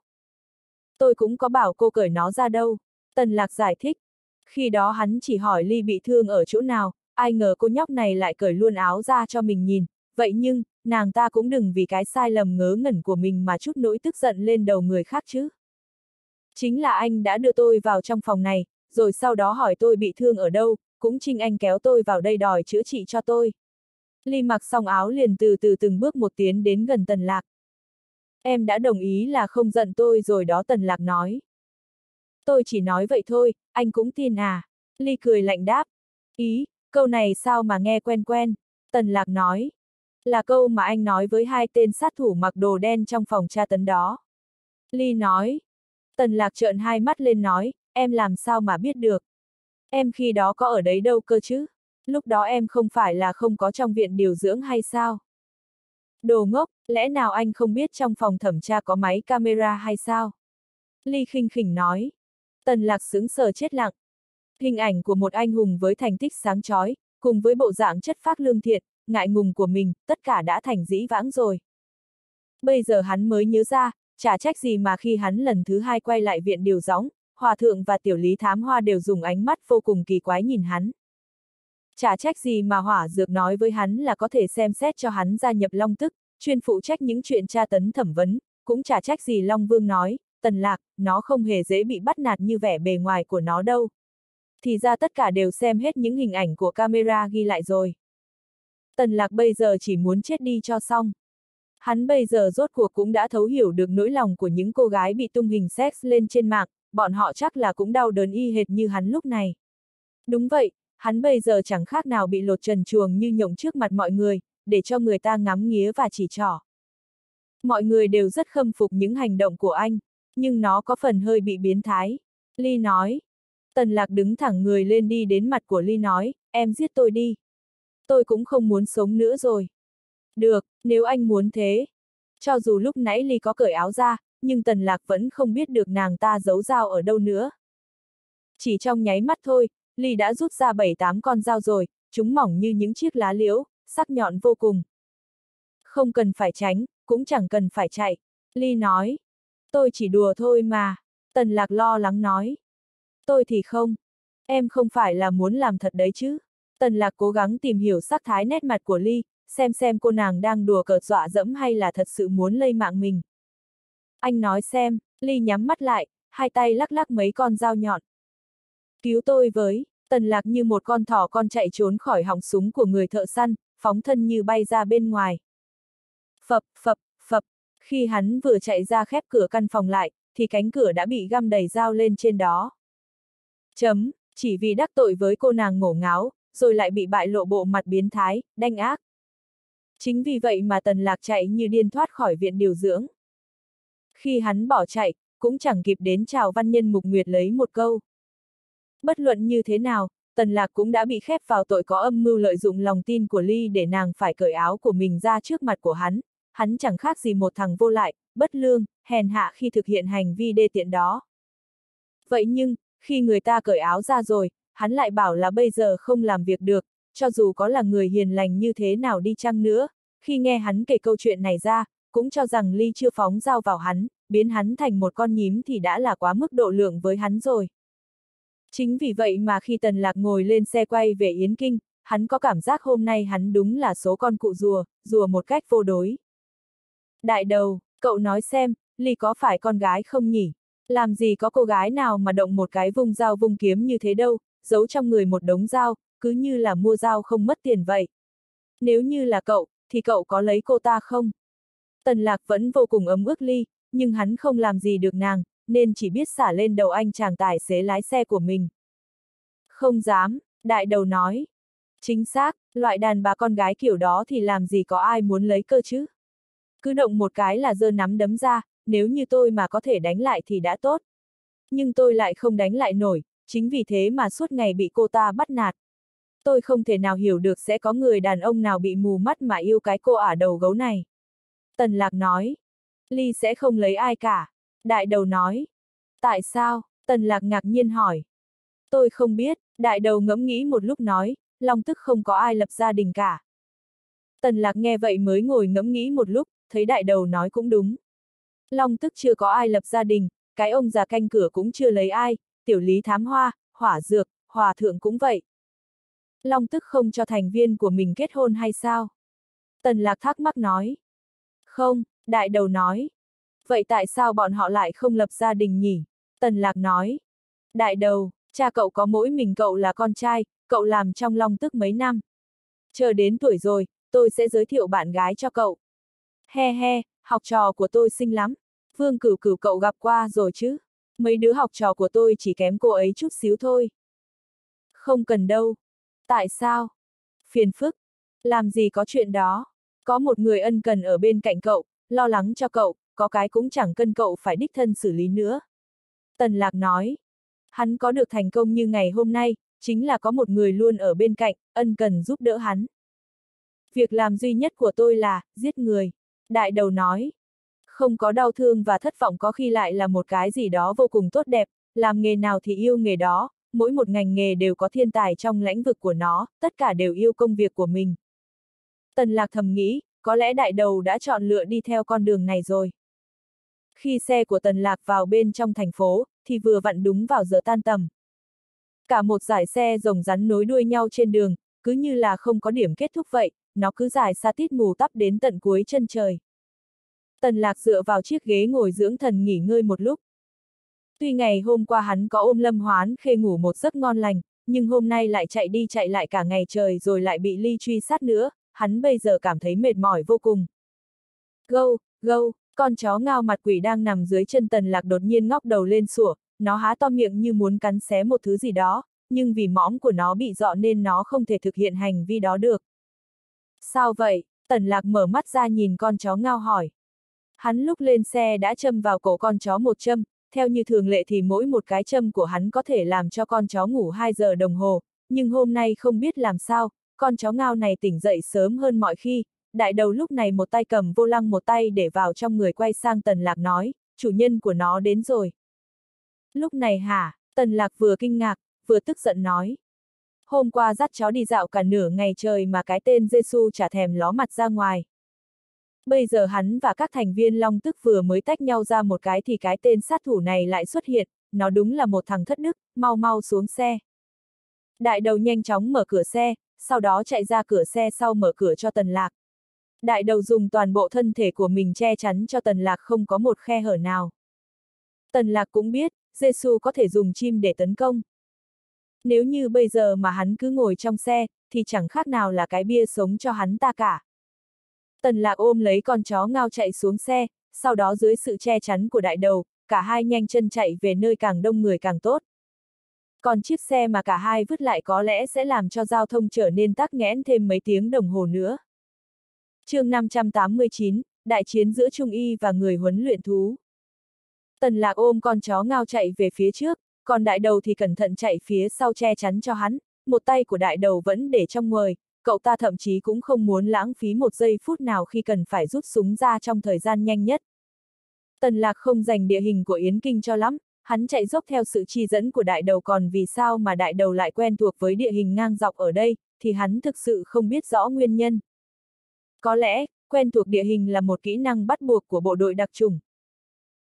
Tôi cũng có bảo cô cởi nó ra đâu. Tần lạc giải thích. Khi đó hắn chỉ hỏi Ly bị thương ở chỗ nào, ai ngờ cô nhóc này lại cởi luôn áo ra cho mình nhìn. Vậy nhưng, nàng ta cũng đừng vì cái sai lầm ngớ ngẩn của mình mà chút nỗi tức giận lên đầu người khác chứ. Chính là anh đã đưa tôi vào trong phòng này, rồi sau đó hỏi tôi bị thương ở đâu, cũng trinh anh kéo tôi vào đây đòi chữa trị cho tôi. Ly mặc xong áo liền từ từ từng bước một tiến đến gần tần lạc. Em đã đồng ý là không giận tôi rồi đó tần lạc nói. Tôi chỉ nói vậy thôi, anh cũng tin à. Ly cười lạnh đáp. Ý, câu này sao mà nghe quen quen. Tần lạc nói. Là câu mà anh nói với hai tên sát thủ mặc đồ đen trong phòng tra tấn đó. Ly nói. Tần lạc trợn hai mắt lên nói, em làm sao mà biết được. Em khi đó có ở đấy đâu cơ chứ? Lúc đó em không phải là không có trong viện điều dưỡng hay sao? Đồ ngốc, lẽ nào anh không biết trong phòng thẩm tra có máy camera hay sao? Ly khinh khỉnh nói. Tần lạc sững sờ chết lặng. Hình ảnh của một anh hùng với thành tích sáng chói, cùng với bộ dạng chất phác lương thiện, ngại ngùng của mình, tất cả đã thành dĩ vãng rồi. Bây giờ hắn mới nhớ ra, chả trách gì mà khi hắn lần thứ hai quay lại viện điều gióng, hòa thượng và tiểu lý thám hoa đều dùng ánh mắt vô cùng kỳ quái nhìn hắn. Chả trách gì mà hỏa dược nói với hắn là có thể xem xét cho hắn gia nhập long tức, chuyên phụ trách những chuyện tra tấn thẩm vấn, cũng chả trách gì Long Vương nói, tần lạc, nó không hề dễ bị bắt nạt như vẻ bề ngoài của nó đâu. Thì ra tất cả đều xem hết những hình ảnh của camera ghi lại rồi. Tần lạc bây giờ chỉ muốn chết đi cho xong. Hắn bây giờ rốt cuộc cũng đã thấu hiểu được nỗi lòng của những cô gái bị tung hình sex lên trên mạng, bọn họ chắc là cũng đau đớn y hệt như hắn lúc này. Đúng vậy, hắn bây giờ chẳng khác nào bị lột trần chuồng như nhộng trước mặt mọi người, để cho người ta ngắm nghía và chỉ trỏ. Mọi người đều rất khâm phục những hành động của anh, nhưng nó có phần hơi bị biến thái. Ly nói. Tần lạc đứng thẳng người lên đi đến mặt của Ly nói, em giết tôi đi. Tôi cũng không muốn sống nữa rồi. Được, nếu anh muốn thế. Cho dù lúc nãy Ly có cởi áo ra, nhưng Tần Lạc vẫn không biết được nàng ta giấu dao ở đâu nữa. Chỉ trong nháy mắt thôi, Ly đã rút ra bảy tám con dao rồi, chúng mỏng như những chiếc lá liễu, sắc nhọn vô cùng. Không cần phải tránh, cũng chẳng cần phải chạy. Ly nói. Tôi chỉ đùa thôi mà. Tần lạc lo lắng nói. Tôi thì không. Em không phải là muốn làm thật đấy chứ. Tần lạc cố gắng tìm hiểu sắc thái nét mặt của Ly, xem xem cô nàng đang đùa cợt dọa dẫm hay là thật sự muốn lây mạng mình. Anh nói xem, Ly nhắm mắt lại, hai tay lắc lắc mấy con dao nhọn. Cứu tôi với, tần lạc như một con thỏ con chạy trốn khỏi họng súng của người thợ săn, phóng thân như bay ra bên ngoài. Phập, phập, phập, khi hắn vừa chạy ra khép cửa căn phòng lại, thì cánh cửa đã bị găm đầy dao lên trên đó. Chấm, chỉ vì đắc tội với cô nàng ngổ ngáo, rồi lại bị bại lộ bộ mặt biến thái, đanh ác. Chính vì vậy mà tần lạc chạy như điên thoát khỏi viện điều dưỡng. Khi hắn bỏ chạy, cũng chẳng kịp đến chào văn nhân mục nguyệt lấy một câu. Bất luận như thế nào, Tần Lạc cũng đã bị khép vào tội có âm mưu lợi dụng lòng tin của Ly để nàng phải cởi áo của mình ra trước mặt của hắn, hắn chẳng khác gì một thằng vô lại, bất lương, hèn hạ khi thực hiện hành vi đê tiện đó. Vậy nhưng, khi người ta cởi áo ra rồi, hắn lại bảo là bây giờ không làm việc được, cho dù có là người hiền lành như thế nào đi chăng nữa, khi nghe hắn kể câu chuyện này ra, cũng cho rằng Ly chưa phóng dao vào hắn, biến hắn thành một con nhím thì đã là quá mức độ lượng với hắn rồi. Chính vì vậy mà khi Tần Lạc ngồi lên xe quay về Yến Kinh, hắn có cảm giác hôm nay hắn đúng là số con cụ rùa, rùa một cách vô đối. Đại đầu, cậu nói xem, Ly có phải con gái không nhỉ? Làm gì có cô gái nào mà động một cái vùng dao vùng kiếm như thế đâu, giấu trong người một đống dao, cứ như là mua dao không mất tiền vậy. Nếu như là cậu, thì cậu có lấy cô ta không? Tần lạc vẫn vô cùng ấm ức Ly, nhưng hắn không làm gì được nàng, nên chỉ biết xả lên đầu anh chàng tài xế lái xe của mình. Không dám, đại đầu nói. Chính xác, loại đàn bà con gái kiểu đó thì làm gì có ai muốn lấy cơ chứ? Cứ động một cái là giơ nắm đấm ra, nếu như tôi mà có thể đánh lại thì đã tốt. Nhưng tôi lại không đánh lại nổi, chính vì thế mà suốt ngày bị cô ta bắt nạt. Tôi không thể nào hiểu được sẽ có người đàn ông nào bị mù mắt mà yêu cái cô ả đầu gấu này. Tần Lạc nói. Ly sẽ không lấy ai cả. Đại đầu nói. Tại sao? Tần lạc ngạc nhiên hỏi. Tôi không biết, đại đầu ngẫm nghĩ một lúc nói, long tức không có ai lập gia đình cả. Tần lạc nghe vậy mới ngồi ngẫm nghĩ một lúc, thấy đại đầu nói cũng đúng. Long tức chưa có ai lập gia đình, cái ông già canh cửa cũng chưa lấy ai, tiểu lý thám hoa, hỏa dược, hòa thượng cũng vậy. Long tức không cho thành viên của mình kết hôn hay sao? Tần lạc thắc mắc nói. Không, đại đầu nói. Vậy tại sao bọn họ lại không lập gia đình nhỉ? Tần Lạc nói. Đại đầu, cha cậu có mỗi mình cậu là con trai, cậu làm trong long tức mấy năm. Chờ đến tuổi rồi, tôi sẽ giới thiệu bạn gái cho cậu. He he, học trò của tôi xinh lắm. Vương cửu cửu cậu gặp qua rồi chứ. Mấy đứa học trò của tôi chỉ kém cô ấy chút xíu thôi. Không cần đâu. Tại sao? Phiền phức. Làm gì có chuyện đó. Có một người ân cần ở bên cạnh cậu, lo lắng cho cậu, có cái cũng chẳng cân cậu phải đích thân xử lý nữa. Tần Lạc nói, hắn có được thành công như ngày hôm nay, chính là có một người luôn ở bên cạnh, ân cần giúp đỡ hắn. Việc làm duy nhất của tôi là, giết người. Đại đầu nói, không có đau thương và thất vọng có khi lại là một cái gì đó vô cùng tốt đẹp, làm nghề nào thì yêu nghề đó, mỗi một ngành nghề đều có thiên tài trong lĩnh vực của nó, tất cả đều yêu công việc của mình. Tần lạc thầm nghĩ, có lẽ đại đầu đã chọn lựa đi theo con đường này rồi. Khi xe của tần lạc vào bên trong thành phố, thì vừa vặn đúng vào giờ tan tầm. Cả một dải xe rồng rắn nối đuôi nhau trên đường, cứ như là không có điểm kết thúc vậy, nó cứ dài xa tít mù tắp đến tận cuối chân trời. Tần lạc dựa vào chiếc ghế ngồi dưỡng thần nghỉ ngơi một lúc. Tuy ngày hôm qua hắn có ôm lâm hoán khê ngủ một giấc ngon lành, nhưng hôm nay lại chạy đi chạy lại cả ngày trời rồi lại bị ly truy sát nữa, hắn bây giờ cảm thấy mệt mỏi vô cùng. Gâu, gâu, con chó ngao mặt quỷ đang nằm dưới chân tần lạc đột nhiên ngóc đầu lên sủa, nó há to miệng như muốn cắn xé một thứ gì đó, nhưng vì mõm của nó bị dọ nên nó không thể thực hiện hành vi đó được. Sao vậy? Tần lạc mở mắt ra nhìn con chó ngao hỏi. Hắn lúc lên xe đã châm vào cổ con chó một châm, theo như thường lệ thì mỗi một cái châm của hắn có thể làm cho con chó ngủ 2 giờ đồng hồ, nhưng hôm nay không biết làm sao, con chó ngao này tỉnh dậy sớm hơn mọi khi, đại đầu lúc này một tay cầm vô lăng một tay để vào trong người quay sang tần lạc nói, chủ nhân của nó đến rồi. Lúc này hả, tần lạc vừa kinh ngạc, vừa tức giận nói. Hôm qua dắt chó đi dạo cả nửa ngày trời mà cái tên Giêsu chả thèm ló mặt ra ngoài. Bây giờ hắn và các thành viên Long Tức vừa mới tách nhau ra một cái thì cái tên sát thủ này lại xuất hiện, nó đúng là một thằng thất đức, mau mau xuống xe. Đại đầu nhanh chóng mở cửa xe, sau đó chạy ra cửa xe sau mở cửa cho Tần Lạc. Đại đầu dùng toàn bộ thân thể của mình che chắn cho Tần Lạc không có một khe hở nào. Tần Lạc cũng biết, Giêsu có thể dùng chim để tấn công. Nếu như bây giờ mà hắn cứ ngồi trong xe, thì chẳng khác nào là cái bia sống cho hắn ta cả. Tần lạc ôm lấy con chó ngao chạy xuống xe, sau đó dưới sự che chắn của đại đầu, cả hai nhanh chân chạy về nơi càng đông người càng tốt. Còn chiếc xe mà cả hai vứt lại có lẽ sẽ làm cho giao thông trở nên tắc nghẽn thêm mấy tiếng đồng hồ nữa chương 589, Đại chiến giữa Trung Y và người huấn luyện thú. Tần lạc ôm con chó ngao chạy về phía trước, còn đại đầu thì cẩn thận chạy phía sau che chắn cho hắn, một tay của đại đầu vẫn để trong người cậu ta thậm chí cũng không muốn lãng phí một giây phút nào khi cần phải rút súng ra trong thời gian nhanh nhất. Tần lạc không dành địa hình của Yến Kinh cho lắm, hắn chạy dốc theo sự chi dẫn của đại đầu còn vì sao mà đại đầu lại quen thuộc với địa hình ngang dọc ở đây, thì hắn thực sự không biết rõ nguyên nhân. Có lẽ, quen thuộc địa hình là một kỹ năng bắt buộc của bộ đội đặc trùng.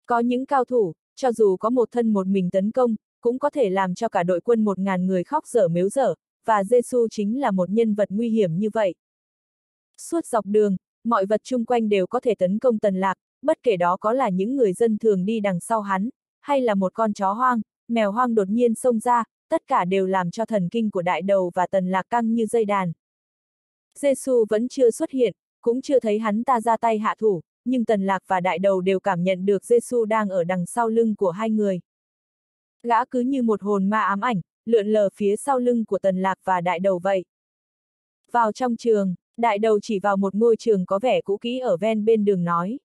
Có những cao thủ, cho dù có một thân một mình tấn công, cũng có thể làm cho cả đội quân một ngàn người khóc dở mếu dở, và Giêsu chính là một nhân vật nguy hiểm như vậy. Suốt dọc đường, mọi vật chung quanh đều có thể tấn công tần lạc, bất kể đó có là những người dân thường đi đằng sau hắn, hay là một con chó hoang, mèo hoang đột nhiên xông ra, tất cả đều làm cho thần kinh của đại đầu và tần lạc căng như dây đàn. Giêsu vẫn chưa xuất hiện, cũng chưa thấy hắn ta ra tay hạ thủ, nhưng tần lạc và đại đầu đều cảm nhận được Giêsu đang ở đằng sau lưng của hai người. Gã cứ như một hồn ma ám ảnh, lượn lờ phía sau lưng của tần lạc và đại đầu vậy. Vào trong trường, đại đầu chỉ vào một ngôi trường có vẻ cũ kỹ ở ven bên đường nói.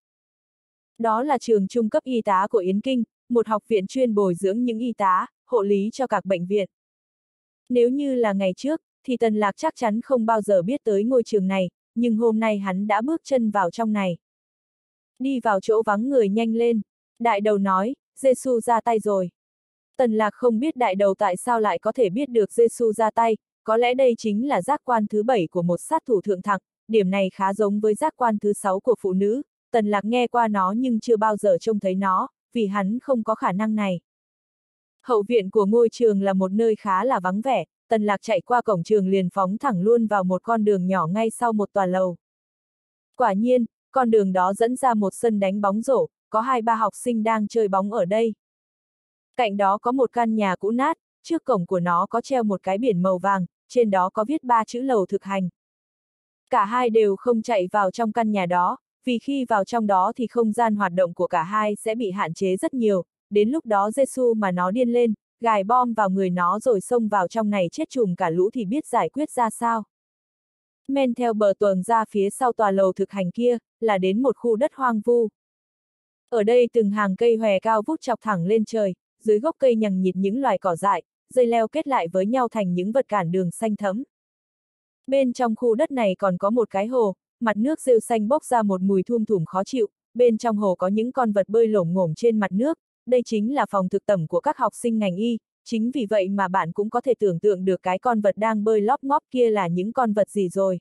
Đó là trường trung cấp y tá của Yến Kinh, một học viện chuyên bồi dưỡng những y tá, hộ lý cho các bệnh viện. Nếu như là ngày trước, thì Tần Lạc chắc chắn không bao giờ biết tới ngôi trường này, nhưng hôm nay hắn đã bước chân vào trong này. Đi vào chỗ vắng người nhanh lên. Đại đầu nói, Giêsu ra tay rồi. Tần lạc không biết đại đầu tại sao lại có thể biết được Giêsu ra tay, có lẽ đây chính là giác quan thứ bảy của một sát thủ thượng thẳng, điểm này khá giống với giác quan thứ sáu của phụ nữ, tần lạc nghe qua nó nhưng chưa bao giờ trông thấy nó, vì hắn không có khả năng này. Hậu viện của ngôi trường là một nơi khá là vắng vẻ, tần lạc chạy qua cổng trường liền phóng thẳng luôn vào một con đường nhỏ ngay sau một tòa lầu. Quả nhiên, con đường đó dẫn ra một sân đánh bóng rổ, có hai ba học sinh đang chơi bóng ở đây. Cạnh đó có một căn nhà cũ nát, trước cổng của nó có treo một cái biển màu vàng, trên đó có viết ba chữ lầu thực hành. Cả hai đều không chạy vào trong căn nhà đó, vì khi vào trong đó thì không gian hoạt động của cả hai sẽ bị hạn chế rất nhiều, đến lúc đó Giêsu mà nó điên lên, gài bom vào người nó rồi xông vào trong này chết chùm cả lũ thì biết giải quyết ra sao. Men theo bờ tuần ra phía sau tòa lầu thực hành kia, là đến một khu đất hoang vu. Ở đây từng hàng cây hòe cao vút chọc thẳng lên trời, dưới gốc cây nhằng nhịt những loài cỏ dại, dây leo kết lại với nhau thành những vật cản đường xanh thấm. Bên trong khu đất này còn có một cái hồ, mặt nước rêu xanh bốc ra một mùi thum thủm khó chịu, bên trong hồ có những con vật bơi lổm ngổm trên mặt nước, đây chính là phòng thực tẩm của các học sinh ngành y, chính vì vậy mà bạn cũng có thể tưởng tượng được cái con vật đang bơi lóp ngóp kia là những con vật gì rồi.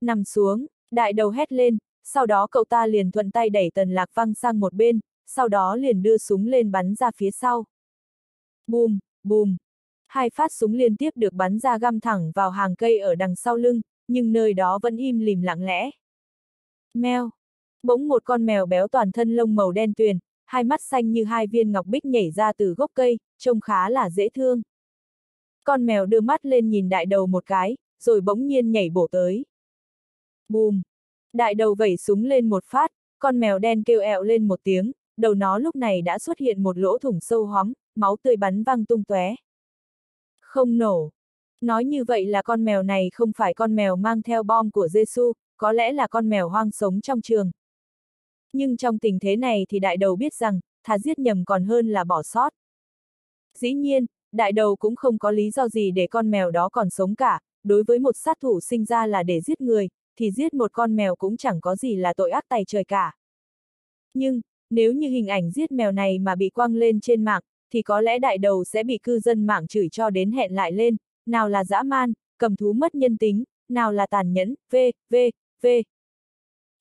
Nằm xuống, đại đầu hét lên, sau đó cậu ta liền thuận tay đẩy tần lạc văng sang một bên, sau đó liền đưa súng lên bắn ra phía sau. Bùm, bùm. Hai phát súng liên tiếp được bắn ra găm thẳng vào hàng cây ở đằng sau lưng, nhưng nơi đó vẫn im lìm lặng lẽ. Mèo. Bỗng một con mèo béo toàn thân lông màu đen tuyền, hai mắt xanh như hai viên ngọc bích nhảy ra từ gốc cây, trông khá là dễ thương. Con mèo đưa mắt lên nhìn đại đầu một cái, rồi bỗng nhiên nhảy bổ tới. Bùm! Đại đầu vẩy súng lên một phát, con mèo đen kêu ẹo lên một tiếng, đầu nó lúc này đã xuất hiện một lỗ thủng sâu hóm, máu tươi bắn văng tung tóe. Không nổ. Nói như vậy là con mèo này không phải con mèo mang theo bom của Giêsu, có lẽ là con mèo hoang sống trong trường. Nhưng trong tình thế này thì đại đầu biết rằng, thà giết nhầm còn hơn là bỏ sót. Dĩ nhiên, đại đầu cũng không có lý do gì để con mèo đó còn sống cả, đối với một sát thủ sinh ra là để giết người, thì giết một con mèo cũng chẳng có gì là tội ác tay trời cả. Nhưng, nếu như hình ảnh giết mèo này mà bị quăng lên trên mạng, thì có lẽ đại đầu sẽ bị cư dân mạng chửi cho đến hẹn lại lên, nào là dã man, cầm thú mất nhân tính, nào là tàn nhẫn, v, v, v.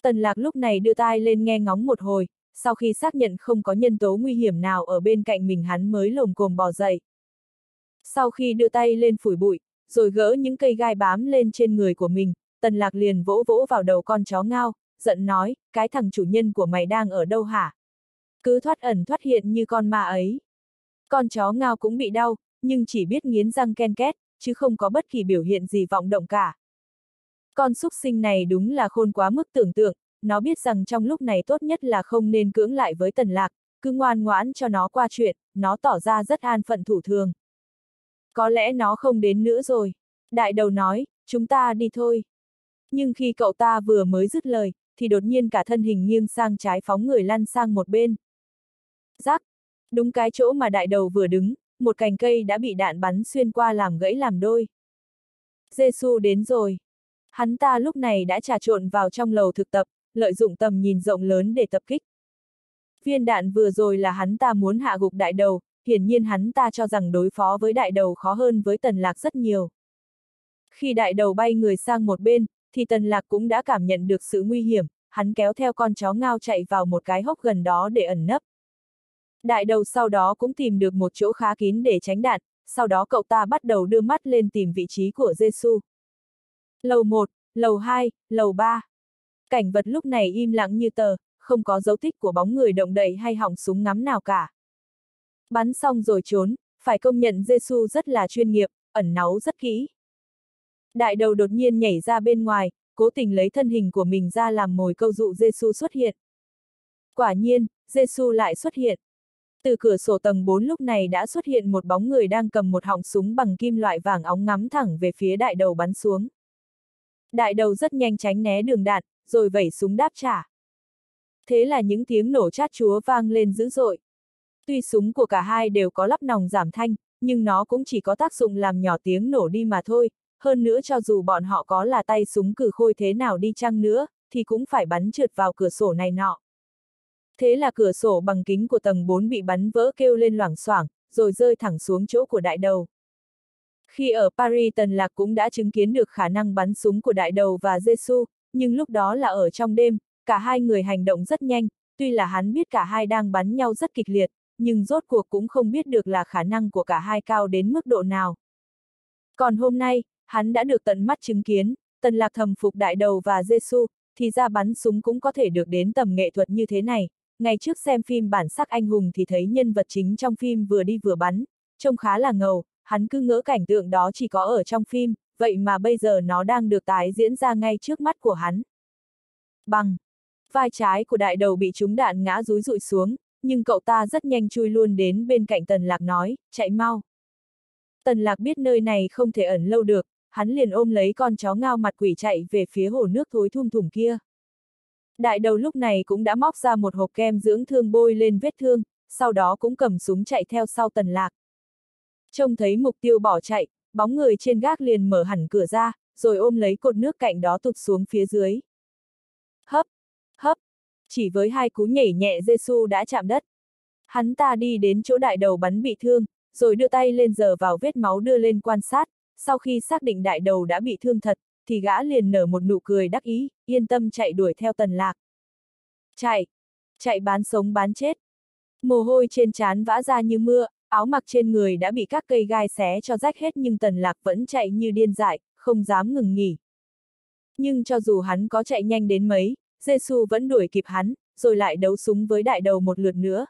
Tần lạc lúc này đưa tai lên nghe ngóng một hồi, sau khi xác nhận không có nhân tố nguy hiểm nào ở bên cạnh mình hắn mới lồm cồm bò dậy. Sau khi đưa tay lên phủi bụi, rồi gỡ những cây gai bám lên trên người của mình, tần lạc liền vỗ vỗ vào đầu con chó ngao, giận nói, cái thằng chủ nhân của mày đang ở đâu hả? Cứ thoát ẩn thoát hiện như con ma ấy. Con chó ngao cũng bị đau, nhưng chỉ biết nghiến răng ken két, chứ không có bất kỳ biểu hiện gì vọng động cả. Con súc sinh này đúng là khôn quá mức tưởng tượng, nó biết rằng trong lúc này tốt nhất là không nên cưỡng lại với tần lạc, cứ ngoan ngoãn cho nó qua chuyện, nó tỏ ra rất an phận thủ thường. Có lẽ nó không đến nữa rồi. Đại đầu nói, chúng ta đi thôi. Nhưng khi cậu ta vừa mới dứt lời, thì đột nhiên cả thân hình nghiêng sang trái phóng người lăn sang một bên. Rắc! Đúng cái chỗ mà đại đầu vừa đứng, một cành cây đã bị đạn bắn xuyên qua làm gãy làm đôi. Giêsu đến rồi. Hắn ta lúc này đã trà trộn vào trong lầu thực tập, lợi dụng tầm nhìn rộng lớn để tập kích. Viên đạn vừa rồi là hắn ta muốn hạ gục đại đầu, hiển nhiên hắn ta cho rằng đối phó với đại đầu khó hơn với tần lạc rất nhiều. Khi đại đầu bay người sang một bên, thì tần lạc cũng đã cảm nhận được sự nguy hiểm, hắn kéo theo con chó ngao chạy vào một cái hốc gần đó để ẩn nấp. Đại đầu sau đó cũng tìm được một chỗ khá kín để tránh đạn, sau đó cậu ta bắt đầu đưa mắt lên tìm vị trí của Giêsu. Lầu 1, lầu 2, lầu 3. Cảnh vật lúc này im lặng như tờ, không có dấu tích của bóng người động đậy hay hỏng súng ngắm nào cả. Bắn xong rồi trốn, phải công nhận Giêsu rất là chuyên nghiệp, ẩn náu rất kỹ. Đại đầu đột nhiên nhảy ra bên ngoài, cố tình lấy thân hình của mình ra làm mồi câu dụ Giêsu xuất hiện. Quả nhiên, Giêsu lại xuất hiện. Từ cửa sổ tầng 4 lúc này đã xuất hiện một bóng người đang cầm một họng súng bằng kim loại vàng óng ngắm thẳng về phía đại đầu bắn xuống. Đại đầu rất nhanh tránh né đường đạn, rồi vẩy súng đáp trả. Thế là những tiếng nổ chát chúa vang lên dữ dội. Tuy súng của cả hai đều có lắp nòng giảm thanh, nhưng nó cũng chỉ có tác dụng làm nhỏ tiếng nổ đi mà thôi, hơn nữa cho dù bọn họ có là tay súng cử khôi thế nào đi chăng nữa, thì cũng phải bắn trượt vào cửa sổ này nọ. Thế là cửa sổ bằng kính của tầng 4 bị bắn vỡ kêu lên loảng xoảng, rồi rơi thẳng xuống chỗ của đại đầu. Khi ở Paris Tần Lạc cũng đã chứng kiến được khả năng bắn súng của đại đầu và Jesu, nhưng lúc đó là ở trong đêm, cả hai người hành động rất nhanh, tuy là hắn biết cả hai đang bắn nhau rất kịch liệt, nhưng rốt cuộc cũng không biết được là khả năng của cả hai cao đến mức độ nào. Còn hôm nay, hắn đã được tận mắt chứng kiến, Tần Lạc thầm phục đại đầu và Jesu, thì ra bắn súng cũng có thể được đến tầm nghệ thuật như thế này. Ngày trước xem phim bản sắc anh hùng thì thấy nhân vật chính trong phim vừa đi vừa bắn, trông khá là ngầu, hắn cứ ngỡ cảnh tượng đó chỉ có ở trong phim, vậy mà bây giờ nó đang được tái diễn ra ngay trước mắt của hắn. Bằng! Vai trái của đại đầu bị trúng đạn ngã rúi rụi xuống, nhưng cậu ta rất nhanh chui luôn đến bên cạnh Tần Lạc nói, chạy mau. Tần Lạc biết nơi này không thể ẩn lâu được, hắn liền ôm lấy con chó ngao mặt quỷ chạy về phía hồ nước thối thum thủng kia. Đại đầu lúc này cũng đã móc ra một hộp kem dưỡng thương bôi lên vết thương, sau đó cũng cầm súng chạy theo sau Tần Lạc. Trông thấy mục tiêu bỏ chạy, bóng người trên gác liền mở hẳn cửa ra, rồi ôm lấy cột nước cạnh đó tụt xuống phía dưới. Hấp, hấp, chỉ với hai cú nhảy nhẹ Giêsu đã chạm đất. Hắn ta đi đến chỗ đại đầu bắn bị thương, rồi đưa tay lên giờ vào vết máu đưa lên quan sát, sau khi xác định đại đầu đã bị thương thật, thì gã liền nở một nụ cười đắc ý, yên tâm chạy đuổi theo tần lạc. Chạy! Chạy bán sống bán chết. Mồ hôi trên trán vã ra như mưa, áo mặc trên người đã bị các cây gai xé cho rách hết nhưng tần lạc vẫn chạy như điên dại, không dám ngừng nghỉ. Nhưng cho dù hắn có chạy nhanh đến mấy, Giêsu vẫn đuổi kịp hắn, rồi lại đấu súng với đại đầu một lượt nữa.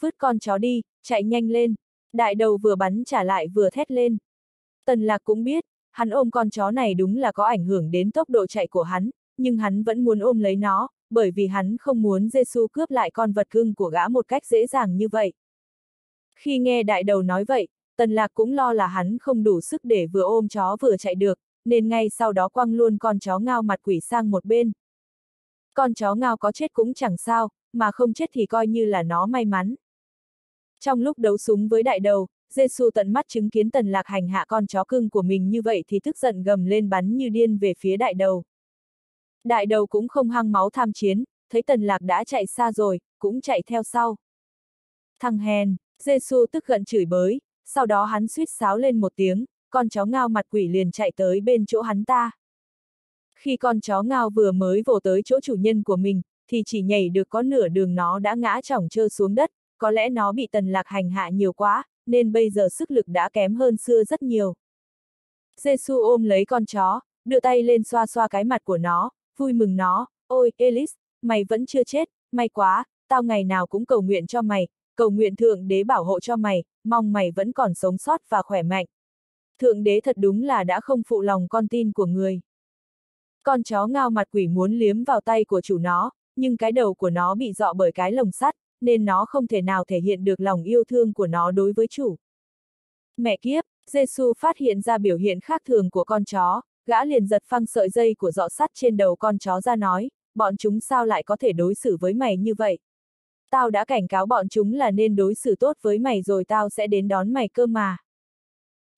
Vứt con chó đi, chạy nhanh lên. Đại đầu vừa bắn trả lại vừa thét lên. Tần lạc cũng biết, hắn ôm con chó này đúng là có ảnh hưởng đến tốc độ chạy của hắn, nhưng hắn vẫn muốn ôm lấy nó, bởi vì hắn không muốn Giêsu cướp lại con vật cưng của gã một cách dễ dàng như vậy. Khi nghe đại đầu nói vậy, Tần Lạc cũng lo là hắn không đủ sức để vừa ôm chó vừa chạy được, nên ngay sau đó quăng luôn con chó ngao mặt quỷ sang một bên. Con chó ngao có chết cũng chẳng sao, mà không chết thì coi như là nó may mắn. Trong lúc đấu súng với đại đầu, Giêsu tận mắt chứng kiến tần lạc hành hạ con chó cưng của mình như vậy thì tức giận gầm lên bắn như điên về phía đại đầu. Đại đầu cũng không hăng máu tham chiến, thấy tần lạc đã chạy xa rồi, cũng chạy theo sau. Thằng hèn, Giêsu tức giận chửi bới, sau đó hắn suýt sáo lên một tiếng, con chó ngao mặt quỷ liền chạy tới bên chỗ hắn ta. Khi con chó ngao vừa mới vồ tới chỗ chủ nhân của mình, thì chỉ nhảy được có nửa đường nó đã ngã chỏng trơ xuống đất, có lẽ nó bị tần lạc hành hạ nhiều quá, nên bây giờ sức lực đã kém hơn xưa rất nhiều. Giêsu ôm lấy con chó, đưa tay lên xoa xoa cái mặt của nó, vui mừng nó, ôi, Elis, mày vẫn chưa chết, may quá, tao ngày nào cũng cầu nguyện cho mày, cầu nguyện thượng đế bảo hộ cho mày, mong mày vẫn còn sống sót và khỏe mạnh. Thượng đế thật đúng là đã không phụ lòng con tin của người. Con chó ngao mặt quỷ muốn liếm vào tay của chủ nó, nhưng cái đầu của nó bị dọ bởi cái lồng sắt, nên nó không thể nào thể hiện được lòng yêu thương của nó đối với chủ. Mẹ kiếp, Giêsu phát hiện ra biểu hiện khác thường của con chó, gã liền giật phăng sợi dây của dọ sắt trên đầu con chó ra nói, bọn chúng sao lại có thể đối xử với mày như vậy? Tao đã cảnh cáo bọn chúng là nên đối xử tốt với mày rồi tao sẽ đến đón mày cơ mà.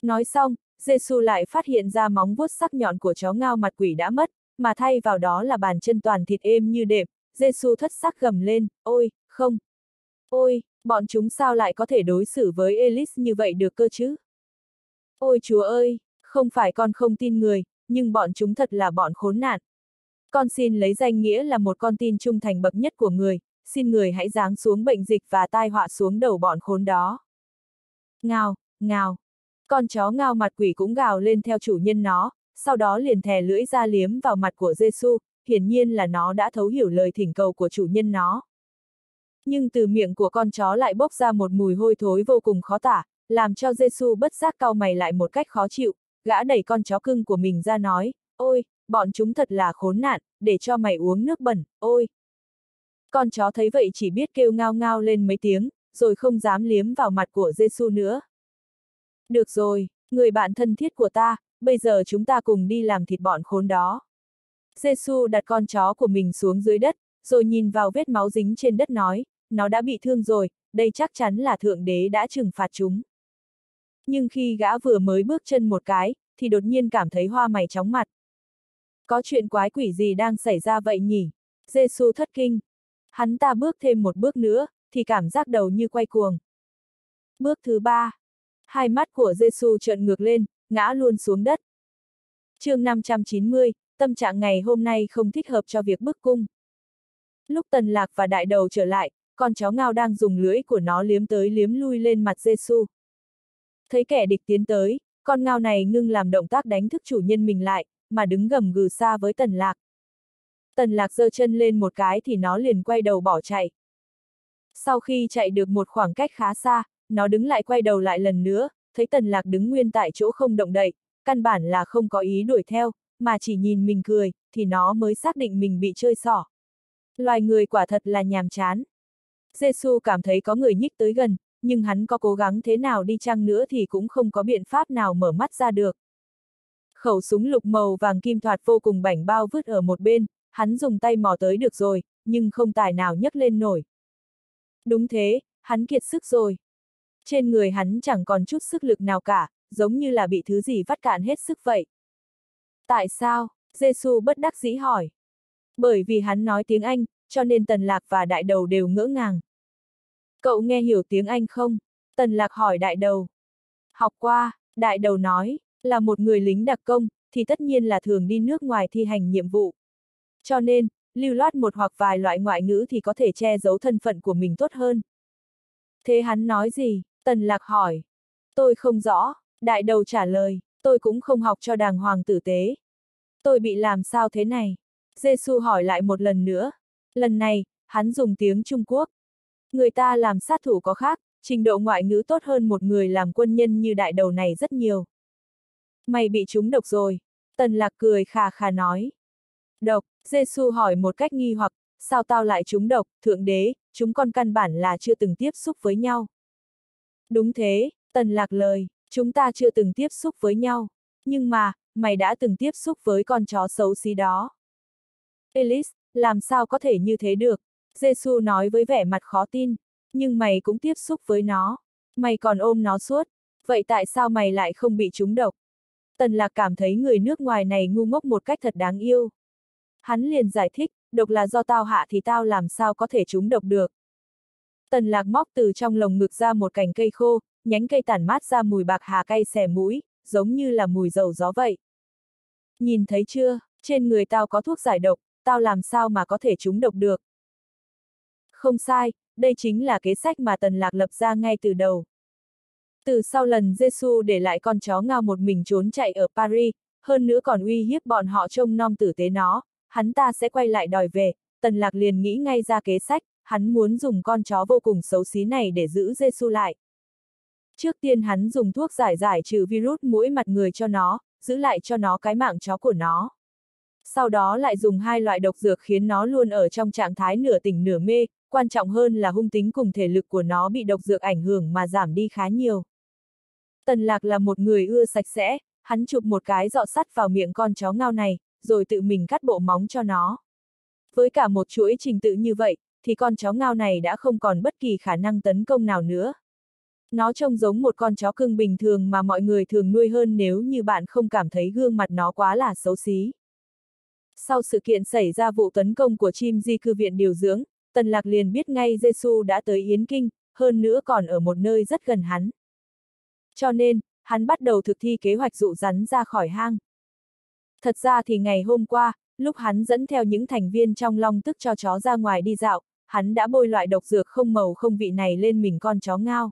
Nói xong, Giêsu lại phát hiện ra móng vuốt sắc nhọn của chó ngao mặt quỷ đã mất, mà thay vào đó là bàn chân toàn thịt êm như đệm. Giêsu thất sắc gầm lên, ôi, không. Ôi, bọn chúng sao lại có thể đối xử với Elis như vậy được cơ chứ? Ôi chúa ơi, không phải con không tin người, nhưng bọn chúng thật là bọn khốn nạn. Con xin lấy danh nghĩa là một con tin trung thành bậc nhất của người, xin người hãy giáng xuống bệnh dịch và tai họa xuống đầu bọn khốn đó. Ngào, ngào. Con chó ngao mặt quỷ cũng gào lên theo chủ nhân nó, sau đó liền thè lưỡi ra liếm vào mặt của Giêsu, hiển nhiên là nó đã thấu hiểu lời thỉnh cầu của chủ nhân nó. Nhưng từ miệng của con chó lại bốc ra một mùi hôi thối vô cùng khó tả, làm cho Giêsu bất giác cau mày lại một cách khó chịu, gã đẩy con chó cưng của mình ra nói, ôi, bọn chúng thật là khốn nạn, để cho mày uống nước bẩn, ôi. Con chó thấy vậy chỉ biết kêu ngao ngao lên mấy tiếng, rồi không dám liếm vào mặt của Giêsu nữa. Được rồi, người bạn thân thiết của ta, bây giờ chúng ta cùng đi làm thịt bọn khốn đó. Giêsu đặt con chó của mình xuống dưới đất, rồi nhìn vào vết máu dính trên đất nói, nó đã bị thương rồi, đây chắc chắn là Thượng Đế đã trừng phạt chúng. Nhưng khi gã vừa mới bước chân một cái, thì đột nhiên cảm thấy hoa mày chóng mặt. Có chuyện quái quỷ gì đang xảy ra vậy nhỉ? Giêsu thất kinh. Hắn ta bước thêm một bước nữa, thì cảm giác đầu như quay cuồng. Bước thứ ba. Hai mắt của Giêsu trợn ngược lên, ngã luôn xuống đất. chương 590, tâm trạng ngày hôm nay không thích hợp cho việc bức cung. Lúc tần lạc và đại đầu trở lại, con chó ngao đang dùng lưỡi của nó liếm tới liếm lui lên mặt Giêsu. Thấy kẻ địch tiến tới, con ngao này ngưng làm động tác đánh thức chủ nhân mình lại, mà đứng gầm gừ xa với tần lạc. Tần lạc giơ chân lên một cái thì nó liền quay đầu bỏ chạy. Sau khi chạy được một khoảng cách khá xa, nó đứng lại quay đầu lại lần nữa, thấy tần lạc đứng nguyên tại chỗ không động đậy, căn bản là không có ý đuổi theo, mà chỉ nhìn mình cười, thì nó mới xác định mình bị chơi xỏ. Loài người quả thật là nhàm chán. Giêsu cảm thấy có người nhích tới gần, nhưng hắn có cố gắng thế nào đi chăng nữa thì cũng không có biện pháp nào mở mắt ra được. Khẩu súng lục màu vàng kim thoạt vô cùng bảnh bao vứt ở một bên, hắn dùng tay mò tới được rồi, nhưng không tài nào nhấc lên nổi. Đúng thế, hắn kiệt sức rồi. Trên người hắn chẳng còn chút sức lực nào cả, giống như là bị thứ gì vắt cạn hết sức vậy. Tại sao? Giêsu bất đắc dĩ hỏi. Bởi vì hắn nói tiếng Anh, cho nên Tần Lạc và Đại Đầu đều ngỡ ngàng. Cậu nghe hiểu tiếng Anh không? Tần lạc hỏi đại đầu. Học qua, đại đầu nói, là một người lính đặc công, thì tất nhiên là thường đi nước ngoài thi hành nhiệm vụ. Cho nên, lưu loát một hoặc vài loại ngoại ngữ thì có thể che giấu thân phận của mình tốt hơn. Thế hắn nói gì? Tần lạc hỏi. Tôi không rõ, đại đầu trả lời, tôi cũng không học cho đàng hoàng tử tế. Tôi bị làm sao thế này? Giêsu hỏi lại một lần nữa. Lần này, hắn dùng tiếng Trung Quốc. Người ta làm sát thủ có khác, trình độ ngoại ngữ tốt hơn một người làm quân nhân như đại đầu này rất nhiều. Mày bị trúng độc rồi. Tần lạc cười khà khà nói. Độc, Giêsu hỏi một cách nghi hoặc, sao tao lại trúng độc, thượng đế, chúng con căn bản là chưa từng tiếp xúc với nhau. Đúng thế, tần lạc lời, chúng ta chưa từng tiếp xúc với nhau. Nhưng mà, mày đã từng tiếp xúc với con chó xấu xí đó. Elise, làm sao có thể như thế được? Giêsu nói với vẻ mặt khó tin. Nhưng mày cũng tiếp xúc với nó. Mày còn ôm nó suốt. Vậy tại sao mày lại không bị trúng độc? Tần lạc cảm thấy người nước ngoài này ngu ngốc một cách thật đáng yêu. Hắn liền giải thích, độc là do tao hạ thì tao làm sao có thể trúng độc được. Tần lạc móc từ trong lồng ngực ra một cành cây khô, nhánh cây tản mát ra mùi bạc hà cay xẻ mũi, giống như là mùi dầu gió vậy. Nhìn thấy chưa, trên người tao có thuốc giải độc, tao làm sao mà có thể trúng độc được. Không sai, đây chính là kế sách mà Tần Lạc lập ra ngay từ đầu. Từ sau lần Giêsu để lại con chó ngao một mình trốn chạy ở Paris, hơn nữa còn uy hiếp bọn họ trông nom tử tế nó, hắn ta sẽ quay lại đòi về, Tần Lạc liền nghĩ ngay ra kế sách, hắn muốn dùng con chó vô cùng xấu xí này để giữ Giêsu lại. Trước tiên hắn dùng thuốc giải giải trừ virus mũi mặt người cho nó, giữ lại cho nó cái mạng chó của nó. Sau đó lại dùng hai loại độc dược khiến nó luôn ở trong trạng thái nửa tỉnh nửa mê, quan trọng hơn là hung tính cùng thể lực của nó bị độc dược ảnh hưởng mà giảm đi khá nhiều. Tần lạc là một người ưa sạch sẽ, hắn chụp một cái dọ sắt vào miệng con chó ngao này, rồi tự mình cắt bộ móng cho nó. Với cả một chuỗi trình tự như vậy, thì con chó ngao này đã không còn bất kỳ khả năng tấn công nào nữa. Nó trông giống một con chó cưng bình thường mà mọi người thường nuôi hơn nếu như bạn không cảm thấy gương mặt nó quá là xấu xí. Sau sự kiện xảy ra vụ tấn công của chim di cư viện điều dưỡng, Tần Lạc liền biết ngay Giêsu đã tới Yến Kinh, hơn nữa còn ở một nơi rất gần hắn. Cho nên, hắn bắt đầu thực thi kế hoạch dụ rắn ra khỏi hang. Thật ra thì ngày hôm qua, lúc hắn dẫn theo những thành viên trong long tức cho chó ra ngoài đi dạo, hắn đã bôi loại độc dược không màu không vị này lên mình con chó ngao.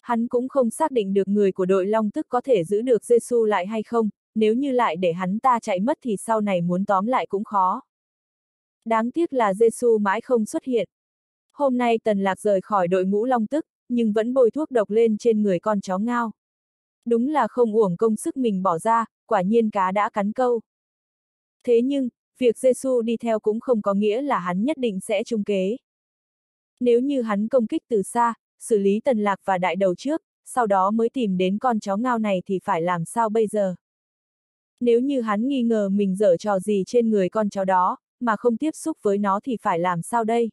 Hắn cũng không xác định được người của đội long tức có thể giữ được Giêsu lại hay không, nếu như lại để hắn ta chạy mất thì sau này muốn tóm lại cũng khó. Đáng tiếc là Giêsu mãi không xuất hiện. Hôm nay Tần Lạc rời khỏi đội ngũ long tức, nhưng vẫn bôi thuốc độc lên trên người con chó ngao. Đúng là không uổng công sức mình bỏ ra, quả nhiên cá đã cắn câu. Thế nhưng, việc Giêsu đi theo cũng không có nghĩa là hắn nhất định sẽ trung kế. Nếu như hắn công kích từ xa, xử lý tần lạc và đại đầu trước, sau đó mới tìm đến con chó ngao này thì phải làm sao bây giờ? Nếu như hắn nghi ngờ mình dở trò gì trên người con chó đó, mà không tiếp xúc với nó thì phải làm sao đây?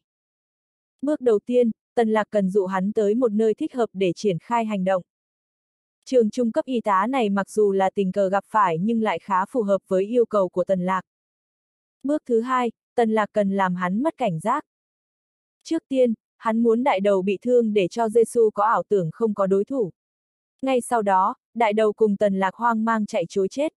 Bước đầu tiên, Tần Lạc cần dụ hắn tới một nơi thích hợp để triển khai hành động. Trường trung cấp y tá này mặc dù là tình cờ gặp phải nhưng lại khá phù hợp với yêu cầu của Tần Lạc. Bước thứ hai, Tần Lạc cần làm hắn mất cảnh giác. Trước tiên, hắn muốn đại đầu bị thương để cho Giêsu có ảo tưởng không có đối thủ. Ngay sau đó, đại đầu cùng Tần Lạc hoang mang chạy chối chết.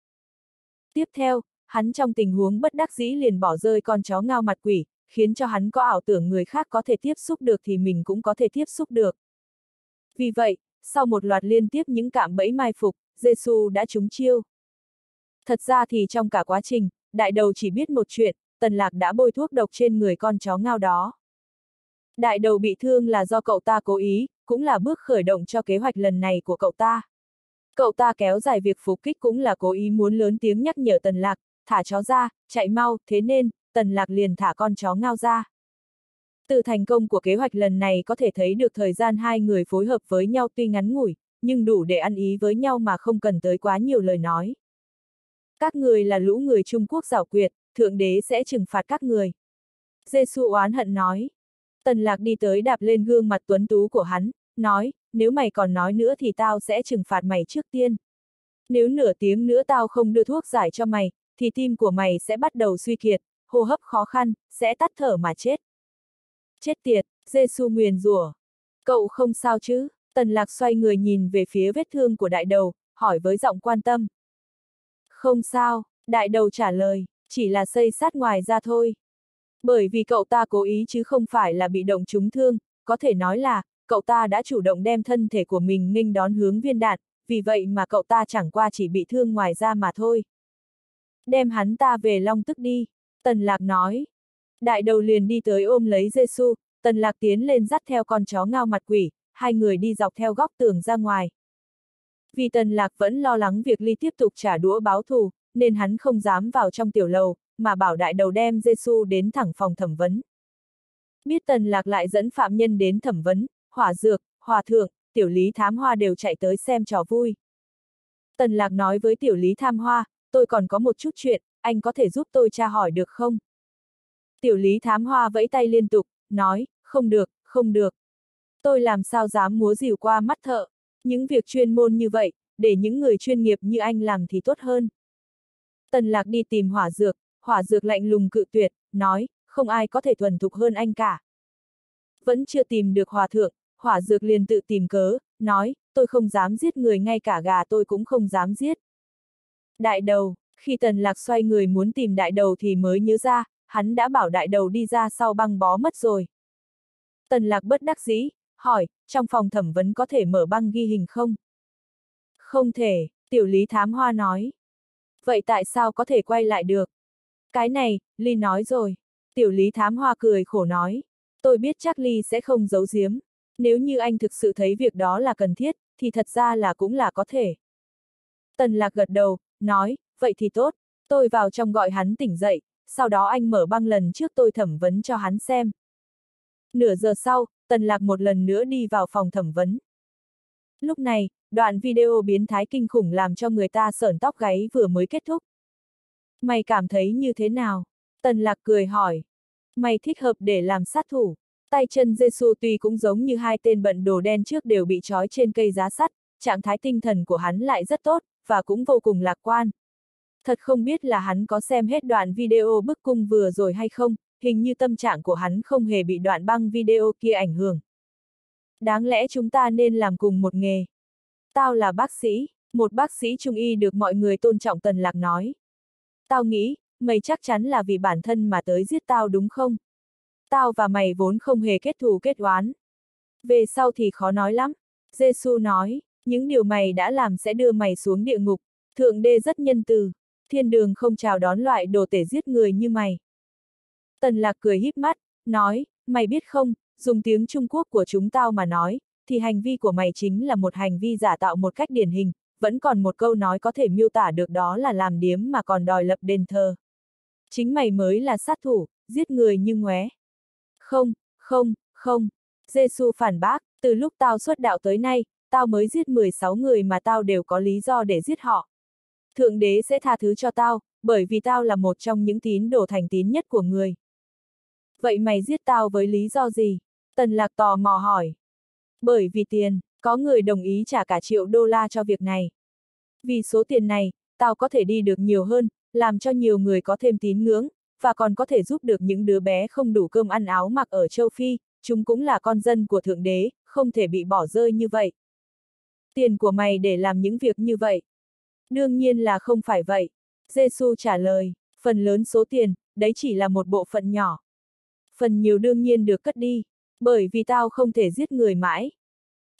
Tiếp theo, hắn trong tình huống bất đắc dĩ liền bỏ rơi con chó ngao mặt quỷ, khiến cho hắn có ảo tưởng người khác có thể tiếp xúc được thì mình cũng có thể tiếp xúc được. Vì vậy, sau một loạt liên tiếp những cạm bẫy mai phục, Giêsu đã trúng chiêu. Thật ra thì trong cả quá trình, đại đầu chỉ biết một chuyện, tần lạc đã bôi thuốc độc trên người con chó ngao đó. Đại đầu bị thương là do cậu ta cố ý, cũng là bước khởi động cho kế hoạch lần này của cậu ta. Cậu ta kéo dài việc phục kích cũng là cố ý muốn lớn tiếng nhắc nhở tần lạc, thả chó ra, chạy mau, thế nên, tần lạc liền thả con chó ngao ra. Từ thành công của kế hoạch lần này có thể thấy được thời gian hai người phối hợp với nhau tuy ngắn ngủi, nhưng đủ để ăn ý với nhau mà không cần tới quá nhiều lời nói. Các người là lũ người Trung Quốc giảo quyệt, Thượng Đế sẽ trừng phạt các người. Giê-xu oán hận nói. Tần lạc đi tới đạp lên gương mặt tuấn tú của hắn, nói, nếu mày còn nói nữa thì tao sẽ trừng phạt mày trước tiên. Nếu nửa tiếng nữa tao không đưa thuốc giải cho mày, thì tim của mày sẽ bắt đầu suy kiệt, hô hấp khó khăn, sẽ tắt thở mà chết. Chết tiệt, Giê-xu nguyền rủa. Cậu không sao chứ? Tần lạc xoay người nhìn về phía vết thương của đại đầu, hỏi với giọng quan tâm. Không sao, đại đầu trả lời, chỉ là xây sát ngoài ra thôi. Bởi vì cậu ta cố ý chứ không phải là bị động trúng thương, có thể nói là, cậu ta đã chủ động đem thân thể của mình nghênh đón hướng viên đạn, vì vậy mà cậu ta chẳng qua chỉ bị thương ngoài ra mà thôi. Đem hắn ta về long tức đi, Tần Lạc nói. Đại đầu liền đi tới ôm lấy Giêsu, Tần Lạc tiến lên dắt theo con chó ngao mặt quỷ, hai người đi dọc theo góc tường ra ngoài. Vì Tần Lạc vẫn lo lắng việc Ly tiếp tục trả đũa báo thù, nên hắn không dám vào trong tiểu lầu, mà bảo đại đầu đem Giêsu đến thẳng phòng thẩm vấn. Biết Tần Lạc lại dẫn phạm nhân đến thẩm vấn, hỏa dược, hòa thượng, tiểu lý thám hoa đều chạy tới xem trò vui. Tần Lạc nói với tiểu lý tham hoa, tôi còn có một chút chuyện, anh có thể giúp tôi tra hỏi được không? Tiểu lý thám hoa vẫy tay liên tục, nói, không được, không được. Tôi làm sao dám múa dìu qua mắt thợ, những việc chuyên môn như vậy, để những người chuyên nghiệp như anh làm thì tốt hơn. Tần lạc đi tìm hỏa dược, hỏa dược lạnh lùng cự tuyệt, nói, không ai có thể thuần thục hơn anh cả. Vẫn chưa tìm được hòa thượng, hỏa dược liền tự tìm cớ, nói, tôi không dám giết người ngay cả gà tôi cũng không dám giết. Đại đầu, khi tần lạc xoay người muốn tìm đại đầu thì mới nhớ ra, hắn đã bảo đại đầu đi ra sau băng bó mất rồi. Tần lạc bất đắc dĩ, hỏi, trong phòng thẩm vấn có thể mở băng ghi hình không? Không thể, tiểu lý thám hoa nói. Vậy tại sao có thể quay lại được? Cái này, Ly nói rồi. Tiểu lý thám hoa cười khổ nói. Tôi biết chắc Ly sẽ không giấu giếm. Nếu như anh thực sự thấy việc đó là cần thiết, thì thật ra là cũng là có thể. Tần lạc gật đầu, nói, vậy thì tốt, tôi vào trong gọi hắn tỉnh dậy, sau đó anh mở băng lần trước tôi thẩm vấn cho hắn xem. Nửa giờ sau, Tần Lạc một lần nữa đi vào phòng thẩm vấn. Lúc này, đoạn video biến thái kinh khủng làm cho người ta sởn tóc gáy vừa mới kết thúc. Mày cảm thấy như thế nào? Tần Lạc cười hỏi. Mày thích hợp để làm sát thủ. Tay chân Giêsu tuy cũng giống như hai tên bận đồ đen trước đều bị trói trên cây giá sắt, trạng thái tinh thần của hắn lại rất tốt, và cũng vô cùng lạc quan. Thật không biết là hắn có xem hết đoạn video bức cung vừa rồi hay không, hình như tâm trạng của hắn không hề bị đoạn băng video kia ảnh hưởng. Đáng lẽ chúng ta nên làm cùng một nghề. Tao là bác sĩ, một bác sĩ trung y được mọi người tôn trọng tần lạc nói. Tao nghĩ, mày chắc chắn là vì bản thân mà tới giết tao đúng không? Tao và mày vốn không hề kết thù kết oán. Về sau thì khó nói lắm. Giêsu nói, những điều mày đã làm sẽ đưa mày xuống địa ngục. Thượng đê rất nhân từ. Thiên đường không chào đón loại đồ tể giết người như mày. Tần lạc cười híp mắt, nói, mày biết không, dùng tiếng Trung Quốc của chúng tao mà nói, thì hành vi của mày chính là một hành vi giả tạo một cách điển hình, vẫn còn một câu nói có thể miêu tả được đó là làm điếm mà còn đòi lập đền thờ. Chính mày mới là sát thủ, giết người như ngoé. Không, không, không. Giêsu phản bác, từ lúc tao xuất đạo tới nay, tao mới giết 16 người mà tao đều có lý do để giết họ. Thượng đế sẽ tha thứ cho tao, bởi vì tao là một trong những tín đồ thành tín nhất của người. Vậy mày giết tao với lý do gì? Tần lạc tò mò hỏi. Bởi vì tiền, có người đồng ý trả cả triệu đô la cho việc này. Vì số tiền này, tao có thể đi được nhiều hơn, làm cho nhiều người có thêm tín ngưỡng, và còn có thể giúp được những đứa bé không đủ cơm ăn áo mặc ở châu Phi, chúng cũng là con dân của Thượng Đế, không thể bị bỏ rơi như vậy. Tiền của mày để làm những việc như vậy. Đương nhiên là không phải vậy. Giêsu trả lời, phần lớn số tiền, đấy chỉ là một bộ phận nhỏ. Phần nhiều đương nhiên được cất đi, bởi vì tao không thể giết người mãi.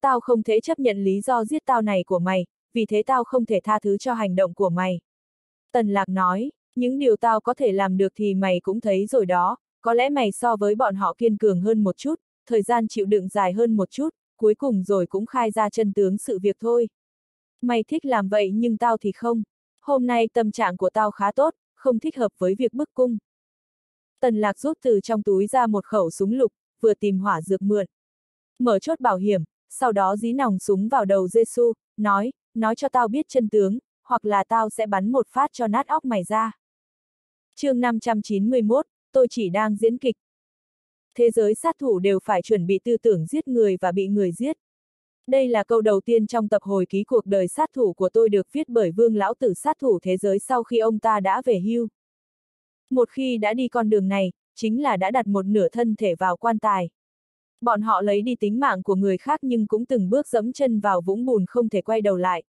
Tao không thể chấp nhận lý do giết tao này của mày, vì thế tao không thể tha thứ cho hành động của mày. Tần Lạc nói, những điều tao có thể làm được thì mày cũng thấy rồi đó, có lẽ mày so với bọn họ kiên cường hơn một chút, thời gian chịu đựng dài hơn một chút, cuối cùng rồi cũng khai ra chân tướng sự việc thôi. Mày thích làm vậy nhưng tao thì không. Hôm nay tâm trạng của tao khá tốt, không thích hợp với việc bức cung. Tần lạc rút từ trong túi ra một khẩu súng lục, vừa tìm hỏa dược mượn. Mở chốt bảo hiểm, sau đó dí nòng súng vào đầu Giêsu, nói, nói cho tao biết chân tướng, hoặc là tao sẽ bắn một phát cho nát óc mày ra. chương 591, tôi chỉ đang diễn kịch. Thế giới sát thủ đều phải chuẩn bị tư tưởng giết người và bị người giết. Đây là câu đầu tiên trong tập hồi ký cuộc đời sát thủ của tôi được viết bởi vương lão tử sát thủ thế giới sau khi ông ta đã về hưu. Một khi đã đi con đường này, chính là đã đặt một nửa thân thể vào quan tài. Bọn họ lấy đi tính mạng của người khác nhưng cũng từng bước dẫm chân vào vũng bùn không thể quay đầu lại.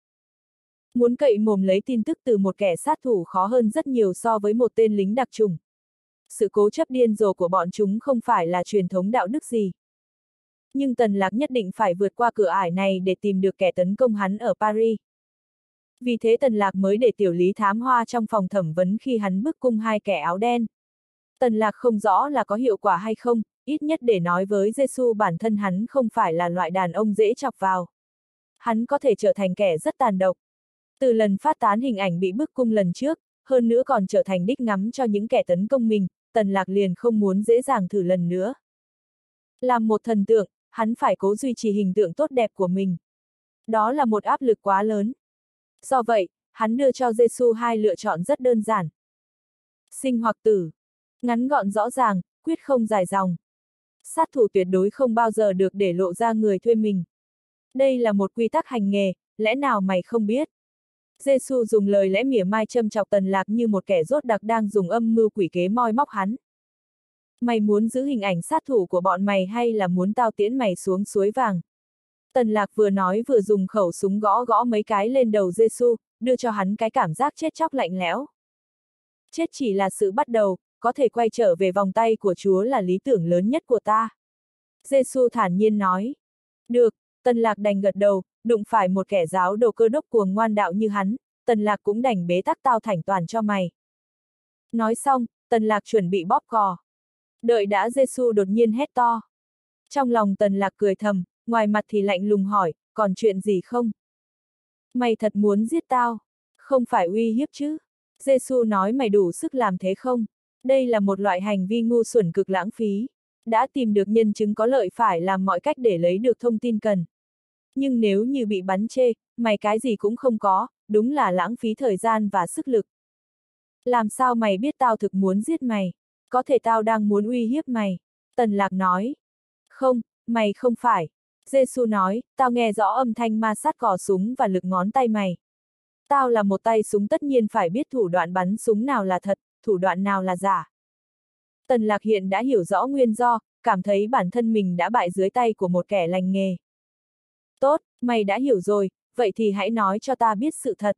Muốn cậy mồm lấy tin tức từ một kẻ sát thủ khó hơn rất nhiều so với một tên lính đặc trùng. Sự cố chấp điên rồ của bọn chúng không phải là truyền thống đạo đức gì. Nhưng Tần Lạc nhất định phải vượt qua cửa ải này để tìm được kẻ tấn công hắn ở Paris. Vì thế Tần Lạc mới để tiểu lý thám hoa trong phòng thẩm vấn khi hắn bức cung hai kẻ áo đen. Tần Lạc không rõ là có hiệu quả hay không, ít nhất để nói với Giêsu bản thân hắn không phải là loại đàn ông dễ chọc vào. Hắn có thể trở thành kẻ rất tàn độc. Từ lần phát tán hình ảnh bị bức cung lần trước, hơn nữa còn trở thành đích ngắm cho những kẻ tấn công mình, Tần Lạc liền không muốn dễ dàng thử lần nữa. Làm một thần tượng, hắn phải cố duy trì hình tượng tốt đẹp của mình. Đó là một áp lực quá lớn. Do vậy, hắn đưa cho Giêsu hai lựa chọn rất đơn giản. Sinh hoặc tử. Ngắn gọn rõ ràng, quyết không dài dòng. Sát thủ tuyệt đối không bao giờ được để lộ ra người thuê mình. Đây là một quy tắc hành nghề, lẽ nào mày không biết? Giêsu dùng lời lẽ mỉa mai châm chọc tần lạc như một kẻ rốt đặc đang dùng âm mưu quỷ kế moi móc hắn. Mày muốn giữ hình ảnh sát thủ của bọn mày hay là muốn tao tiễn mày xuống suối vàng? Tần lạc vừa nói vừa dùng khẩu súng gõ gõ mấy cái lên đầu Giêsu, đưa cho hắn cái cảm giác chết chóc lạnh lẽo. Chết chỉ là sự bắt đầu, có thể quay trở về vòng tay của Chúa là lý tưởng lớn nhất của ta. Giêsu thản nhiên nói. Được, Tần Lạc đành gật đầu, đụng phải một kẻ giáo đồ cơ đốc cuồng ngoan đạo như hắn, Tần Lạc cũng đành bế tắc tao thành toàn cho mày. Nói xong, Tần Lạc chuẩn bị bóp cò. Đợi đã Giêsu đột nhiên hét to. Trong lòng Tần Lạc cười thầm, ngoài mặt thì lạnh lùng hỏi, còn chuyện gì không? Mày thật muốn giết tao? Không phải uy hiếp chứ? Giêsu nói mày đủ sức làm thế không? Đây là một loại hành vi ngu xuẩn cực lãng phí. Đã tìm được nhân chứng có lợi phải làm mọi cách để lấy được thông tin cần. Nhưng nếu như bị bắn chê, mày cái gì cũng không có, đúng là lãng phí thời gian và sức lực. Làm sao mày biết tao thực muốn giết mày? Có thể tao đang muốn uy hiếp mày. Tần Lạc nói. Không, mày không phải. Giêsu nói, tao nghe rõ âm thanh ma sát cò súng và lực ngón tay mày. Tao là một tay súng tất nhiên phải biết thủ đoạn bắn súng nào là thật, thủ đoạn nào là giả. Tần Lạc hiện đã hiểu rõ nguyên do, cảm thấy bản thân mình đã bại dưới tay của một kẻ lành nghề. Tốt, mày đã hiểu rồi, vậy thì hãy nói cho ta biết sự thật.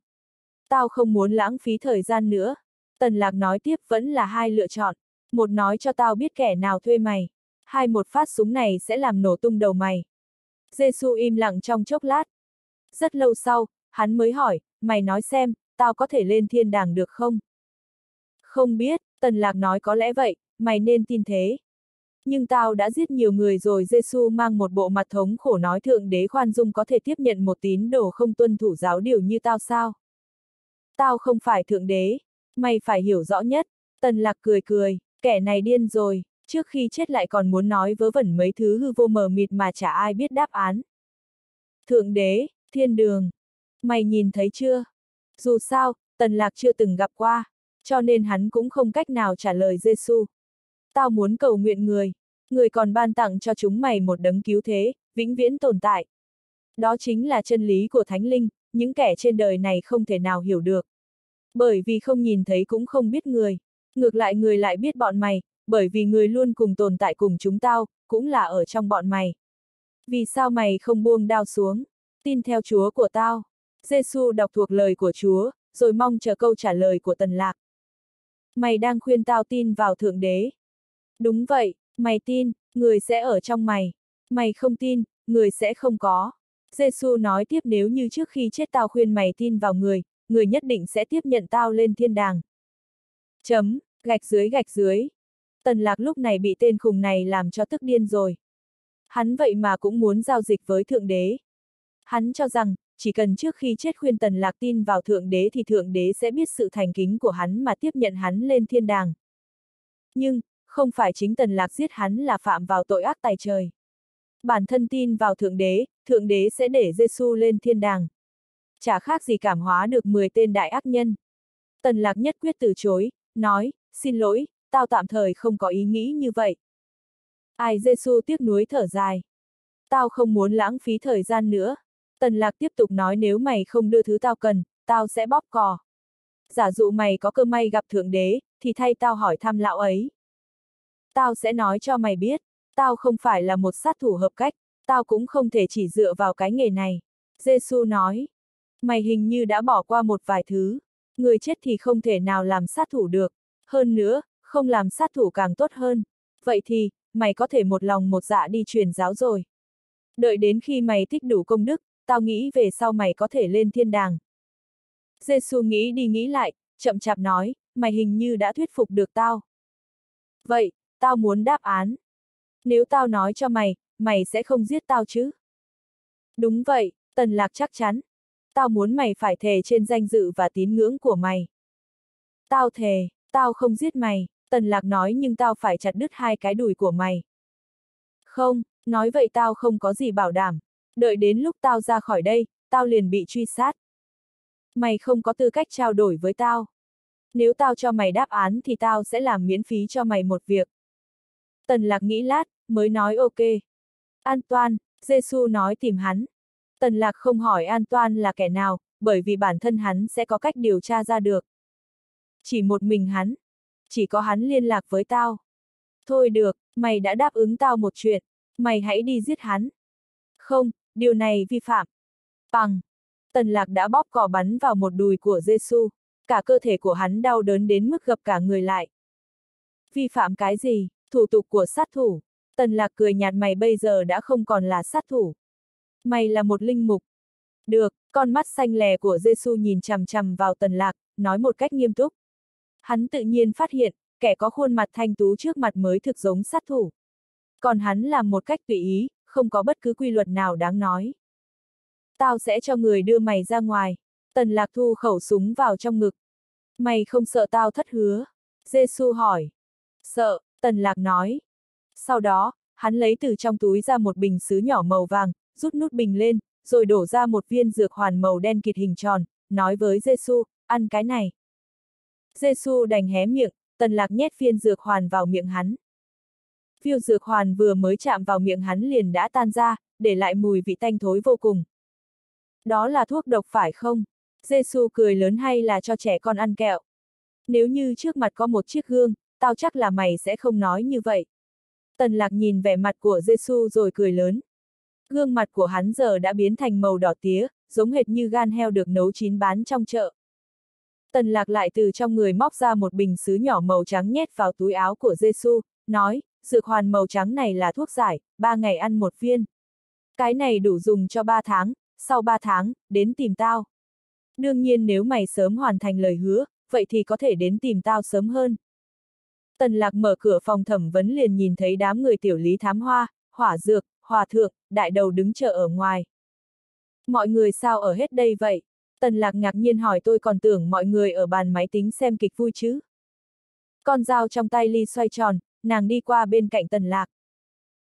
Tao không muốn lãng phí thời gian nữa. Tần Lạc nói tiếp vẫn là hai lựa chọn. Một nói cho tao biết kẻ nào thuê mày. Hai một phát súng này sẽ làm nổ tung đầu mày. Giêsu im lặng trong chốc lát. Rất lâu sau, hắn mới hỏi, mày nói xem, tao có thể lên thiên đàng được không? Không biết, Tần Lạc nói có lẽ vậy, mày nên tin thế. Nhưng tao đã giết nhiều người rồi Giêsu mang một bộ mặt thống khổ nói thượng đế khoan dung có thể tiếp nhận một tín đồ không tuân thủ giáo điều như tao sao? Tao không phải thượng đế, mày phải hiểu rõ nhất. Tần lạc cười cười, kẻ này điên rồi, trước khi chết lại còn muốn nói vớ vẩn mấy thứ hư vô mờ mịt mà chả ai biết đáp án. Thượng đế, thiên đường, mày nhìn thấy chưa? Dù sao, tần lạc chưa từng gặp qua, cho nên hắn cũng không cách nào trả lời Giêsu tao muốn cầu nguyện người, người còn ban tặng cho chúng mày một đấng cứu thế, vĩnh viễn tồn tại. Đó chính là chân lý của Thánh Linh, những kẻ trên đời này không thể nào hiểu được. Bởi vì không nhìn thấy cũng không biết người, ngược lại người lại biết bọn mày, bởi vì người luôn cùng tồn tại cùng chúng tao, cũng là ở trong bọn mày. Vì sao mày không buông đao xuống, tin theo Chúa của tao? Giêsu đọc thuộc lời của Chúa, rồi mong chờ câu trả lời của Tần Lạc. Mày đang khuyên tao tin vào Thượng Đế. Đúng vậy, mày tin, người sẽ ở trong mày. Mày không tin, người sẽ không có. Giêsu nói tiếp nếu như trước khi chết tao khuyên mày tin vào người, người nhất định sẽ tiếp nhận tao lên thiên đàng. Chấm, gạch dưới gạch dưới. Tần lạc lúc này bị tên khùng này làm cho tức điên rồi. Hắn vậy mà cũng muốn giao dịch với Thượng Đế. Hắn cho rằng, chỉ cần trước khi chết khuyên Tần Lạc tin vào Thượng Đế thì Thượng Đế sẽ biết sự thành kính của hắn mà tiếp nhận hắn lên thiên đàng. Nhưng, không phải chính Tần Lạc giết hắn là phạm vào tội ác tài trời. Bản thân tin vào Thượng Đế, Thượng Đế sẽ để Giêsu lên thiên đàng. Chả khác gì cảm hóa được 10 tên đại ác nhân. Tần Lạc nhất quyết từ chối, nói, xin lỗi, tao tạm thời không có ý nghĩ như vậy. Ai Giêsu tiếc nuối thở dài. Tao không muốn lãng phí thời gian nữa. Tần Lạc tiếp tục nói nếu mày không đưa thứ tao cần, tao sẽ bóp cò. Giả dụ mày có cơ may gặp Thượng Đế, thì thay tao hỏi thăm lão ấy tao sẽ nói cho mày biết. Tao không phải là một sát thủ hợp cách, tao cũng không thể chỉ dựa vào cái nghề này. Giêsu nói, mày hình như đã bỏ qua một vài thứ, người chết thì không thể nào làm sát thủ được, hơn nữa, không làm sát thủ càng tốt hơn. Vậy thì, mày có thể một lòng một dạ đi truyền giáo rồi. Đợi đến khi mày tích đủ công đức, tao nghĩ về sau mày có thể lên thiên đàng. Giêsu nghĩ đi nghĩ lại, chậm chạp nói, mày hình như đã thuyết phục được tao. Vậy, tao muốn đáp án. Nếu tao nói cho mày, mày sẽ không giết tao chứ? Đúng vậy, Tần Lạc chắc chắn. Tao muốn mày phải thề trên danh dự và tín ngưỡng của mày. Tao thề, tao không giết mày, Tần Lạc nói nhưng tao phải chặt đứt hai cái đùi của mày. Không, nói vậy tao không có gì bảo đảm. Đợi đến lúc tao ra khỏi đây, tao liền bị truy sát. Mày không có tư cách trao đổi với tao. Nếu tao cho mày đáp án thì tao sẽ làm miễn phí cho mày một việc. Tần Lạc nghĩ lát, mới nói ok. An toàn, Giêsu nói tìm hắn. Tần Lạc không hỏi an toàn là kẻ nào, bởi vì bản thân hắn sẽ có cách điều tra ra được. Chỉ một mình hắn. Chỉ có hắn liên lạc với tao. Thôi được, mày đã đáp ứng tao một chuyện, mày hãy đi giết hắn. Không, điều này vi phạm. Bằng. Tần Lạc đã bóp cò bắn vào một đùi của Giêsu, cả cơ thể của hắn đau đớn đến mức gập cả người lại. Vi phạm cái gì? Thủ tục của sát thủ. Tần lạc cười nhạt mày bây giờ đã không còn là sát thủ. Mày là một linh mục. Được, con mắt xanh lè của Giêsu nhìn chằm chằm vào tần lạc, nói một cách nghiêm túc. Hắn tự nhiên phát hiện, kẻ có khuôn mặt thanh tú trước mặt mới thực giống sát thủ. Còn hắn làm một cách tùy ý, không có bất cứ quy luật nào đáng nói. Tao sẽ cho người đưa mày ra ngoài. Tần lạc thu khẩu súng vào trong ngực. Mày không sợ tao thất hứa? Giêsu hỏi. Sợ, Tần lạc nói. Sau đó, hắn lấy từ trong túi ra một bình sứ nhỏ màu vàng, rút nút bình lên, rồi đổ ra một viên dược hoàn màu đen kịt hình tròn, nói với Giêsu, ăn cái này. Giêsu đành hé miệng, tần lạc nhét viên dược hoàn vào miệng hắn. Phiêu dược hoàn vừa mới chạm vào miệng hắn liền đã tan ra, để lại mùi vị tanh thối vô cùng. Đó là thuốc độc phải không? Giêsu cười lớn hay là cho trẻ con ăn kẹo? Nếu như trước mặt có một chiếc gương, tao chắc là mày sẽ không nói như vậy. Tần lạc nhìn vẻ mặt của Giêsu rồi cười lớn. Gương mặt của hắn giờ đã biến thành màu đỏ tía, giống hệt như gan heo được nấu chín bán trong chợ. Tần lạc lại từ trong người móc ra một bình sứ nhỏ màu trắng nhét vào túi áo của Giêsu, nói, dược hoàn màu trắng này là thuốc giải, ba ngày ăn một viên. Cái này đủ dùng cho ba tháng, sau ba tháng, đến tìm tao. Đương nhiên nếu mày sớm hoàn thành lời hứa, vậy thì có thể đến tìm tao sớm hơn. Tần lạc mở cửa phòng thẩm vấn liền nhìn thấy đám người tiểu lý thám hoa, hỏa dược, hòa thượng, đại đầu đứng chờ ở ngoài. Mọi người sao ở hết đây vậy? Tần lạc ngạc nhiên hỏi tôi còn tưởng mọi người ở bàn máy tính xem kịch vui chứ. Con dao trong tay Ly xoay tròn, nàng đi qua bên cạnh tần lạc.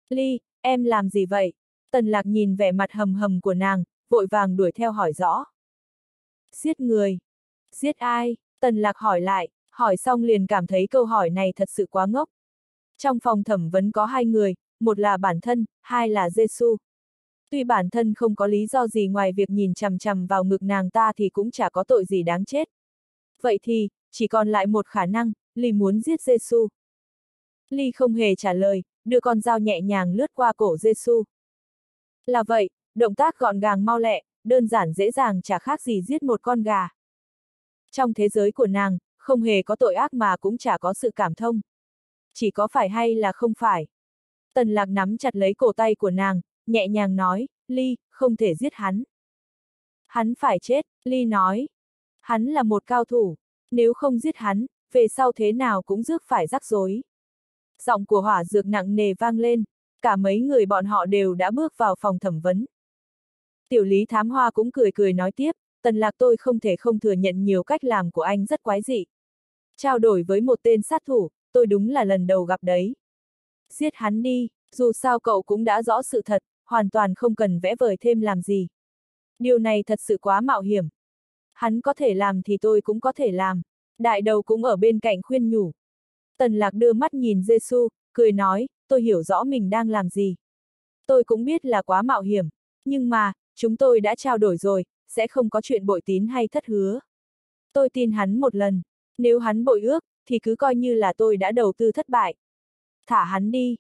Ly, em làm gì vậy? Tần lạc nhìn vẻ mặt hầm hầm của nàng, vội vàng đuổi theo hỏi rõ. Giết người. Giết ai? Tần lạc hỏi lại, hỏi xong liền cảm thấy câu hỏi này thật sự quá ngốc. Trong phòng thẩm vấn có hai người, một là bản thân, hai là Giêsu. Tuy bản thân không có lý do gì ngoài việc nhìn chằm chằm vào ngực nàng ta thì cũng chả có tội gì đáng chết. Vậy thì, chỉ còn lại một khả năng, Ly muốn giết Giêsu. Ly không hề trả lời, đưa con dao nhẹ nhàng lướt qua cổ Giêsu. Là vậy, động tác gọn gàng mau lẹ, đơn giản dễ dàng chả khác gì giết một con gà. Trong thế giới của nàng, không hề có tội ác mà cũng chả có sự cảm thông. Chỉ có phải hay là không phải. Tần lạc nắm chặt lấy cổ tay của nàng, nhẹ nhàng nói, Ly, không thể giết hắn. Hắn phải chết, Ly nói. Hắn là một cao thủ, nếu không giết hắn, về sau thế nào cũng rước phải rắc rối. Giọng của hỏa dược nặng nề vang lên, cả mấy người bọn họ đều đã bước vào phòng thẩm vấn. Tiểu lý thám hoa cũng cười cười nói tiếp, tần lạc tôi không thể không thừa nhận nhiều cách làm của anh rất quái dị. Trao đổi với một tên sát thủ, tôi đúng là lần đầu gặp đấy. Giết hắn đi, dù sao cậu cũng đã rõ sự thật, hoàn toàn không cần vẽ vời thêm làm gì. Điều này thật sự quá mạo hiểm. Hắn có thể làm thì tôi cũng có thể làm. Đại đầu cũng ở bên cạnh khuyên nhủ. Tần lạc đưa mắt nhìn Giêsu, cười nói, tôi hiểu rõ mình đang làm gì. Tôi cũng biết là quá mạo hiểm, nhưng mà, chúng tôi đã trao đổi rồi, sẽ không có chuyện bội tín hay thất hứa. Tôi tin hắn một lần. Nếu hắn bội ước, thì cứ coi như là tôi đã đầu tư thất bại. Thả hắn đi.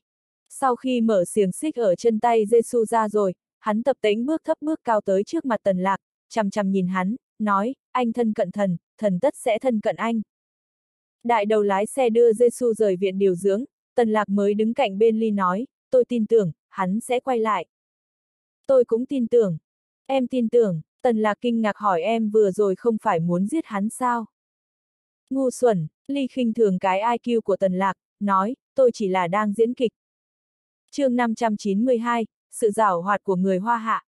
Sau khi mở xiềng xích ở chân tay Giêsu ra rồi, hắn tập tính bước thấp bước cao tới trước mặt tần lạc, chằm chằm nhìn hắn, nói, anh thân cận thần, thần tất sẽ thân cận anh. Đại đầu lái xe đưa Giêsu rời viện điều dưỡng, tần lạc mới đứng cạnh bên ly nói, tôi tin tưởng, hắn sẽ quay lại. Tôi cũng tin tưởng. Em tin tưởng, tần lạc kinh ngạc hỏi em vừa rồi không phải muốn giết hắn sao? Ngu xuẩn, ly khinh thường cái IQ của tần lạc, nói, tôi chỉ là đang diễn kịch. chương 592, sự giảo hoạt của người hoa hạ.